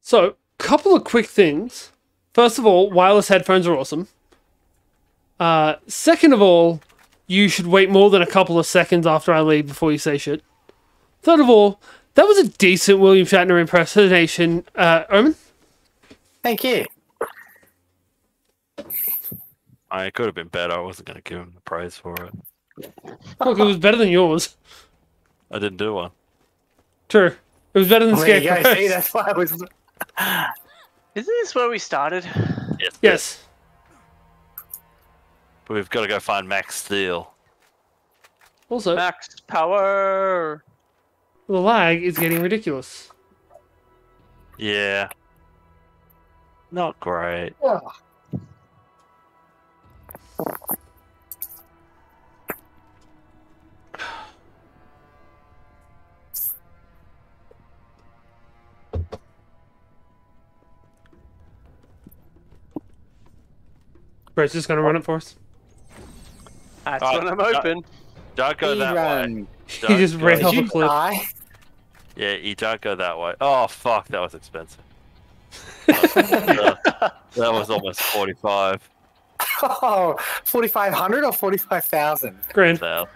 [SPEAKER 1] So, couple of quick things. First of all, wireless headphones are awesome. Uh, second of all, you should wait more than a couple of seconds after I leave before you say shit. Third of all, that was a decent William Shatner impersonation. Uh, Omen?
[SPEAKER 4] Thank you.
[SPEAKER 3] I it could have been better. I wasn't going to give him the praise for it.
[SPEAKER 1] Look, it was better than yours.
[SPEAKER 3] I didn't do one.
[SPEAKER 1] True. It was better than
[SPEAKER 4] Well, there you See, that's why I was.
[SPEAKER 5] Isn't this where we started?
[SPEAKER 3] Yes.
[SPEAKER 1] Yes.
[SPEAKER 3] But we've got to go find Max Steel.
[SPEAKER 1] Also,
[SPEAKER 5] Max power.
[SPEAKER 1] the lag is getting ridiculous.
[SPEAKER 3] Yeah. Not great.
[SPEAKER 1] Brett's just gonna run it for us.
[SPEAKER 5] That's
[SPEAKER 3] Uh,
[SPEAKER 5] when I'm
[SPEAKER 3] uh,
[SPEAKER 5] open.
[SPEAKER 3] Don't go that way.
[SPEAKER 4] Run.
[SPEAKER 1] He
[SPEAKER 3] Don't
[SPEAKER 1] just
[SPEAKER 3] go-
[SPEAKER 1] ran
[SPEAKER 4] Did
[SPEAKER 1] off
[SPEAKER 4] you
[SPEAKER 1] a cliff.
[SPEAKER 4] die?
[SPEAKER 3] Yeah, you don't go that way. Oh fuck, that was expensive. that that was almost forty-five.
[SPEAKER 4] Oh, 4,500 or 45,000?
[SPEAKER 1] Grand.
[SPEAKER 3] So,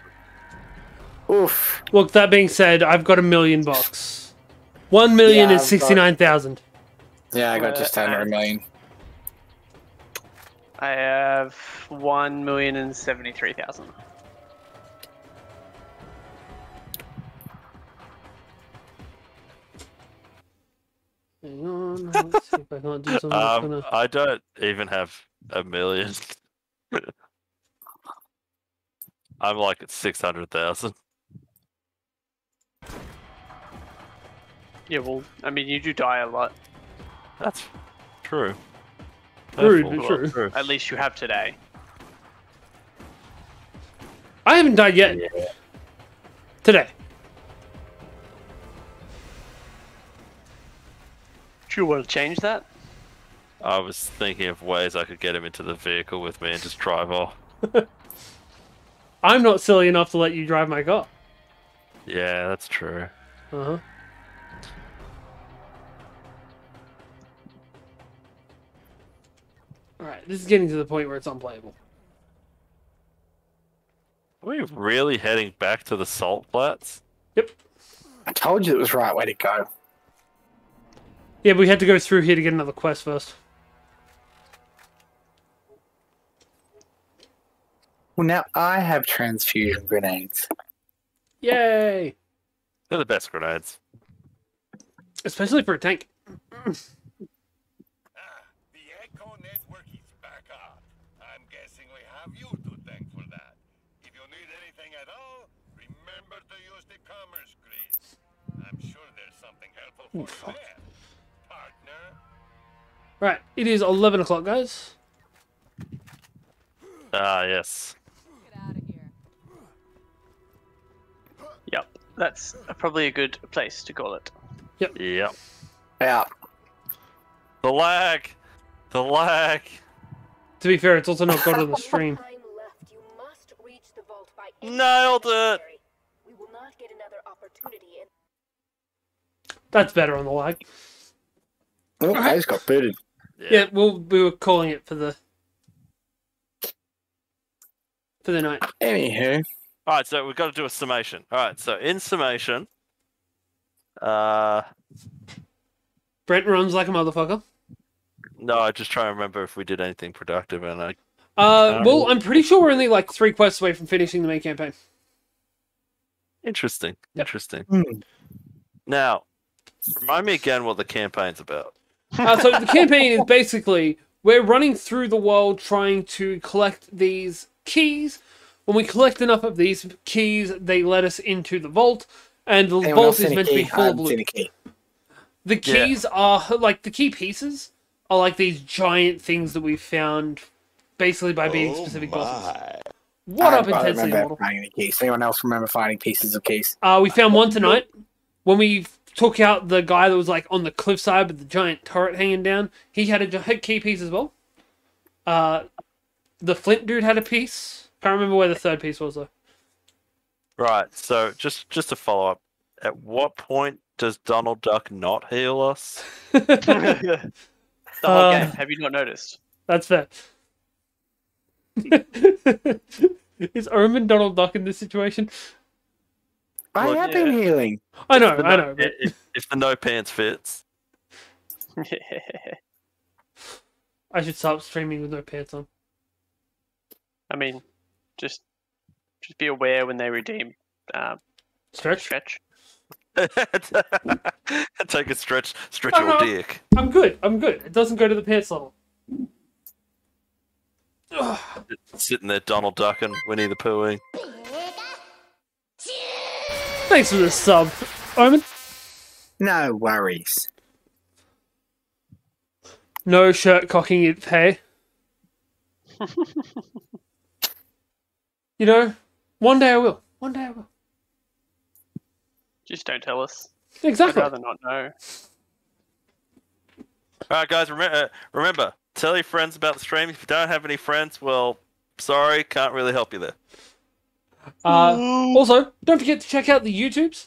[SPEAKER 4] Oof.
[SPEAKER 1] Look, that being said, I've got a million bucks. One million
[SPEAKER 4] Yeah,
[SPEAKER 1] is
[SPEAKER 4] I've got-
[SPEAKER 1] sixty-nine thousand.
[SPEAKER 4] Yeah, I got just under a million.
[SPEAKER 5] I have one million and seventy-three thousand.
[SPEAKER 1] Hang on, let's see if I can't do something.
[SPEAKER 3] Um,
[SPEAKER 1] gonna...
[SPEAKER 3] I don't even have a million. I'm like at six hundred thousand.
[SPEAKER 5] Yeah, well, I mean, you do die a lot.
[SPEAKER 3] That's true.
[SPEAKER 1] Rude,
[SPEAKER 3] That's
[SPEAKER 1] but
[SPEAKER 3] all
[SPEAKER 1] true.
[SPEAKER 5] At least you have today.
[SPEAKER 1] I haven't died yet. Today.
[SPEAKER 5] Do you want to change that?
[SPEAKER 3] I was thinking of ways I could get him into the vehicle with me and just drive off.
[SPEAKER 1] I'm not silly enough to let you drive my car.
[SPEAKER 3] Yeah, that's true.
[SPEAKER 1] Uh huh. Alright, this is getting to the point where it's unplayable.
[SPEAKER 3] Are we really heading back to the salt flats?
[SPEAKER 1] Yep.
[SPEAKER 4] I told you it was the right way to go.
[SPEAKER 1] Yeah, but we had to go through here to get another quest first.
[SPEAKER 4] Well, now I have transfusion grenades.
[SPEAKER 1] Yay!
[SPEAKER 3] They're the best grenades.
[SPEAKER 1] Especially for a tank.
[SPEAKER 6] The Echo Network is back up. I'm guessing we have you to thank for that. If you need anything at all, remember to use the commerce grid. I'm sure there's something helpful for you there, partner.
[SPEAKER 1] Right, it is 11 o'clock, guys.
[SPEAKER 3] Ah, yes.
[SPEAKER 5] Yep, that's probably a good place to call it.
[SPEAKER 3] Yep. Yep.
[SPEAKER 4] Yeah.
[SPEAKER 3] The lag! The lag!
[SPEAKER 1] To be fair, it's also not got on the stream.
[SPEAKER 8] Nailed left. You must reach the vault by any
[SPEAKER 3] Nailed
[SPEAKER 8] means
[SPEAKER 3] it!
[SPEAKER 8] necessary. We will not get another opportunity. And
[SPEAKER 1] That's better on the lag.
[SPEAKER 4] Oh, I just got booted.
[SPEAKER 1] Yeah, well, we were calling it for the for the night.
[SPEAKER 4] Anywho,
[SPEAKER 3] Alright, so we've got to do a summation. Alright, so in summation, uh,
[SPEAKER 1] Brent runs like a motherfucker.
[SPEAKER 3] no, I just try to remember if we did anything productive, and I
[SPEAKER 1] Uh,
[SPEAKER 3] Um,
[SPEAKER 1] well, I'm pretty sure we're only like three quests away from finishing the main campaign.
[SPEAKER 3] interesting, interesting.
[SPEAKER 4] Hmm.
[SPEAKER 3] Now, remind me again what the campaign's about.
[SPEAKER 1] Uh, so the campaign is basically we're running through the world trying to collect these keys. When we collect enough of these keys, they let us into the vault, and the
[SPEAKER 4] anyone
[SPEAKER 1] vault is
[SPEAKER 4] seen a
[SPEAKER 1] meant to be
[SPEAKER 4] I
[SPEAKER 1] full of loot.
[SPEAKER 4] key.
[SPEAKER 1] The
[SPEAKER 3] Yeah.
[SPEAKER 1] keys are like the key pieces are like these giant things that we found basically by being
[SPEAKER 6] Oh
[SPEAKER 1] specific bosses. What
[SPEAKER 4] I
[SPEAKER 1] up,
[SPEAKER 4] don't
[SPEAKER 1] intensely
[SPEAKER 4] remember finding any keys. Anyone else remember finding pieces of keys?
[SPEAKER 1] Uh, we found one tonight when we took out the guy that was like on the cliffside with the giant turret hanging down. He had a giant key piece as well. Uh, the Flint dude had a piece. Can't remember where the third piece was though.
[SPEAKER 3] Right. So just just to follow up, at what point does Donald Duck not heal us?
[SPEAKER 5] the whole
[SPEAKER 1] Uh,
[SPEAKER 5] game. Have you not noticed?
[SPEAKER 1] That's fair. Is Omen Donald Duck in this situation?
[SPEAKER 4] I
[SPEAKER 3] Look,
[SPEAKER 4] have been healing.
[SPEAKER 1] I know,
[SPEAKER 3] The
[SPEAKER 1] I
[SPEAKER 3] no-
[SPEAKER 1] know. But
[SPEAKER 3] If, if the no pants fits.
[SPEAKER 1] I should stop streaming with no pants on.
[SPEAKER 5] I mean, just just be aware when they redeem uh,
[SPEAKER 1] Stretch.
[SPEAKER 5] stretch.
[SPEAKER 3] Take a stretch, stretch
[SPEAKER 1] Oh,
[SPEAKER 3] your
[SPEAKER 1] no.
[SPEAKER 3] dick.
[SPEAKER 1] I'm good. I'm good. It doesn't go to the pants level. Ugh.
[SPEAKER 3] Sitting there, Donald Duck and Winnie the Poohing.
[SPEAKER 1] Thanks for the sub, Omen.
[SPEAKER 4] No worries.
[SPEAKER 1] No shirt cocking it pay. you know, one day I will. One day I will.
[SPEAKER 5] Just don't tell us. Exactly. I'd
[SPEAKER 1] Exactly.
[SPEAKER 5] rather not know.
[SPEAKER 3] All right, guys. Remember, uh, remember, tell your friends about the stream. If you don't have any friends, well, sorry, can't really help you there.
[SPEAKER 1] Uh, also, don't forget to check out the YouTubes.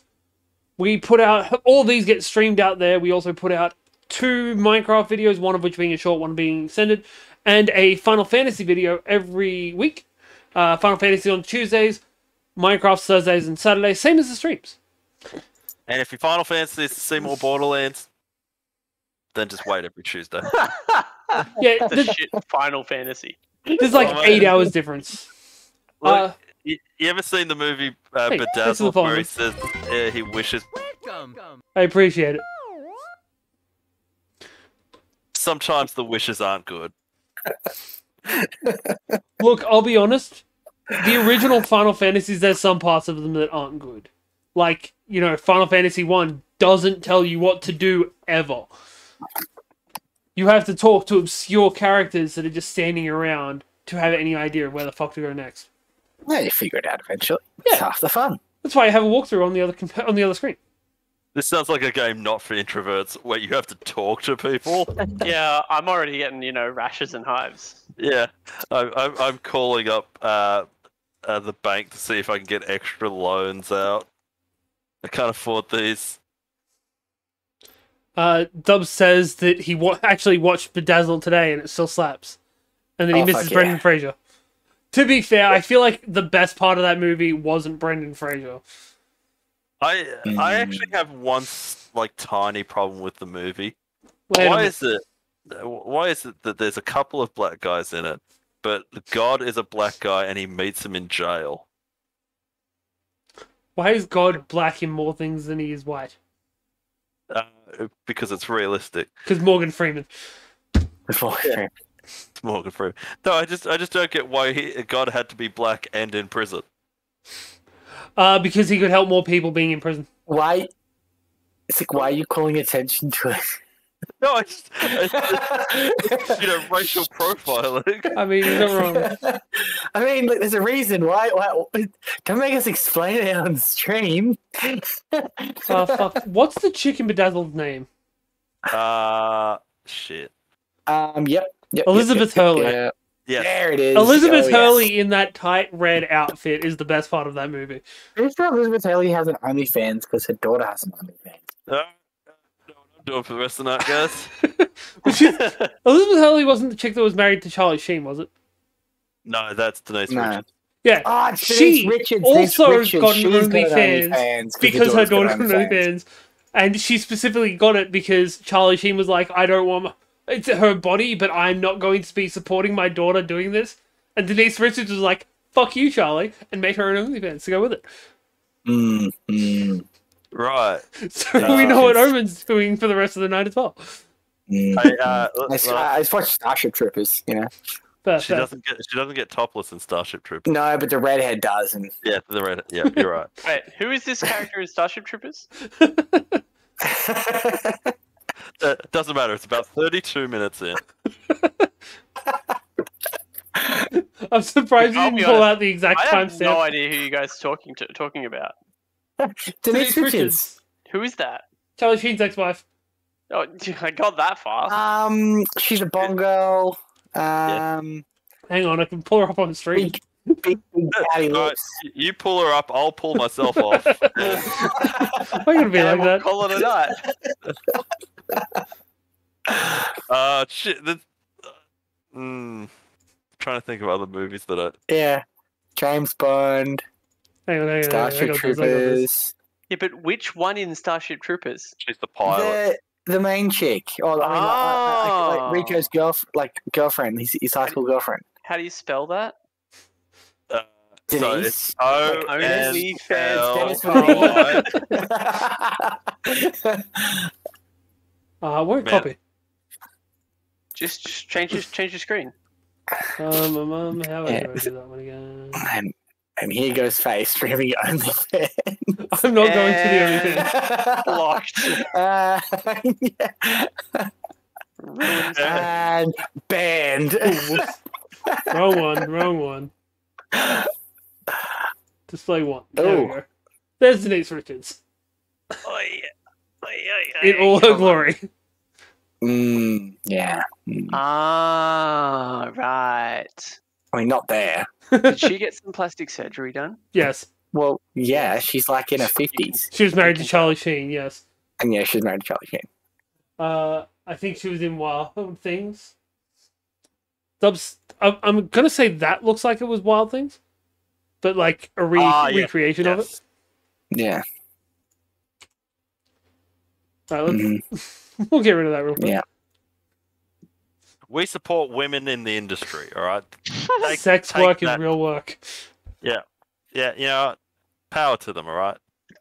[SPEAKER 1] We put out all these get streamed out there. We also put out two Minecraft videos, one of which being a short, one being extended, and a Final Fantasy video every week. Uh, Final Fantasy on Tuesdays, Minecraft Thursdays and Saturdays, same as the streams.
[SPEAKER 3] And if your Final Fantasy is to see more Borderlands, then just wait every Tuesday.
[SPEAKER 1] Yeah,
[SPEAKER 5] the
[SPEAKER 1] there's,
[SPEAKER 5] shit Final Fantasy.
[SPEAKER 1] there's like
[SPEAKER 3] Oh,
[SPEAKER 1] eight
[SPEAKER 3] man.
[SPEAKER 1] hours difference.
[SPEAKER 3] Look,
[SPEAKER 1] Uh,
[SPEAKER 3] you, you ever seen the movie uh,
[SPEAKER 1] Hey, thanks the
[SPEAKER 3] Bedazzled where he says uh, he wishes?
[SPEAKER 1] I appreciate it.
[SPEAKER 3] Sometimes the wishes aren't good.
[SPEAKER 1] Look, I'll be honest. The original Final Fantasies, there's some parts of them that aren't good. Like, you know, Final Fantasy 1 doesn't tell you what to do ever. You have to talk to obscure characters that are just standing around to have any idea of where the fuck to go next.
[SPEAKER 4] Yeah, you figure it out eventually. It's half the fun.
[SPEAKER 1] That's why I have a walkthrough on the other comp- on the other screen.
[SPEAKER 3] This sounds like a game not for introverts where you have to talk to people.
[SPEAKER 5] Yeah, I'm already getting you know rashes and hives.
[SPEAKER 3] yeah, I, I'm, I'm calling up uh, uh, the bank to see if I can get extra loans out. I can't afford these.
[SPEAKER 1] Uh, Dubs says that he wa- actually watched Bedazzled today and it still slaps, and then he
[SPEAKER 4] Oh,
[SPEAKER 1] misses Brendan
[SPEAKER 4] yeah.
[SPEAKER 1] Fraser. To be fair, I feel like the best part of that movie wasn't Brendan Fraser.
[SPEAKER 3] I I
[SPEAKER 4] Mm.
[SPEAKER 3] actually have one like tiny problem with the movie.
[SPEAKER 1] Wait
[SPEAKER 3] why is it? Why is it that there's a couple of black guys in it, but God is a black guy and he meets him in jail?
[SPEAKER 1] Why is God black in more things than he is white?
[SPEAKER 3] Uh, because it's realistic.
[SPEAKER 1] Because Morgan Freeman.
[SPEAKER 4] Before
[SPEAKER 3] It's Morgan Freeman. No, I just I just don't get why he, God had to be black and in prison.
[SPEAKER 1] Uh, because he could help more people being in prison.
[SPEAKER 4] Why? It's like, why are you calling attention to it?
[SPEAKER 3] No, I just, it's just, you know racial profiling.
[SPEAKER 1] I mean, he's not wrong.
[SPEAKER 4] I mean, like, there's a reason. Why? Why? Don't make us explain it on stream.
[SPEAKER 1] Uh, fuck. What's the chicken bedazzled name?
[SPEAKER 3] Uh shit.
[SPEAKER 4] Um. Yep. Yep
[SPEAKER 1] Elizabeth
[SPEAKER 4] yep, yep,
[SPEAKER 1] Hurley.
[SPEAKER 4] yep.
[SPEAKER 3] Yes.
[SPEAKER 4] There it is.
[SPEAKER 1] Elizabeth
[SPEAKER 4] Oh, yes.
[SPEAKER 1] Hurley in that tight red outfit is the best part of that movie.
[SPEAKER 4] Pretty sure Elizabeth Hurley has an OnlyFans because her daughter has an OnlyFans.
[SPEAKER 3] Uh, know what I'm doing for the rest of the night, guys.
[SPEAKER 1] Elizabeth Hurley wasn't the chick that was married to Charlie Sheen, was it?
[SPEAKER 3] no, that's Denise
[SPEAKER 4] No.
[SPEAKER 3] Richards.
[SPEAKER 1] Yeah.
[SPEAKER 4] Oh,
[SPEAKER 1] she
[SPEAKER 4] Denise Richards.
[SPEAKER 1] Also
[SPEAKER 4] Richards.
[SPEAKER 1] got an
[SPEAKER 4] She's got an
[SPEAKER 1] OnlyFans
[SPEAKER 4] OnlyFans 'cause
[SPEAKER 1] because her daughter
[SPEAKER 4] got
[SPEAKER 1] got an OnlyFans, and she specifically got it because Charlie Sheen was like, "I don't want my, it's her body, but I'm not going to be supporting my daughter doing this." And Denise Richards was like, "Fuck you, Charlie," and made her an OnlyFans to go with it.
[SPEAKER 4] Mm, mm,
[SPEAKER 3] Right.
[SPEAKER 1] So
[SPEAKER 4] Uh,
[SPEAKER 1] we know what Omen's doing for the rest of the night as well.
[SPEAKER 4] mm.
[SPEAKER 3] Hey, uh,
[SPEAKER 4] I, s-
[SPEAKER 3] well,
[SPEAKER 4] I just watched Starship Troopers. You know.
[SPEAKER 1] Fair,
[SPEAKER 3] she
[SPEAKER 1] fair.
[SPEAKER 3] doesn't get she doesn't get topless in Starship Troopers.
[SPEAKER 4] No, but the redhead does, and
[SPEAKER 3] Yeah, the red. Yeah, you're right.
[SPEAKER 5] Wait, who is this character in Starship Troopers?
[SPEAKER 3] Uh, doesn't matter. It's about 32 minutes in.
[SPEAKER 1] I'm surprised you
[SPEAKER 5] I'll
[SPEAKER 1] didn't
[SPEAKER 5] be
[SPEAKER 1] pull
[SPEAKER 5] honest,
[SPEAKER 1] out the exact time.
[SPEAKER 5] I have
[SPEAKER 1] timestamp.
[SPEAKER 5] no idea who you guys are talking to talking about.
[SPEAKER 4] Denise Richards.
[SPEAKER 5] Who is that?
[SPEAKER 1] Charlie Sheen's ex-wife.
[SPEAKER 5] Oh, I got that far.
[SPEAKER 4] Um, she's a Bond girl. Um,
[SPEAKER 1] Hang on, I can pull her up on the stream.
[SPEAKER 4] Big, big, big catty
[SPEAKER 3] All right,
[SPEAKER 4] lips.
[SPEAKER 3] y- you pull her up. I'll pull myself off.
[SPEAKER 1] Why you gonna be like that?
[SPEAKER 5] call it a night.
[SPEAKER 3] Uh, shit. This, uh, mm, trying to think of other movies that I.
[SPEAKER 4] Yeah, James Bond,
[SPEAKER 1] Hang on, hang on, hang on. I
[SPEAKER 4] Starship
[SPEAKER 1] this, I got this.
[SPEAKER 4] Troopers.
[SPEAKER 5] Yeah, but which one in Starship Troopers?
[SPEAKER 3] She's the pilot.
[SPEAKER 4] The the main chick, or I mean, like, like, like,
[SPEAKER 5] Oh.
[SPEAKER 4] Rico's girl, like girlfriend, his, his high school girlfriend.
[SPEAKER 5] How do you spell that?
[SPEAKER 3] Uh, so
[SPEAKER 4] Denise.
[SPEAKER 3] it's O
[SPEAKER 5] Like
[SPEAKER 3] N
[SPEAKER 5] OnlyFans,
[SPEAKER 3] L
[SPEAKER 4] Dennis
[SPEAKER 3] Y.
[SPEAKER 1] Uh, where
[SPEAKER 3] Man.
[SPEAKER 1] copy?
[SPEAKER 5] Just, just change your change your screen.
[SPEAKER 1] Um, um, um, how do I
[SPEAKER 4] Yeah.
[SPEAKER 1] do that one again?
[SPEAKER 4] and, and here goes Face streaming OnlyFans.
[SPEAKER 1] I'm not going to the OnlyFans.
[SPEAKER 5] Blocked.
[SPEAKER 4] Uh, yeah. And banned.
[SPEAKER 1] Wrong one, wrong one. Display one. There we
[SPEAKER 4] Oh.
[SPEAKER 1] go. There's Denise Richards
[SPEAKER 5] Oi, oi, oi,
[SPEAKER 1] in all her glory.
[SPEAKER 4] Mm, yeah. Mm.
[SPEAKER 5] Ah, right.
[SPEAKER 4] I mean, not there.
[SPEAKER 5] Did she get some plastic surgery done?
[SPEAKER 1] Yes,
[SPEAKER 4] Well, yeah, she's like in her fifties,
[SPEAKER 1] she was married to Charlie Sheen. Yes.
[SPEAKER 4] and yeah, she's married to Charlie Sheen.
[SPEAKER 1] Uh, I think she was in Wild Things. Dubs, I'm, I'm gonna say that looks like it was Wild Things, but like a re-
[SPEAKER 3] Ah, yeah,
[SPEAKER 1] recreation of it.
[SPEAKER 4] Yeah.
[SPEAKER 1] All right, let's,
[SPEAKER 4] Mhm.
[SPEAKER 1] we'll get rid of that real quick.
[SPEAKER 4] Yeah.
[SPEAKER 3] We support women in the industry. All right. Take-
[SPEAKER 1] Sex
[SPEAKER 3] take
[SPEAKER 1] work is real work,
[SPEAKER 3] Yeah. Yeah. You know, power to them. All right.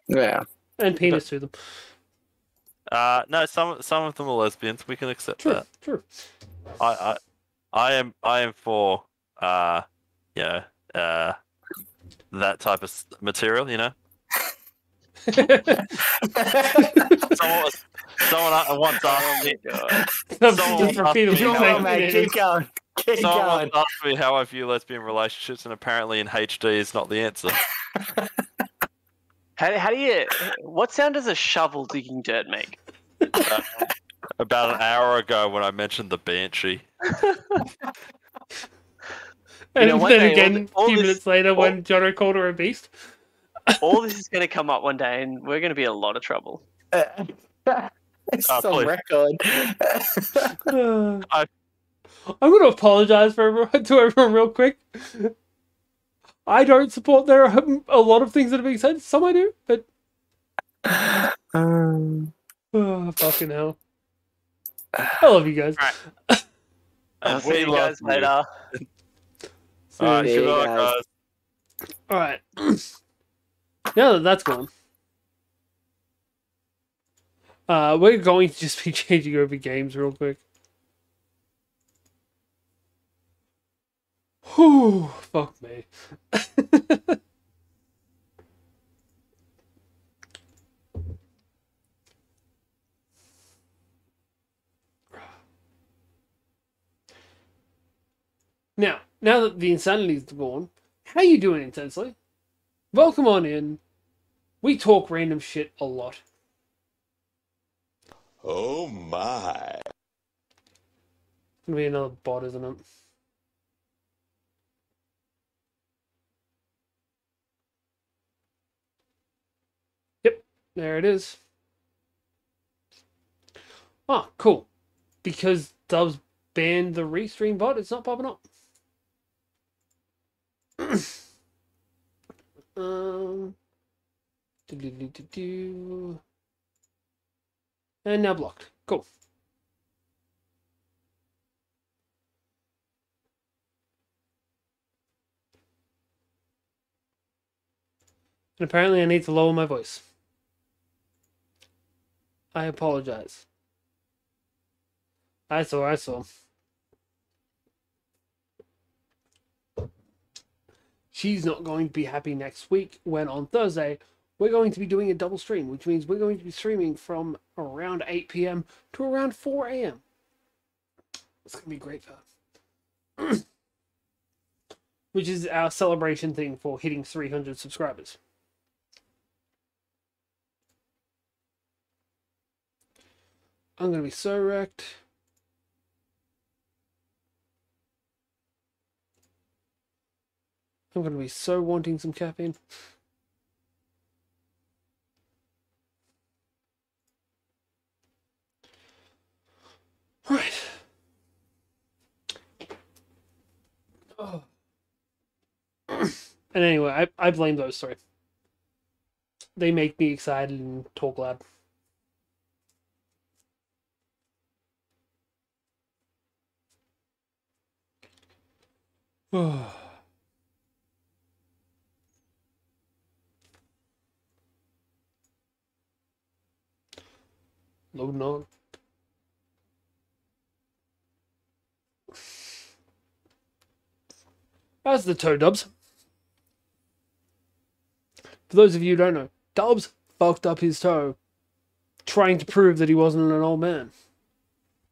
[SPEAKER 4] Yeah.
[SPEAKER 1] and penis to them.
[SPEAKER 3] Uh, no, some some of them are lesbians. We can accept
[SPEAKER 1] True,
[SPEAKER 3] that.
[SPEAKER 1] true.
[SPEAKER 3] I, I, I am I am for uh, you know, uh, that type of material. You know, someone was, someone uh, once asked me.
[SPEAKER 1] Just
[SPEAKER 3] Someone-
[SPEAKER 1] repeatedly
[SPEAKER 3] Come on,
[SPEAKER 4] mate, keep going. Keep
[SPEAKER 3] Someone
[SPEAKER 4] going.
[SPEAKER 3] once asked me how I view lesbian relationships, and apparently in HD is not the answer.
[SPEAKER 5] How, how do you? What sound does a shovel digging dirt make?
[SPEAKER 3] Uh, about an hour ago, when I mentioned the banshee.
[SPEAKER 1] And
[SPEAKER 5] know,
[SPEAKER 1] then
[SPEAKER 5] day
[SPEAKER 1] again, a few
[SPEAKER 5] this-
[SPEAKER 1] minutes later,
[SPEAKER 5] all-
[SPEAKER 1] when Jono called her a beast.
[SPEAKER 5] All this is going to come up one day, and we're going to be in a lot of trouble.
[SPEAKER 4] it's
[SPEAKER 3] Oh,
[SPEAKER 4] on record.
[SPEAKER 1] Uh,
[SPEAKER 3] I-
[SPEAKER 1] I'm going to apologize for everyone, to everyone real quick. I don't support there are a lot of things that are being said. Some I do, but
[SPEAKER 4] um,
[SPEAKER 1] oh, fucking hell. I love you guys.
[SPEAKER 5] I'll see
[SPEAKER 3] we
[SPEAKER 5] you guys
[SPEAKER 3] you.
[SPEAKER 5] later.
[SPEAKER 1] So,
[SPEAKER 3] All right,
[SPEAKER 4] See
[SPEAKER 3] good luck,
[SPEAKER 4] guys.
[SPEAKER 3] guys.
[SPEAKER 1] all right. now that that's gone, uh, we're going to just be changing over games real quick. Whew, fuck me. Now, that the insanity's gone, how you doing, Intensely? Welcome on in. We talk random shit a lot.
[SPEAKER 6] Oh my.
[SPEAKER 1] Gonna be another bot, isn't it? Yep, there it is. Ah, cool. Because Dubs banned the restream bot, it's not popping up. Um, do-do-do-do-do. and now blocked. Cool. And apparently, I need to lower my voice. I apologize. I saw, I saw. She's not going to be happy next week when on Thursday we're going to be doing a double stream, which means we're going to be streaming from around 8 p.m. to around 4 a.m. It's going to be great for her. which is our celebration thing for hitting 300 subscribers. I'm gonna be so wrecked. I'm gonna be so wanting some caffeine. Right. Oh. and anyway, I, I blame those three. They make me excited and talk loud. Oh. Loading on. As the toe dubs. For those of you who don't know, Dubs fucked up his toe trying to prove that he wasn't an old man.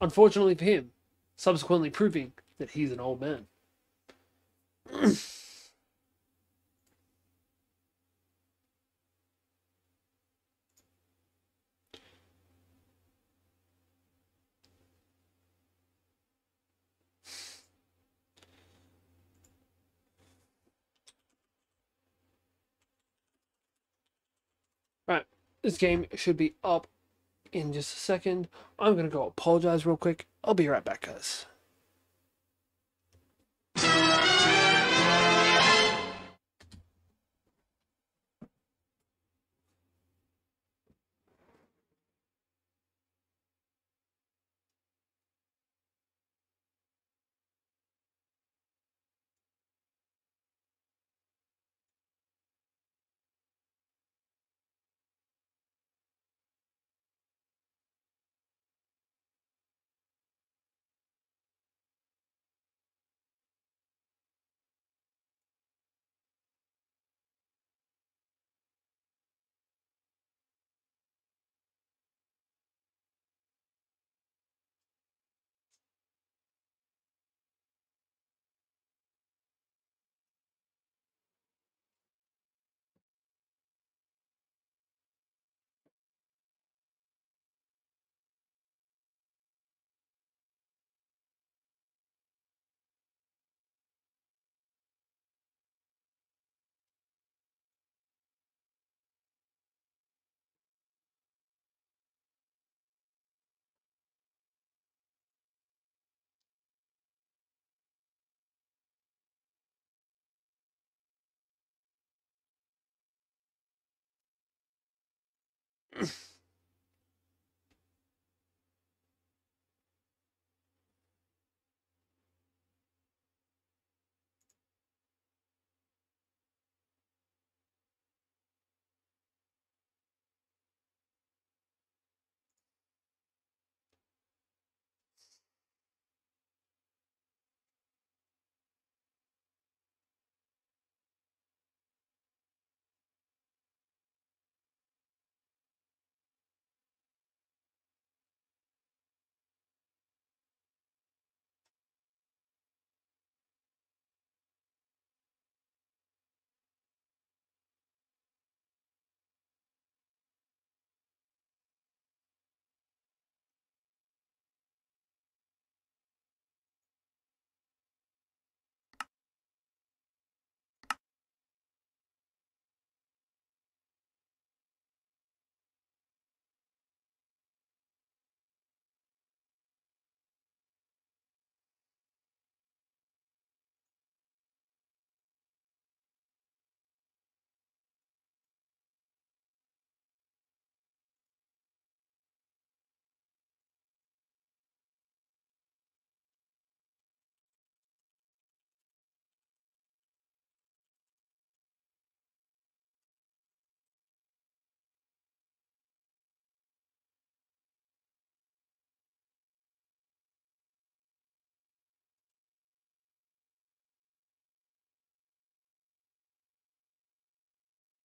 [SPEAKER 1] Unfortunately for him, subsequently proving that he's an old man. Right, this game should be up in just a second. I'm gonna go apologize real quick. I'll be right back, guys. Bye.